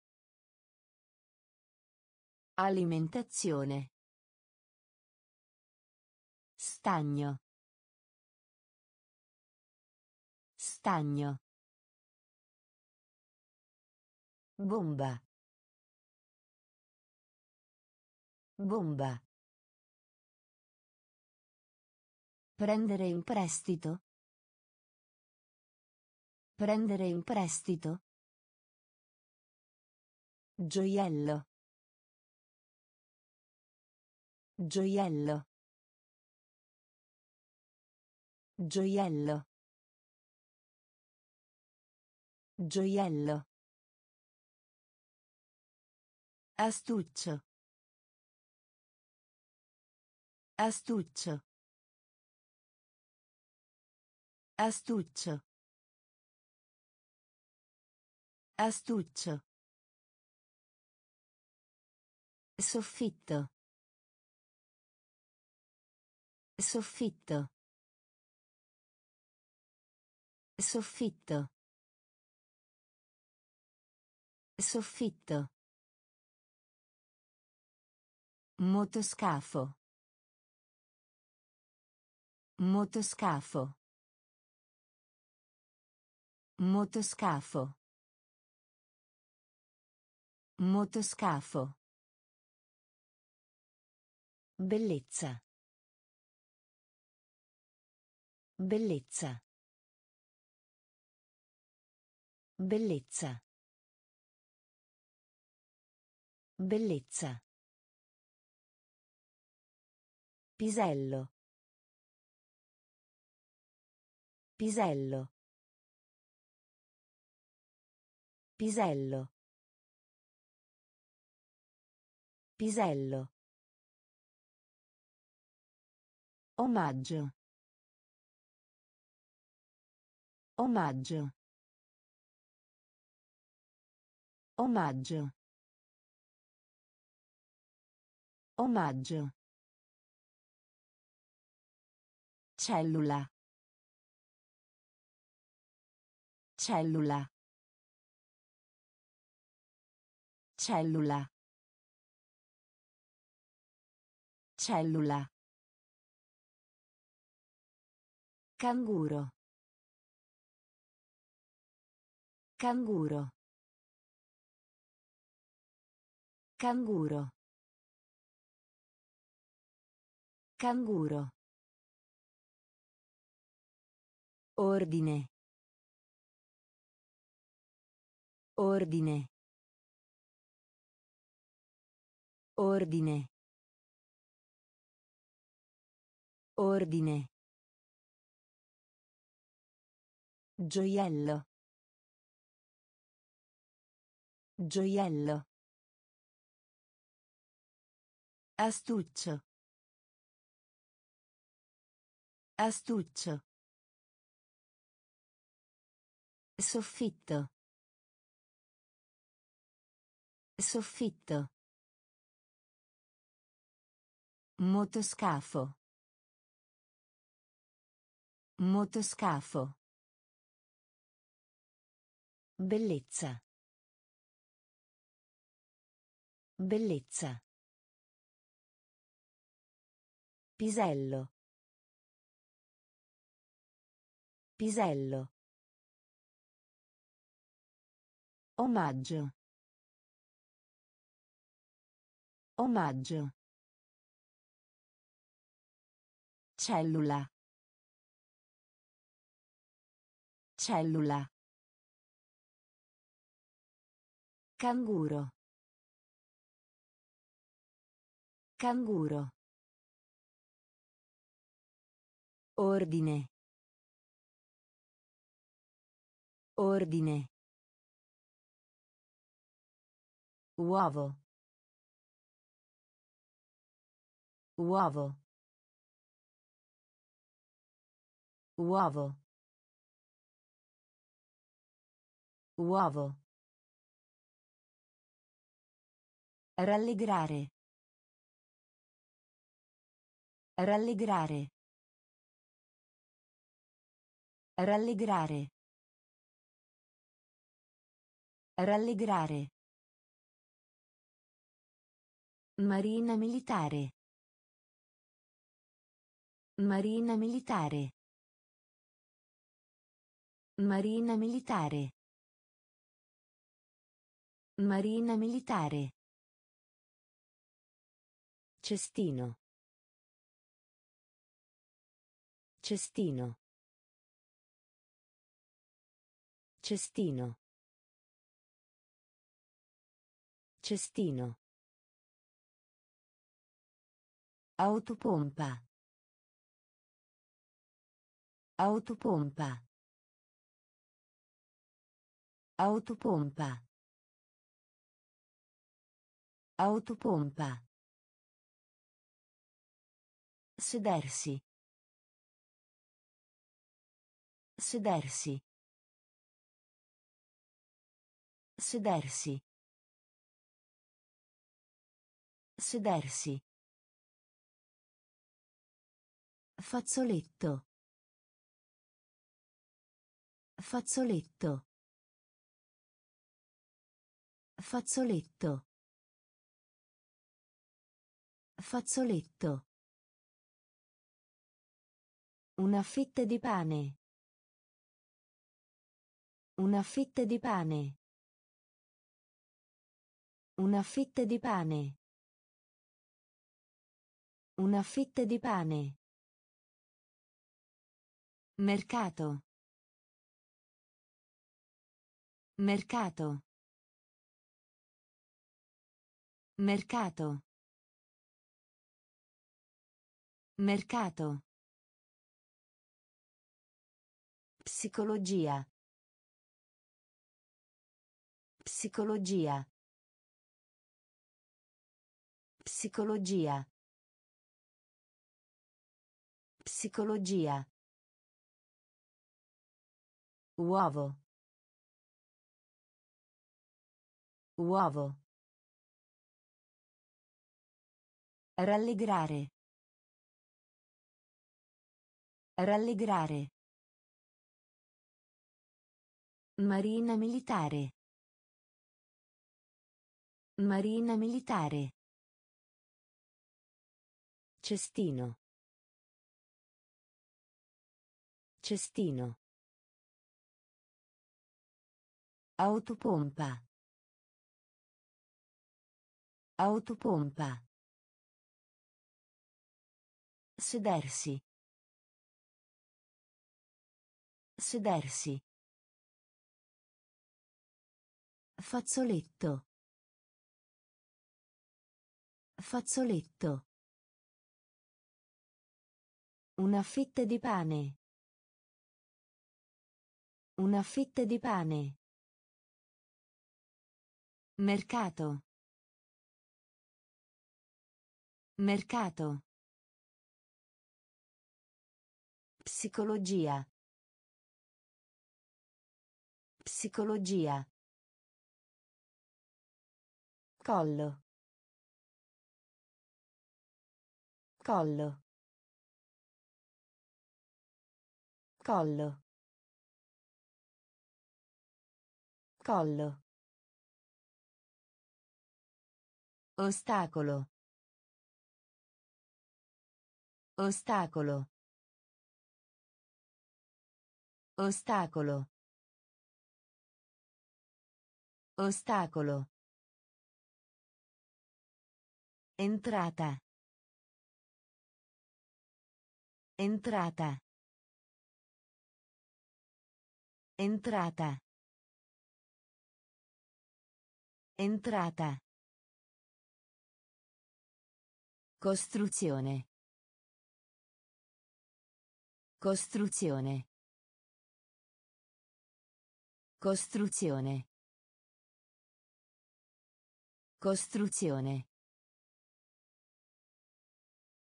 Alimentazione. Stagno. Stagno. Bomba. Bomba. Prendere in prestito. Prendere in prestito. Gioiello. Gioiello. Gioiello. Gioiello. Astuccio. Astuccio. Astuccio. Astuccio. Soffitto. Soffitto. Soffitto. Soffitto. Motoscafo. Motoscafo. Motoscafo. Motoscafo. Bellezza. Bellezza. Bellezza. Bellezza. Pisello. Pisello. Pisello. Pisello. Omaggio. Omaggio. Omaggio. Omaggio. Cellula. Cellula. Cellula. Cellula. Canguro. Canguro. Canguro. Canguro. Ordine. Ordine. Ordine. Ordine. Gioiello. Gioiello. Astuccio. Astuccio. Soffitto. Soffitto. Motoscafo. Motoscafo. Bellezza. Bellezza. Pisello. Pisello. Omaggio. Omaggio. Cellula. Cellula. Canguro. Canguro. Ordine. Ordine. Uovo. Uovo. Uovo. Uovo. Rallegrare. Rallegrare. Rallegrare. Rallegrare. Marina militare. Marina militare. Marina militare. Marina militare. Cestino. Cestino. Cestino. Cestino. Autopompa. Autopompa. Autopompa. Autopompa. Sedersi. Sedersi. Sedersi. Sedersi. Fazzoletto. Fazzoletto. Fazzoletto. Fazzoletto. Una fetta di pane. Una fetta di pane. Una fetta di pane. Una fetta di pane. Mercato. Mercato. Mercato. Mercato. Psicologia. Psicologia. Psicologia. Psicologia. Uovo. Uovo. Rallegrare. Rallegrare. Marina militare. Marina militare. Cestino. Cestino. Autopompa. Autopompa. Sedersi. Sedersi. Fazzoletto. Fazzoletto. Una fetta di pane. Una fetta di pane. Mercato. Mercato. Psicologia. Psicologia. Collo. Collo. Collo. Collo. Ostacolo. Ostacolo. Ostacolo. Ostacolo. Entrata. Entrata. Entrata. Entrata. Costruzione. Costruzione. Costruzione. Costruzione.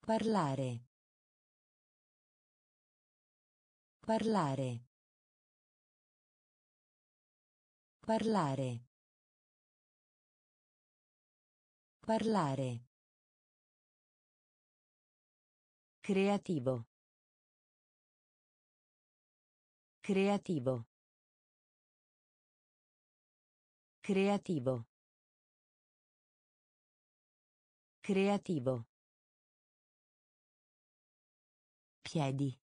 Parlare. Parlare. Parlare. Parlare. Creativo. Creativo. Creativo. Creativo. Piedi.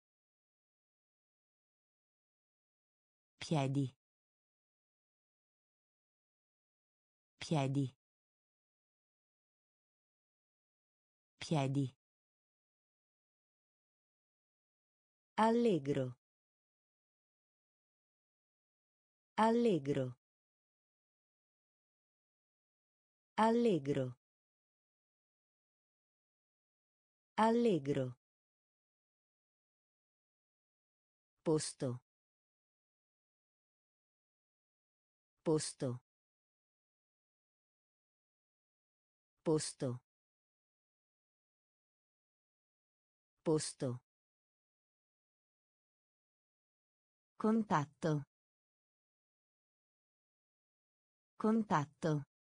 Piedi. Piedi. Piedi. Allegro. Allegro. Allegro. Allegro. Posto. Posto. Posto. Posto. Contatto. Contatto.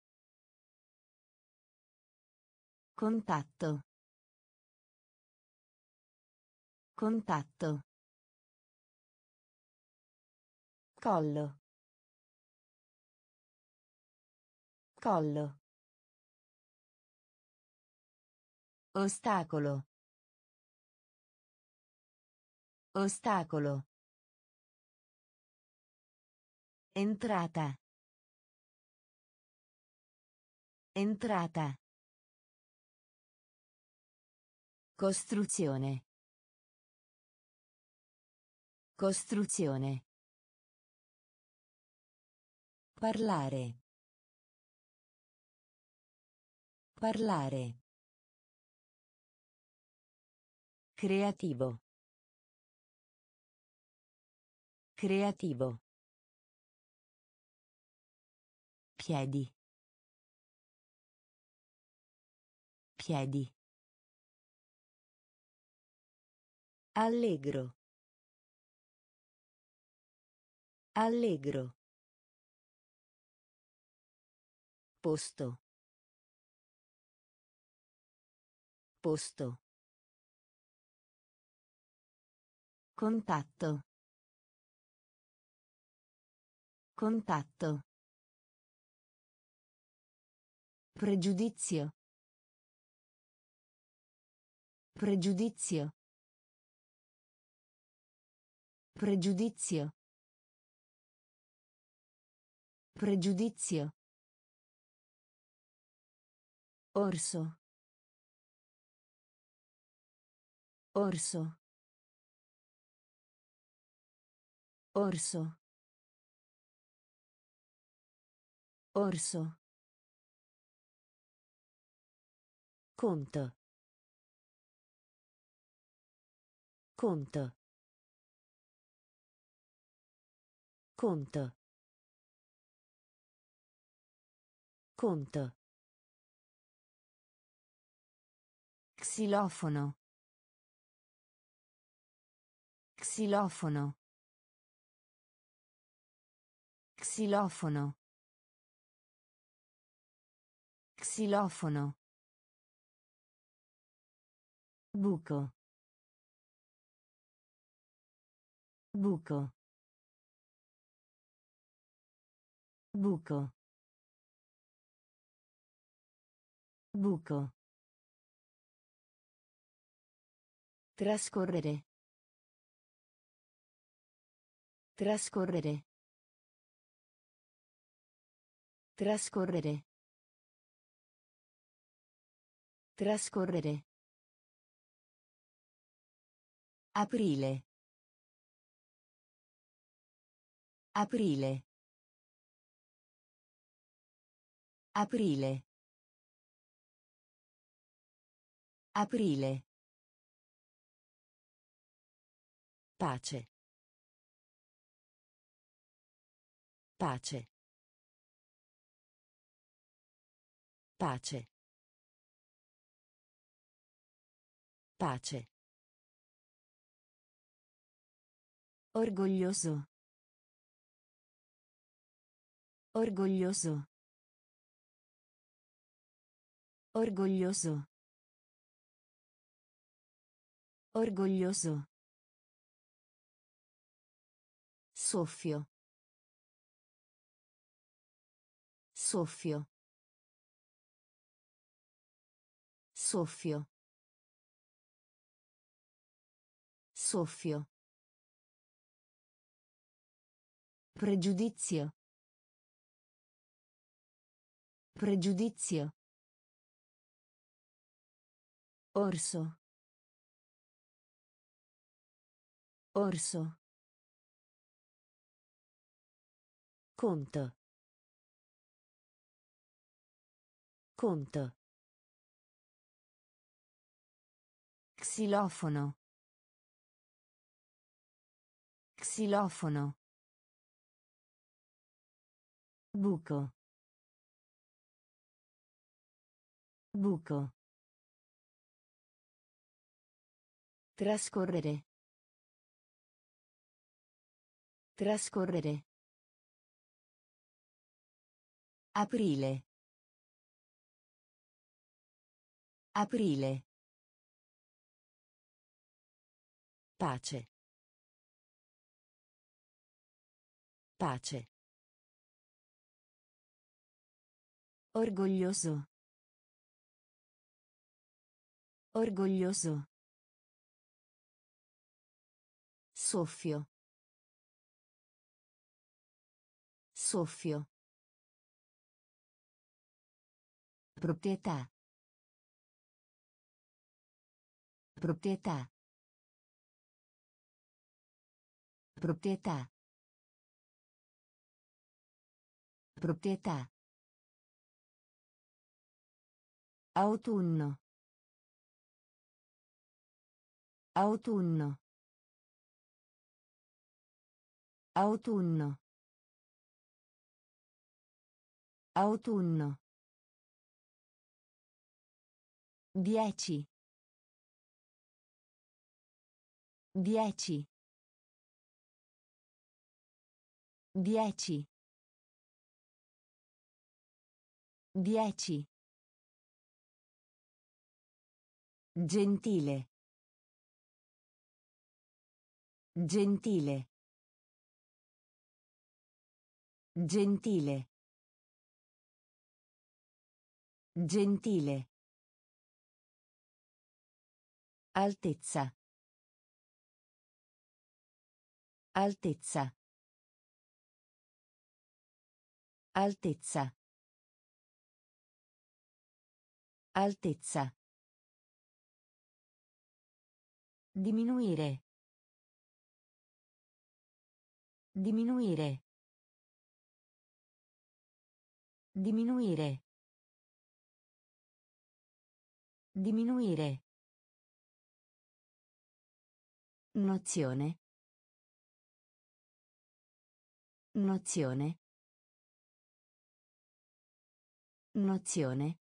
Contatto. Contatto. Collo. Collo. Ostacolo. Ostacolo. Entrata. Entrata. Costruzione. Costruzione. Parlare. Parlare. Creativo. Creativo. Piedi. Piedi. Allegro. Allegro. Posto. Posto. Contatto. Contatto. Pregiudizio. Pregiudizio. Pregiudizio. Pregiudizio. Orso. Orso. Orso. Orso. Conto. Conto. Conto. Conto. Xilofono. Xilofono. Xilofono. Xilofono. Buco. Buco. Buco. Buco. Trascorrere. Trascorrere. Trascorrere. Trascorrere. Aprile. Aprile. Aprile. Aprile. Pace. Pace. Pace. Pace. Orgoglioso. Orgoglioso. Orgoglioso. Orgoglioso. Soffio. Soffio. Soffio. Soffio. Pregiudizio. Pregiudizio. Orso. Orso. Conto. Conto. Xilofono. Xilofono. Buco. Buco. Trascorrere. Trascorrere. Aprile. Aprile. Pace. Pace. Orgoglioso. Orgoglioso. Soffio. Soffio. Proprietà. Proprietà. Proprietà. Proprietà. Autunno. Autunno. Autunno. Autunno. Dieci. Dieci. Dieci. Dieci. Gentile. Gentile. Gentile. Gentile. Altezza. Altezza. Altezza. Altezza. Diminuire. Diminuire. Diminuire. Diminuire. Nozione. Nozione. Nozione.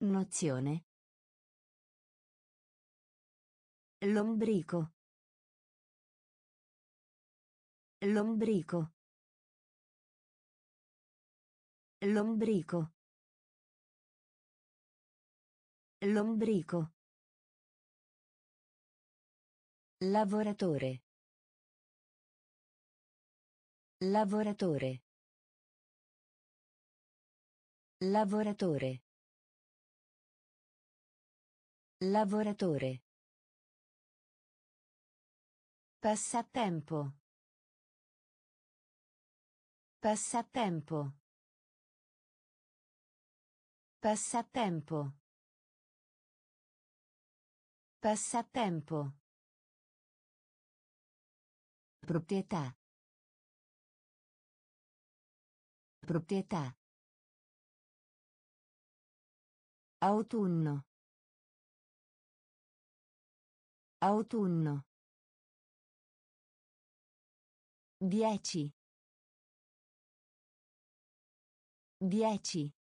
Nozione. Lombrico. Lombrico. Lombrico. Lombrico. Lavoratore. Lavoratore. Lavoratore. Lavoratore. Passatempo. Passatempo. Passatempo. Passatempo. Proprietà. Proprietà. Autunno. Autunno. Dieci. Dieci.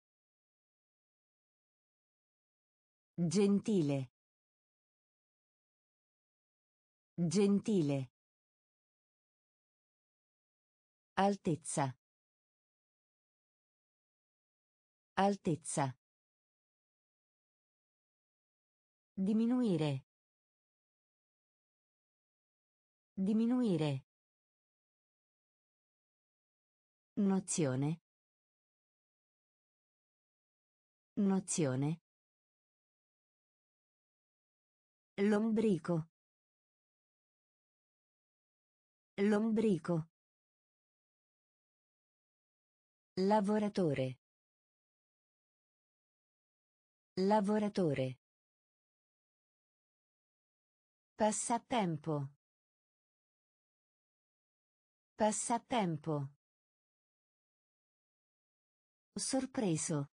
Gentile. Gentile. Altezza. Altezza. Diminuire. Diminuire. Nozione. Nozione. Lombrico. Lombrico. Lavoratore. Lavoratore. Passatempo. Passatempo. Sorpreso.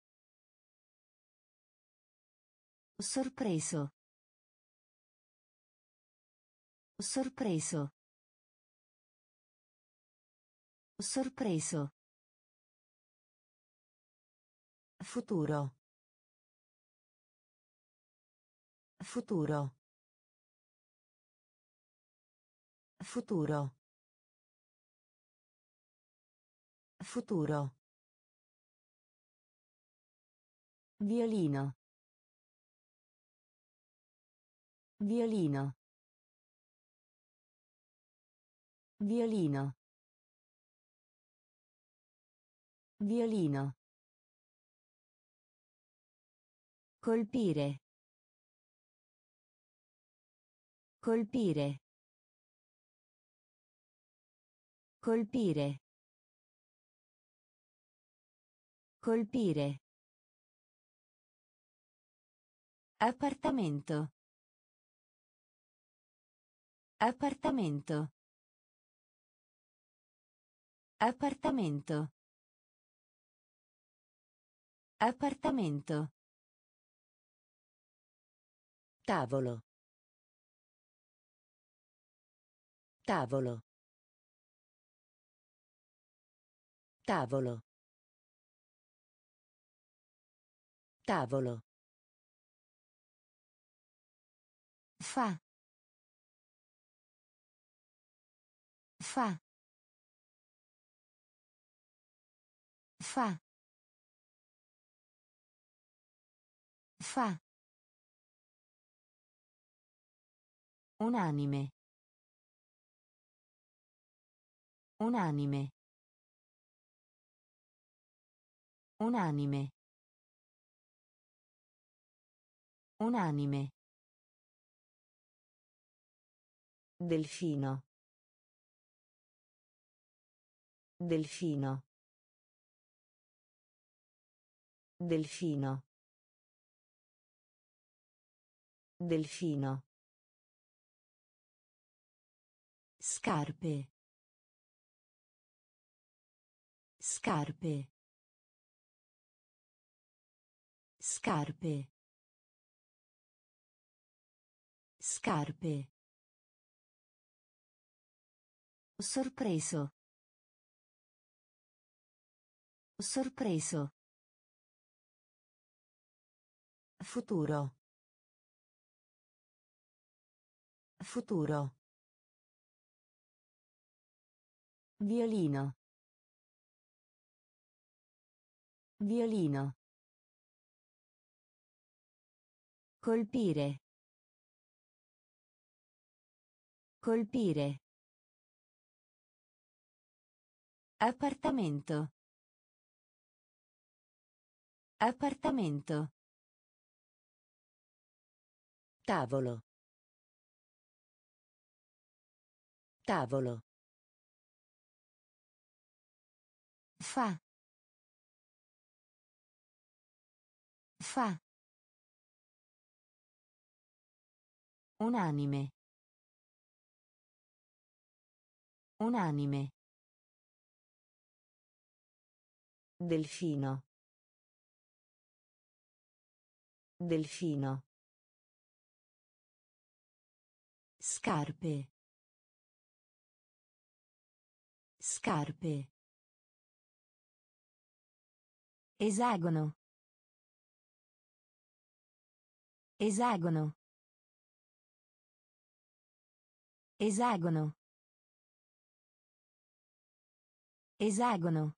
Sorpreso. Sorpreso. Sorpreso. Futuro. Futuro. Futuro. Futuro. Violino. Violino. Violino. Violino. Colpire. Colpire. Colpire. Colpire. Appartamento. Appartamento. Appartamento. Appartamento. Tavolo. Tavolo. Tavolo. Tavolo. Fa. Fa. Fa. Fa. Unanime. Unanime. Unanime. Unanime. Delfino. Delfino. Delfino. Delfino. Scarpe. Scarpe. Scarpe. Scarpe. Sorpreso. Sorpreso. Futuro. Futuro. Violino. Violino. Colpire. Colpire. Appartamento. Appartamento. Tavolo. Tavolo. Fa. Fa. Unanime. Unanime. Delfino. Delfino. Scarpe. Scarpe. Esagono. Esagono. Esagono. Esagono.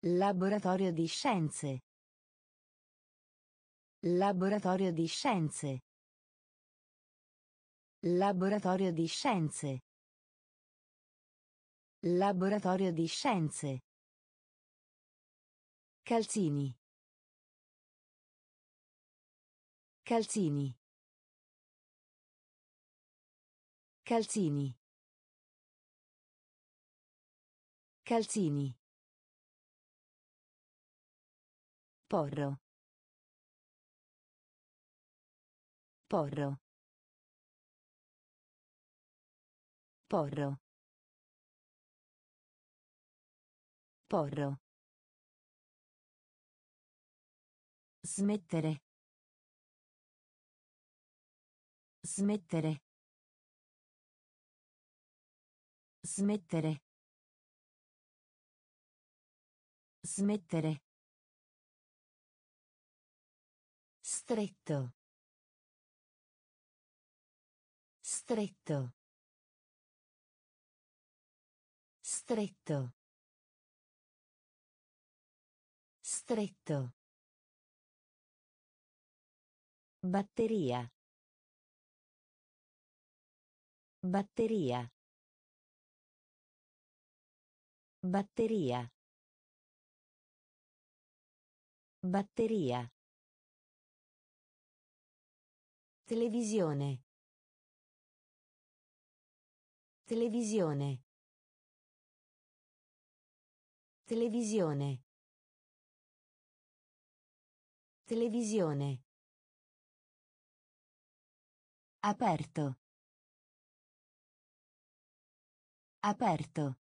Laboratorio di scienze. Laboratorio di scienze. Laboratorio di scienze. Laboratorio di scienze. Calzini. Calzini. Calzini. Calzini. Porro. Porro. Porro. Porro. Smettere. Smettere. Smettere. Smettere. Stretto. Stretto. Stretto. Stretto. Batteria. Batteria. Batteria. Batteria. Televisione. Televisione. Televisione. Televisione. Aperto. Aperto.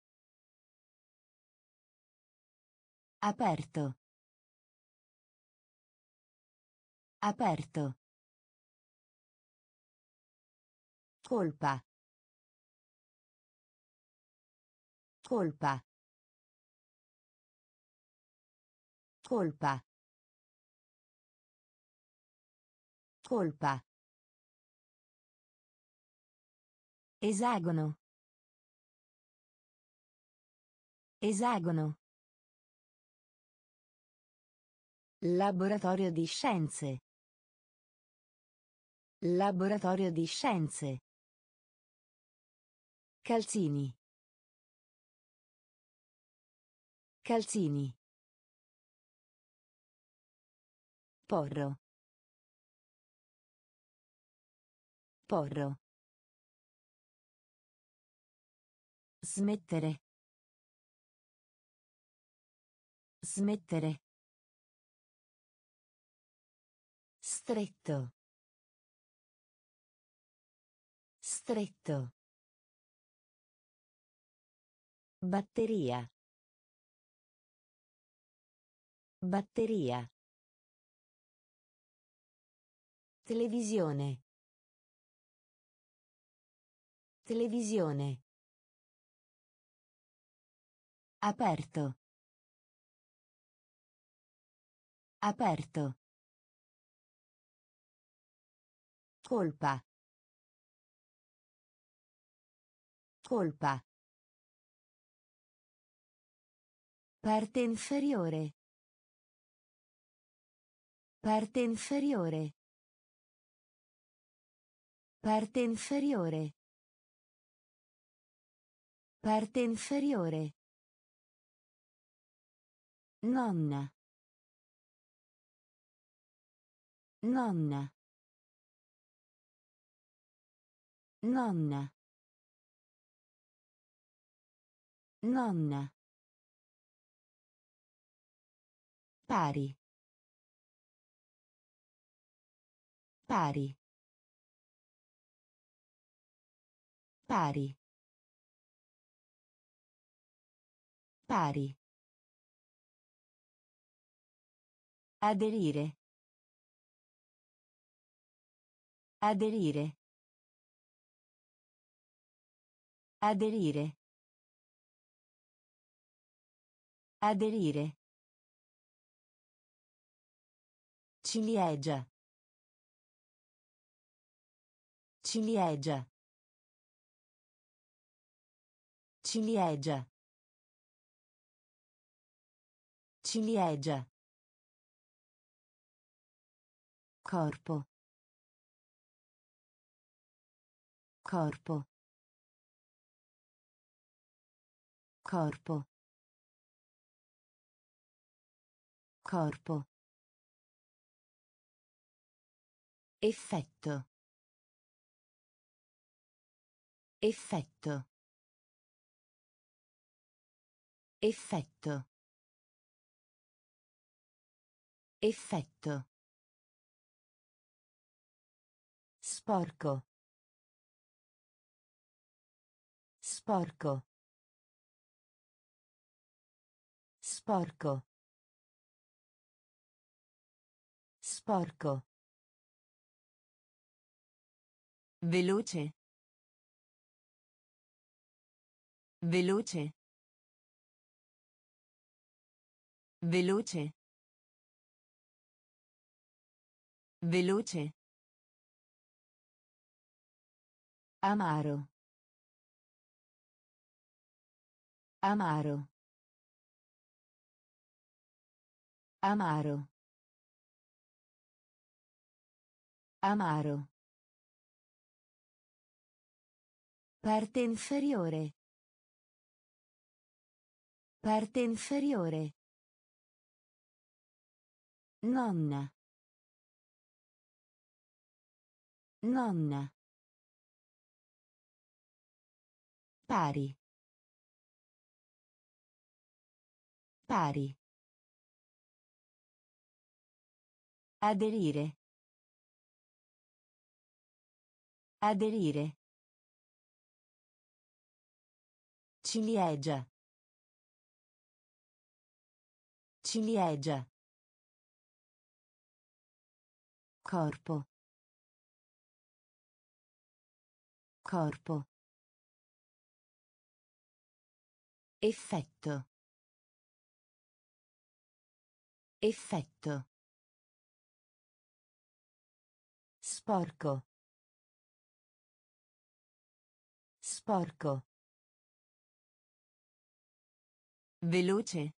Aperto. Aperto. Colpa. Colpa. Colpa. Colpa. Esagono. Esagono. Laboratorio di scienze. Laboratorio di scienze. Calzini. Calzini. Porro. Porro. Smettere. Smettere. Stretto. Stretto. Batteria. Batteria. Televisione. Televisione. Aperto. Aperto. Colpa. Colpa. Parte inferiore. Parte inferiore. Parte inferiore. Parte inferiore. Nonna. Nonna. Nonna. Nonna. Pari. Pari. Pari. Pari. Aderire. Aderire. Aderire. Aderire. Ciliegia. Ciliegia. Ciliegia. Ciliegia. Corpo. Corpo. Corpo. Corpo. Effetto. Effetto. Effetto. Effetto. Sporco. Sporco. Sporco. Sporco. Veloce. Veloce. Veloce. Veloce. Amaro. Amaro. Amaro. Amaro. Parte inferiore. Parte inferiore. Nonna. Nonna. Pari. Pari. Aderire. Aderire. Ciliegia. Ciliegia. Corpo. Corpo. Effetto. Effetto. Sporco. Sporco. Veloce.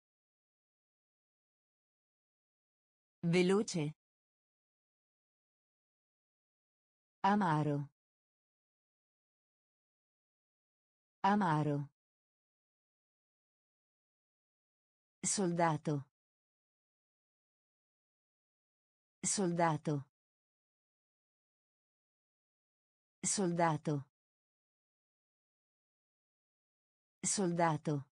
Veloce. Amaro. Amaro. Soldato. Soldato. Soldato. Soldato.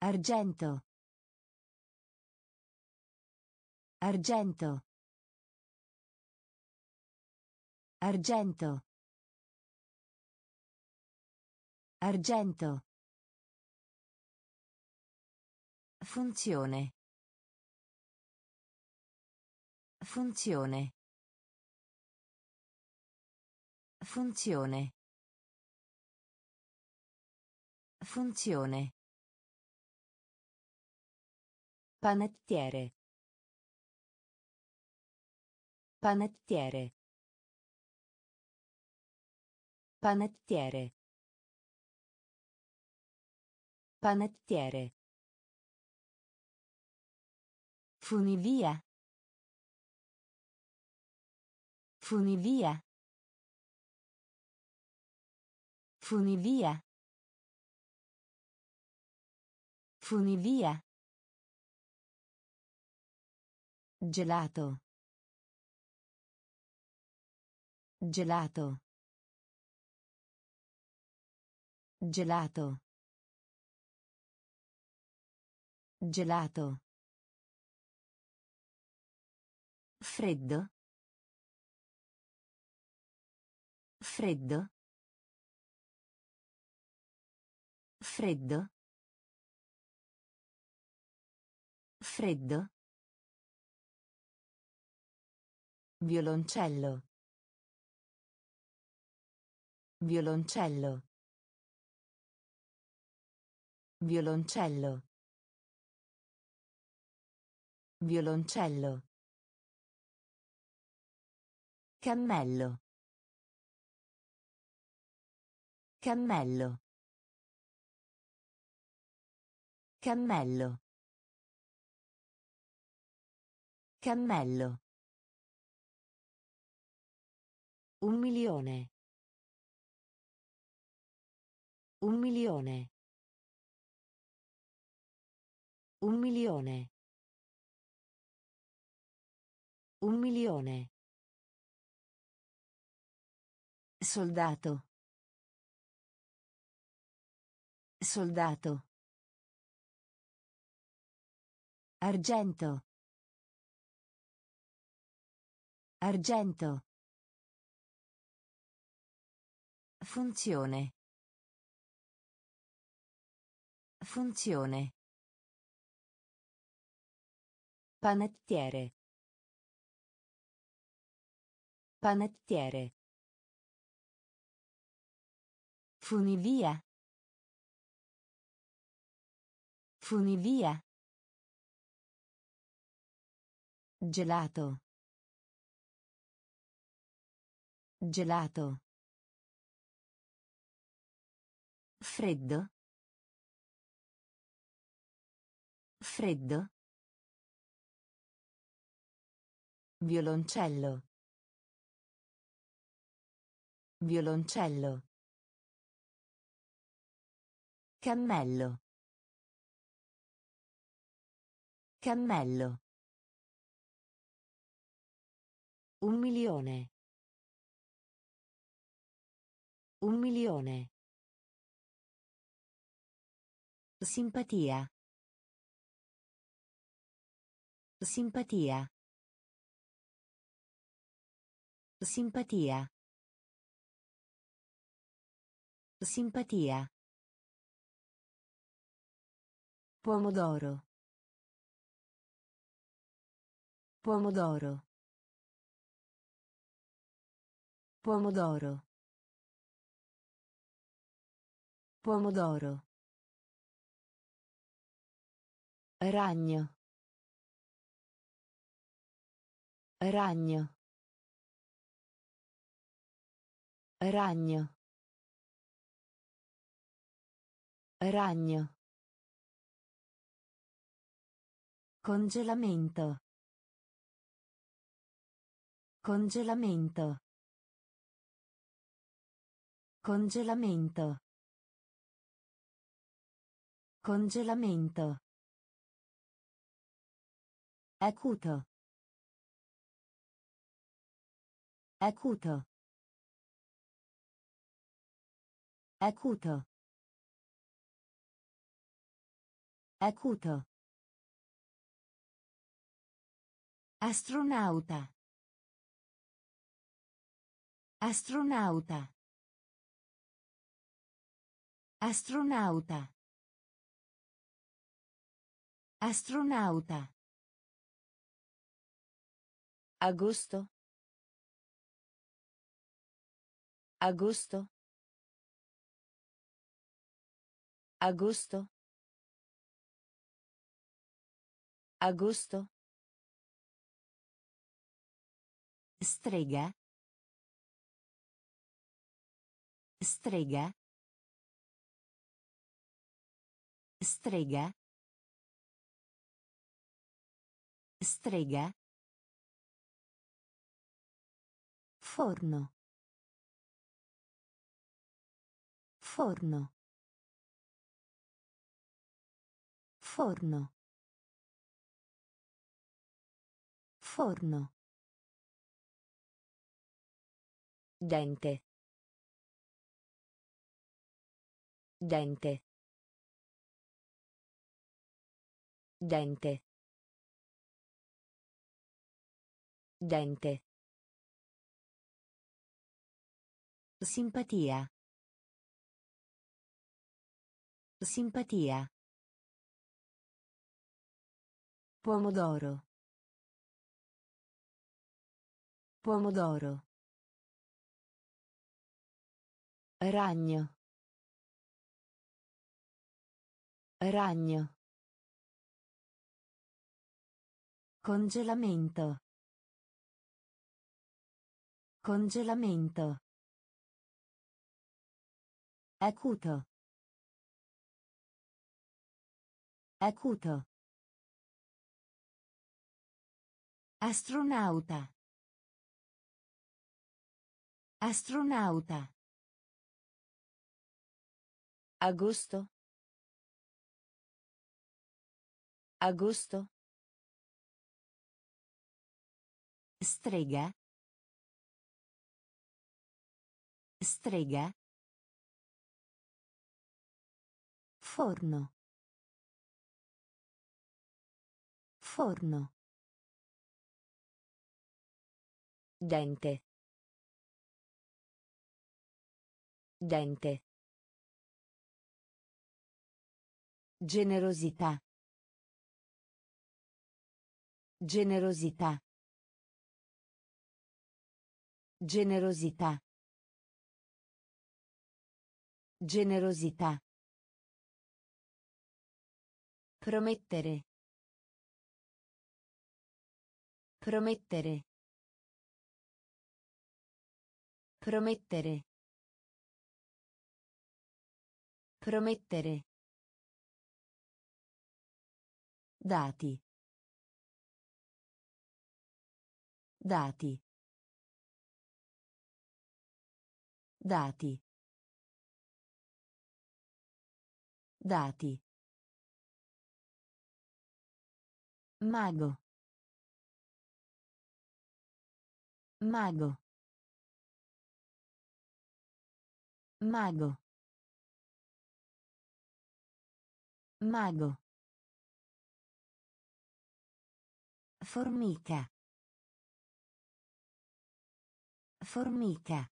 Argento. Argento. Argento. Argento. Funzione. Funzione. Funzione. Funzione. Panettiere. Panettiere. Panettiere. Panettiere. Funivia. Funivia. Funivia. Funivia. Gelato. Gelato. Gelato. Gelato. Freddo. Freddo. Freddo. Freddo. Violoncello. Violoncello. Violoncello. Violoncello. Cammello. Cammello. Cammello. Cammello. Un milione. Un milione. Un milione. Un milione. Soldato. Soldato. Argento. Argento. Funzione. Funzione. Panettiere. Panettiere. Funivia. Funivia. Gelato. Gelato. Freddo. Freddo. Violoncello. Violoncello. Cammello. Cammello. Un milione. Un milione. Simpatia. Simpatia. Simpatia. Simpatia. Pomodoro. Pomodoro. Pomodoro. Pomodoro. Ragno. Ragno. Ragno. Ragno. Congelamento. Congelamento. Congelamento. Congelamento. Acuto. Acuto. Acuto. Acuto. Astronauta. Astronauta. Astronauta. Astronauta. Agosto. Agosto. Agosto. Agosto. Strega. Strega. Strega. Strega. Forno. Forno. Forno. Forno. Dente. Dente. Dente. Dente. Simpatia. Simpatia. Pomodoro. Pomodoro. Ragno. Ragno. Congelamento. Congelamento. Acuto. Acuto. Astronauta. Astronauta. Agosto. Agosto. Strega. Strega. Forno. Forno. Dente. Dente. Generosità. Generosità. Generosità. Generosità. Promettere. Promettere. Promettere. Promettere. Dati. Dati. Dati. Dati. Mago. Mago. Mago. Mago. Formica. Formica.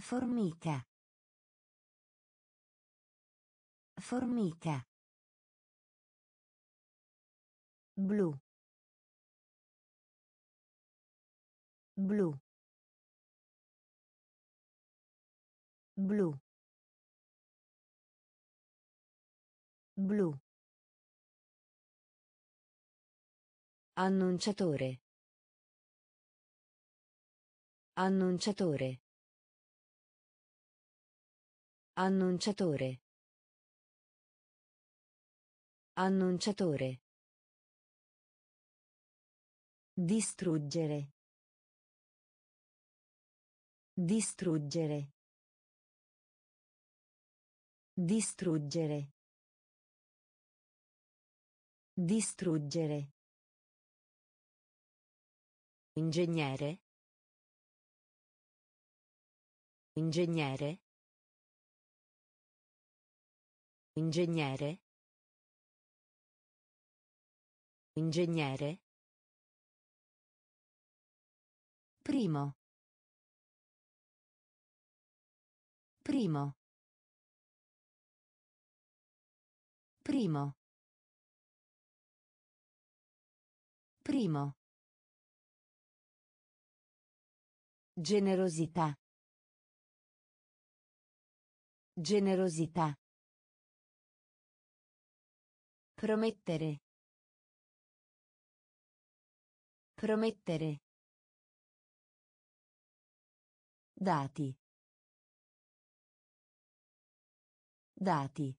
Formica. Formica. Blu. Blu. Blu. Blu. Annunciatore. Annunciatore. Annunciatore. Annunciatore. Distruggere. Distruggere. Distruggere. Distruggere. Ingegnere. Ingegnere. Ingegnere. Ingegnere. Primo. Primo. Primo. Primo. Generosità. Generosità. Promettere. Promettere. Dati. Dati.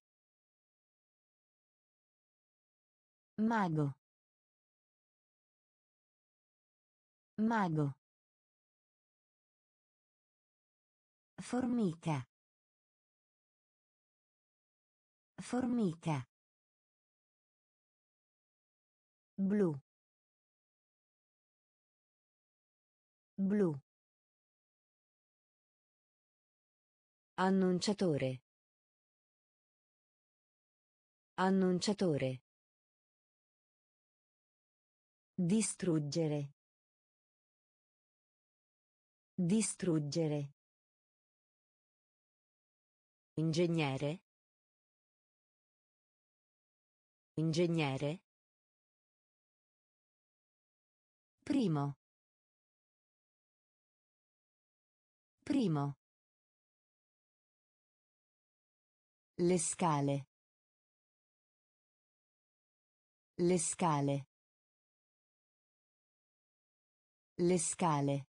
Mago. Mago. Formica. Formica. Blu. Blu. Annunciatore. Annunciatore. Distruggere. Distruggere. Ingegnere. Ingegnere. Primo. Primo. Le scale. Le scale. Le scale.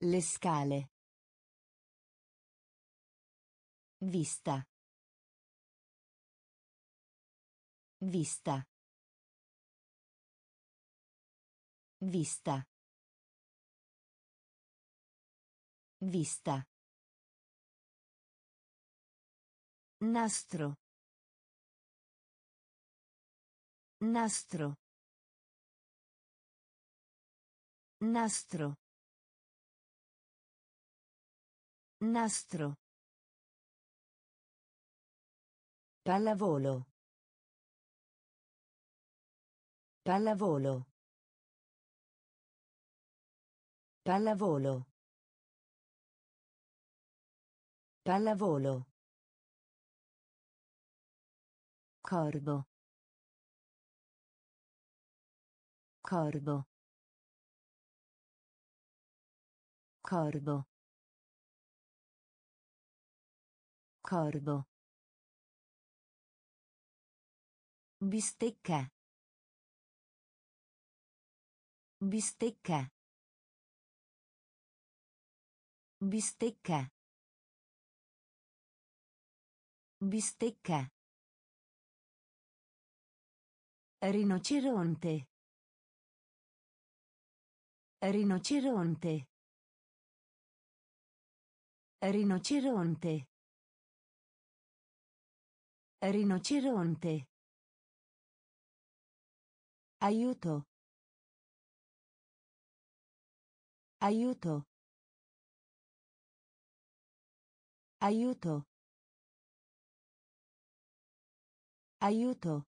Le scale. Vista. Vista. Vista. Vista. Nastro. Nastro. Nastro. Nastro. Pallavolo. Pallavolo. Pallavolo. Pallavolo. Corvo. Corvo. Corvo. Corvo. Bistecca. Bistecca. Bistecca. Bistecca. Rinoceronte. Rinoceronte. Rinoceronte. Rinoceronte. Aiuto. Aiuto. Aiuto. Aiuto.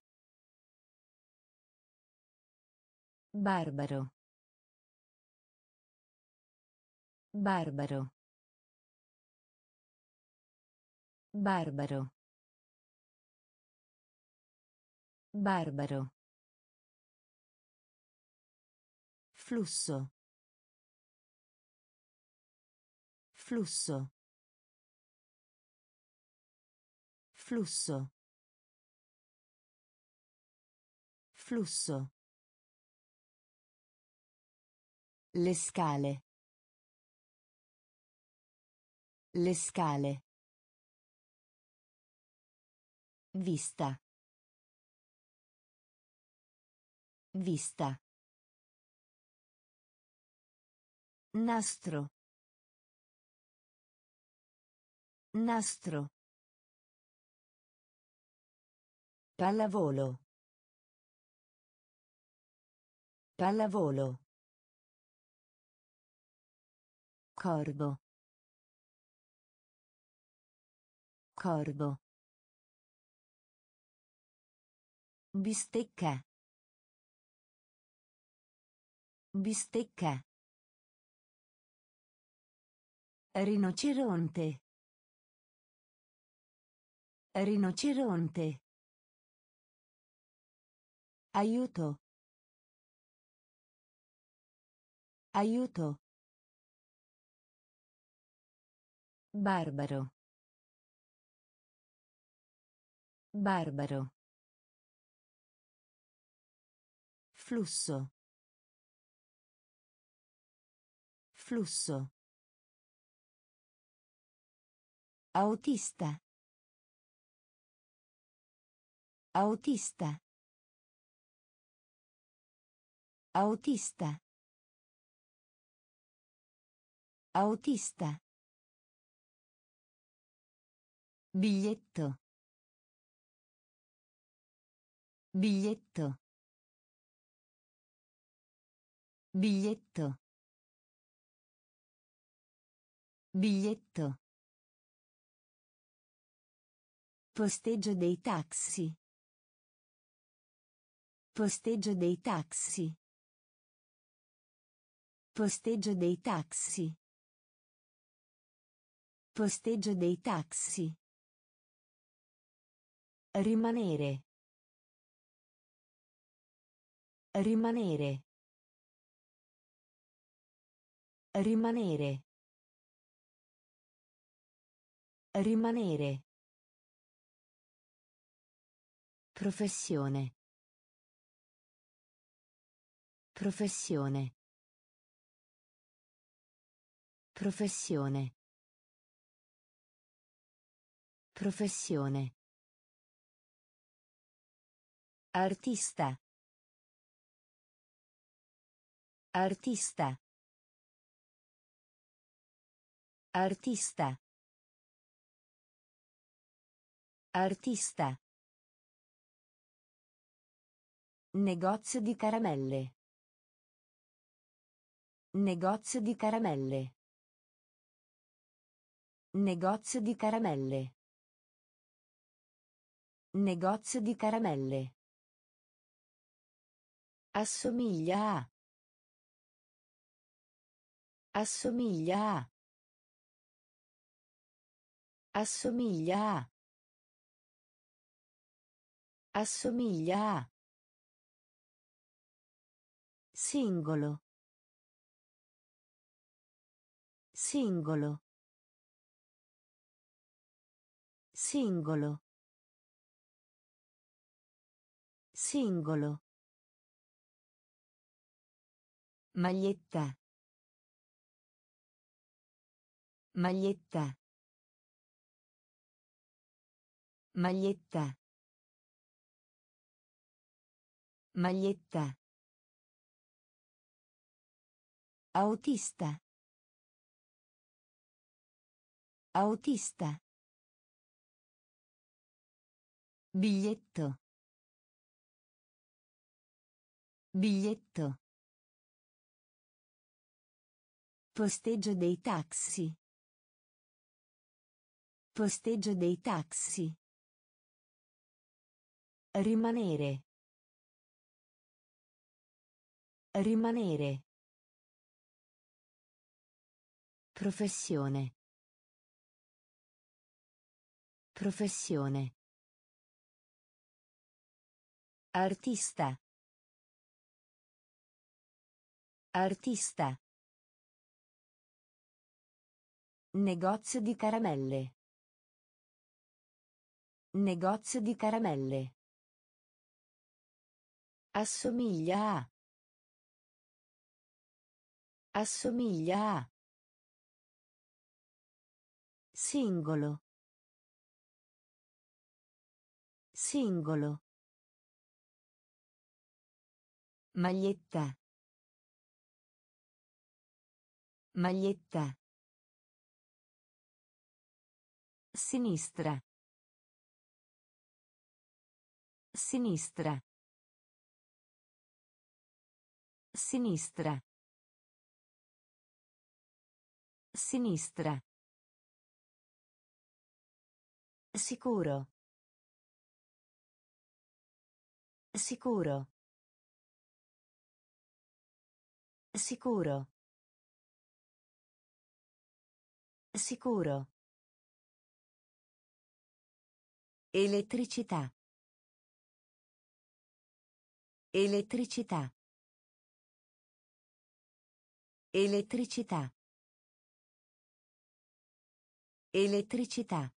Barbaro. Barbaro. Barbaro. Barbaro. Flusso. Flusso. Flusso. Flusso. Le scale. Le scale. Vista. Vista. Nastro. Nastro. Pallavolo. Pallavolo. Corvo. Corvo. Bistecca. Bistecca. Rinoceronte. Rinoceronte. Aiuto. Aiuto. Barbaro. Barbaro. Flusso. Flusso. Autista. Autista. Autista. Autista. Biglietto. Biglietto. Biglietto. Biglietto. Posteggio dei taxi. Posteggio dei taxi. Posteggio dei taxi. Posteggio dei taxi. Rimanere. Rimanere. Rimanere. Rimanere. Professione. Professione. Professione. Professione. Artista. Artista. Artista. Artista. Negozio di caramelle. Negozio di caramelle. Negozio di caramelle. Negozio di caramelle. Assomiglia a. Assomiglia a. Assomiglia a. Assomiglia a. Singolo. Singolo. Singolo. Singolo. Maglietta. Maglietta. Maglietta. Maglietta. Autista. Autista. Biglietto. Biglietto. Posteggio dei taxi. Posteggio dei taxi. Rimanere. Rimanere. Professione. Professione. Artista. Artista. Negozio di caramelle. Negozio di caramelle. Assomiglia a. Assomiglia a. Singolo. Singolo. Maglietta. Maglietta. Sinistra. Sinistra. Sinistra. Sinistra. Sicuro. Sicuro. Sicuro. Sicuro. Elettricità. Elettricità. Elettricità. Elettricità.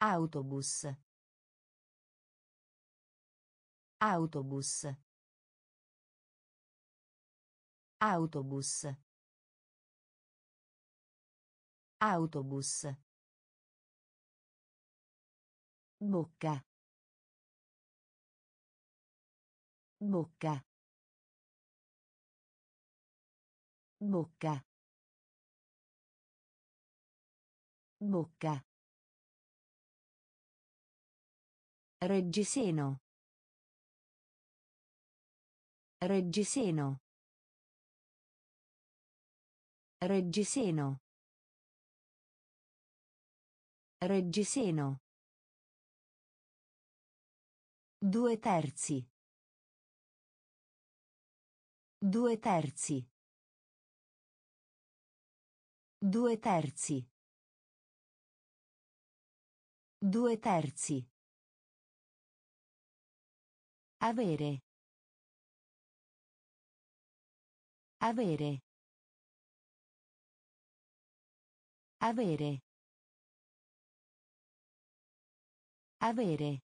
Autobus. Autobus. Autobus. Autobus. Bocca. Bocca. Bocca. Bocca. Reggiseno. Reggiseno. Reggiseno. Reggiseno. Due terzi. Due terzi. Due terzi. Due terzi. Avere. Avere. Avere. Avere.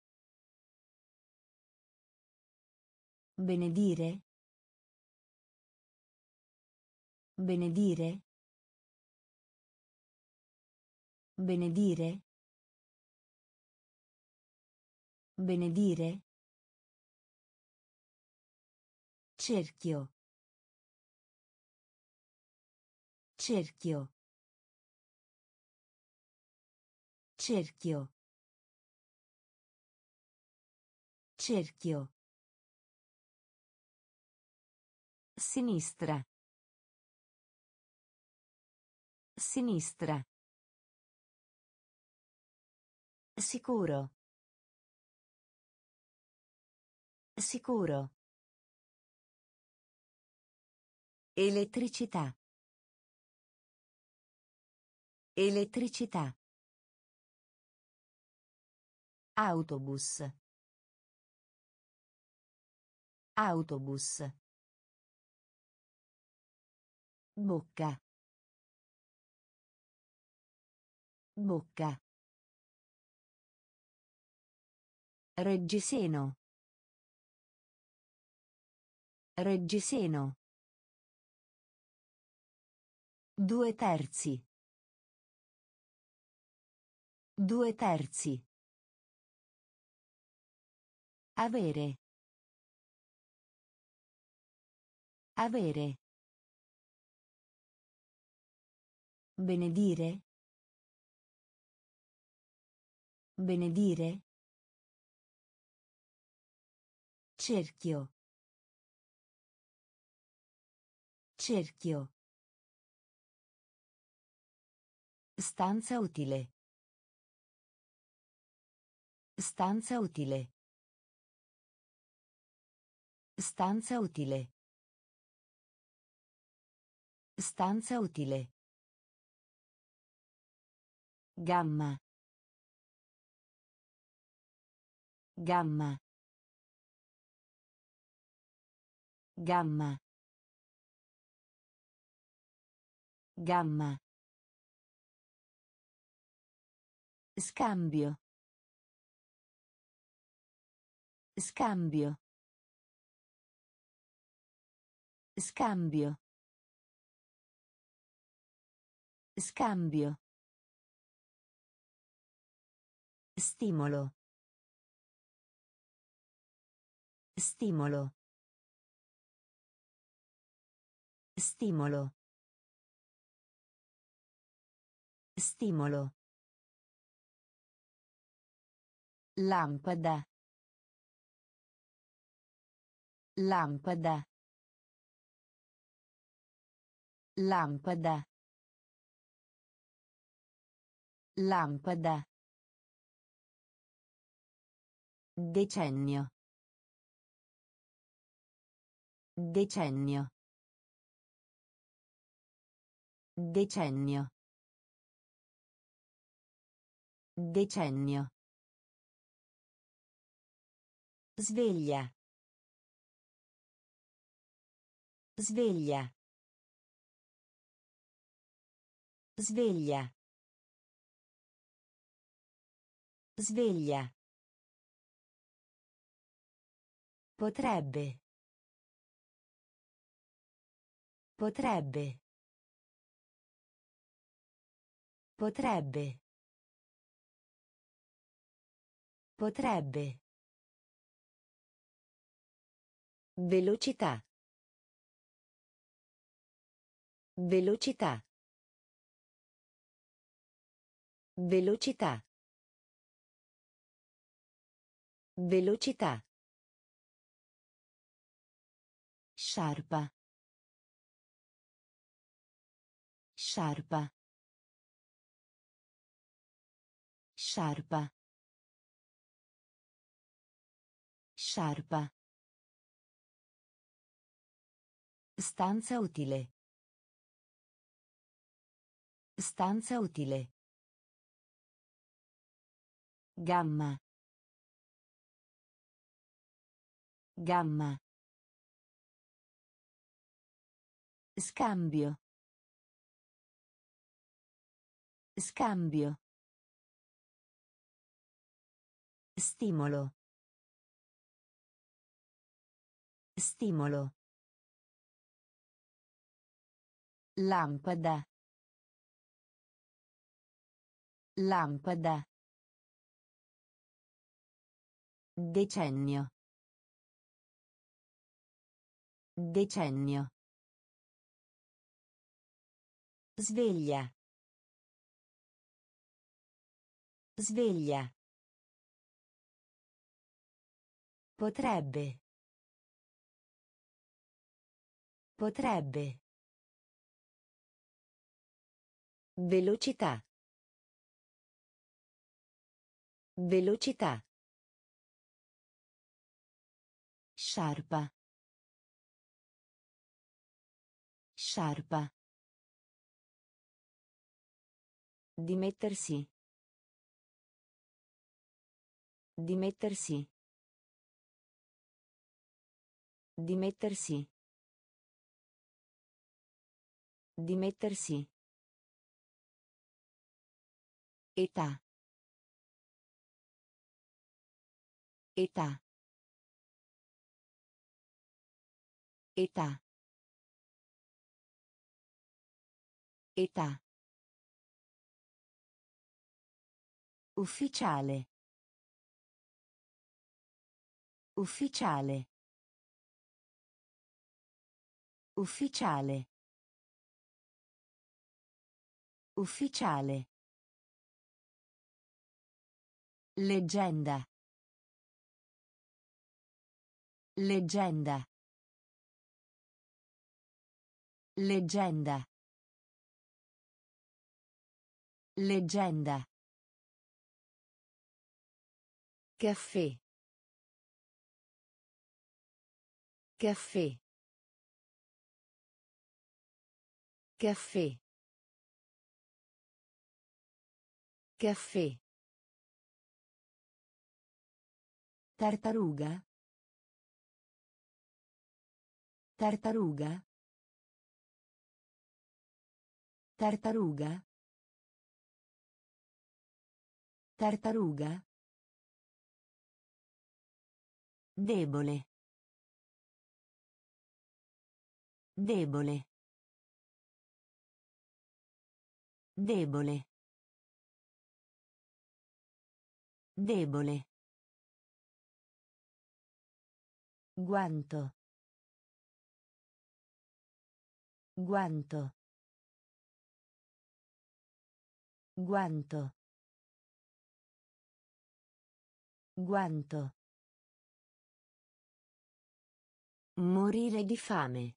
Benedire. Benedire. Benedire. Benedire. Cerchio. Cerchio. Cerchio. Cerchio. Sinistra. Sinistra. Sicuro. Sicuro. Elettricità. Elettricità. Autobus. Autobus. Bocca. Bocca. Reggiseno. Reggiseno. Due terzi. Due terzi. Avere. Avere. Benedire. Benedire. Cerchio. Cerchio. Stanza utile. Stanza utile. Stanza utile. Stanza utile. Gamma. Gamma. Gamma. Gamma. Scambio. Scambio. Scambio. Scambio. Stimolo. Stimolo. Stimolo. Stimolo. Lampada. Lampada. Lampada. Lampada. Decennio. Decennio. Decennio. Decennio. Sveglia. Sveglia. Sveglia. Sveglia. Potrebbe. Potrebbe. Potrebbe. Potrebbe. Velocità. Velocità. Velocità. Velocità. Sciarpa. Sciarpa. Sciarpa. Sciarpa. Stanza utile. Stanza utile. Gamma. Gamma. Scambio. Scambio. Stimolo. Stimolo. Lampada. Lampada. Decennio. Decennio. Sveglia. Sveglia. Potrebbe. Potrebbe. Velocità. Velocità. Sciarpa. Sciarpa. Dimettersi. Dimettersi. Dimettersi. Dimettersi. Età. Età. Età. Età. Ufficiale. Ufficiale. Ufficiale. Ufficiale. Leggenda. Leggenda. Leggenda. Leggenda. Caffè. Caffè. Caffè. Caffè. Tartaruga. Tartaruga. Tartaruga. Tartaruga. Debole. Debole. Debole. Debole. Guanto. Guanto. Guanto. Guanto. Morire di fame.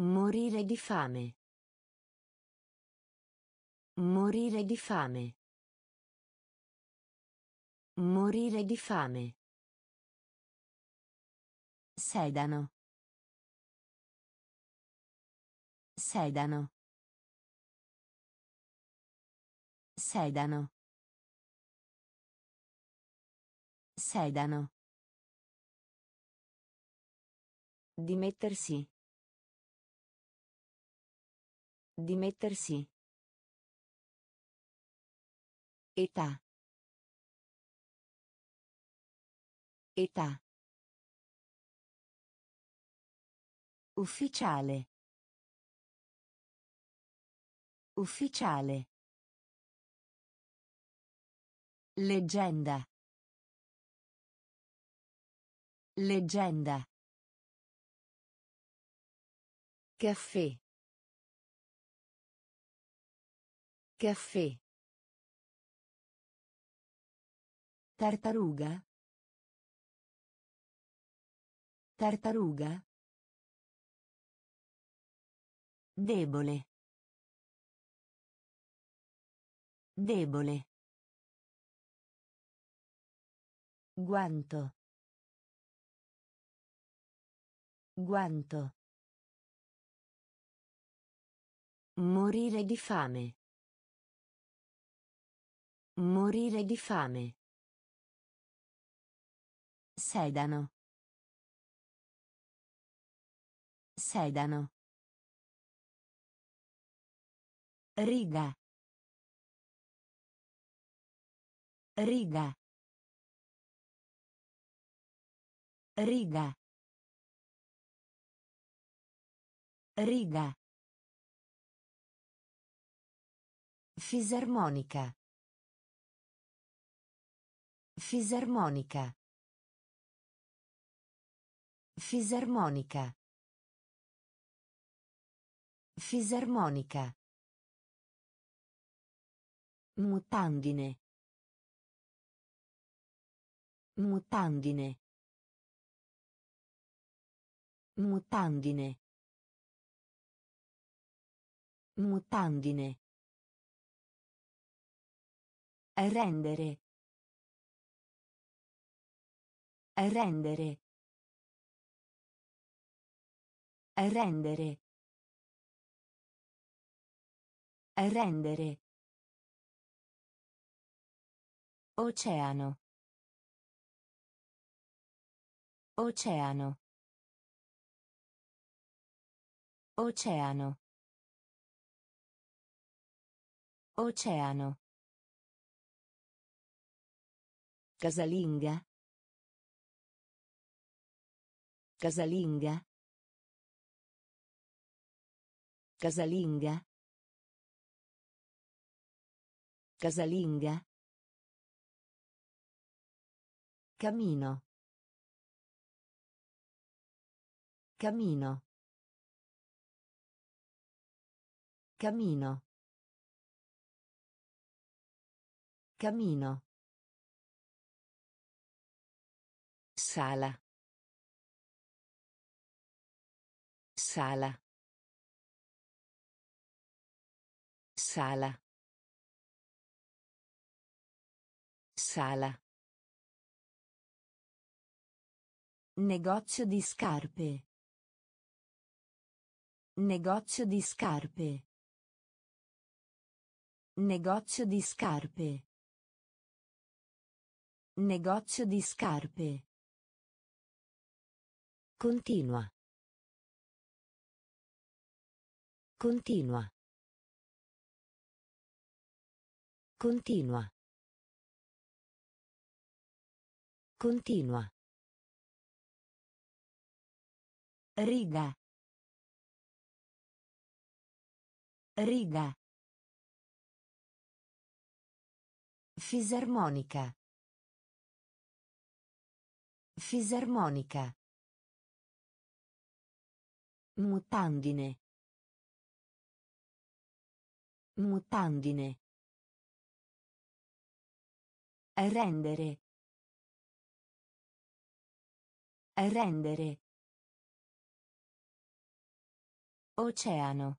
Morire di fame. Morire di fame. Morire di fame. Sedano. Sedano. Sedano. Sedano. Dimettersi. Dimettersi. Età. Età. Ufficiale. Ufficiale. Leggenda. Leggenda. Caffè. Caffè. Tartaruga. Tartaruga. Debole. Debole. Guanto. Guanto. Morire di fame. Morire di fame. Sedano. Sedano. Riga. Riga. Riga. Riga. Fisarmonica. Fisarmonica. Fisarmonica. Fisarmonica. Mutandine. Mutandine. Mutandine. Mutandine. Rendere. Rendere. Rendere. Rendere. Oceano. Oceano. Oceano. Oceano. Casalinga. Casalinga. Casalinga. Casalinga. Camino. Camino. Camino. Camino. Sala. Sala. Sala. Sala. Negozio di scarpe. Negozio di scarpe. Negozio di scarpe. Negozio di scarpe. Continua. Continua. Continua. Continua. Riga. Riga. Fisarmonica. Fisarmonica. Mutandine. Mutandine. Rendere. Rendere. Oceano.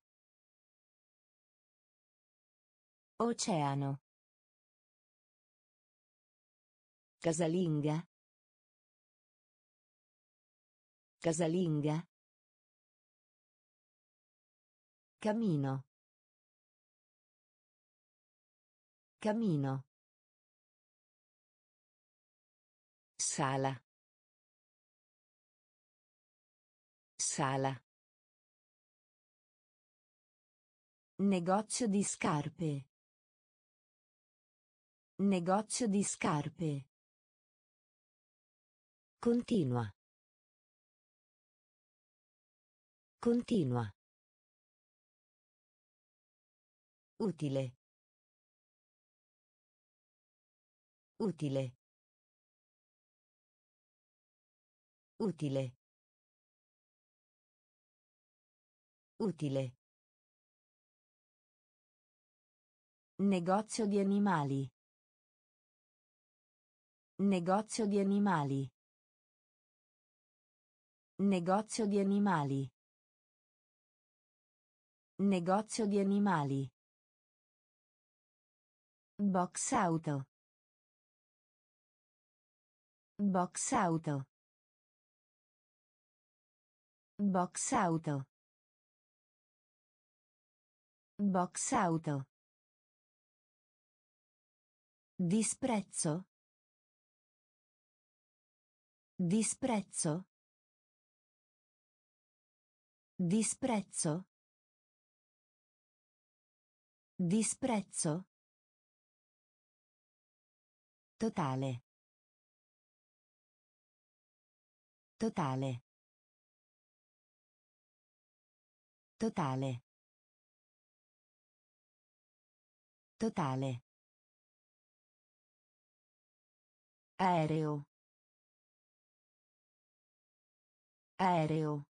Oceano. Casalinga. Casalinga. Camino. Camino. Sala. Sala. Negozio di scarpe. Negozio di scarpe. Continua. Continua. Utile. Utile. Utile. Utile. Negozio di animali. Negozio di animali. Negozio di animali. Negozio di animali. Box auto. Box auto. Box auto. Box auto. Disprezzo. Disprezzo. Disprezzo. Disprezzo. Totale. Totale. Totale. Totale. Aereo. Aereo.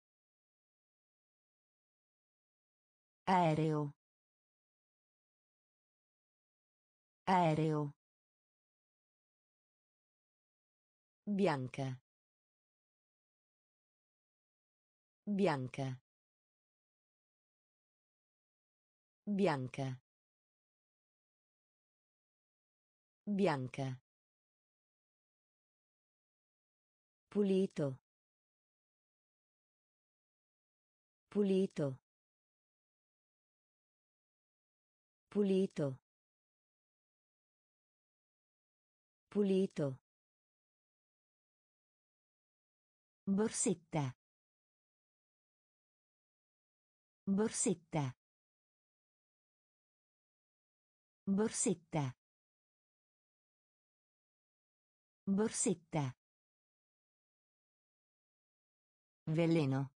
Aereo. Aereo. Bianca. Bianca. Bianca. Bianca. Pulito. Pulito. Pulito. Pulito. Borsetta. Borsetta. Borsetta. Borsetta. Veleno.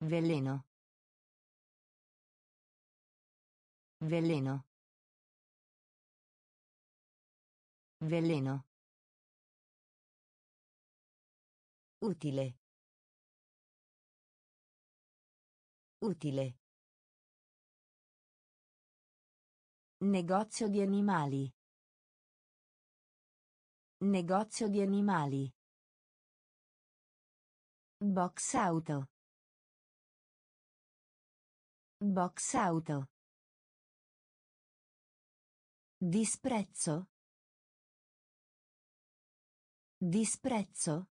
Veleno. Veleno. Veleno. Utile. Utile. Negozio di animali. Negozio di animali. Box auto. Box auto. Disprezzo. Disprezzo.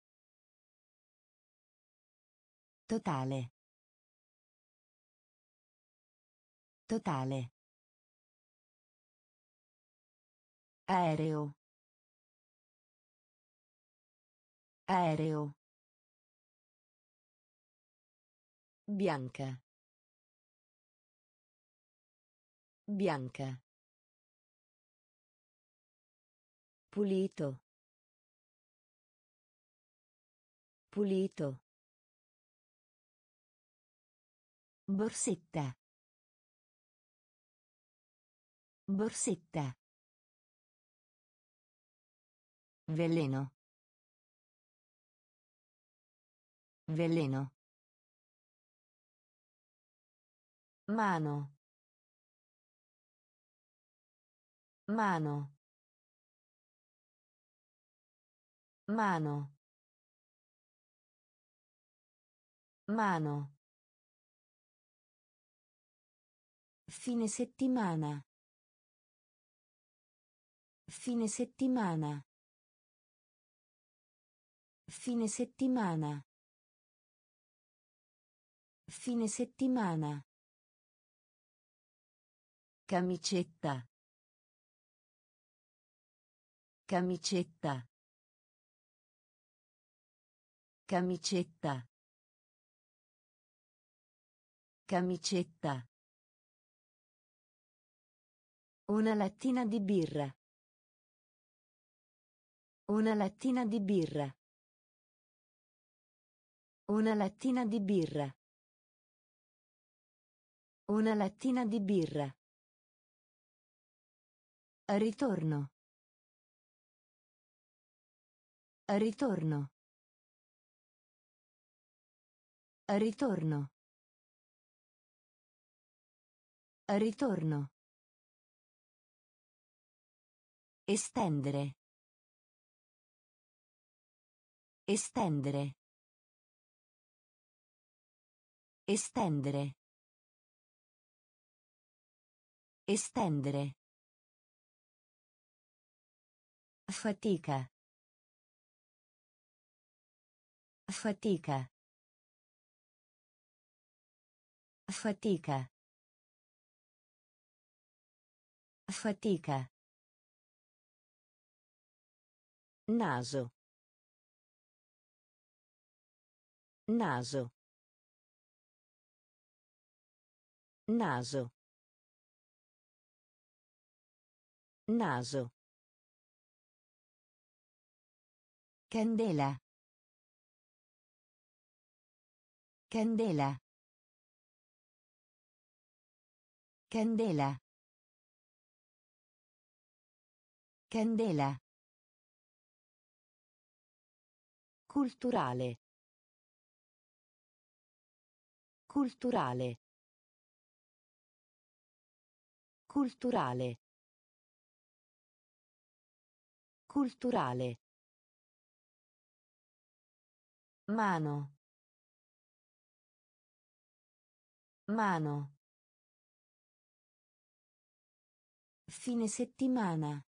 Totale. Totale. Aereo. Aereo. Bianca. Bianca. Pulito. Pulito. Borsetta. Borsetta. Veleno. Veleno. Mano. Mano. Mano. Mano. Fine settimana. Fine settimana. Fine settimana. Fine settimana. Camicetta. Camicetta. Camicetta. Camicetta. Una lattina di birra. Una lattina di birra. Una lattina di birra. Una lattina di birra. Ritorno. Ritorno. Ritorno. Ritorno. Estendere. Estendere. Estendere. Estendere. Fatica. Fatica. Fatica. Fatica. Naso. Naso. Naso. Naso. Candela. Candela. Candela. Candela. Culturale. Culturale. Culturale. Culturale. Mano. Mano. Fine settimana.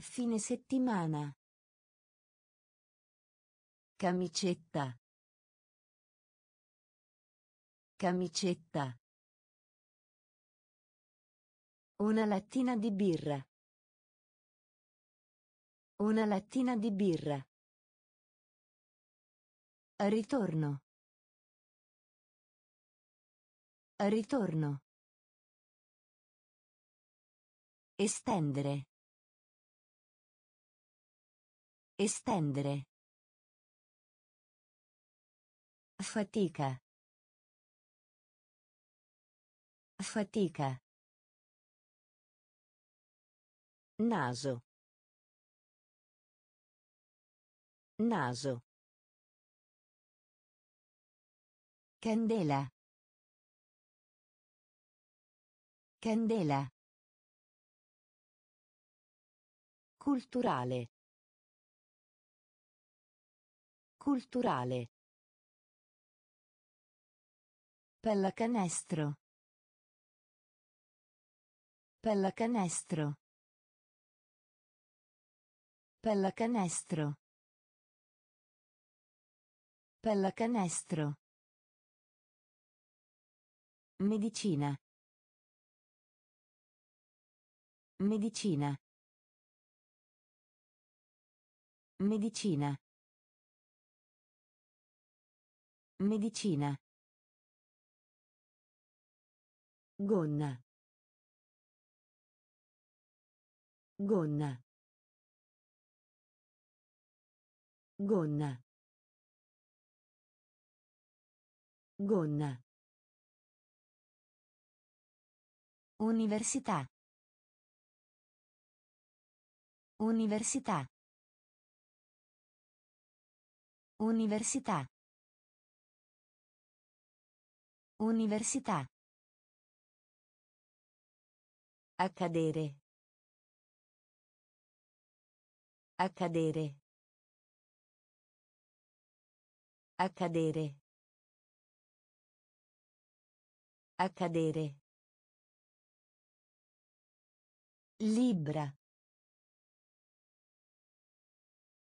Fine settimana. Camicetta. Camicetta. Una lattina di birra. Una lattina di birra. Ritorno. Ritorno. Estendere. Estendere. Fatica. Fatica. Naso. Naso. Candela. Candela. Culturale. Culturale. Pallacanestro. Pallacanestro. Pallacanestro. Pallacanestro. Medicina. Medicina. Medicina. Medicina. Gonna. Gonna. Gonna. Gonna. Università. Università. Università. Università. Accadere. Accadere. Accadere. Accadere. Libra.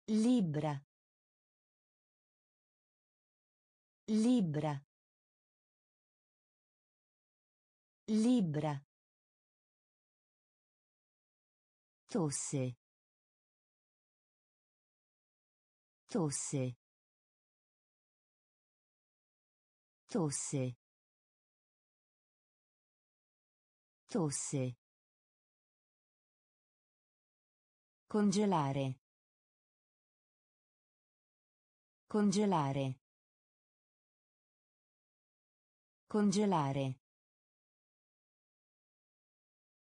Libra. Libra. Libra. Tosse. Tosse. Tosse. Tosse. Congelare. Congelare. Congelare.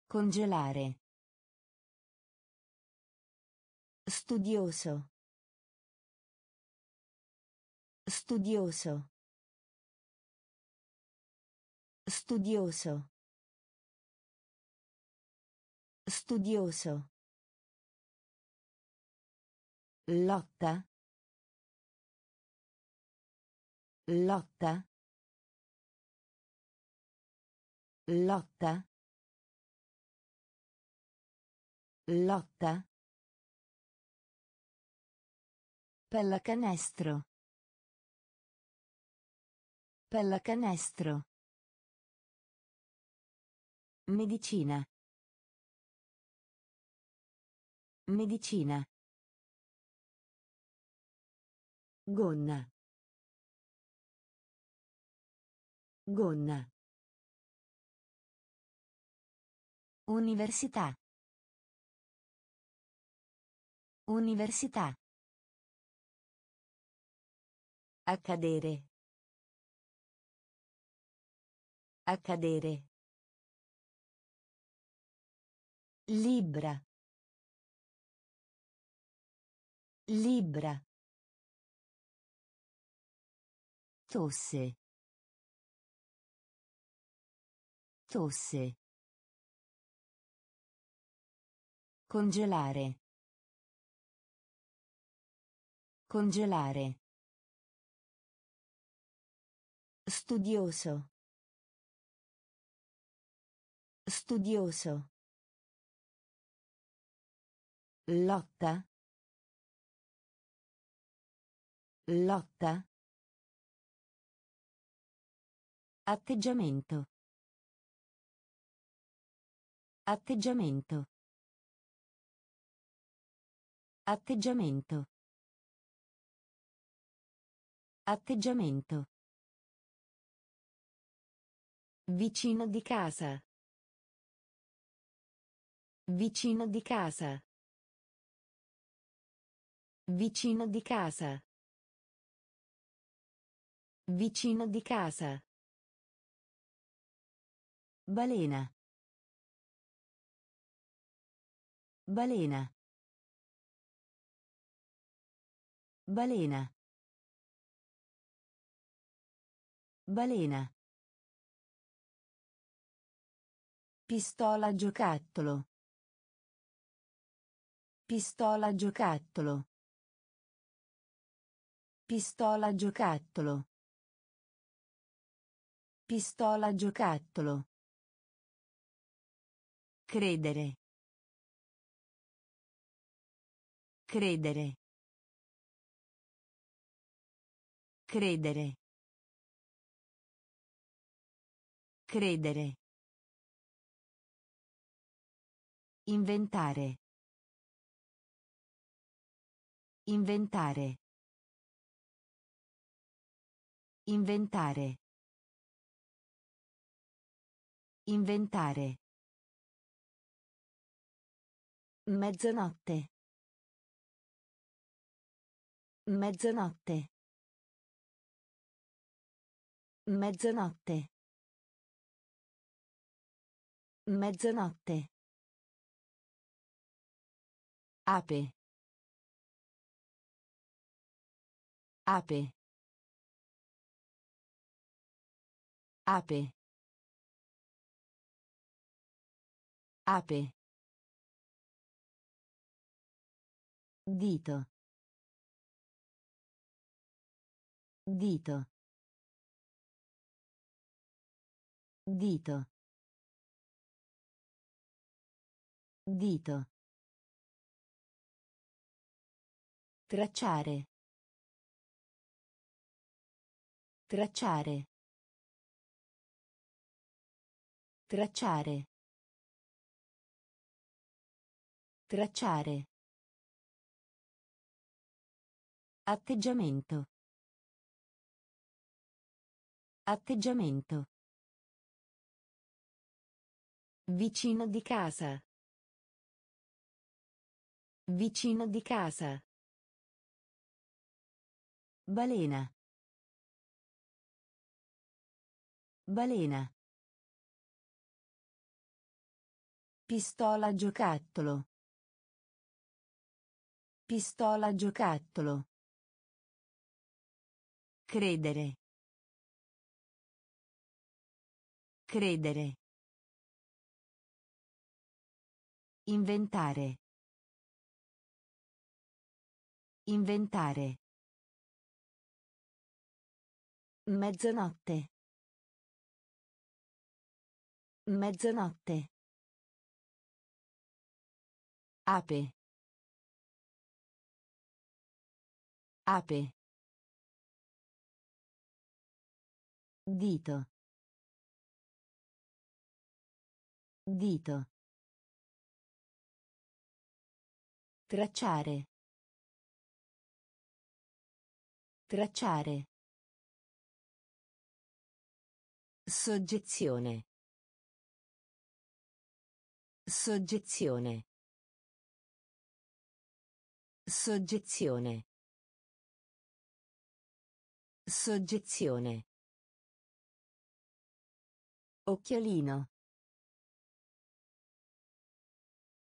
Congelare. Studioso. Studioso. Studioso. Studioso. Lotta. Lotta. Lotta. Lotta. Pallacanestro. Pallacanestro. Medicina. Medicina. Gonna. Gonna. Università. Università. Accadere. Accadere. Libra. Libra. Tosse. Tosse. Congelare. Congelare. Studioso. Studioso. Lotta. Lotta. Atteggiamento. Atteggiamento. Atteggiamento. Atteggiamento. Vicino di casa. Vicino di casa. Vicino di casa. Vicino di casa. Balena. Balena. Balena. Balena. Pistola giocattolo. Pistola giocattolo. Pistola giocattolo. Pistola giocattolo. Credere. Credere. Credere. Credere. Inventare. Inventare. Inventare. Inventare. Mezzanotte. Mezzanotte. Mezzanotte. Mezzanotte. Ape. Ape. Ape. Ape. Dito. Dito. Dito. Dito. Tracciare. Tracciare. Tracciare. Tracciare. Atteggiamento. Atteggiamento. Vicino di casa. Vicino di casa. Balena. Balena. Pistola giocattolo. Pistola giocattolo. Credere. Credere. Inventare. Inventare. Mezzanotte. Mezzanotte. Ape. Ape. Dito. Dito. Tracciare. Tracciare. Soggezione. Soggezione. Soggezione. Soggezione. Occhialino.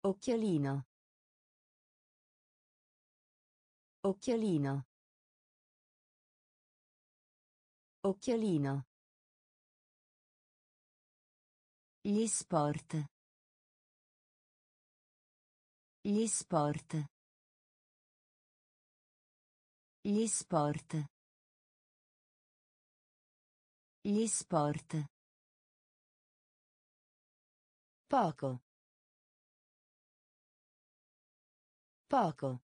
Occhialino. Occhialino. Occhialino. Gli sport. Gli sport. Gli sport. Gli sport. Poco. Poco.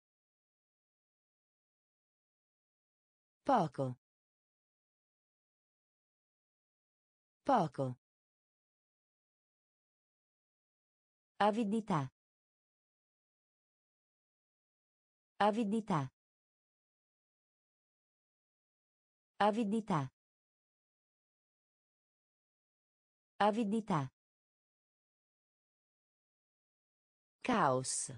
Poco. Poco. Avidità. Avidità. Avidità. Avidità. Caos.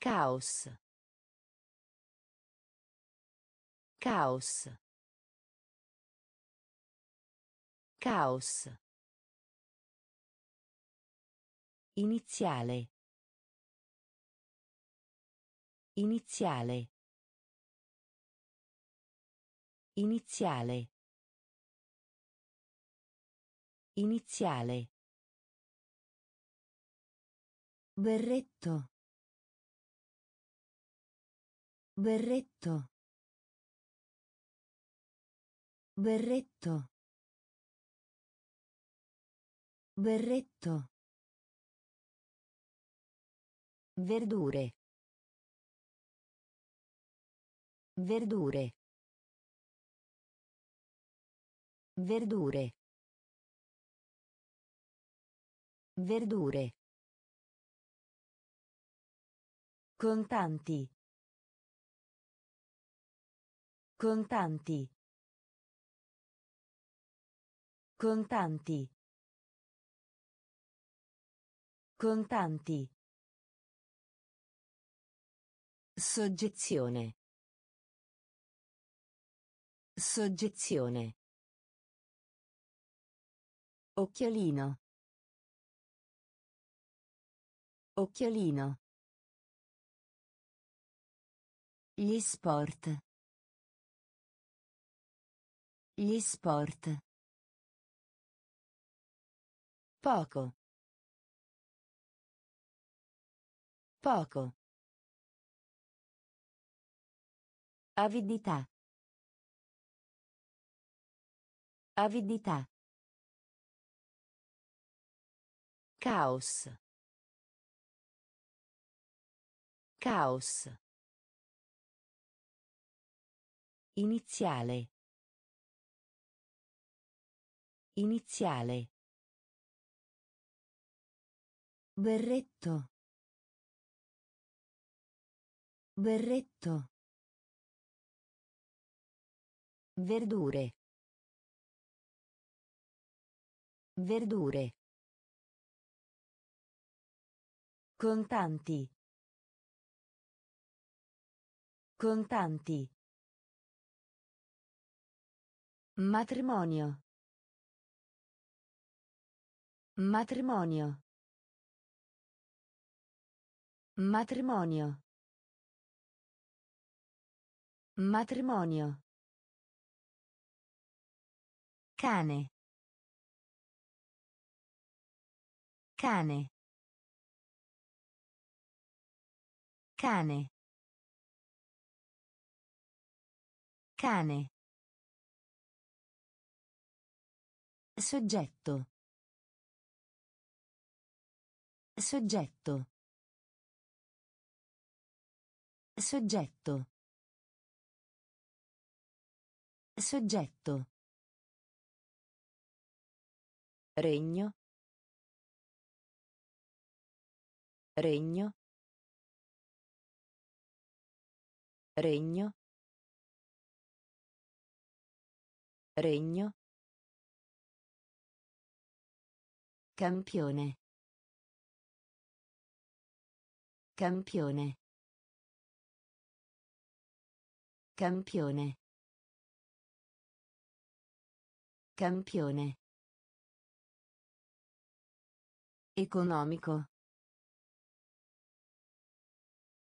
Caos. Caos. Caos. Iniziale. Iniziale. Iniziale. Iniziale. Berretto. Berretto. Berretto. Berretto. Verdure. Verdure. Verdure. Verdure. Contanti. Contanti. Contanti. Contanti. Soggezione. Soggezione. Occhialino. Occhialino. Gli sport. Gli sport. Poco. Poco. Avidità. Avidità. Caos. Caos. Iniziale. Iniziale. Berretto. Berretto. Verdure. Verdure. Contanti. Contanti. Matrimonio. Matrimonio. Matrimonio. Matrimonio. Cane. Cane. Cane. Cane. Soggetto. Soggetto. Soggetto. Soggetto. Regno. Regno. Regno. Regno. Campione. Campione. Campione. Campione. Economico.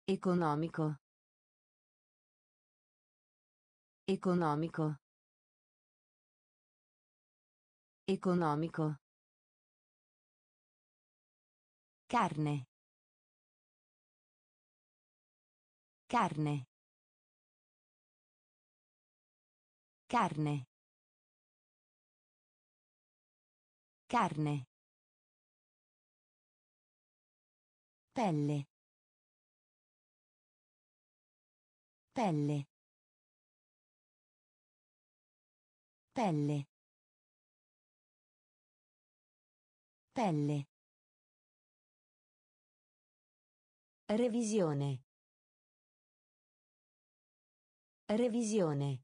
Economico. Economico. Economico. Carne. Carne. Carne. Carne. Pelle. Pelle. Pelle. Pelle. Revisione. Revisione.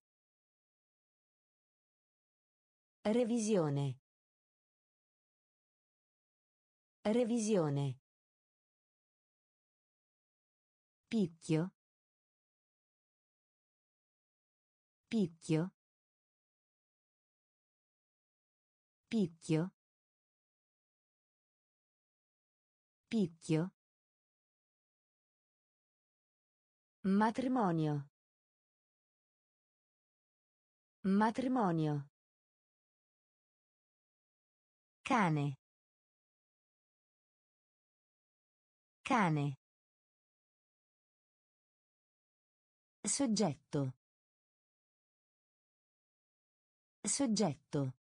Revisione. Revisione. Picchio. Picchio. Picchio. Picchio. Matrimonio. Matrimonio. Cane. Cane. Soggetto. Soggetto.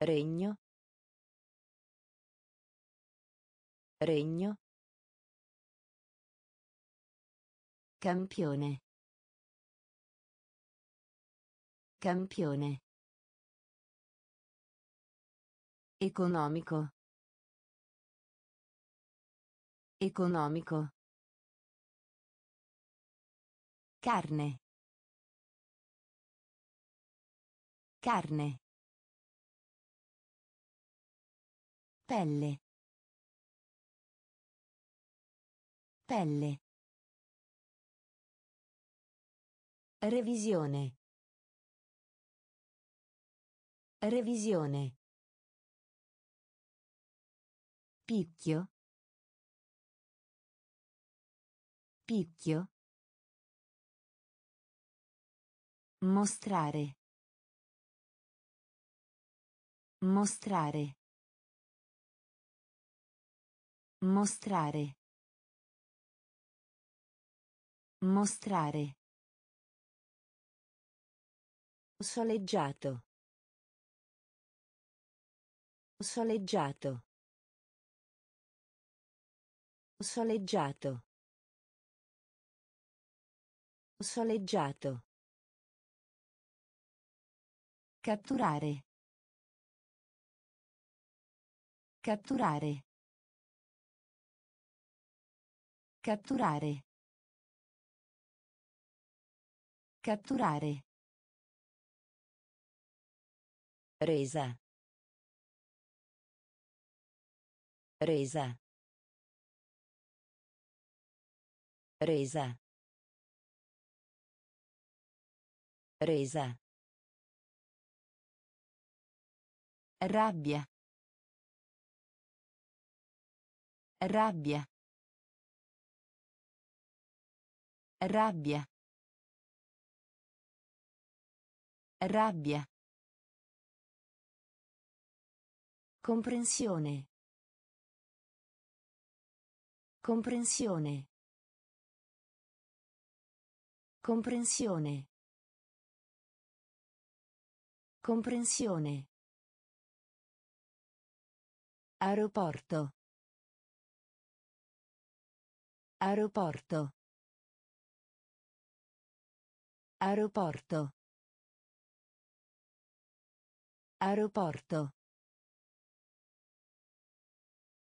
Regno. Regno. Campione. Campione. Economico. Economico. Carne. Carne. Pelle. Pelle. Revisione. Revisione. Picchio. Picchio. Mostrare. Mostrare. Mostrare. Mostrare. Soleggiato. Soleggiato. Soleggiato. Soleggiato. Catturare. Catturare. Catturare. Catturare. Resa. Resa. Resa. Resa. Rabbia. Rabbia. Rabbia. Rabbia. Comprensione. Comprensione. Comprensione. Comprensione. Aeroporto. Aeroporto. Aeroporto. Aeroporto.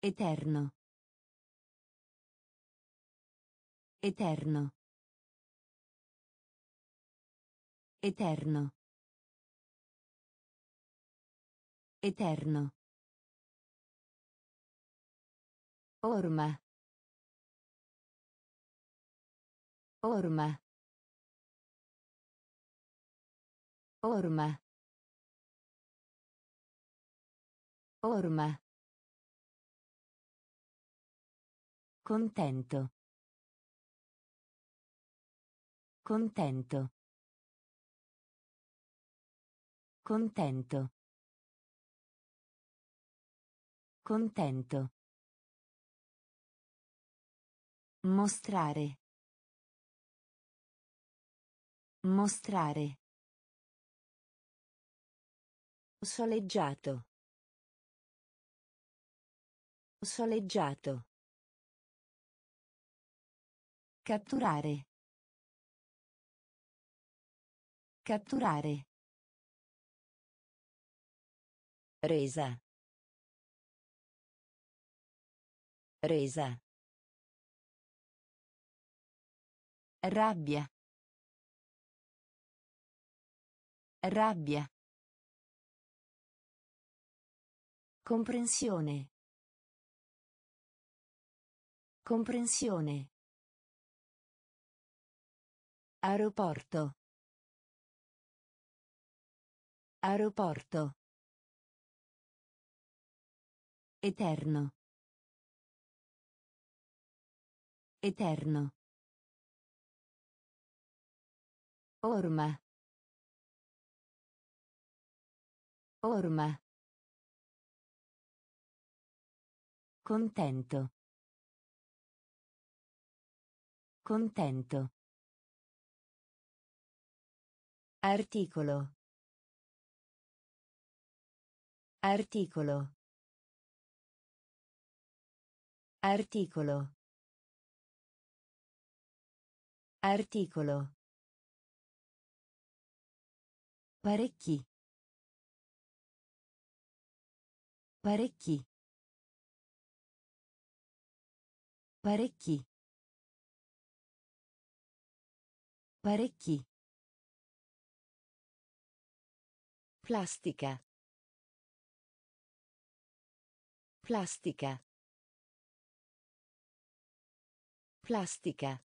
Eterno. Eterno. Eterno. Eterno. Orma. Orma. Orma. Orma. Contento. Contento. Contento. Contento. Mostrare. Mostrare. Soleggiato. Soleggiato. Catturare. Catturare. Resa. Resa. Rabbia. Rabbia. Comprensione. Comprensione. Aeroporto. Aeroporto. Eterno. Eterno. Orma. Orma. Contento. Contento. Articolo. Articolo. Articolo. Articolo. Parecchi. Parecchi. Parecchi. Parecchi. Plastica. Plastica. Plastica.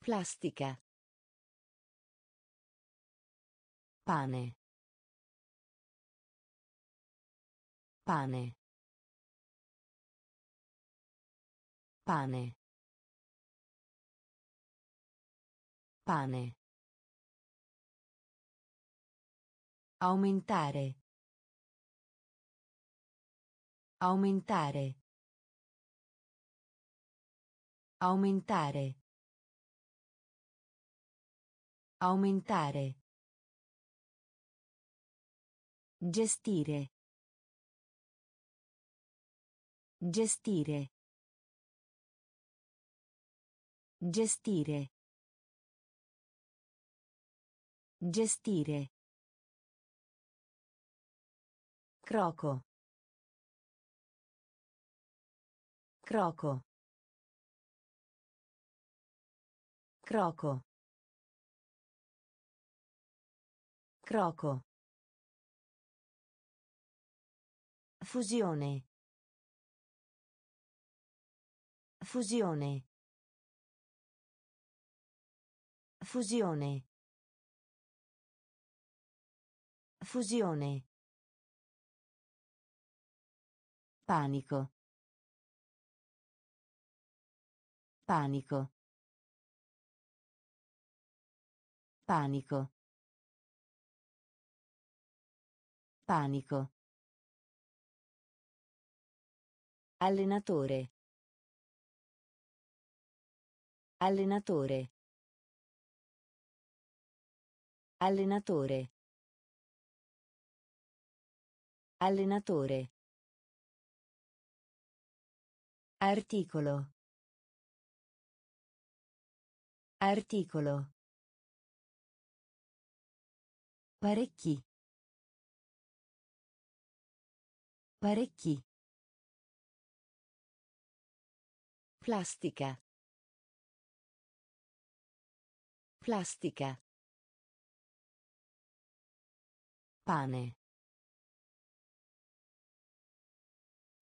Plastica. Pane. Pane. Pane. Pane. Aumentare. Aumentare. Aumentare. Aumentare. Gestire. Gestire. Gestire. Gestire. Croco. Croco. Croco. Croco. Fusione. Fusione. Fusione. Fusione. Panico. Panico. Panico. Panico. Allenatore. Allenatore. Allenatore. Allenatore. Articolo. Articolo. Parecchi. Parecchi. Plastica. Plastica. Pane.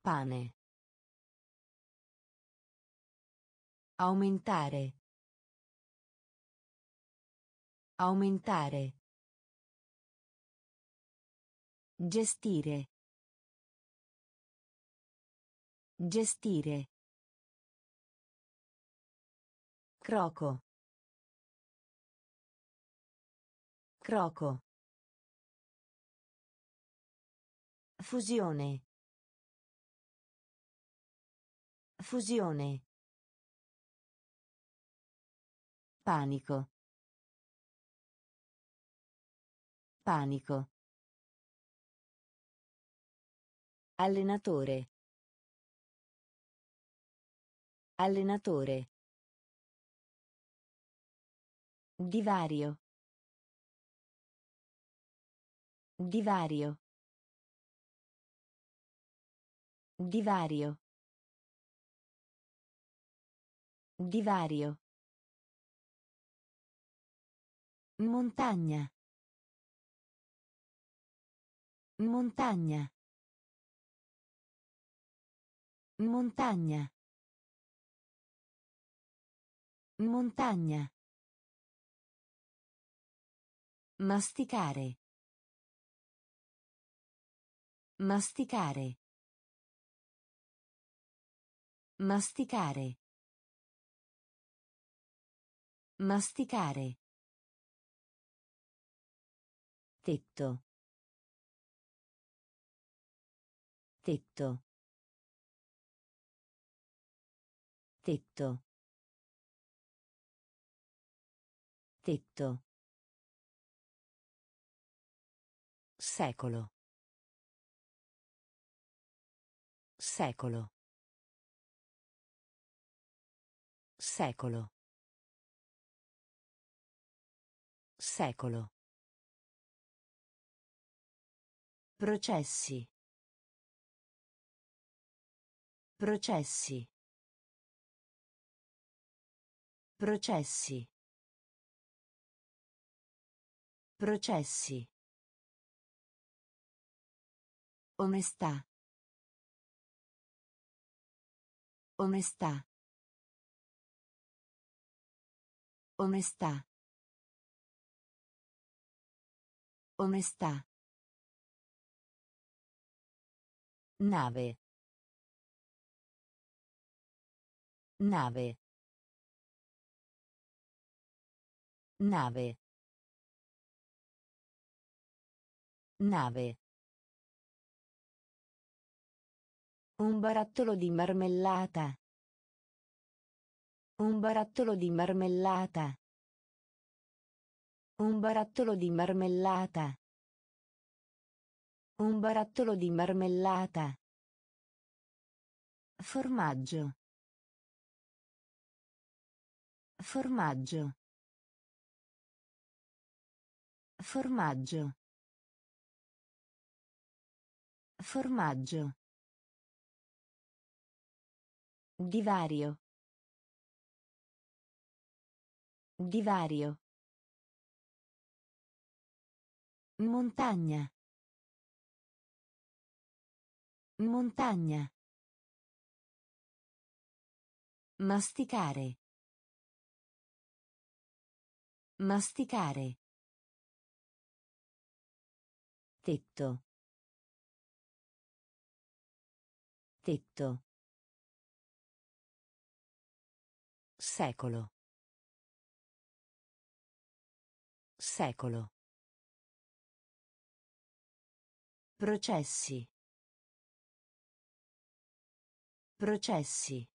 Pane. Aumentare. Aumentare. Gestire. Gestire. Croco. Croco. Fusione. Fusione. Panico. Panico. Allenatore. Allenatore. Divario. Divario. Divario. Divario. Montagna. Montagna. Montagna. Montagna. Masticare. Masticare. Masticare. Masticare. Tetto. Tetto. Tetto. Tetto. Secolo. Secolo. Secolo. Secolo. Processi. Processi. Processi. Processi. Onestà. Onestà. Onestà. Onestà. Nave. Nave. Nave. Nave. Un barattolo di marmellata. Un barattolo di marmellata. Un barattolo di marmellata. Un barattolo di marmellata. Formaggio. Formaggio. Formaggio. Formaggio. Divario. Divario. Montagna. Montagna. Masticare. Masticare. Tetto. Tetto. Secolo. Secolo. Processi. Processi.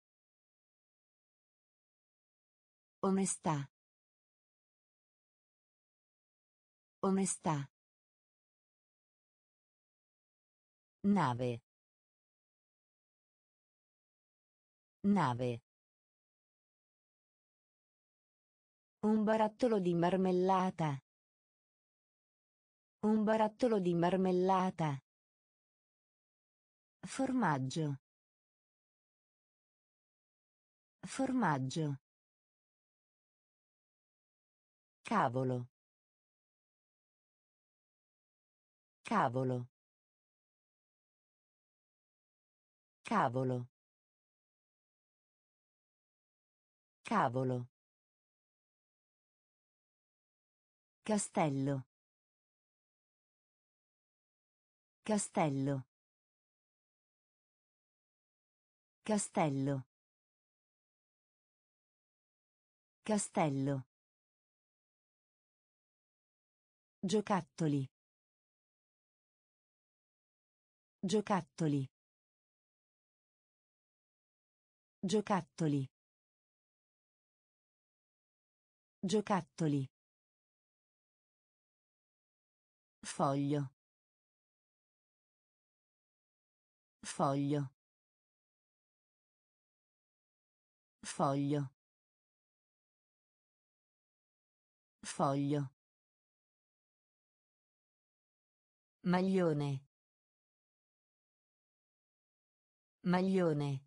Onestà. Onestà. Nave. Nave. Un barattolo di marmellata. Un barattolo di marmellata. Formaggio. Formaggio. Cavolo. Cavolo. Cavolo. Cavolo. Castello. Castello. Castello. Castello. Giocattoli. Giocattoli. Giocattoli. Giocattoli. Foglio. Foglio. Foglio. Foglio. Maglione. Maglione.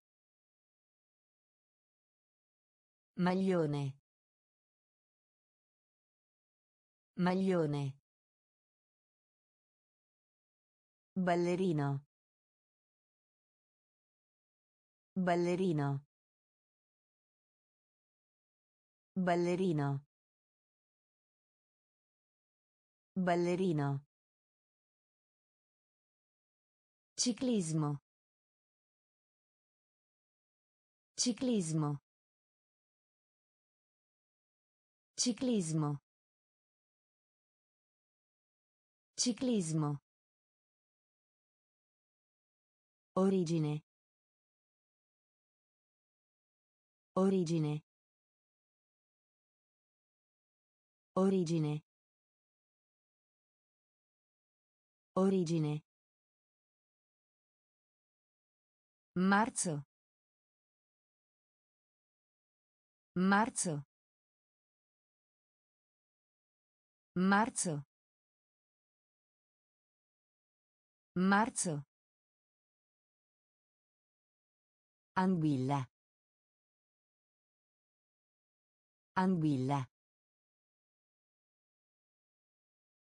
Maglione. Maglione. Ballerino. Ballerino. Ballerino. Ballerino. Ciclismo. Ciclismo. Ciclismo. Ciclismo. Origine. Origine. Origine. Origine. Marzo. Marzo. Marzo. Marzo. Anguilla. Anguilla.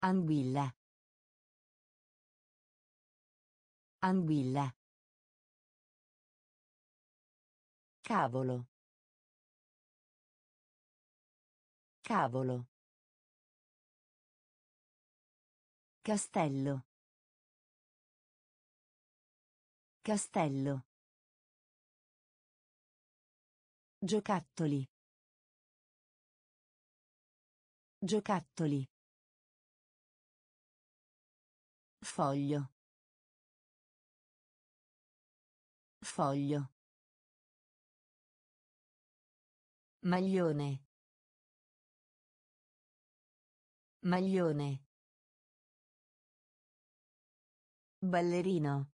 Anguilla. Anguilla. Cavolo. Cavolo. Castello. Castello. Giocattoli. Giocattoli. Foglio. Foglio. Maglione. Maglione. Ballerino.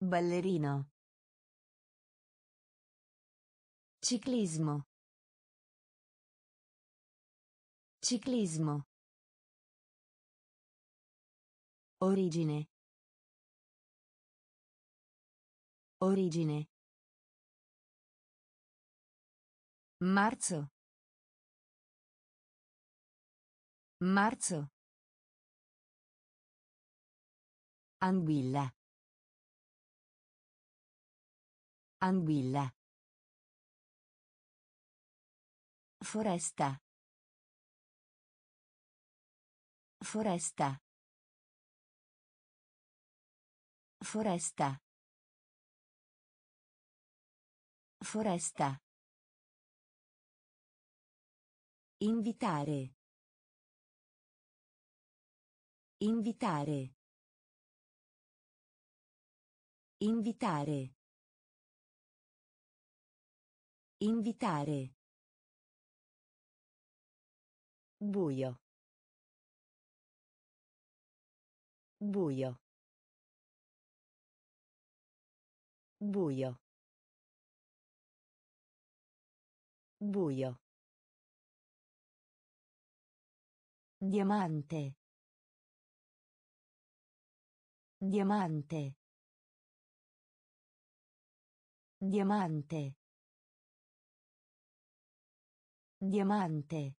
Ballerino. Ciclismo. Ciclismo. Origine. Origine. Marzo. Marzo. Anguilla. Anguilla. Foresta. Foresta. Foresta. Foresta. Invitare. Invitare. Invitare. Invitare. Buio. Buio. Buio. Buio. Diamante. Diamante. Diamante. Diamante.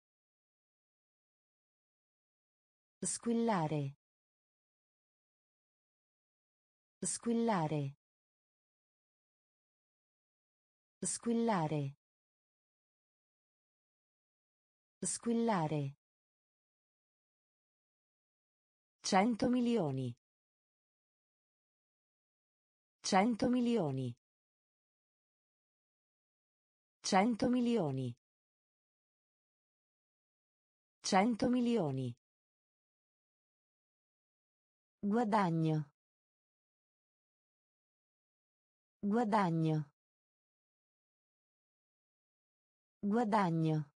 Squillare. Squillare. Squillare. Squillare. Cento milioni. Cento milioni. Cento milioni. Cento milioni. Guadagno. Guadagno. Guadagno.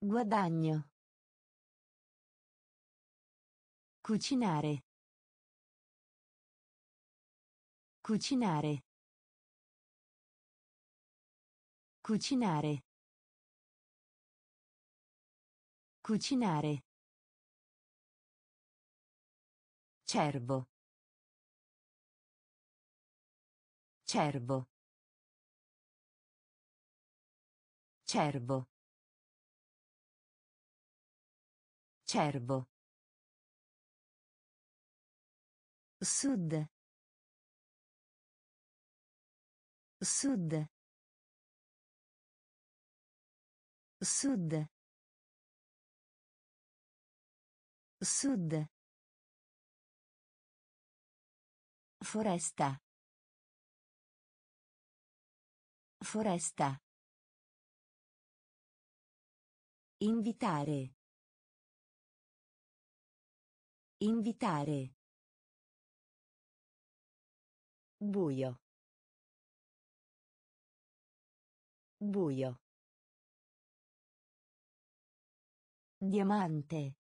Guadagno. Cucinare. Cucinare. Cucinare. Cucinare. Cervo. Cervo. Cervo. Cervo. Sud. Sud. Sud. Sud. Foresta. Foresta. Invitare. Invitare. Buio. Buio. Diamante.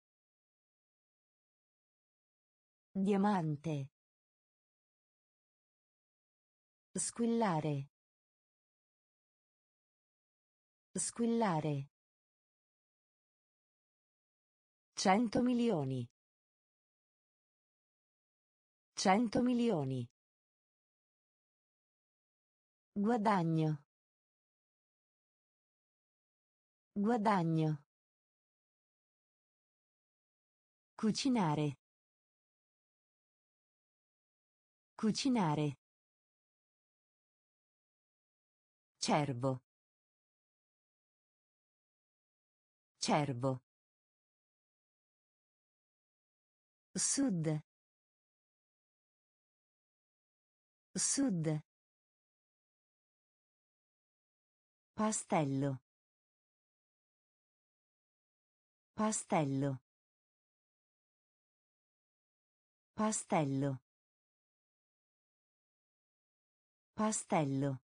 Diamante. Squillare. Squillare. Cento milioni. Cento milioni. Guadagno. Guadagno. Cucinare. Cucinare. Cervo. Cervo. Sud. Sud. Pastello. Pastello. Pastello. Pastello.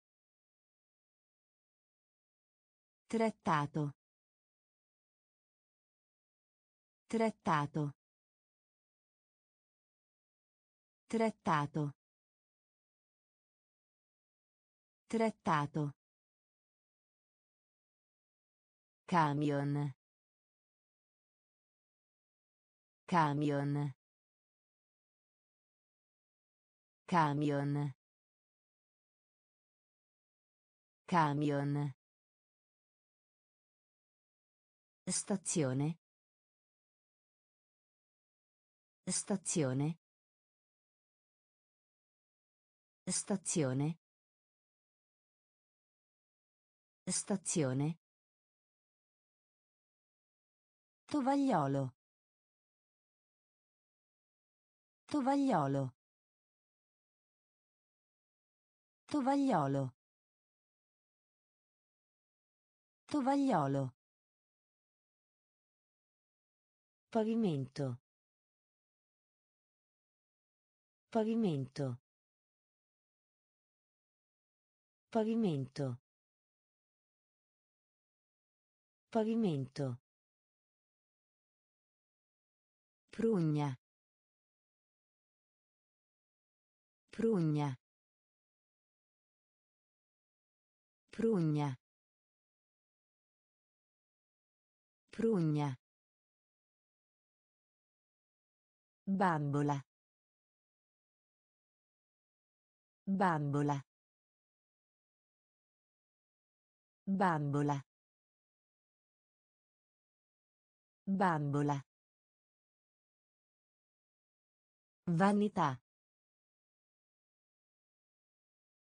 Trattato. Trattato. Trattato. Trattato. Camion. Camion. Camion. Camion. Stazione. Stazione. Stazione. Stazione. Tovagliolo. Tovagliolo. Tovagliolo. Tovagliolo. Pavimento. Pavimento. Pavimento. Pavimento. Prugna. Prugna. Prugna. Prugna. Bambola. Bambola. Bambola. Bambola. Vanità.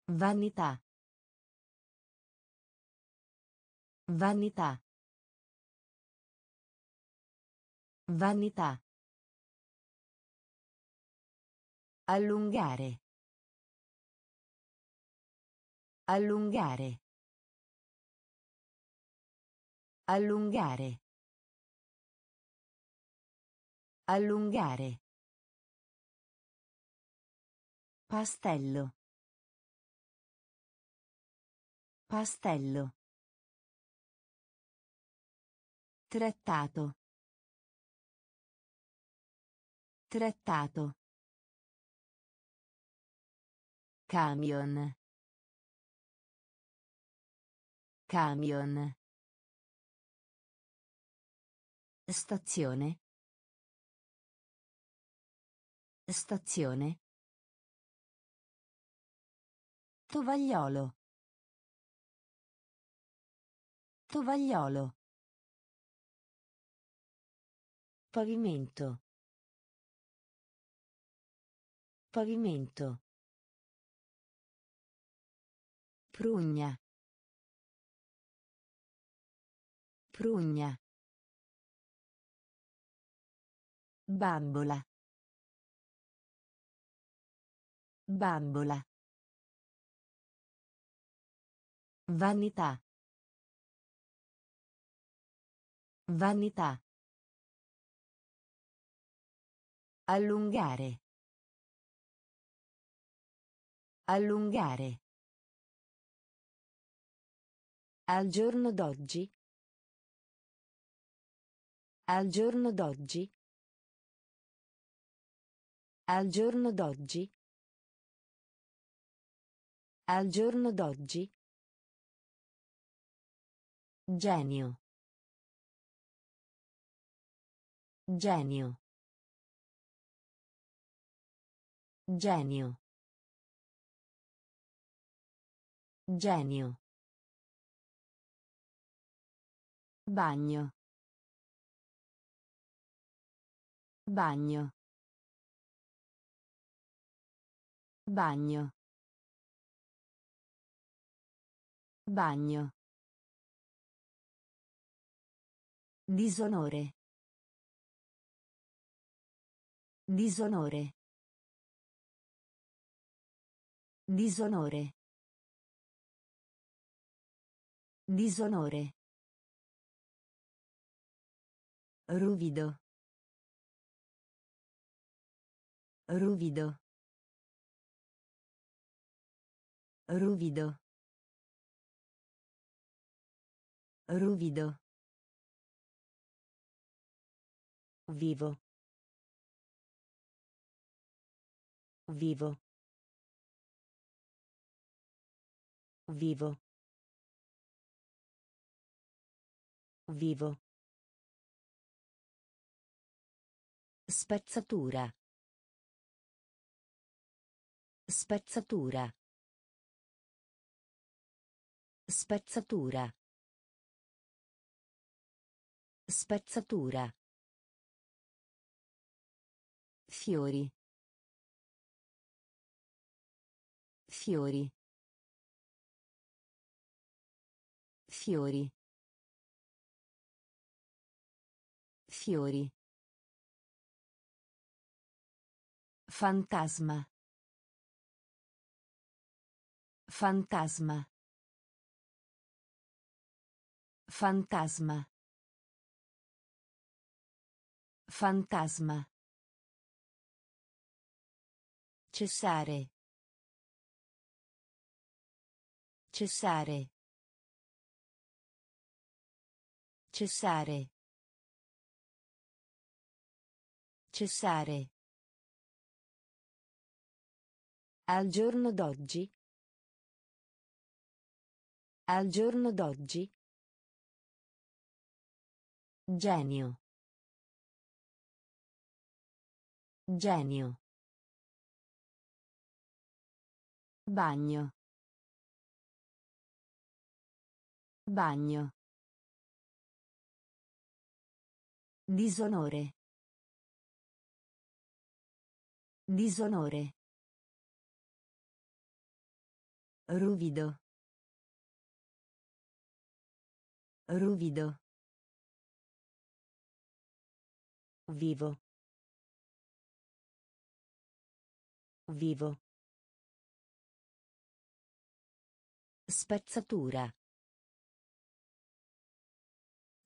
Vanità. Vanità. Vanità. Allungare. Allungare. Allungare. Allungare. Pastello. Pastello. Trattato. Trattato. Camion. Camion. Stazione. Stazione. Tovagliolo. Tovagliolo. Pavimento. Pavimento. Prugna. Prugna. Bambola. Bambola. Vanità. Vanità. Allungare. Allungare. Al giorno d'oggi. Al giorno d'oggi. Al giorno d'oggi. Al giorno d'oggi. Genio. Genio. Genio. Genio. Bagno. Bagno. Bagno. Bagno. Disonore. Disonore. Disonore. Disonore. Ruvido. Ruvido. Ruvido. Ruvido. Vivo. Vivo. Vivo. Vivo. Spezzatura. Spezzatura. Spezzatura. Spezzatura. Fiori. Fiori. Fiori. Fiori. Fantasma. Fantasma. Fantasma. Fantasma. Cessare. Cessare. Cessare. Cessare. Al giorno d'oggi. Al giorno d'oggi. Genio. Genio. Bagno. Bagno. Disonore. Disonore. Ruvido. Ruvido. Vivo. Vivo. Spezzatura.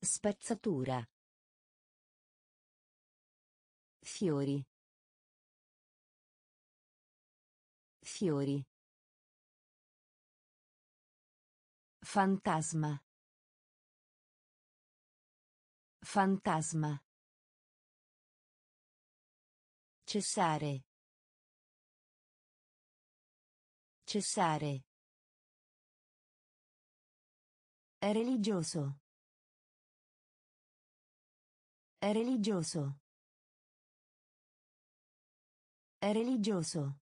Spezzatura. Fiori. Fiori. Fantasma. Fantasma. Cessare. Cessare. Religioso. Religioso. Religioso.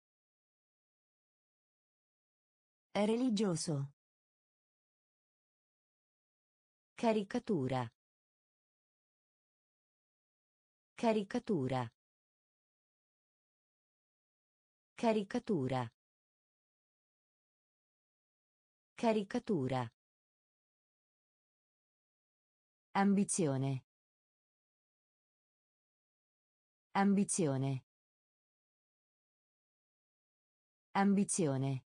Religioso. Caricatura. Caricatura. Caricatura. Caricatura. Ambizione. Ambizione. Ambizione.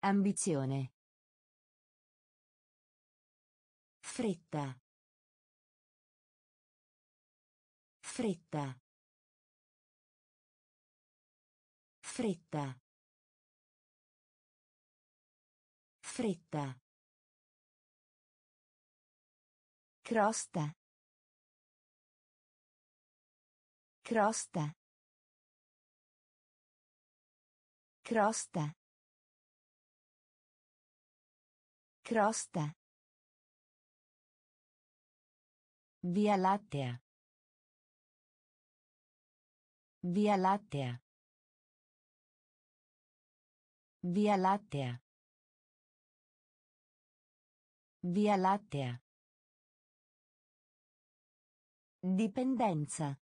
Ambizione. Fretta. Fretta. Fretta. Fretta. Crosta. Crosta. Crosta. Crosta. Via Lattea. Via Lattea. Via Lattea. Via Lattea. Dipendenza.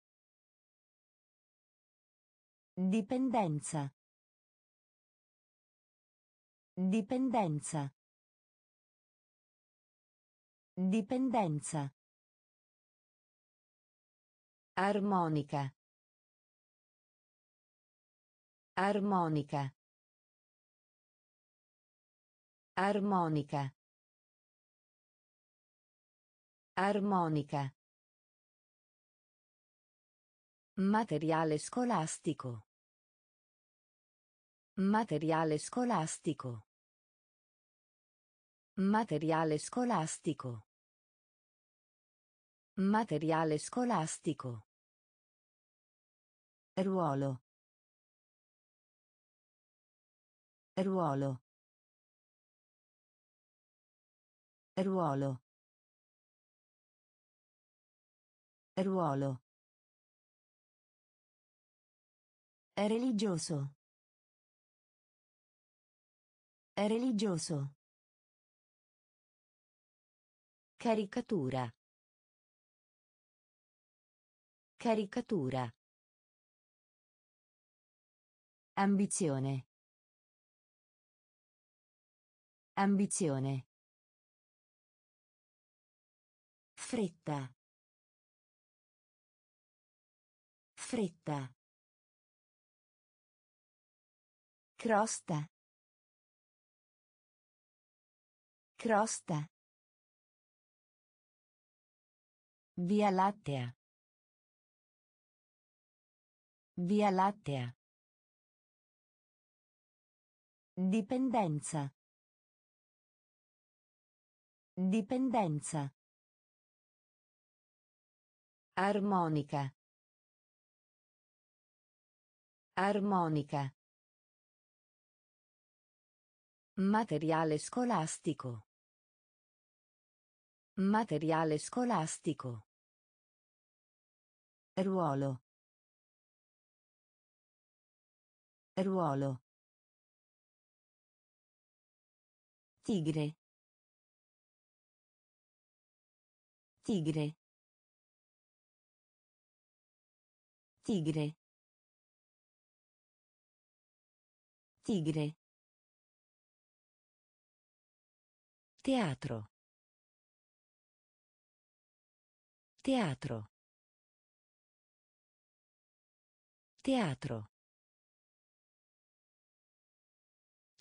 Dipendenza. Dipendenza. Dipendenza. Armonica. Armonica. Armonica. Armonica. Materiale scolastico. Materiale scolastico. Materiale scolastico. Materiale scolastico. Ruolo. Ruolo. Ruolo. Ruolo. È religioso. È religioso. Caricatura. Caricatura. Ambizione. Ambizione. Fretta. Fretta. Crosta. Crosta. Via Lattea. Via Lattea. Dipendenza. Dipendenza. Armonica. Armonica. Materiale scolastico. Materiale scolastico. Ruolo. Ruolo. Tigre. Tigre. Tigre. Tigre. Teatro. Teatro. Teatro.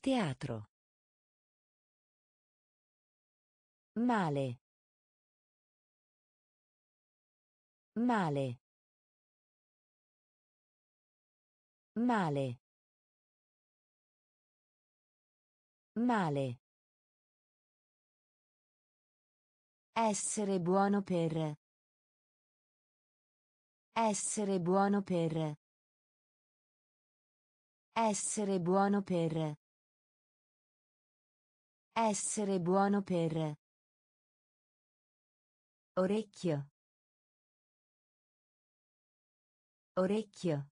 Teatro. Male. Male. Male. Male. Essere buono per. Essere buono per. Essere buono per. Essere buono per. Orecchio. Orecchio.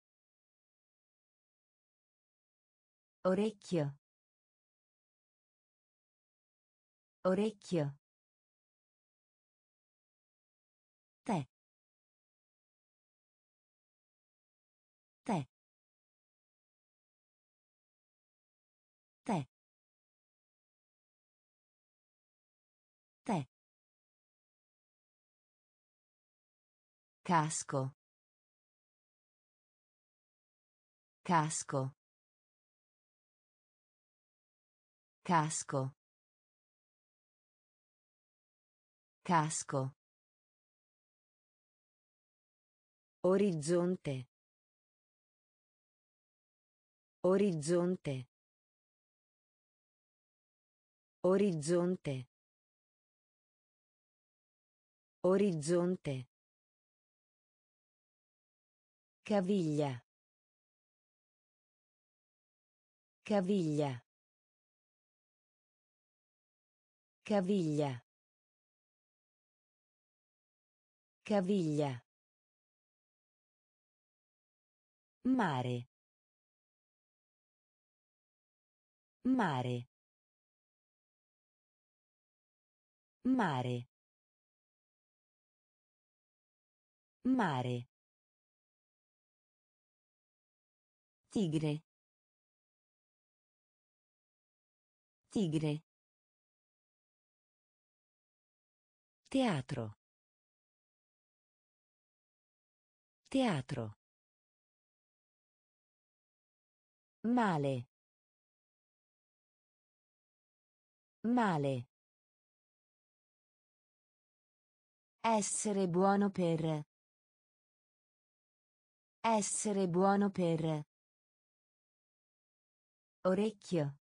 Orecchio. Orecchio. Te. Te. Te. Casco. Casco. Casco. Casco. Orizzonte. Orizzonte. Orizzonte. Orizzonte. Caviglia. Caviglia. Caviglia. Caviglia. Mare. Mare. Mare. Mare. Tigre. Tigre. Teatro. Teatro. Male. Male. Essere buono per. Essere buono per. Orecchio.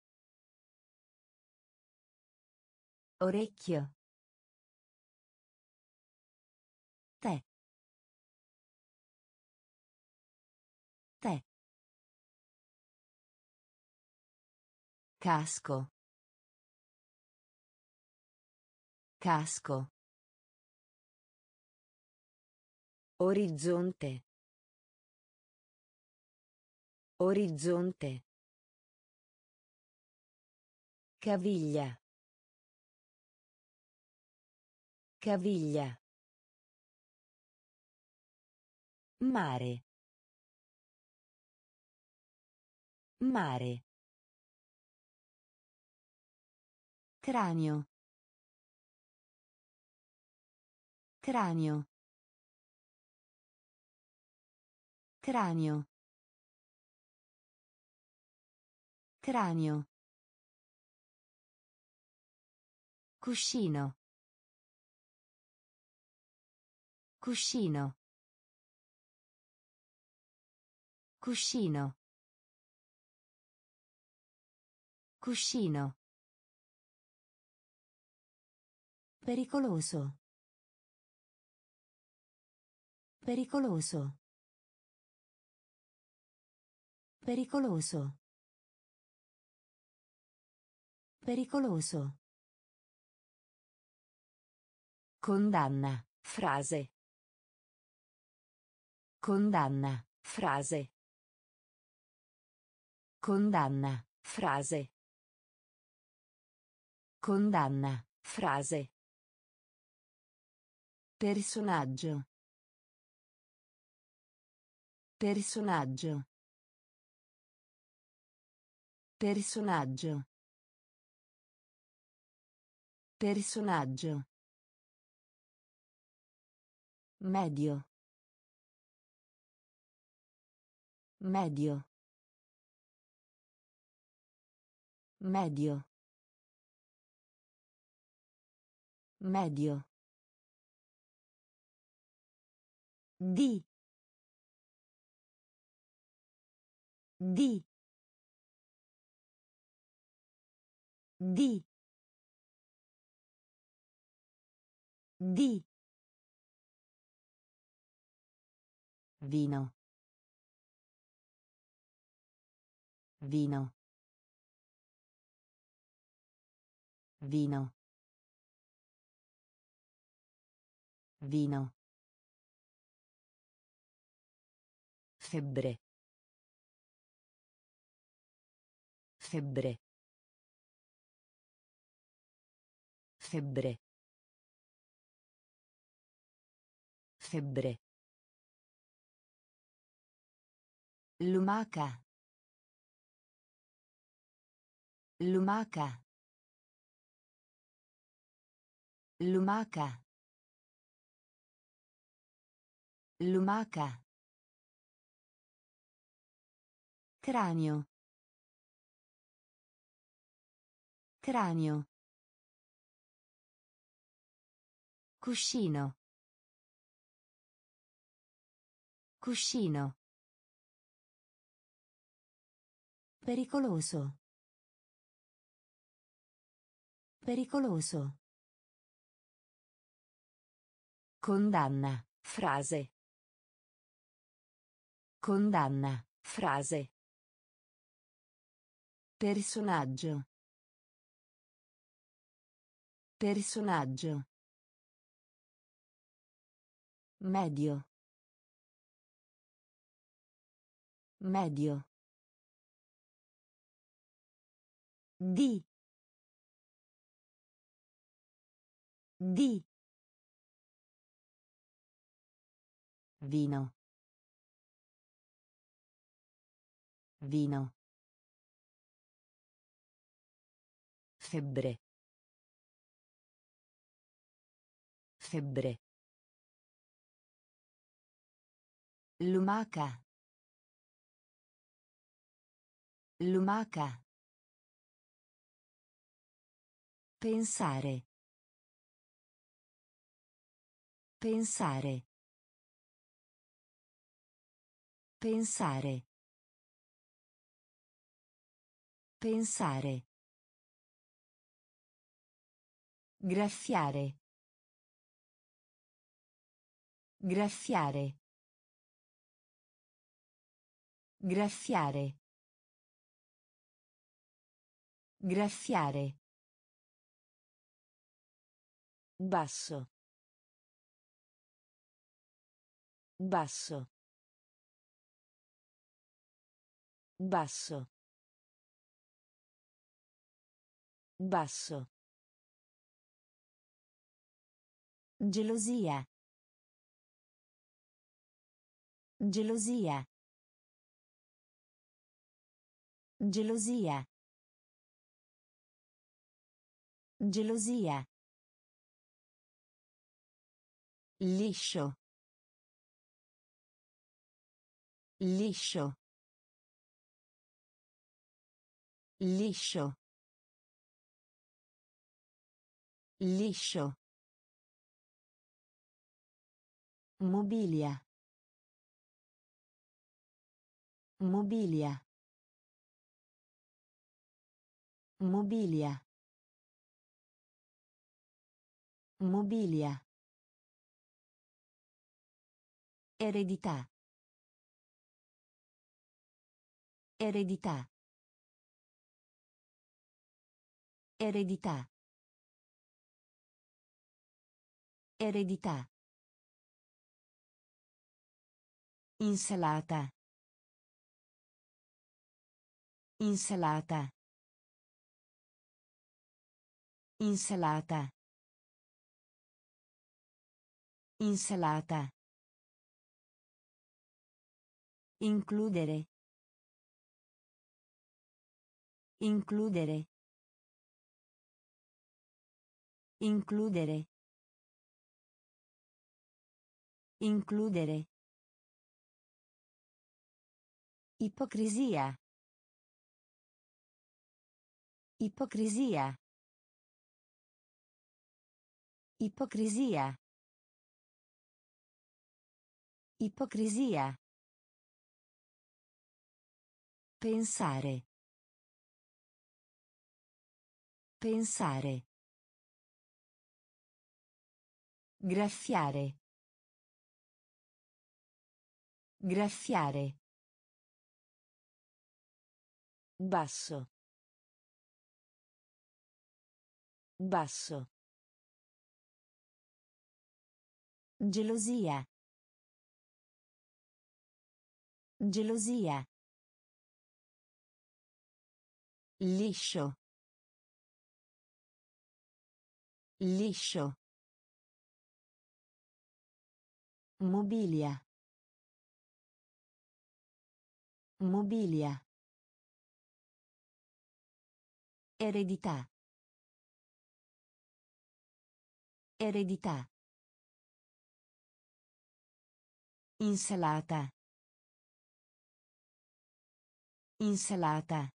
Orecchio. Te. Te. Casco. Casco. Orizzonte. Orizzonte. Caviglia. Caviglia. Mare. Mare. Cranio. Cranio. Cranio. Cranio. Cuscino. Cuscino. Cuscino. Cuscino. Pericoloso. Pericoloso. Pericoloso. Pericoloso. Condanna. Frase. Condanna. Frase. Condanna. Frase. Condanna. Frase. Personaggio. Personaggio. Personaggio. Personaggio. Medio. Medio. Medio. Medio. Di. Di. Di. Di. Vino. Vino. Vino. Vino. Febbre. Febbre. Febbre. Febbre. Lumaca. Lumaca. Lumaca. Lumaca. Cranio. Cranio. Cuscino. Cuscino. Pericoloso. Pericoloso. Condanna. Frase. Condanna. Frase. Personaggio. Personaggio. Medio. Medio. Di. Di. Vino. Vino. Febbre. Febbre. Lumaca. Lumaca. Pensare. Pensare. Pensare. Pensare. Graffiare. Graffiare. Graffiare. Graffiare. Basso. Basso. Basso. Basso. Gelosia. Gelosia. Gelosia. Gelosia. Liscio. Liscio. Liscio. Liscio. Mobilia. Mobilia. Mobilia. Mobilia. Eredità. Eredità. Eredità. Eredità. Insalata. Insalata. Insalata. Insalata. Includere. Includere. Includere. Includere. Ipocrisia. Ipocrisia. Ipocrisia. Ipocrisia. Pensare. Pensare. Graffiare. Graffiare. Basso. Basso. Gelosia. Gelosia. Liscio. Liscio. Mobilia. Mobilia. Eredità. Eredità. Insalata. Insalata.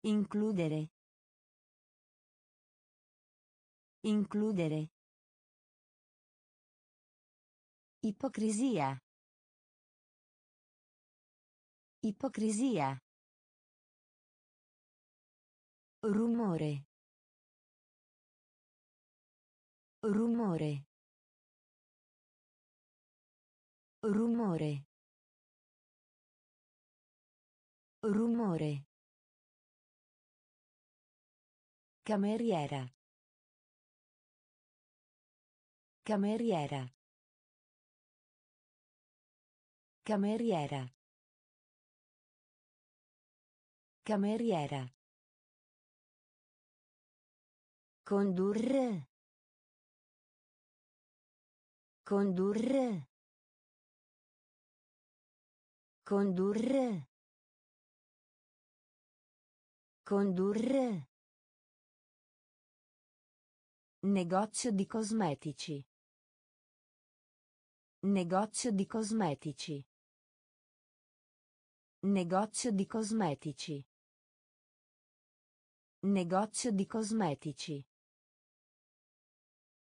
Includere. Includere. Ipocrisia. Ipocrisia. Rumore. Rumore. Rumore. Rumore. Cameriera. Cameriera. Cameriera. Cameriera. Condurre. Condurre. Condurre. Condurre. Negozio di cosmetici. Negozio di cosmetici. Negozio di cosmetici. Negozio di cosmetici.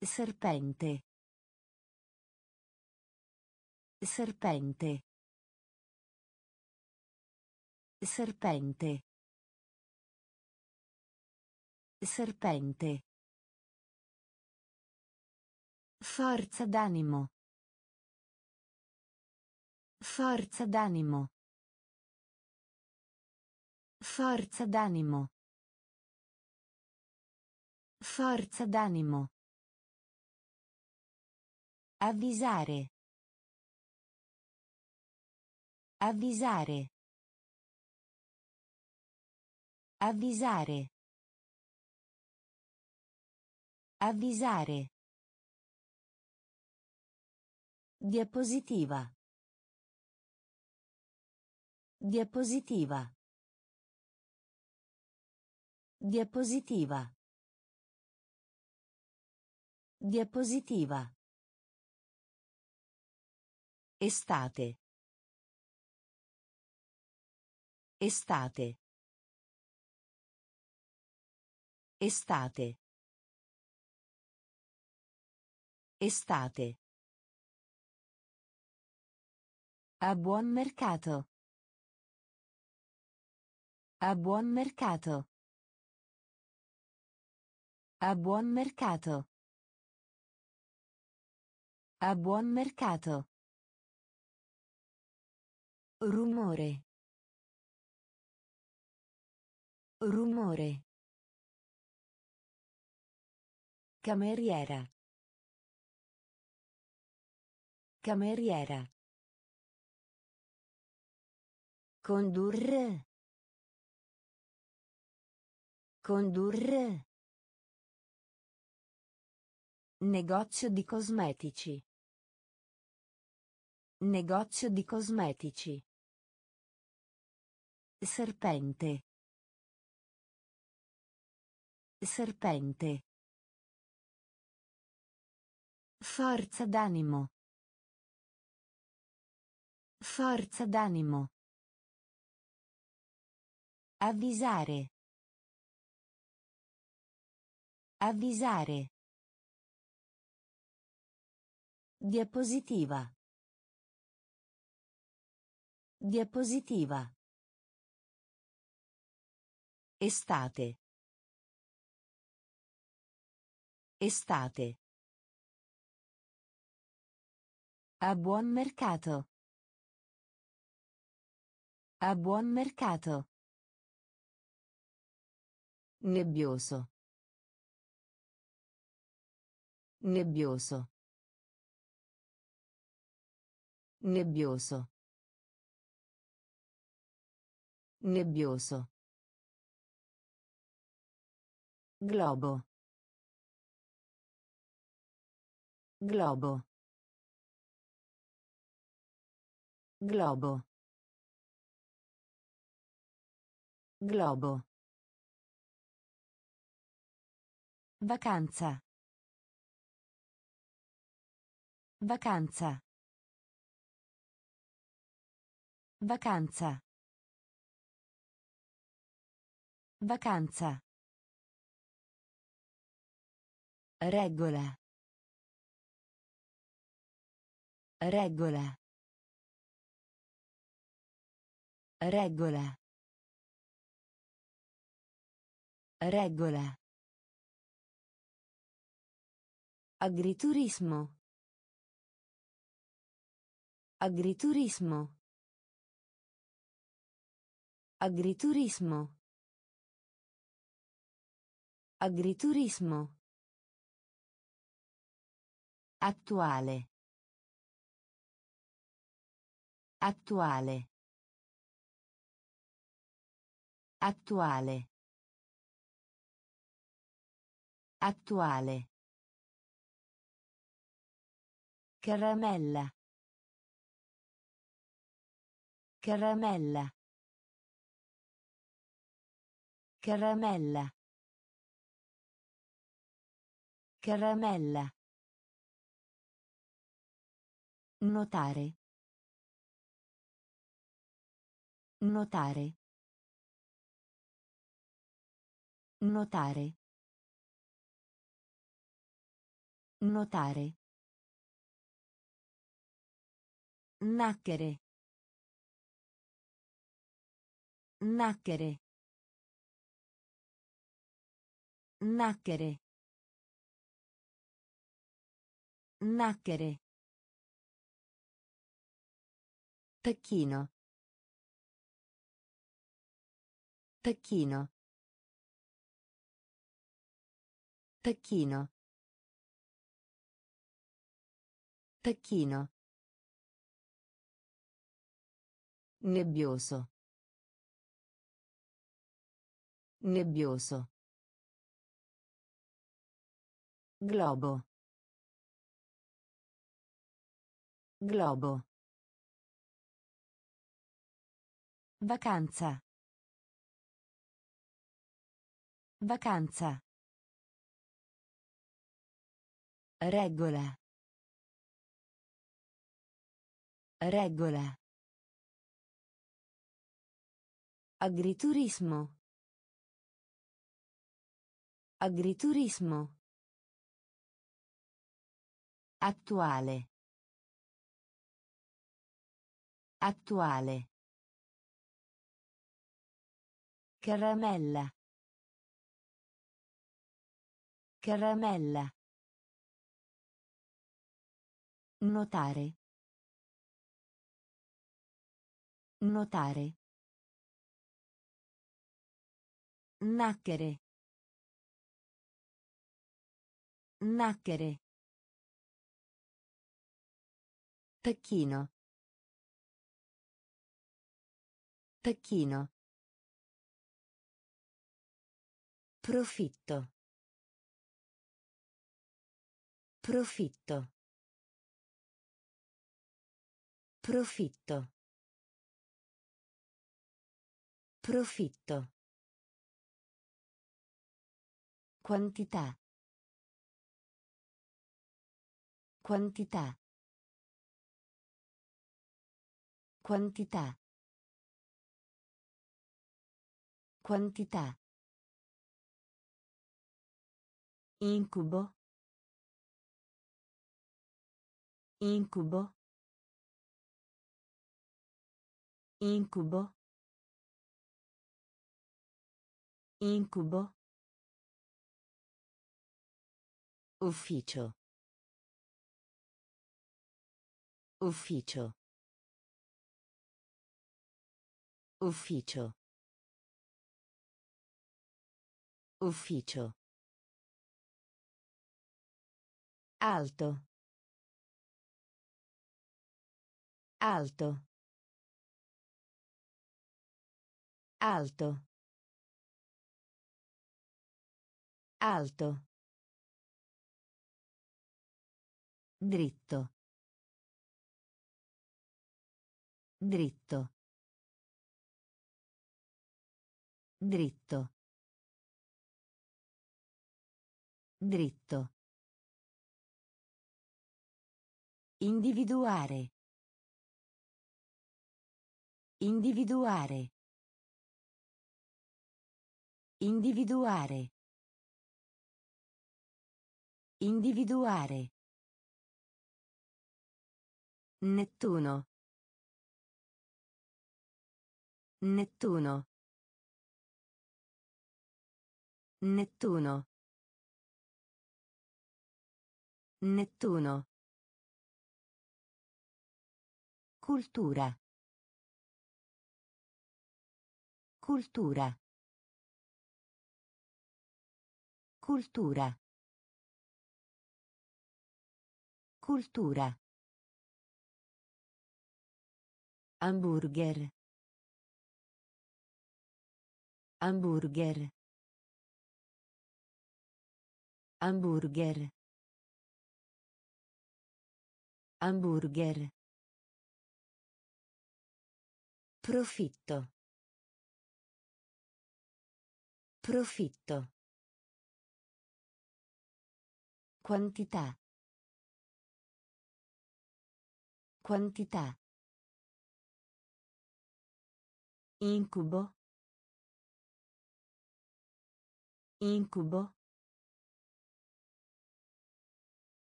Serpente. Serpente. Serpente. Serpente. Forza d'animo. Forza d'animo. Forza d'animo. Forza d'animo. Avvisare. Avvisare. Avvisare. Avvisare. Diapositiva. Diapositiva. Diapositiva. Diapositiva. Estate. Estate. Estate. Estate. A buon mercato. A buon mercato. A buon mercato. A buon mercato. Rumore. Rumore. Cameriera. Cameriera. Condurre. Condurre. Negozio di cosmetici. Negozio di cosmetici. Serpente. Serpente. Forza d'animo. Forza d'animo. Avvisare. Avvisare. Diapositiva. Diapositiva. Estate. Estate. A buon mercato. A buon mercato. Nebbioso. Nebbioso. Nebbioso. Nebbioso. Globo. Globo. Globo. Globo. Vacanza. Vacanza. Vacanza. Vacanza. Regola. Regola. Regola. Regola. Agriturismo. Agriturismo. Agriturismo. Agriturismo. Attuale. Attuale. Attuale. Attuale. Caramella. Caramella. Caramella. Caramella. Notare. Notare. Notare. Notare. Nacchere. Nacchere. Nacchere. Nacchere. Tacchino. Tacchino. Tacchino. Tacchino. Nebbioso. Nebbioso. Globo. Globo. Vacanza. Vacanza. Regola. Regola. Agriturismo. Agriturismo. Attuale. Attuale. Caramella. Caramella. Notare. Notare. Nacchere. Nacchere. Tacchino. Tacchino. Profitto. Profitto. Profitto. Profitto. Quantità. Quantità. Quantità. Quantità. Incubo. Incubo. Incubo. Incubo. Ufficio. Ufficio. Ufficio. Ufficio. Alto. Alto. Alto. Alto. Dritto. Dritto. Dritto. Dritto. Individuare. Individuare. Individuare. Individuare. Nettuno. Nettuno. Nettuno. Nettuno. Cultura. Cultura. Cultura. Cultura. Hamburger. Hamburger. Hamburger. Hamburger. Profitto. Profitto. Quantità. Quantità. Incubo. Incubo.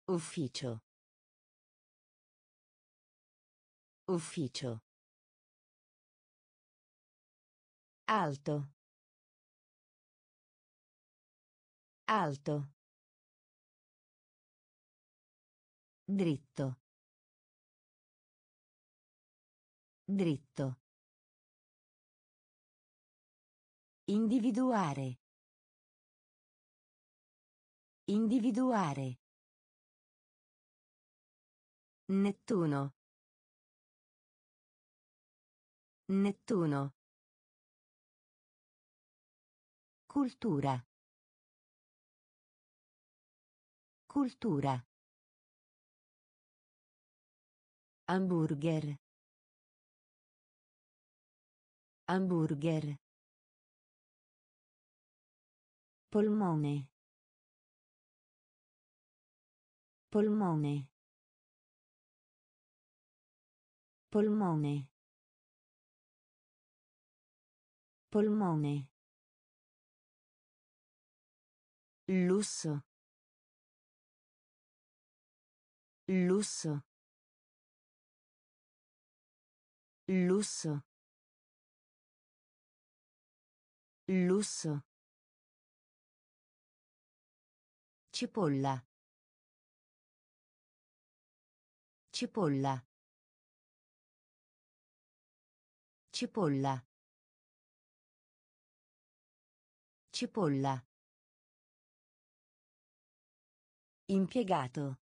Ufficio. Ufficio. Alto. Alto. Dritto. Dritto. Individuare. Individuare. Nettuno. Nettuno. Cultura. Cultura. Hamburger. Hamburger. Polmone. Polmone. Polmone. Polmone. Lusso. Lusso. Lusso. Lusso. Cipolla. Cipolla. Cipolla. Cipolla. Impiegato.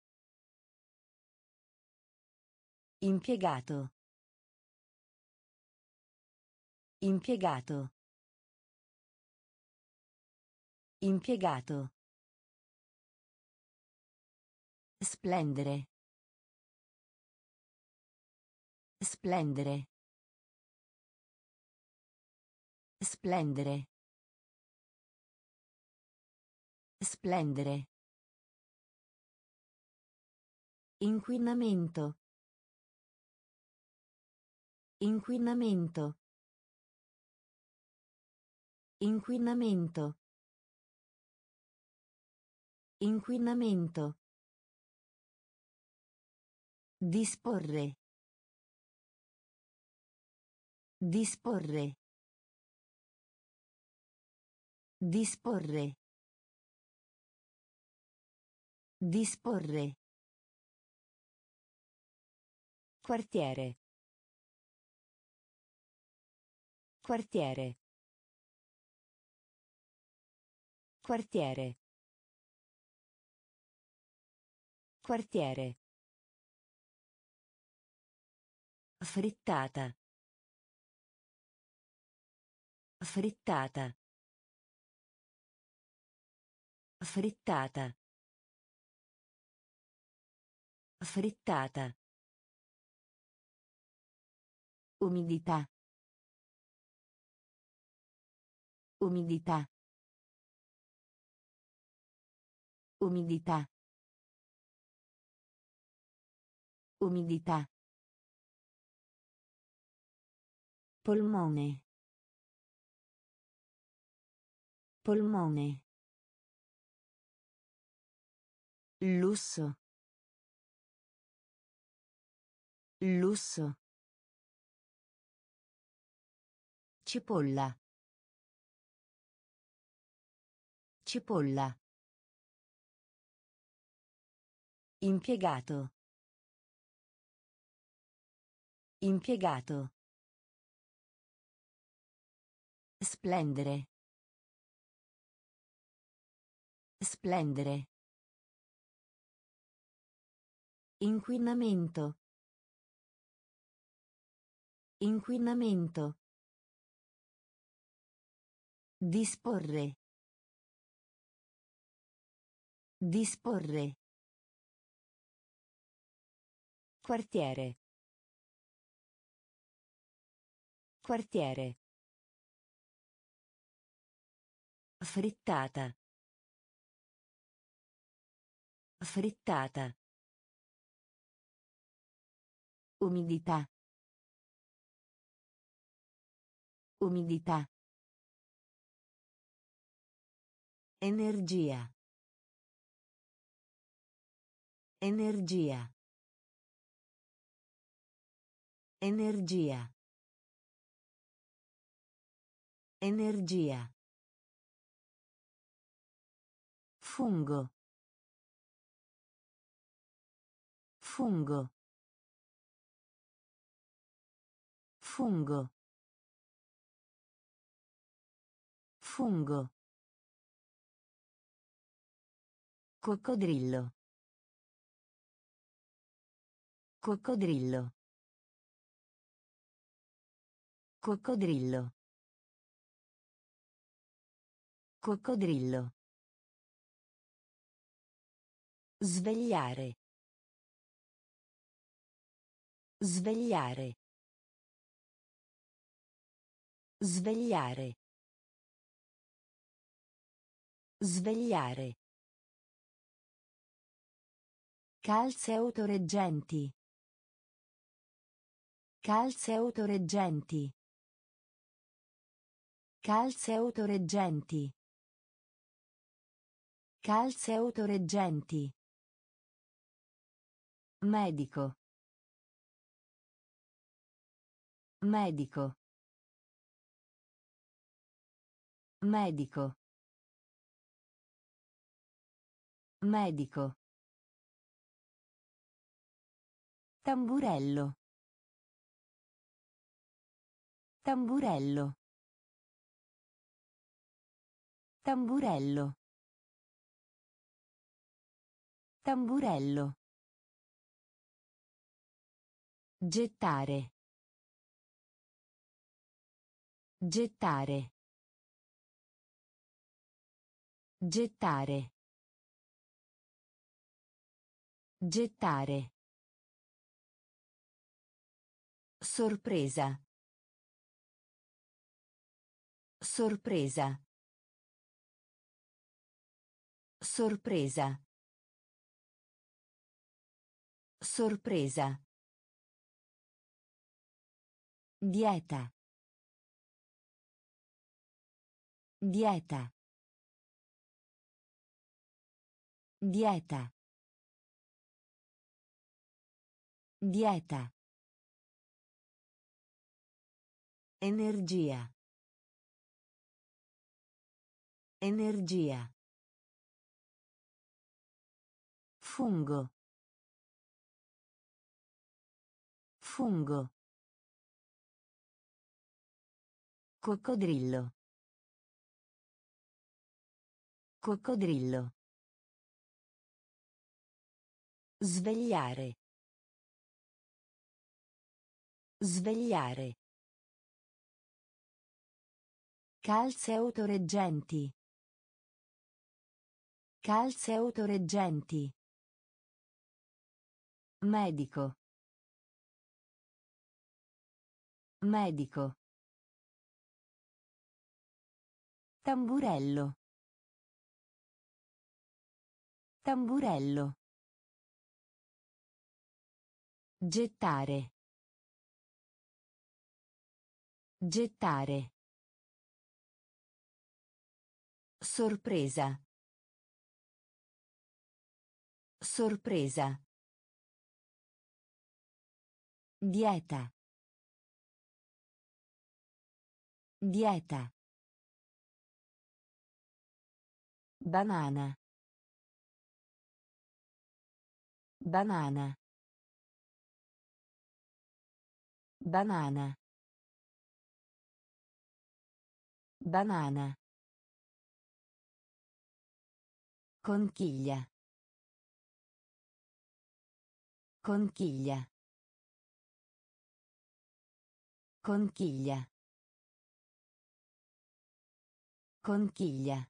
Impiegato. Impiegato. Impiegato. Splendere. Splendere. Splendere. Splendere. Inquinamento. Inquinamento. Inquinamento. Inquinamento. Disporre. Disporre. Disporre. Disporre. Quartiere. Quartiere. Quartiere. Quartiere. Frittata. Frittata. Frittata. Frittata. Umidità. Umidità. Umidità. Umidità. Polmone. Polmone. Lusso. Lusso. Cipolla. Cipolla. Impiegato. Impiegato. Splendere. Splendere. Inquinamento. Inquinamento. Disporre. Disporre. Quartiere. Quartiere. Frittata. Frittata. Umidità. Umidità. Energia. Energia. Energia. Energia. Fungo. Fungo. Fungo. Fungo. Coccodrillo. Coccodrillo. Coccodrillo. Coccodrillo. Svegliare. Svegliare. Svegliare. Svegliare. Calze autoreggenti. Calze autoreggenti. Calze autoreggenti. Calze autoreggenti. Medico. Medico. Medico. Medico. Tamburello. Tamburello. Tamburello. Tamburello. Gettare. Gettare. Gettare. Gettare. Sorpresa. Sorpresa. Sorpresa. Sorpresa. Dieta. Dieta. Dieta. Dieta. Energia. Energia. Fungo. Fungo. Coccodrillo. Coccodrillo. Svegliare. Svegliare. Calze autoreggenti. Calze autoreggenti. Medico. Medico. Tamburello. Tamburello. Gettare. Gettare. Sorpresa. Sorpresa. Dieta. Dieta. Banana. Banana. Banana. Banana. Conchiglia. Conchiglia. Conchiglia. Conchiglia.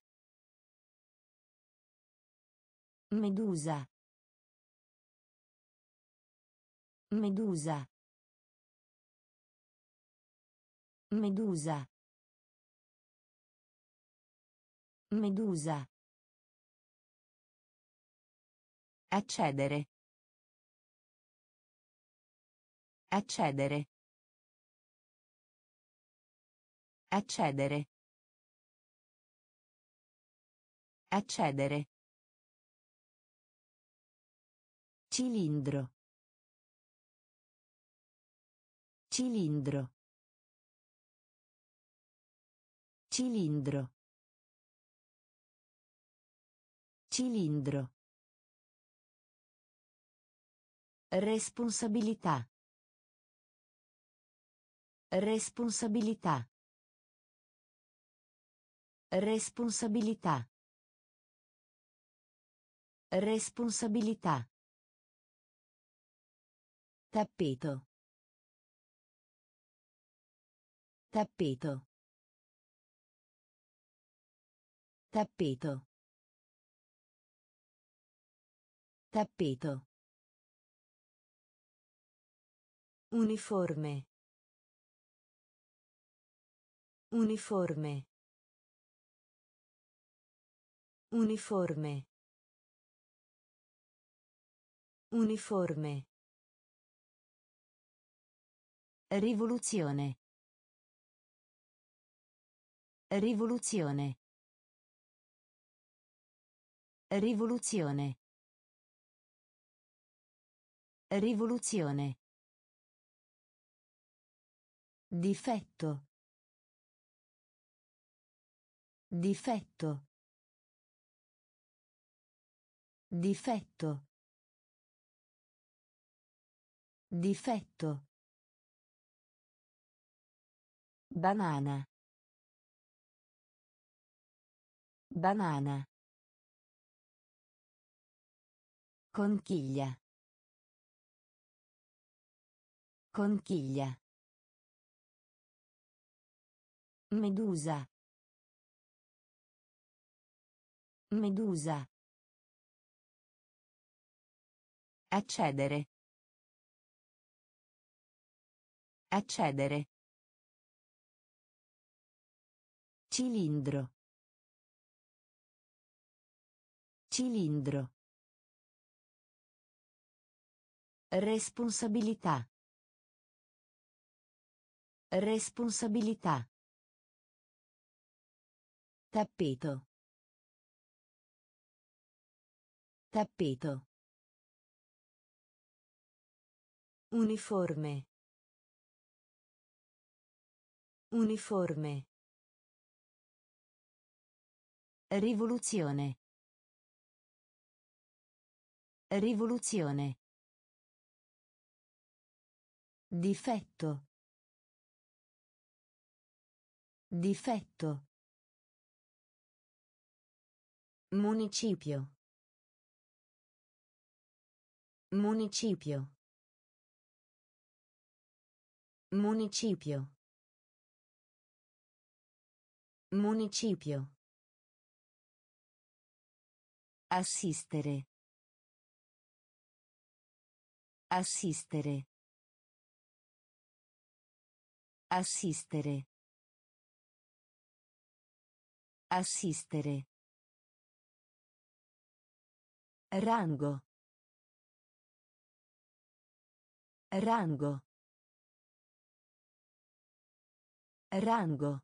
Medusa. Medusa. Medusa. Medusa. Accedere. Accedere. Accedere. Accedere. Cilindro. Cilindro. Cilindro. Cilindro. Responsabilità. Responsabilità. Responsabilità. Responsabilità. Tappeto. Tappeto. Tappeto. Tappeto. Uniforme. Uniforme. Uniforme. Uniforme. Rivoluzione. Rivoluzione. Rivoluzione. Rivoluzione. Difetto. Difetto. Difetto. Difetto. Banana. Banana. Conchiglia. Conchiglia. Medusa. Medusa. Accedere. Accedere. Cilindro. Cilindro. Responsabilità. Responsabilità. Tappeto. Tappeto. Uniforme. Uniforme. Rivoluzione. Rivoluzione. Difetto. Difetto. Municipio. Municipio. Municipio. Municipio. Assistere. Assistere. Assistere. Assistere. Rango. Rango. Rango.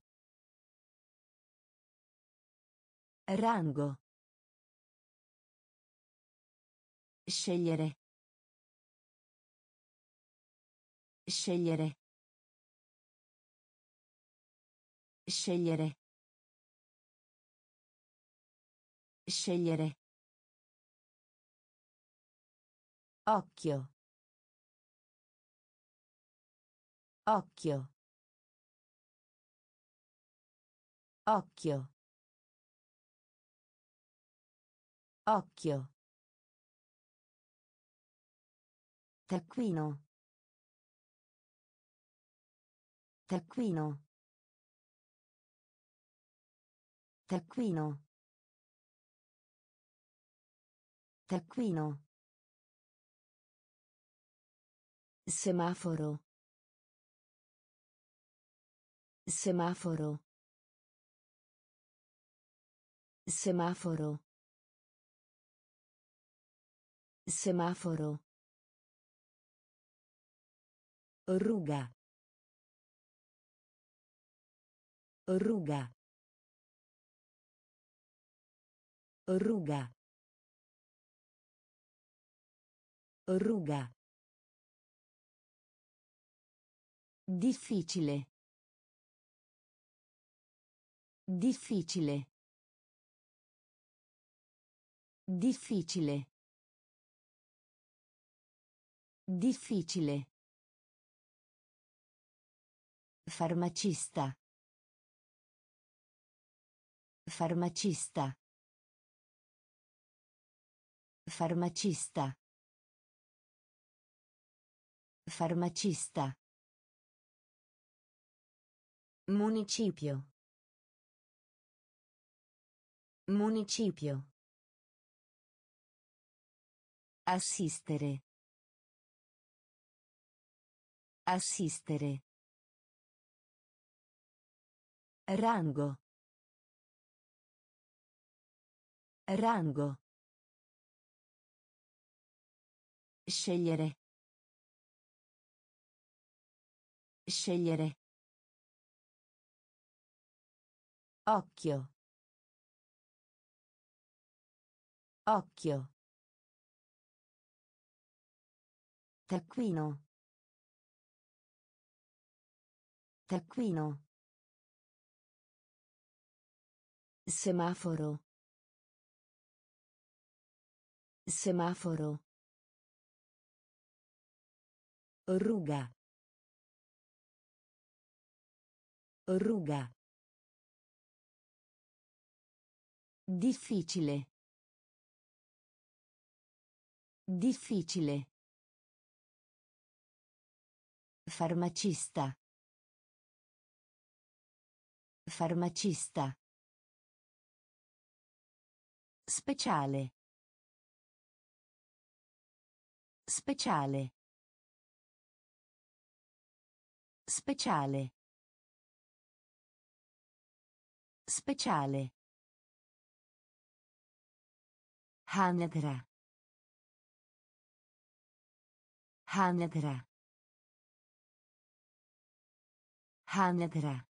Rango. Scegliere. Scegliere. Scegliere. Scegliere. Occhio. Occhio. Occhio. Occhio. Taccuino. Taccuino. Taccuino. Taccuino. Semaforo. Semaforo. Semaforo. Semaforo. Ruga. Ruga. Ruga. Ruga. Difficile. Difficile. Difficile. Difficile. Farmacista. Farmacista. Farmacista. Farmacista. Municipio. Municipio. Assistere. Assistere. Rango. Rango. Scegliere. Scegliere. Occhio. Occhio. Taccuino. Taccuino. Semaforo. Semaforo. Ruga. Ruga. Difficile. Difficile. Farmacista. Farmacista. Speciale. Speciale. Speciale. Speciale. Hanedra. Hanedra. Hanedra.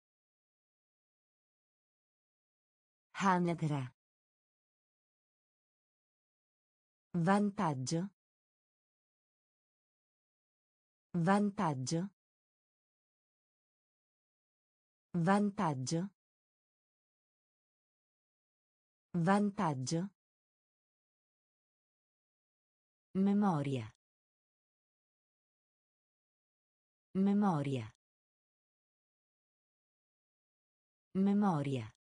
Hanedra. Vantaggio. Vantaggio. Vantaggio. Vantaggio. Memoria. Memoria. Memoria.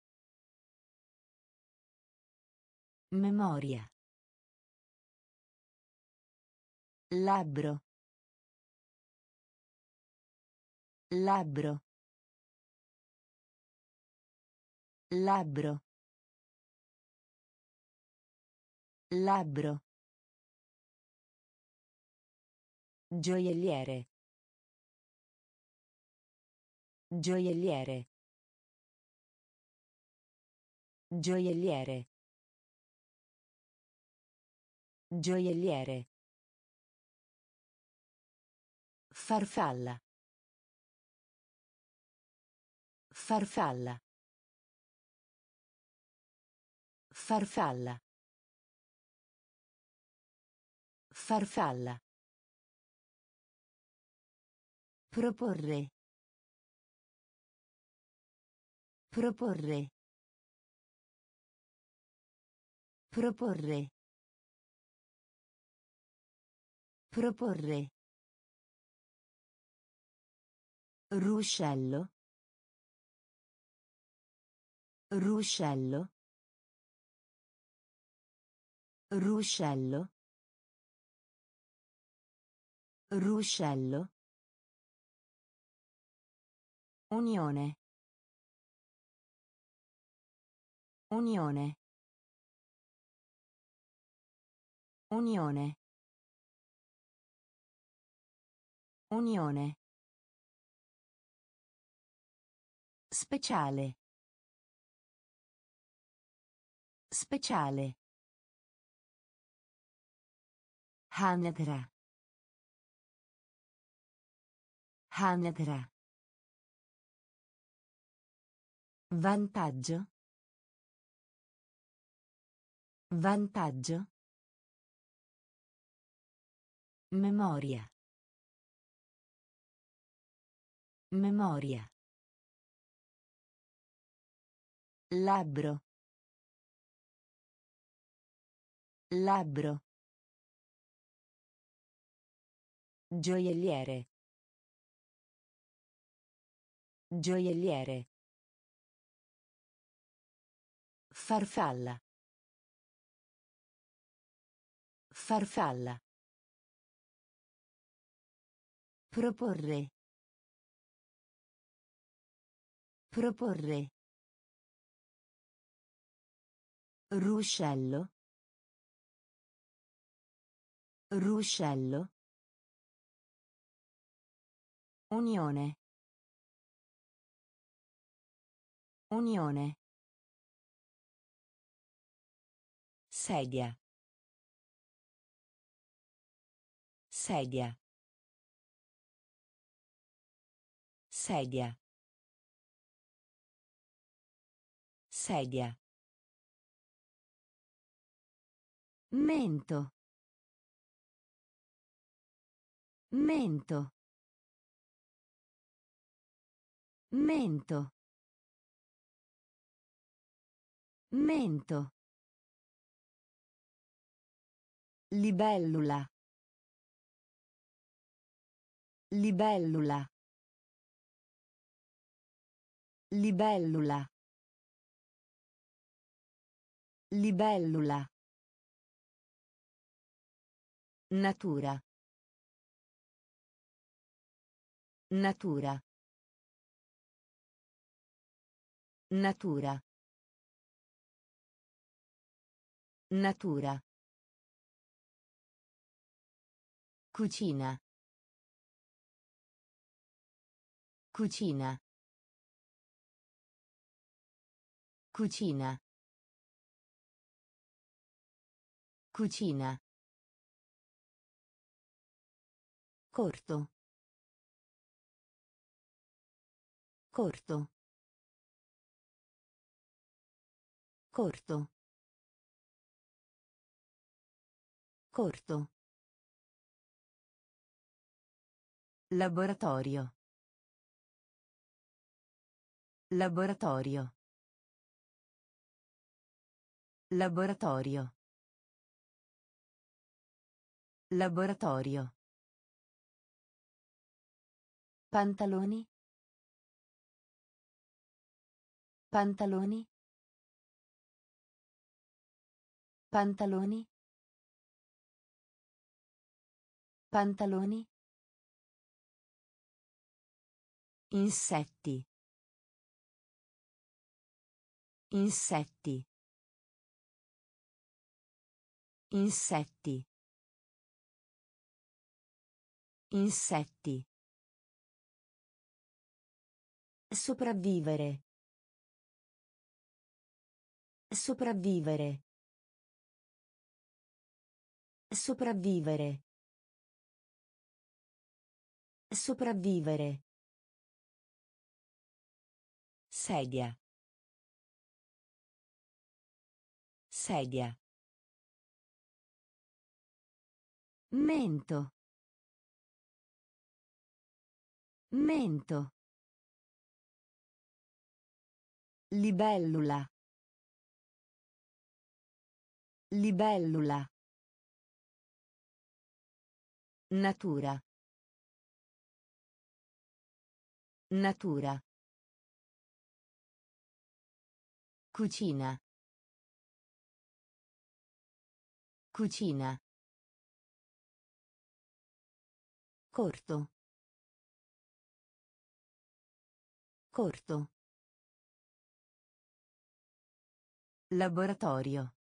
Memoria. Labbro. Labbro. Labbro. Labbro. Gioielliere. Gioielliere. Gioielliere. Gioielliere. Farfalla. Farfalla. Farfalla. Farfalla. Proporre. Proporre. Proporre. Proporre. Ruscello. Ruscello. Ruscello. Ruscello. Unione. Unione. Unione. Unione. Speciale. Speciale. Hanedra. Hanedra. Vantaggio. Vantaggio. Memoria. Memoria. Labbro. Labbro. Gioielliere. Gioielliere. Farfalla. Farfalla. Proporre. Proporre. Ruscello. Ruscello. Unione. Unione. Sedia. Sedia. Sedia. Sedia. Mento. Mento. Mento. Mento. Libellula. Libellula. Libellula. Libellula. Natura. Natura. Natura. Natura. Cucina. Cucina. Cucina. Cucina. Corto. Corto. Corto. Corto. Laboratorio. Laboratorio. Laboratorio. Laboratorio. Pantaloni. Pantaloni. Pantaloni. Pantaloni. Insetti. Insetti. Insetti. Insetti. Sopravvivere. Sopravvivere. Sopravvivere. Sopravvivere. Sedia. Sedia. Mento. Mento. Libellula. Libellula. Natura. Natura. Cucina. Cucina. Corto. Corto. Laboratorio.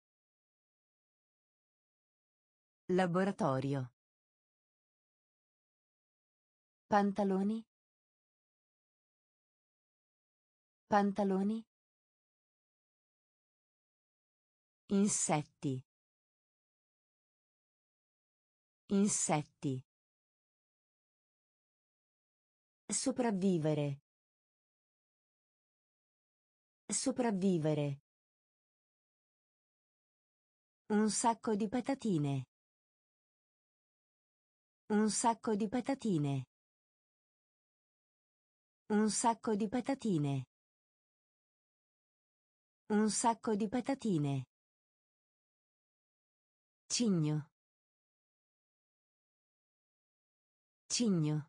Laboratorio. Pantaloni. Pantaloni. Insetti. Insetti. Sopravvivere. Sopravvivere. Un sacco di patatine. Un sacco di patatine. Un sacco di patatine. Un sacco di patatine. Cigno. Cigno.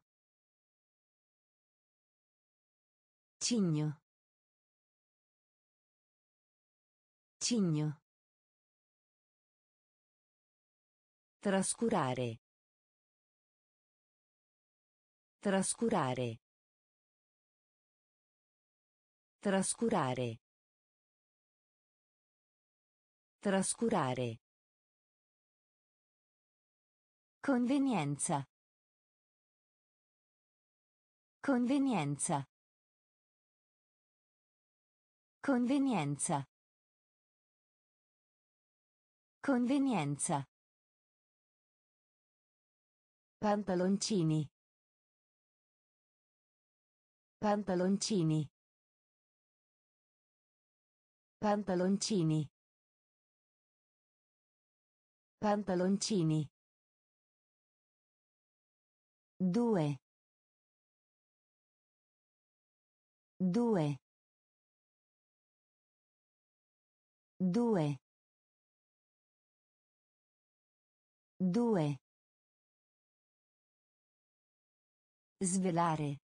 Cigno. Cigno. Trascurare. Trascurare. Trascurare. Trascurare. Convenienza. Convenienza. Convenienza. Convenienza. Pantaloncini. Pantaloncini. Pantaloncini. Pantaloncini. Due. Due. Due. Due. Svelare.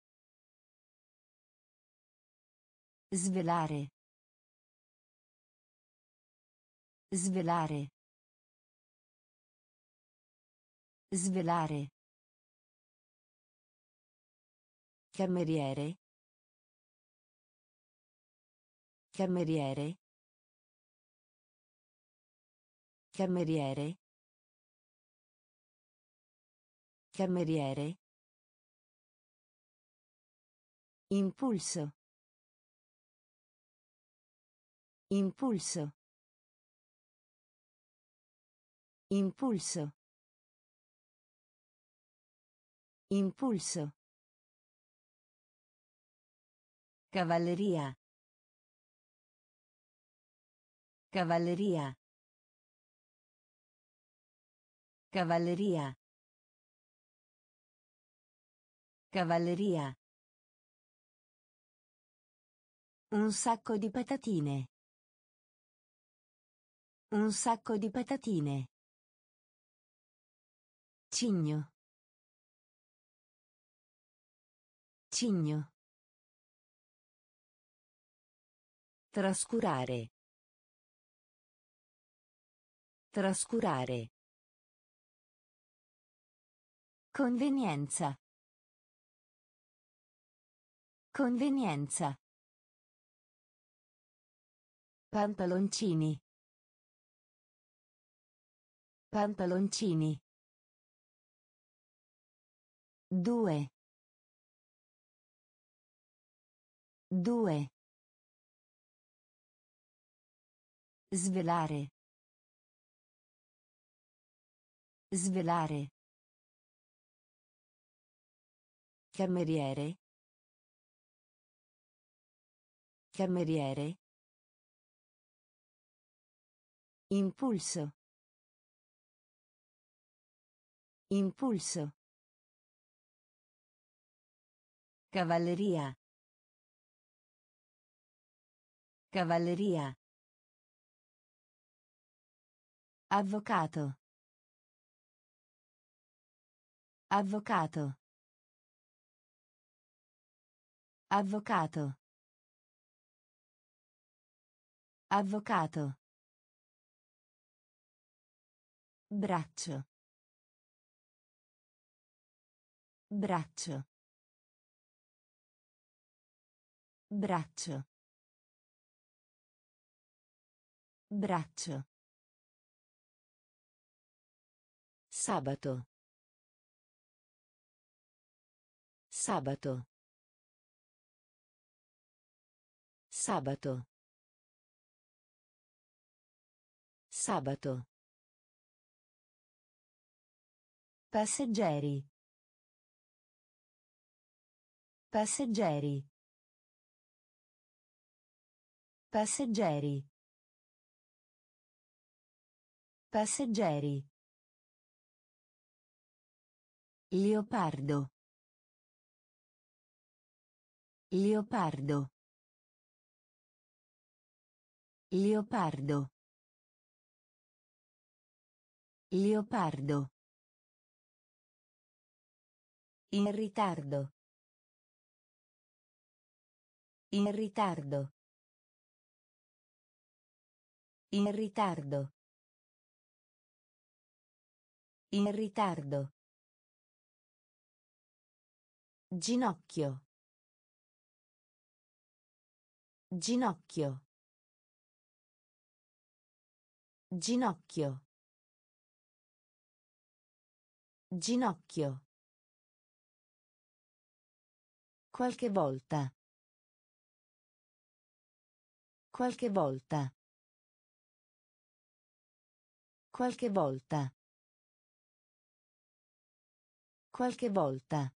Svelare. Svelare. Svelare. Cameriere. Cameriere. Cameriere. Cameriere. Impulso. Impulso. Impulso. Impulso. Cavalleria. Cavalleria. Cavalleria. Cavalleria. Un sacco di patatine. Un sacco di patatine. Cigno. Cigno. Trascurare. Trascurare. Convenienza. Convenienza. Pantaloncini. Pantaloncini. Due. Due. Svelare. Svelare. Cameriere. Cameriere. Impulso. Impulso. Cavalleria. Cavalleria. Avvocato. Avvocato. Avvocato. Avvocato. Braccio. Braccio. Braccio. Braccio. Sabato. Sabato. Sabato. Sabato. Passeggeri. Passeggeri. Passeggeri. Passeggeri. Leopardo. Leopardo. Leopardo. Leopardo. In ritardo. In ritardo. In ritardo. In ritardo. Ginocchio. Ginocchio. Ginocchio. Ginocchio. Qualche volta. Qualche volta. Qualche volta. Qualche volta.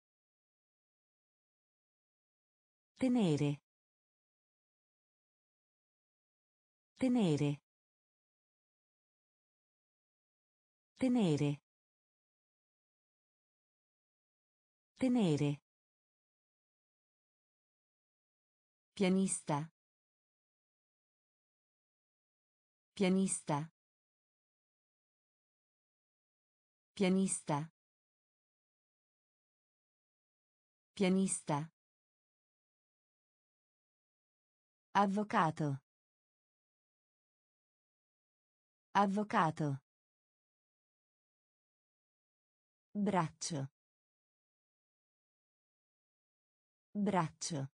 Tenere. Tenere. Tenere. Tenere. Pianista. Pianista. Pianista. Pianista. Avvocato. Avvocato. Braccio. Braccio.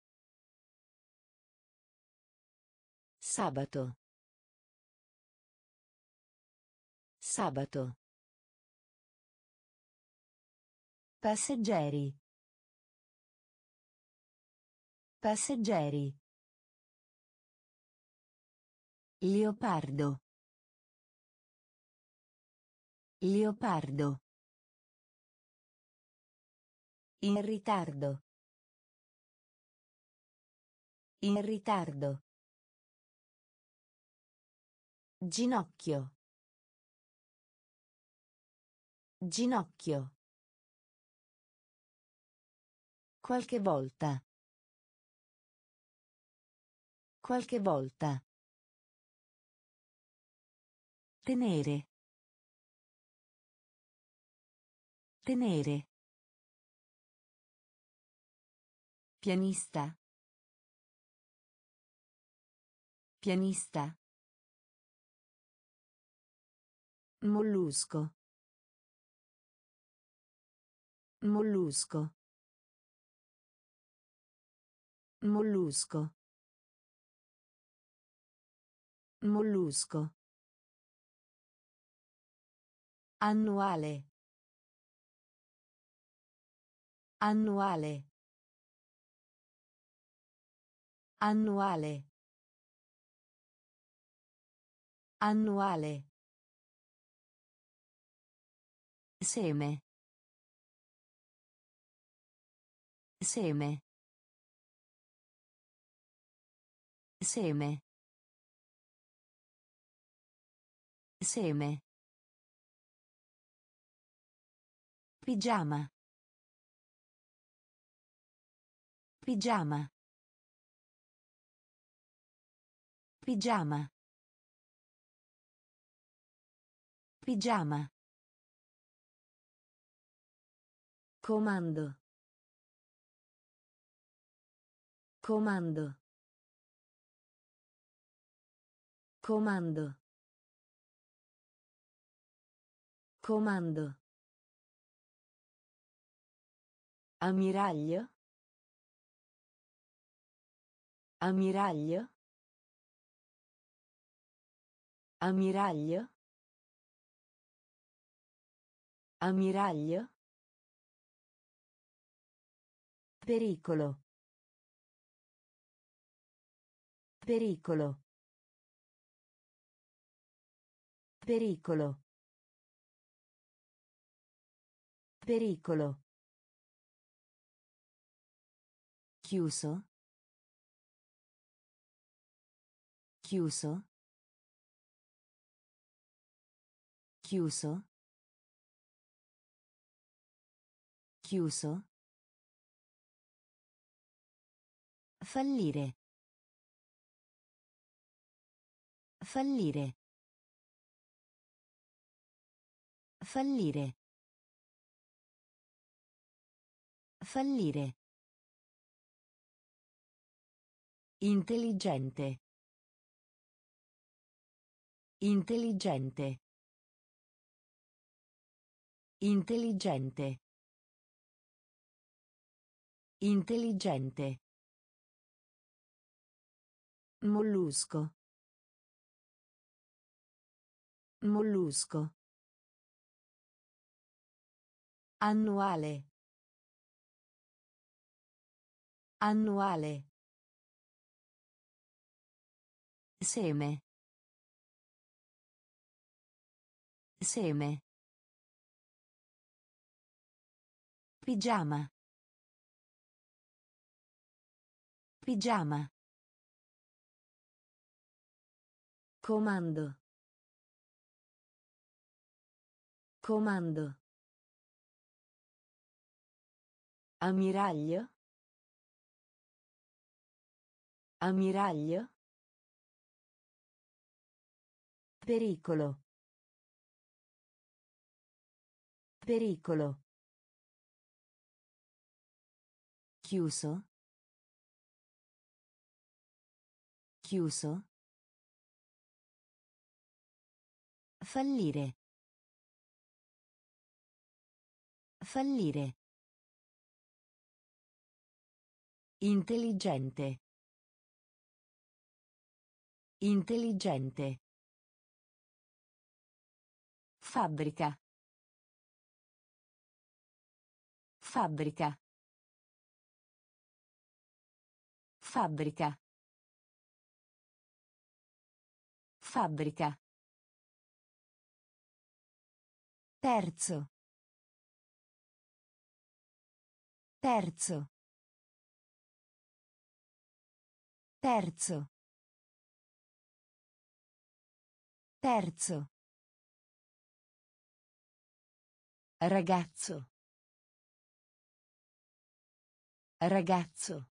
Sabato. Sabato. Passeggeri. Passeggeri. Leopardo. Leopardo. In ritardo. In ritardo. Ginocchio. Ginocchio. Qualche volta. Qualche volta. Tenere. Tenere. Pianista. Pianista. Mollusco. Mollusco. Mollusco. Mollusco. Annuale. Annuale. Annuale. Annuale. Seme. Seme. Seme. Seme. Pigiama. Pigiama. Pigiama. Pigiama. Comando. Comando. Comando. Comando. Ammiraglio. Ammiraglio. Ammiraglio. Ammiraglio. Pericolo. Pericolo. Pericolo. Pericolo. Chiuso. Chiuso. Chiuso. Chiuso. Fallire. Fallire. Fallire. Fallire. Intelligente. Intelligente. Intelligente. Intelligente. Mollusco. Mollusco. Annuale. Annuale. Seme. Seme. Pigiama. Pigiama. Comando. Comando. Ammiraglio. Ammiraglio. Pericolo. Pericolo. Chiuso. Chiuso. Fallire. Fallire. Intelligente. Intelligente. Fabbrica. Fabbrica. Fabbrica. Fabbrica. Terzo. Terzo. Terzo. Terzo. Ragazzo. Ragazzo.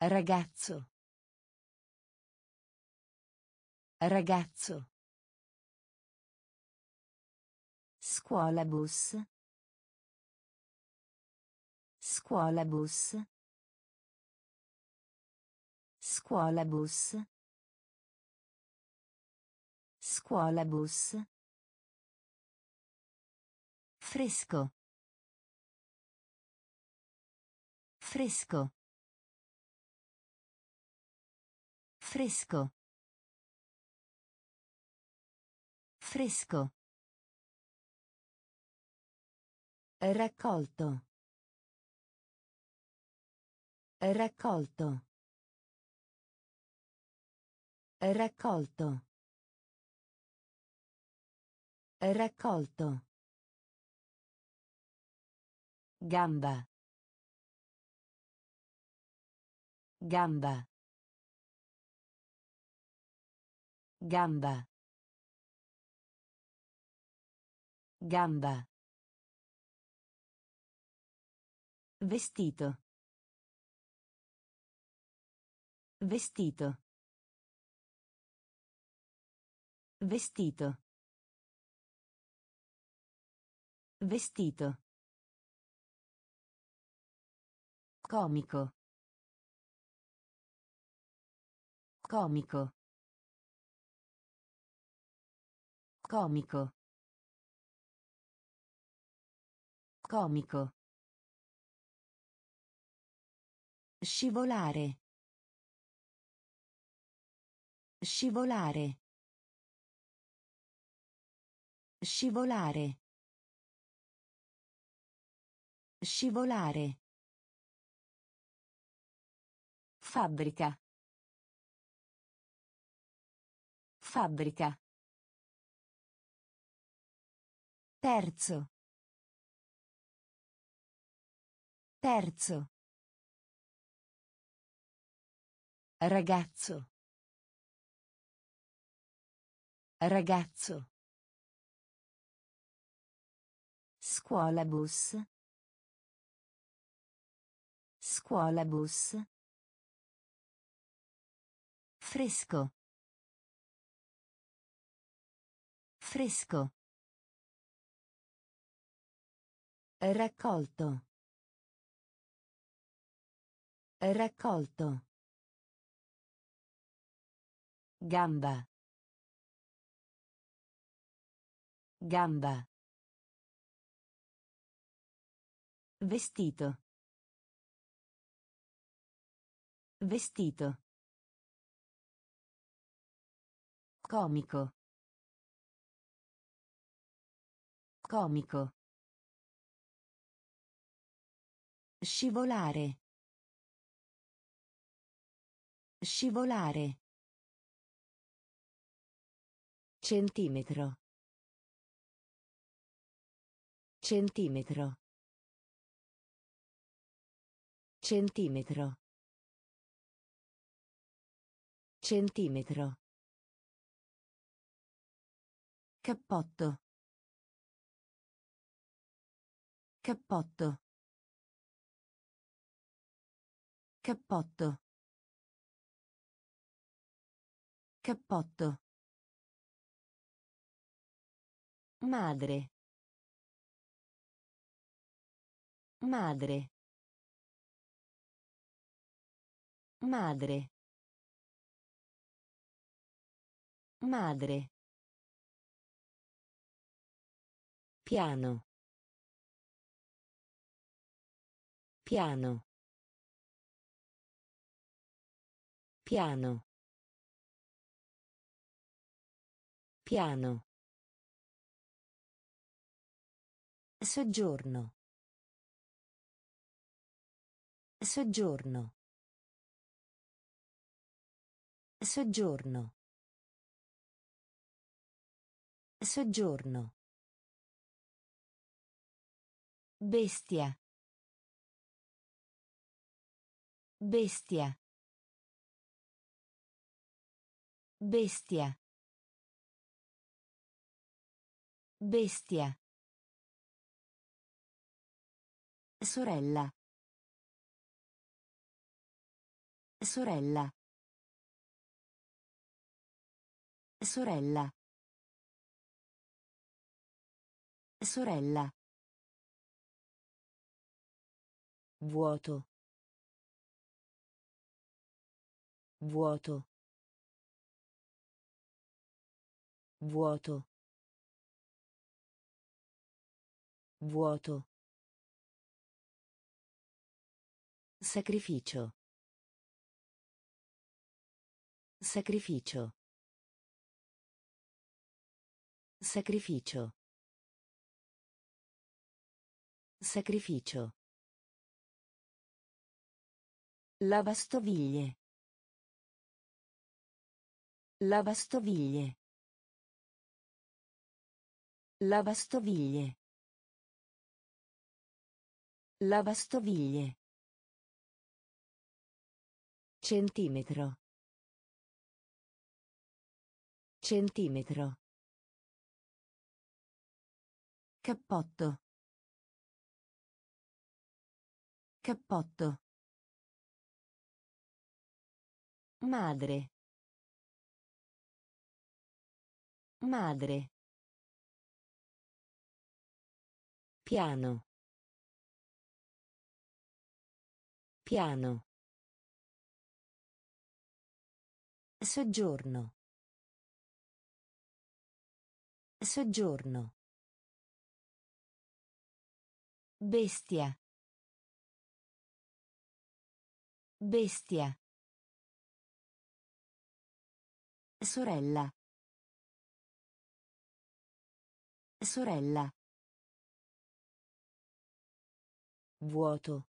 Ragazzo. Ragazzo. Scuola bus. Scuola bus. Scuola bus. Scuola bus. Fresco. Fresco. Fresco. Fresco. Raccolto. Raccolto. Raccolto. Raccolto. Gamba. Gamba. Gamba. Gamba. Vestito. Vestito. Vestito. Vestito. Comico. Comico. Comico. Comico. Scivolare. Scivolare. Scivolare. Scivolare. Fabbrica. Fabbrica. Terzo. Terzo. Ragazzo. Ragazzo. Scuola bus. Scuola bus. Fresco. Fresco. Raccolto. Raccolto. Gamba. Gamba. Vestito. Vestito. Comico. Comico. Scivolare. Scivolare. Centimetro. Centimetro. Centimetro. Centimetro. Cappotto. Cappotto. Cappotto. Cappotto. Madre. Madre. Madre. Madre. Piano. Piano. Piano. Piano. Soggiorno. Soggiorno. Soggiorno. Soggiorno. Bestia. Bestia. Bestia. Bestia. Sorella. Sorella. Sorella. Sorella. Vuoto. Vuoto. Vuoto. Vuoto. Sacrificio. Sacrificio. Sacrificio. Sacrificio. Lavastoviglie. Lavastoviglie. Lavastoviglie. Lavastoviglie. Centimetro. Centimetro. Cappotto. Cappotto. Madre. Madre. Piano. Piano. Soggiorno. Soggiorno. Bestia. Bestia. Sorella. Sorella. Vuoto.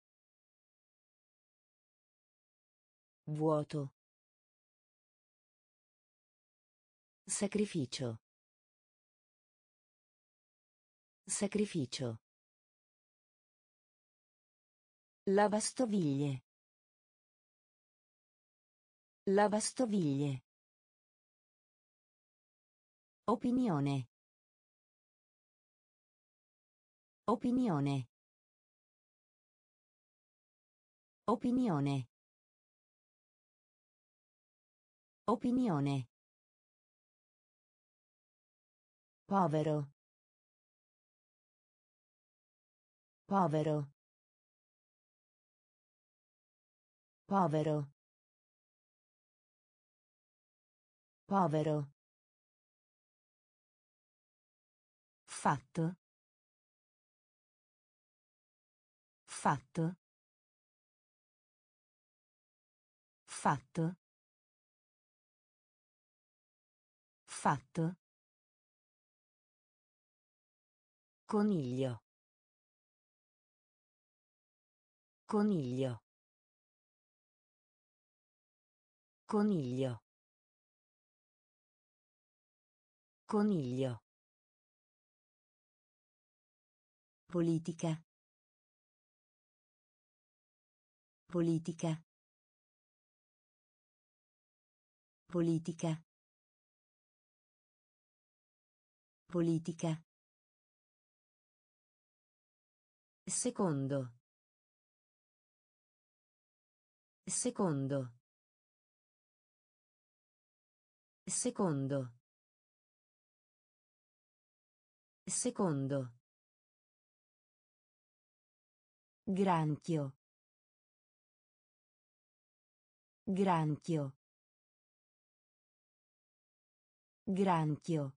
Vuoto. Sacrificio. Sacrificio. Lavastoviglie. Lavastoviglie. Opinione. Opinione. Opinione. Opinione. Povero. Povero. Povero. Povero. Fatto. Fatto. Fatto. Fatto. Coniglio. Coniglio. Coniglio. Coniglio. Politica. Politica. Politica. Politica. Secondo. Secondo. Secondo. Secondo. Granchio. Granchio. Granchio.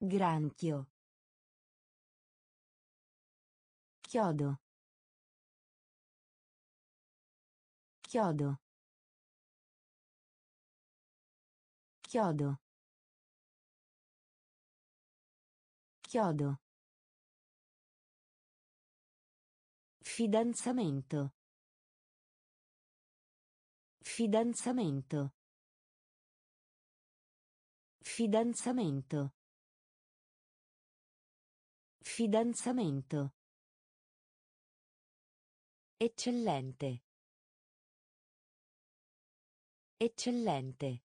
Granchio. Chiodo. Chiodo. Chiodo. Chiodo. Fidanzamento. Fidanzamento. Fidanzamento. Fidanzamento. Eccellente. Eccellente.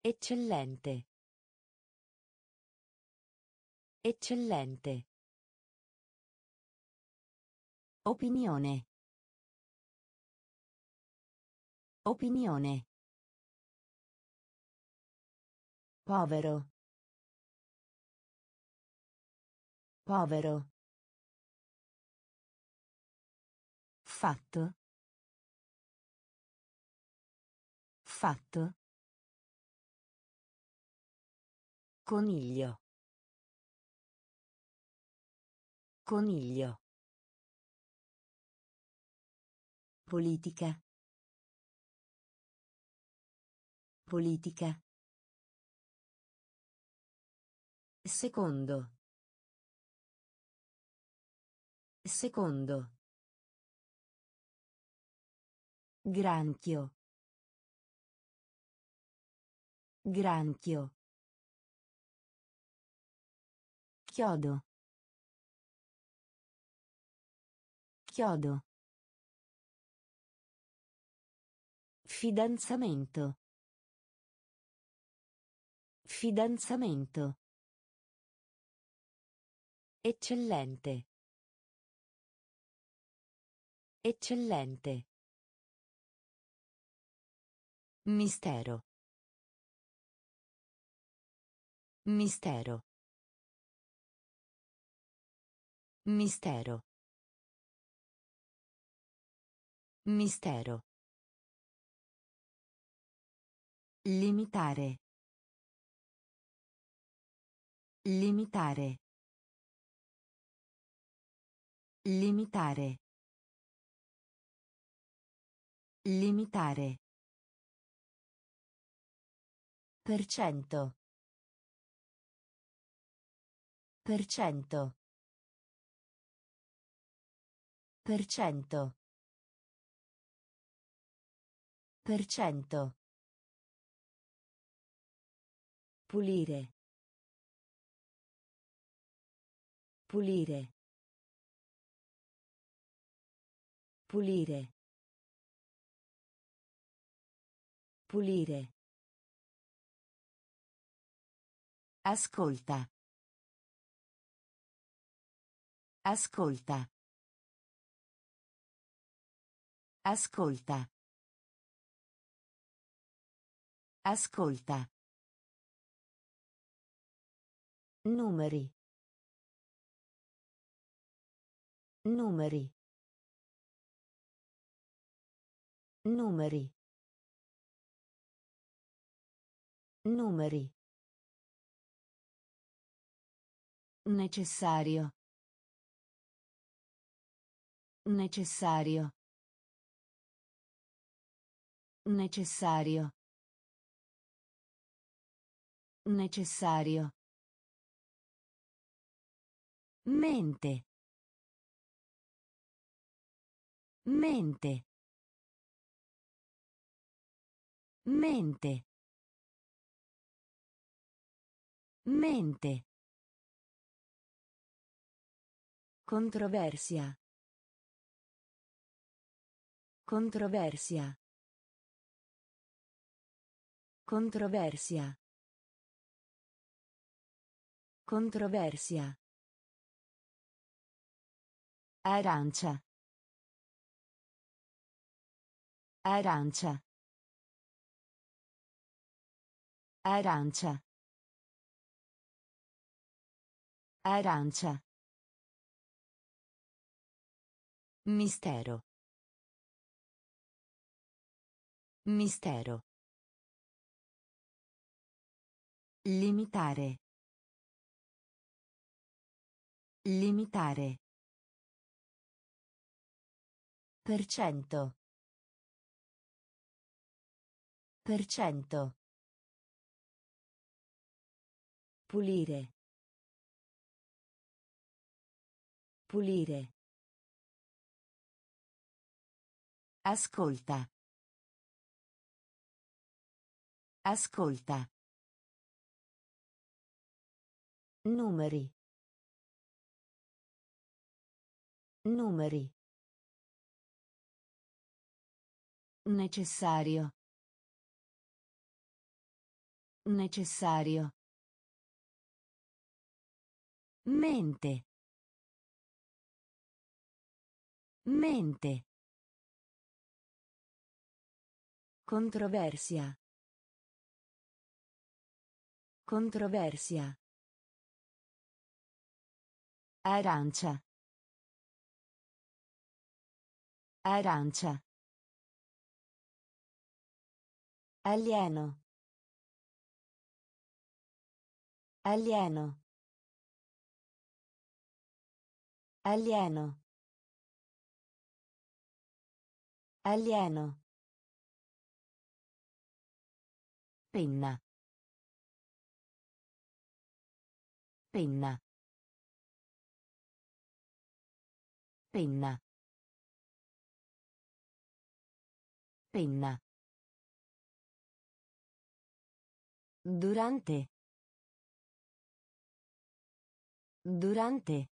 Eccellente. Eccellente. Opinione. Opinione. Povero. Povero. Fatto. Fatto. Coniglio. Coniglio. Politica. Politica. Secondo. Secondo. Granchio. Granchio. Chiodo. Chiodo. Fidanzamento. Fidanzamento. Eccellente. Eccellente. Mistero. Mistero. Mistero. Mistero. Limitare. Limitare. Limitare. Limitare. Per cento. Per cento. Per cento. Per cento. Pulire. Pulire. Pulire. Pulire. Ascolta. Ascolta. Ascolta. Ascolta. Numeri. Numeri. Numeri. Numeri. Necessario. Necessario. Necessario. Necessario. Mente. Mente. Mente. Mente. Controversia. Controversia. Controversia. Controversia. Arancia. Arancia. Arancia. Arancia. Mistero. Mistero. Limitare. Limitare. Per cento. Per cento. Pulire. Pulire. Ascolta. Ascolta. Numeri. Numeri. Necessario. Necessario. Mente. Mente. Controversia. Controversia. Arancia. Arancia. Alieno. Alieno. Alieno. Alieno. Penna. Penna. Penna. Penna. Durante. Durante.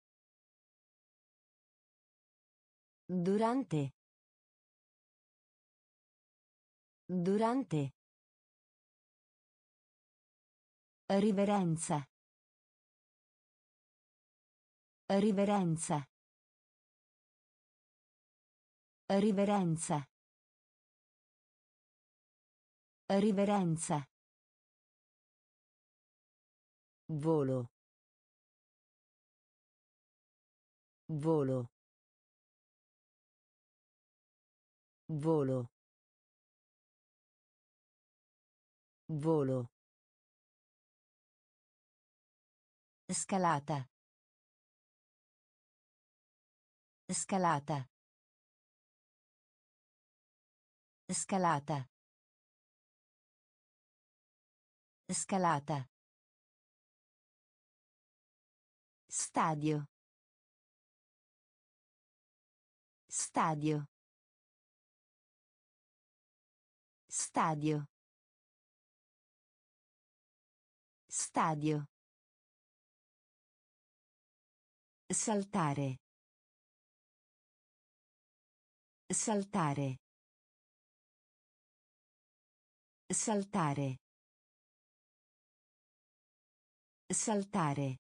Durante. Durante. Riverenza. Riverenza. Riverenza. Riverenza. Volo. Volo. Volo. Volo. Scalata. Scalata. Scalata. Scalata. Stadio. Stadio. Stadio. Stadio. Saltare. Saltare. Saltare. Saltare.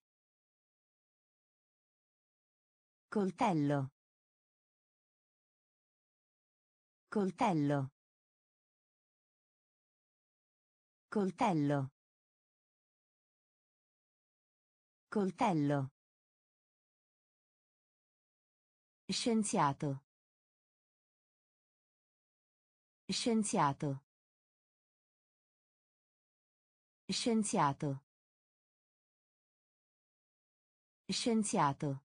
Coltello. Coltello. Coltello. Coltello. Scienziato. Scienziato. Scienziato. Scienziato.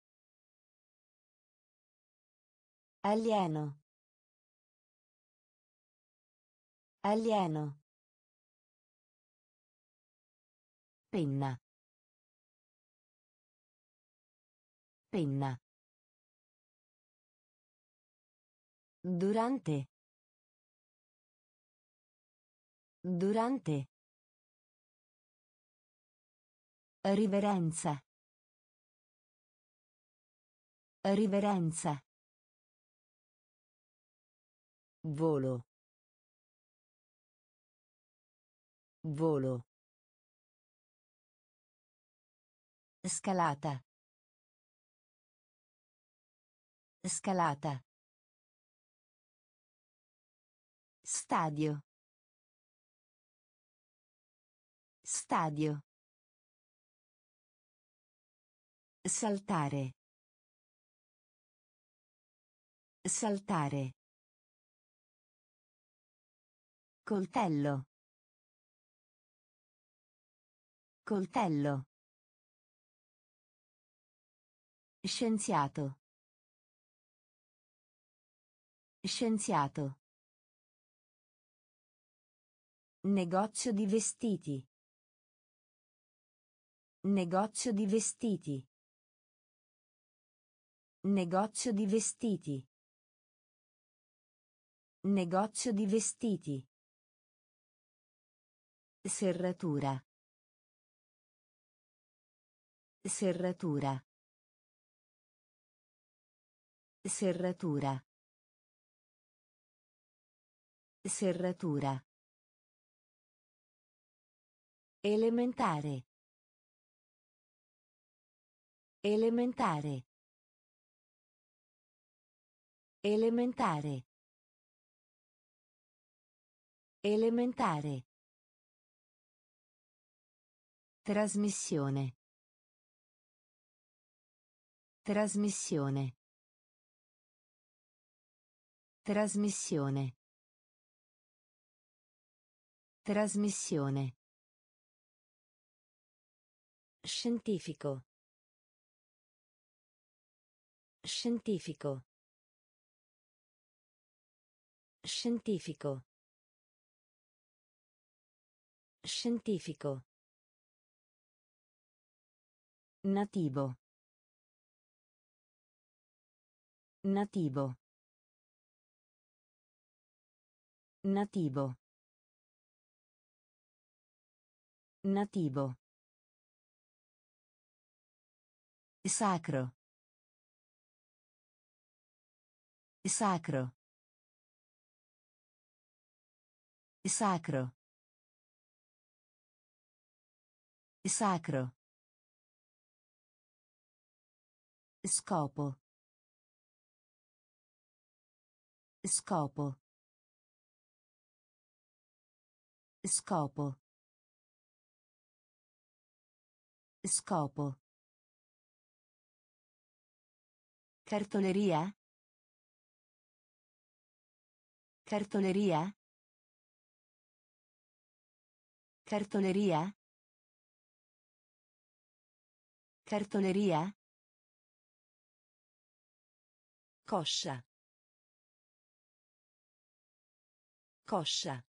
Alieno. Alieno. Penna. Penna. Durante. Durante. Riverenza. Riverenza. Volo. Volo. Scalata. Scalata. Stadio. Stadio. Saltare. Saltare. Coltello. Coltello. Scienziato. Scienziato. Negozio di vestiti. Negozio di vestiti. Negozio di vestiti. Negozio di vestiti. Serratura. Serratura. Serratura. Serratura. Elementare. Elementare. Elementare. Elementare. Trasmissione. Trasmissione. Trasmissione. Trasmissione. Scientifico. Scientifico. Scientifico. Scientifico. Nativo. Nativo. Nativo. Nativo. Sacro. Sacro. Sacro. Sacro. Scopo. Scopo. Scopo. Scopo. Cartoleria? Cartoleria? Cartoleria? Cartoleria? Coscia. Coscia.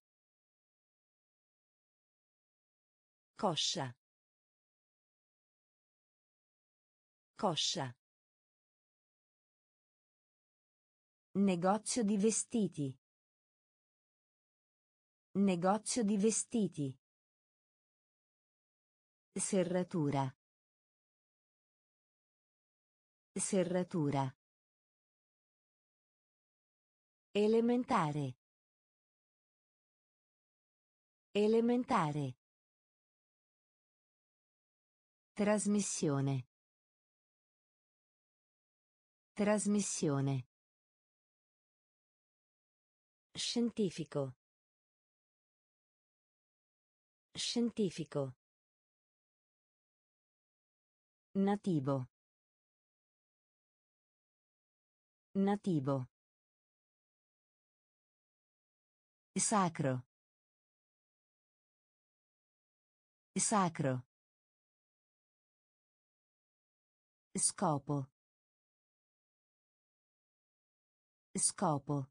Coscia. Coscia. Negozio di vestiti. Negozio di vestiti. Serratura. Serratura. Elementare. Elementare. Trasmissione. Trasmissione. Scientifico. Scientifico. Nativo. Nativo. Sacro. Sacro. Scopo. Scopo.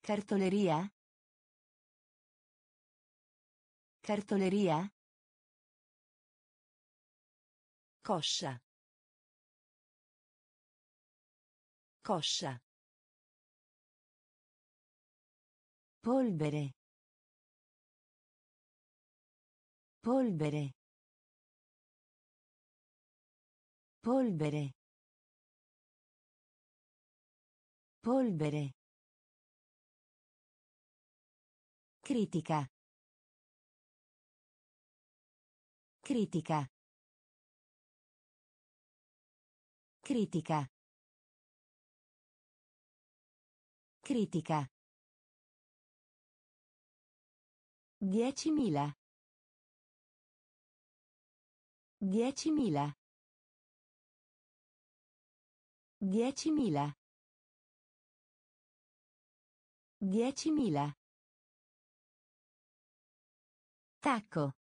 Cartoleria? Cartoleria? Coscia. Coscia. Polvere. Polvere. Polvere. Polvere. Critica. Critica. Critica. Critica. Diecimila. Diecimila. Diecimila. Diecimila. Tacco.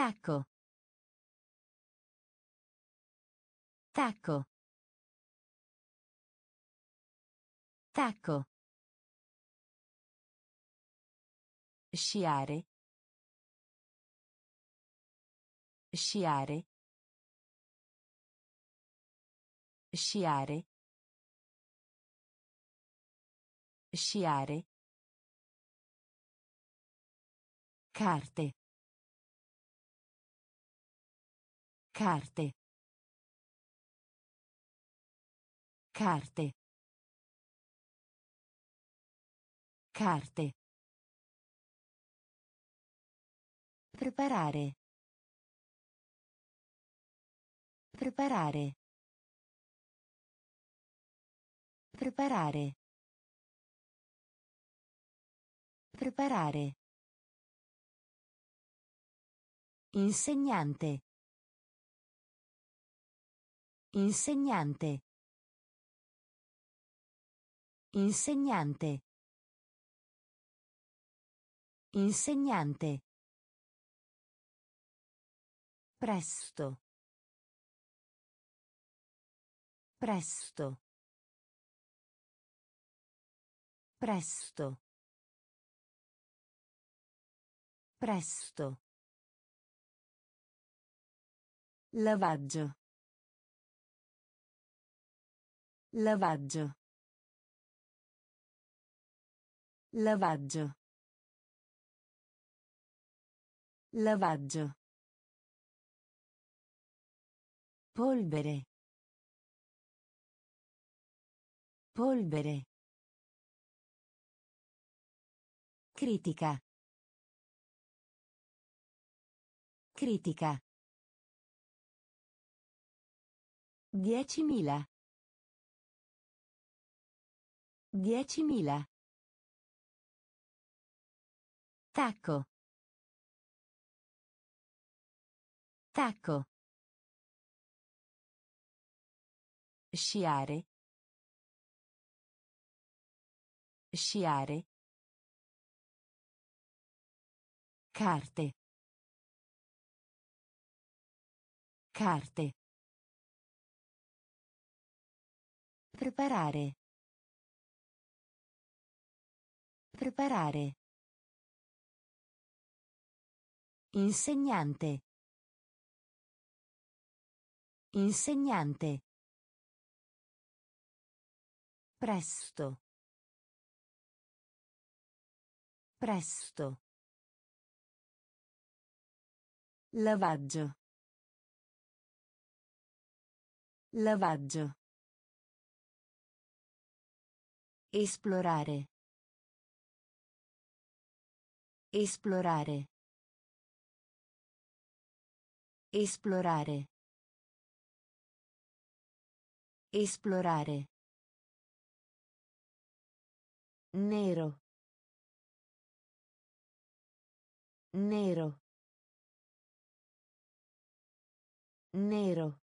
Tacco. Tacco. Tacco. Sciare. Sciare. Sciare. Sciare. Carte. Carte. Carte. Carte. Preparare. Preparare. Preparare. Preparare. Insegnante. Insegnante. Insegnante. Insegnante. Presto. Presto. Presto. Presto. Lavaggio. Lavaggio. Lavaggio. Lavaggio. Polvere. Polvere. Critica. Critica. Diecimila. Diecimila. Tacco. Tacco. Sciare. Sciare. Carte. Carte. Preparare. Preparare. Insegnante. Insegnante. Presto. Presto. Lavaggio. Lavaggio. Esplorare. Esplorare. Esplorare. Esplorare. Nero. Nero. Nero.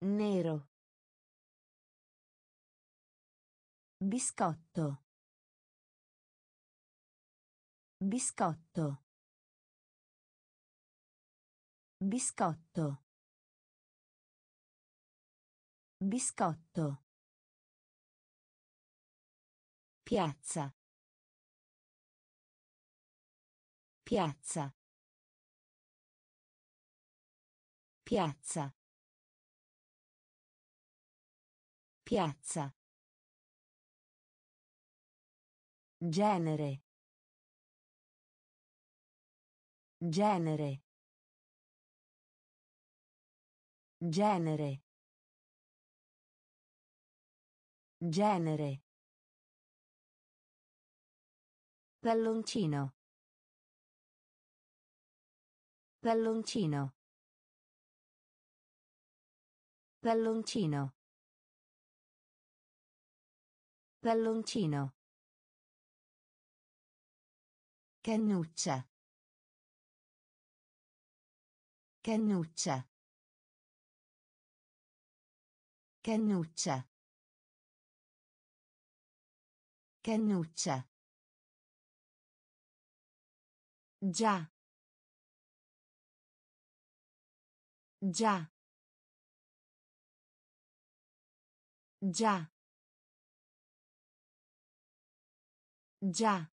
Nero. Biscotto. Biscotto. Biscotto. Biscotto. Piazza. Piazza. Piazza. Piazza. Genere. Genere. Genere. Genere. Palloncino. Palloncino. Palloncino. Palloncino. Cannuccia. Cannuccia. Cannuccia. Cannuccia. Già. Già. Già. Già.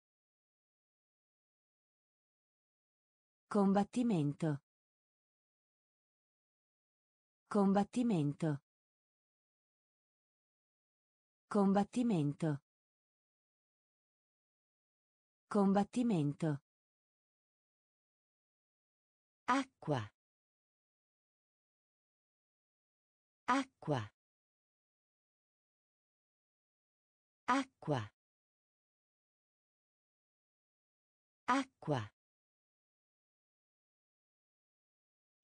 Combattimento. Combattimento. Combattimento. Combattimento. Acqua. Acqua. Acqua. Acqua.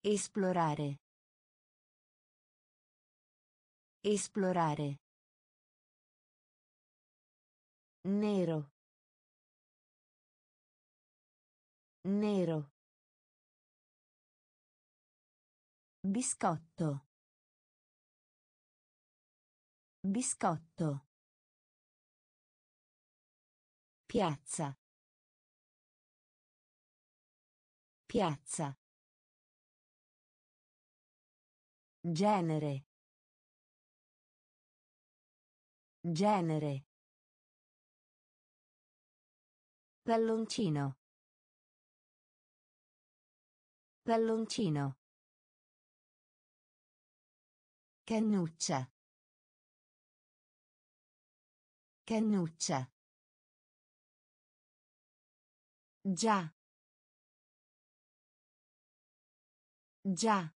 Esplorare. Esplorare. Nero. Nero. Biscotto. Biscotto. Piazza. Piazza. Genere. Genere. Palloncino. Palloncino. Cannuccia. Cannuccia. Già. Già.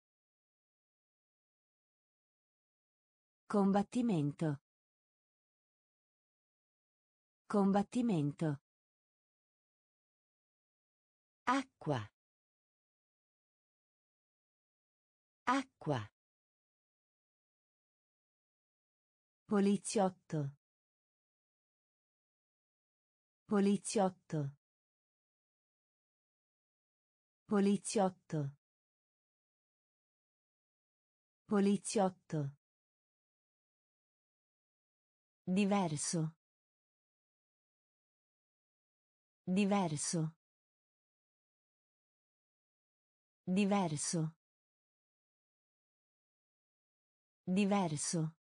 Combattimento. Combattimento. Acqua. Acqua. Poliziotto. Poliziotto. Poliziotto. Poliziotto. Diverso. Diverso. Diverso. Diverso.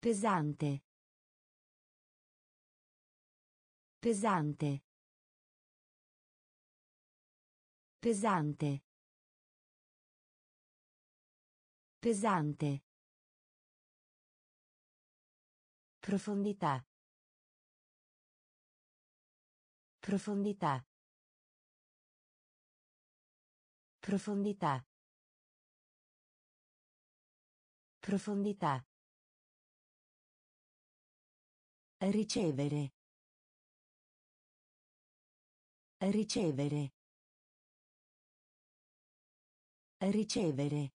Pesante. Pesante. Pesante. Pesante. Profondità. Profondità. Profondità. Profondità. Ricevere. Ricevere. Ricevere.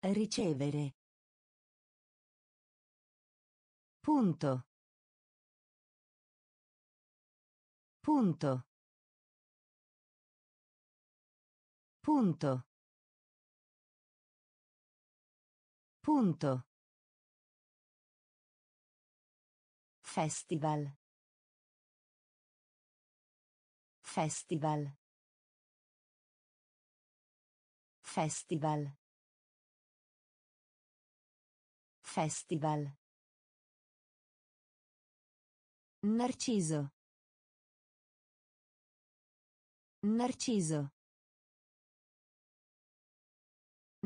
Ricevere. Punto. Punto. Punto. Punto. Festival. Festival. Festival. Festival. Narciso. Narciso.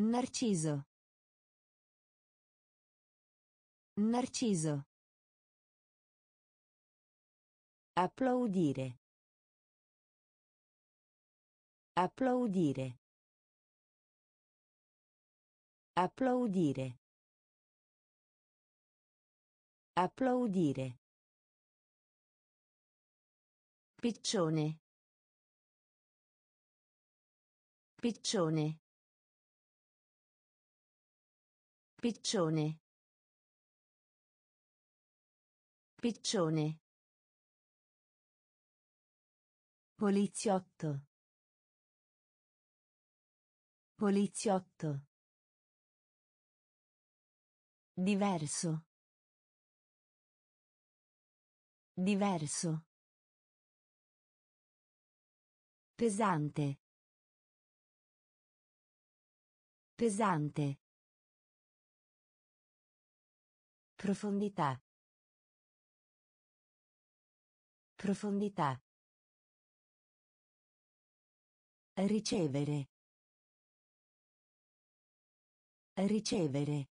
Narciso. Narciso. Applaudire. Applaudire. Applaudire. Applaudire. Piccione. Piccione. Piccione. Piccione. Poliziotto. Poliziotto. Diverso. Diverso. Pesante. Pesante. Profondità. Profondità. Ricevere. Ricevere.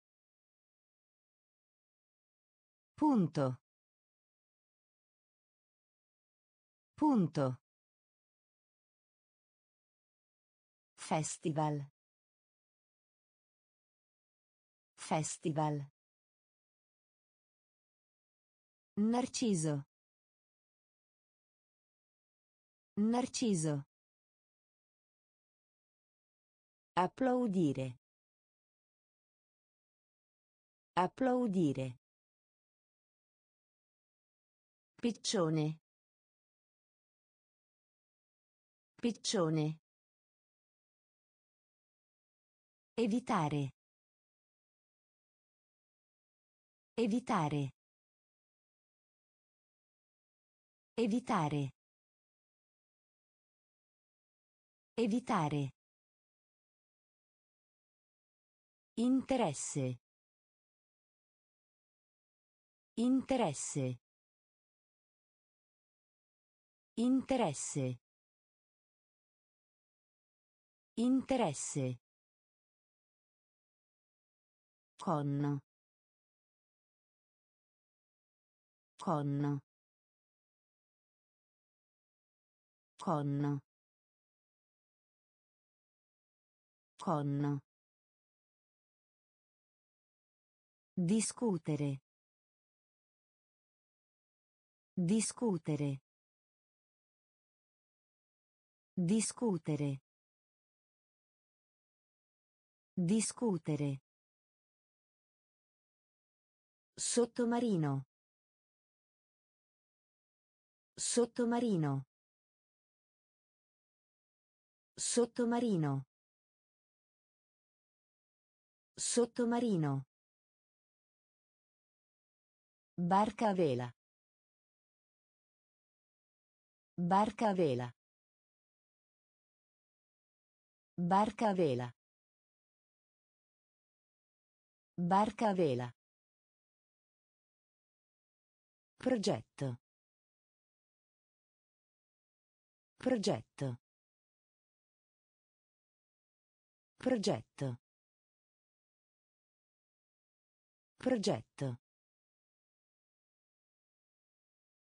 Punto. Punto. Festival. Festival. Narciso. Narciso. Applaudire. Applaudire. Piccione. Piccione. Evitare. Evitare. Evitare. Evitare. Interesse. Interesse. Interesse. Interesse. Con. Con. Con. Con. Discutere. Discutere. Discutere. Discutere. Sottomarino. Sottomarino. Sottomarino. Sottomarino. Barca a vela. Barca a vela. Barca a vela. Barca a vela. Progetto. Progetto. Progetto. Progetto.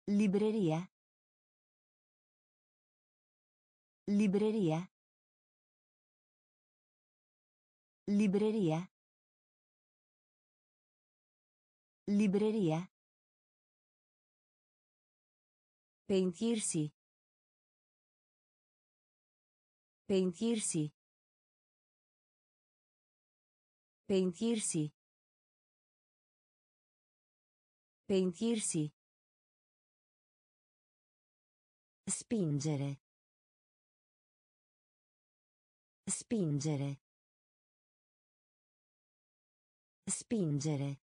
Libreria. Libreria. Libreria. Libreria. Pentirsi. Pentirsi. Pentirsi. Pentirsi. Spingere. Spingere. Spingere.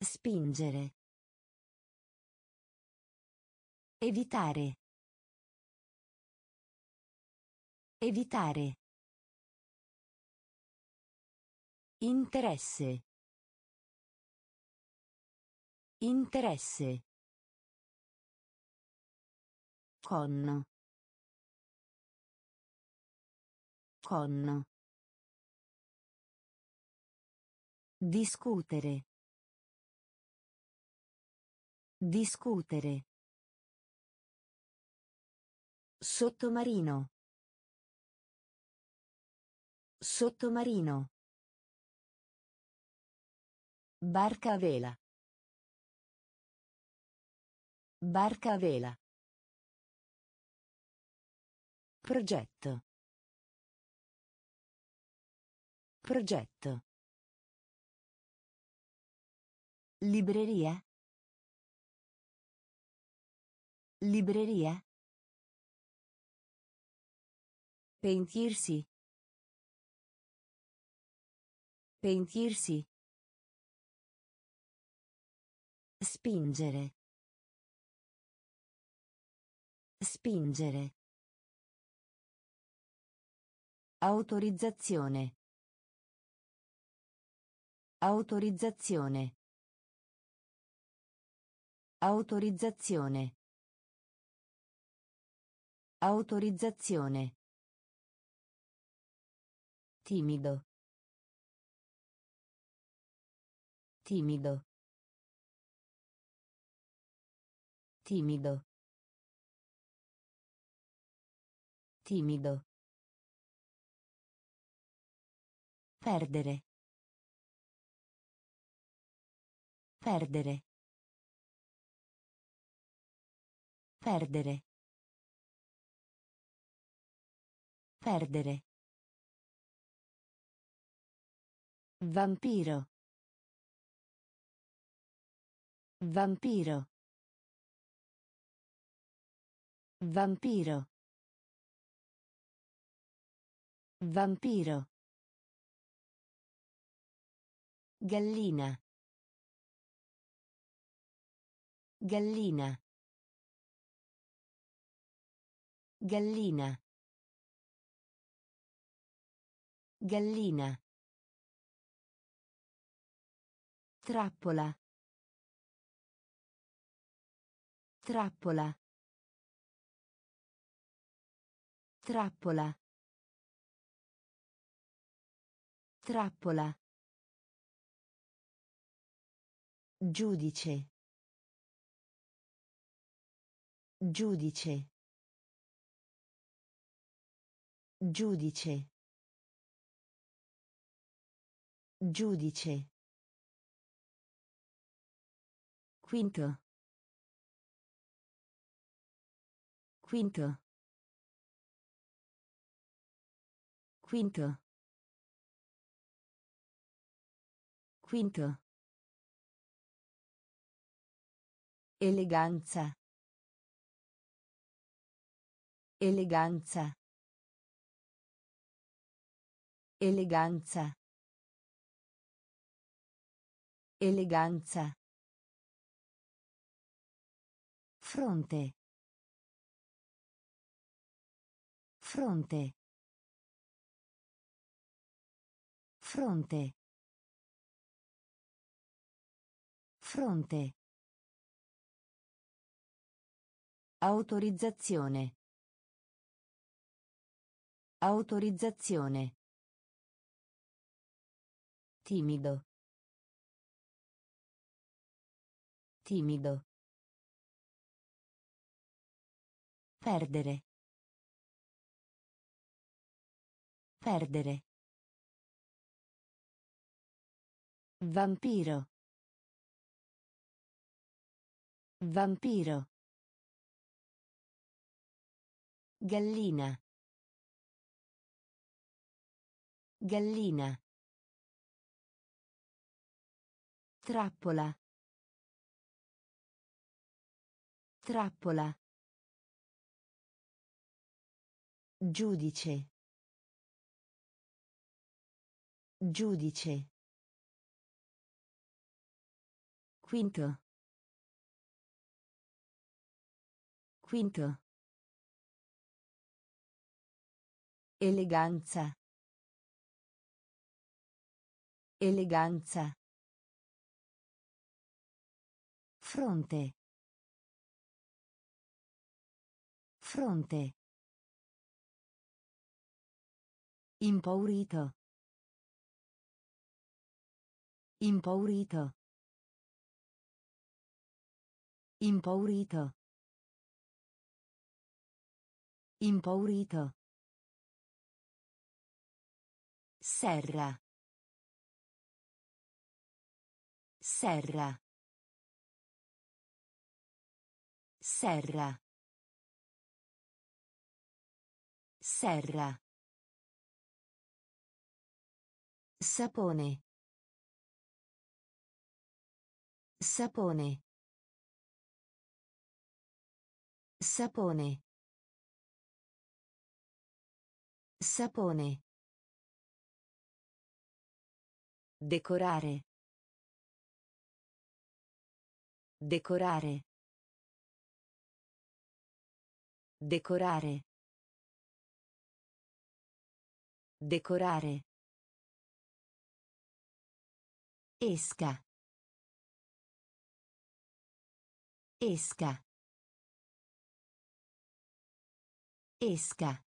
Spingere. Evitare. Evitare. Interesse. Interesse. Con. Conno. Discutere. Discutere. Sottomarino. Sottomarino. Barca a vela. Barca a vela. Progetto. Progetto. Libreria. Libreria. Pentirsi. Pentirsi. Spingere. Spingere. Autorizzazione. Autorizzazione. Autorizzazione. Autorizzazione. Timido. Timido. Timido. Timido. Perdere. Perdere. Perdere. Perdere. Vampiro. Vampiro. Vampiro. Vampiro. Gallina. Gallina. Gallina. Gallina. Trappola. Trappola. Trappola. Trappola. Giudice. Giudice. Giudice. Giudice. Quinto. Quinto. Quinto. Quinto. Eleganza. Eleganza. Eleganza. Eleganza. Fronte. Fronte. Fronte. Fronte. Autorizzazione. Autorizzazione. Timido. Timido. Perdere. Perdere. Vampiro. Vampiro. Gallina. Gallina. Trappola. Trappola. Giudice. Giudice. Quinto. Quinto. Eleganza. Eleganza. Fronte. Fronte. Impaurito. Impaurito. Impaurito. Impaurito. Serra. Serra. Serra. Serra. Sapone. Sapone. Sapone. Sapone. Decorare. Decorare. Decorare. Decorare. Esca. Esca. Esca.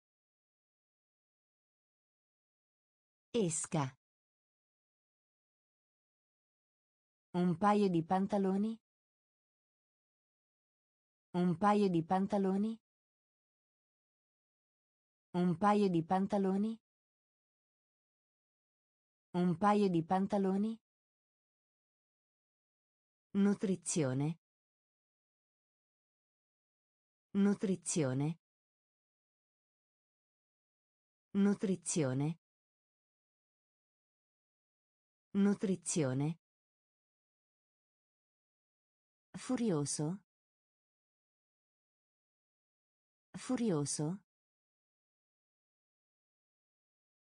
Esca. Un paio di pantaloni? Un paio di pantaloni? Un paio di pantaloni? Un paio di pantaloni? Nutrizione. Nutrizione. Nutrizione. Nutrizione. Furioso. Furioso.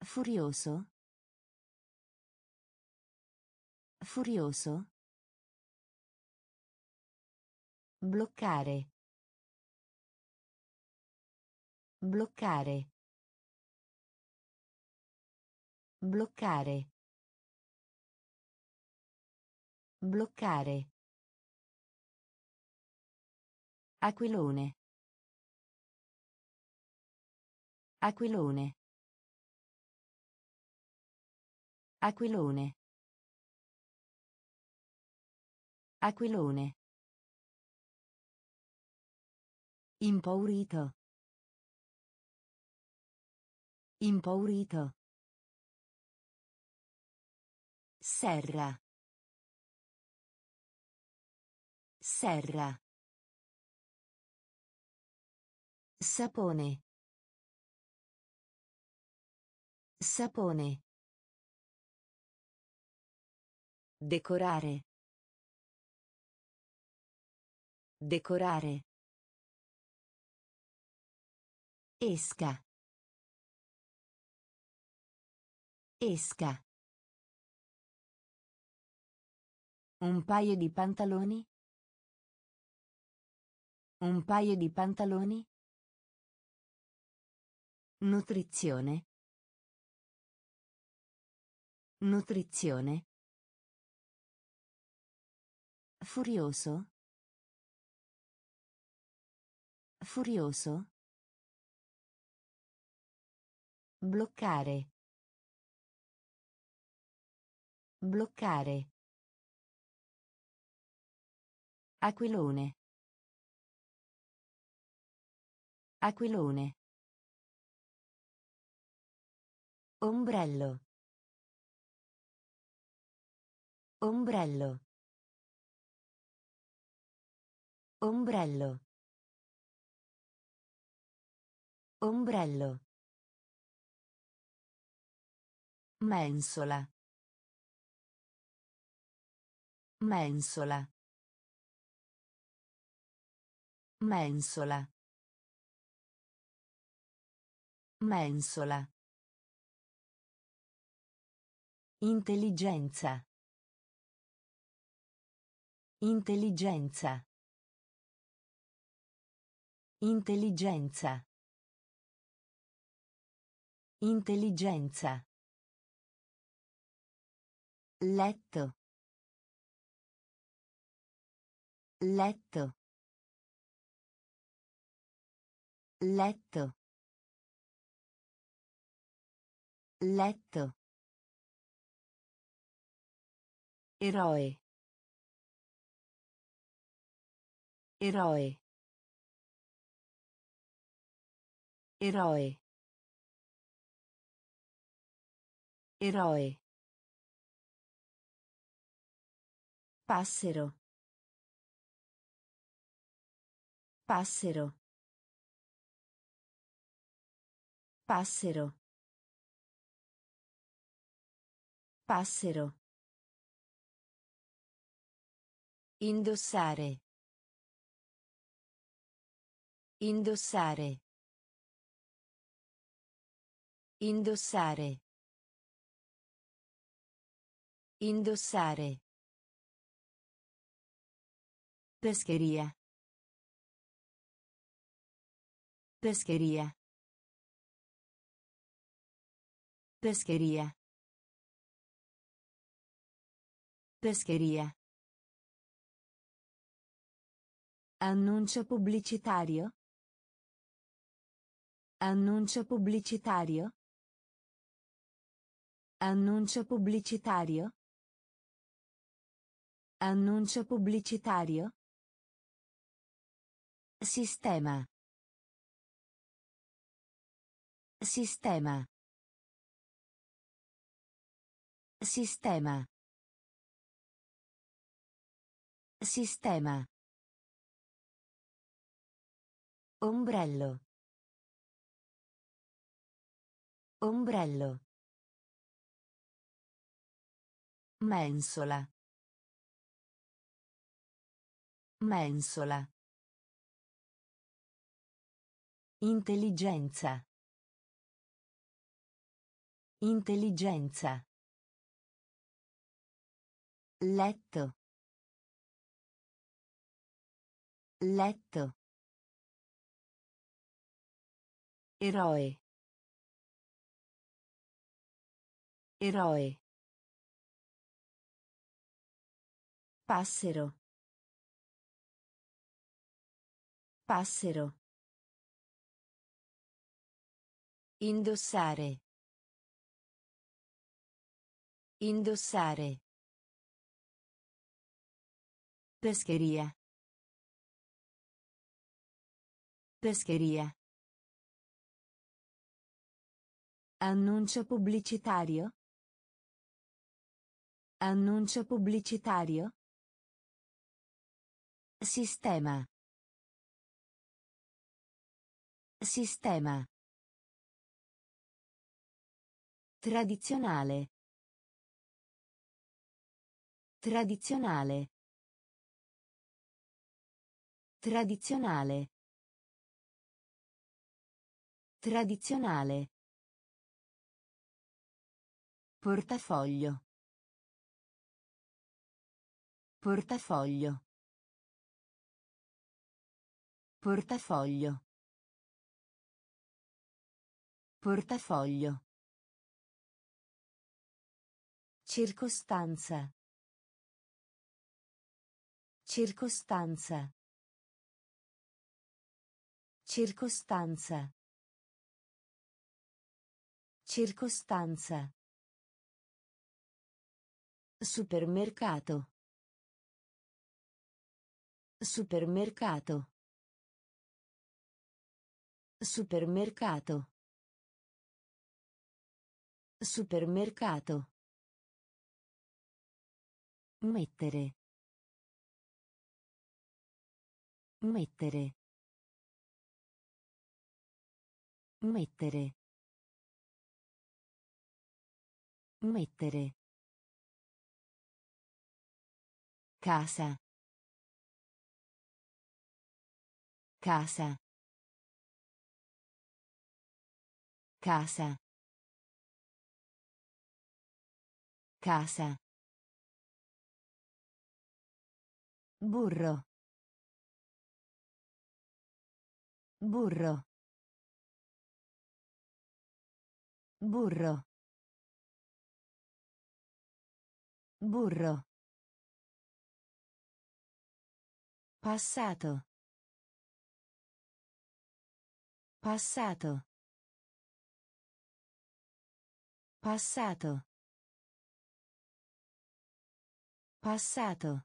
Furioso. Furioso. Bloccare. Bloccare. Bloccare. Bloccare. Aquilone. Aquilone. Aquilone. Aquilone. Impaurito. Impaurito. Serra. Serra. Sapone. Sapone. Decorare. Decorare. Esca. Esca. Un paio di pantaloni? Un paio di pantaloni? Nutrizione. Nutrizione. Furioso. Furioso. Bloccare. Bloccare. Aquilone. Aquilone. Ombrello. Ombrello. Ombrello. Ombrello. Mensola. Mensola. Mensola. Mensola. Intelligenza. Intelligenza. Intelligenza. Intelligenza. Letto. Letto. Letto. Letto. Eroe. Eroe. Eroe. Eroe. Passero. Passero. Passero. Passero. Indossare. Indossare. Indossare. Indossare. Pescheria. Pescheria. Pescheria. Pescheria. Annuncio pubblicitario. Annuncio pubblicitario. Annuncio pubblicitario. Annuncio pubblicitario. Sistema. Sistema. Sistema. Sistema. Ombrello. Ombrello. Mensola. Mensola. Intelligenza. Intelligenza. Letto. Letto. Eroe. Eroe. Passero. Passero. Indossare. Indossare. Pescheria. Pescheria. Annuncio pubblicitario. Annuncio pubblicitario. Sistema. Sistema. Tradizionale. Tradizionale. Tradizionale. Tradizionale. Portafoglio. Portafoglio. Portafoglio. Portafoglio. Circostanza. Circostanza. Circostanza. Circostanza. Supermercato. Supermercato. Supermercato. Supermercato. Mettere. Mettere. Mettere. Mettere. Casa. Casa. Casa. Casa. Burro. Burro. Burro. Burro. Passato. Passato. Passato. Passato.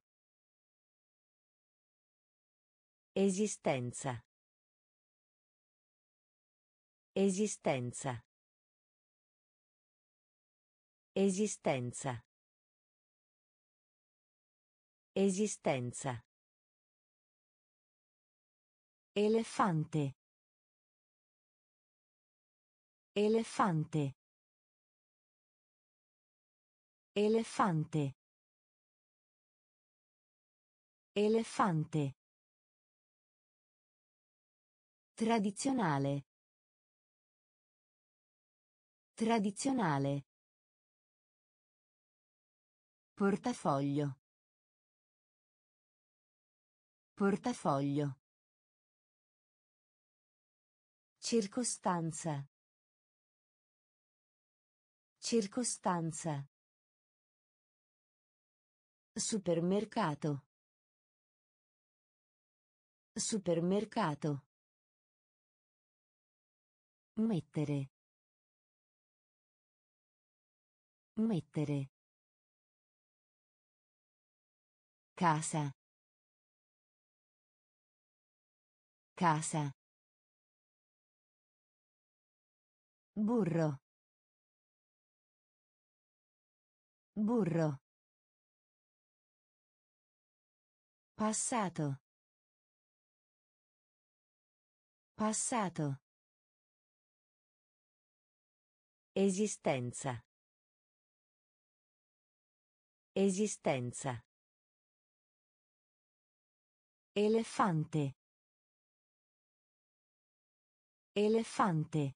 Esistenza. Esistenza. Esistenza. Esistenza. Elefante. Elefante. Elefante. Elefante. Tradizionale. Tradizionale. Portafoglio. Portafoglio. Circostanza. Circostanza. Supermercato. Supermercato. Mettere. Mettere. Casa. Casa. Burro. Burro. Passato. Passato. Esistenza. Esistenza. Elefante. Elefante.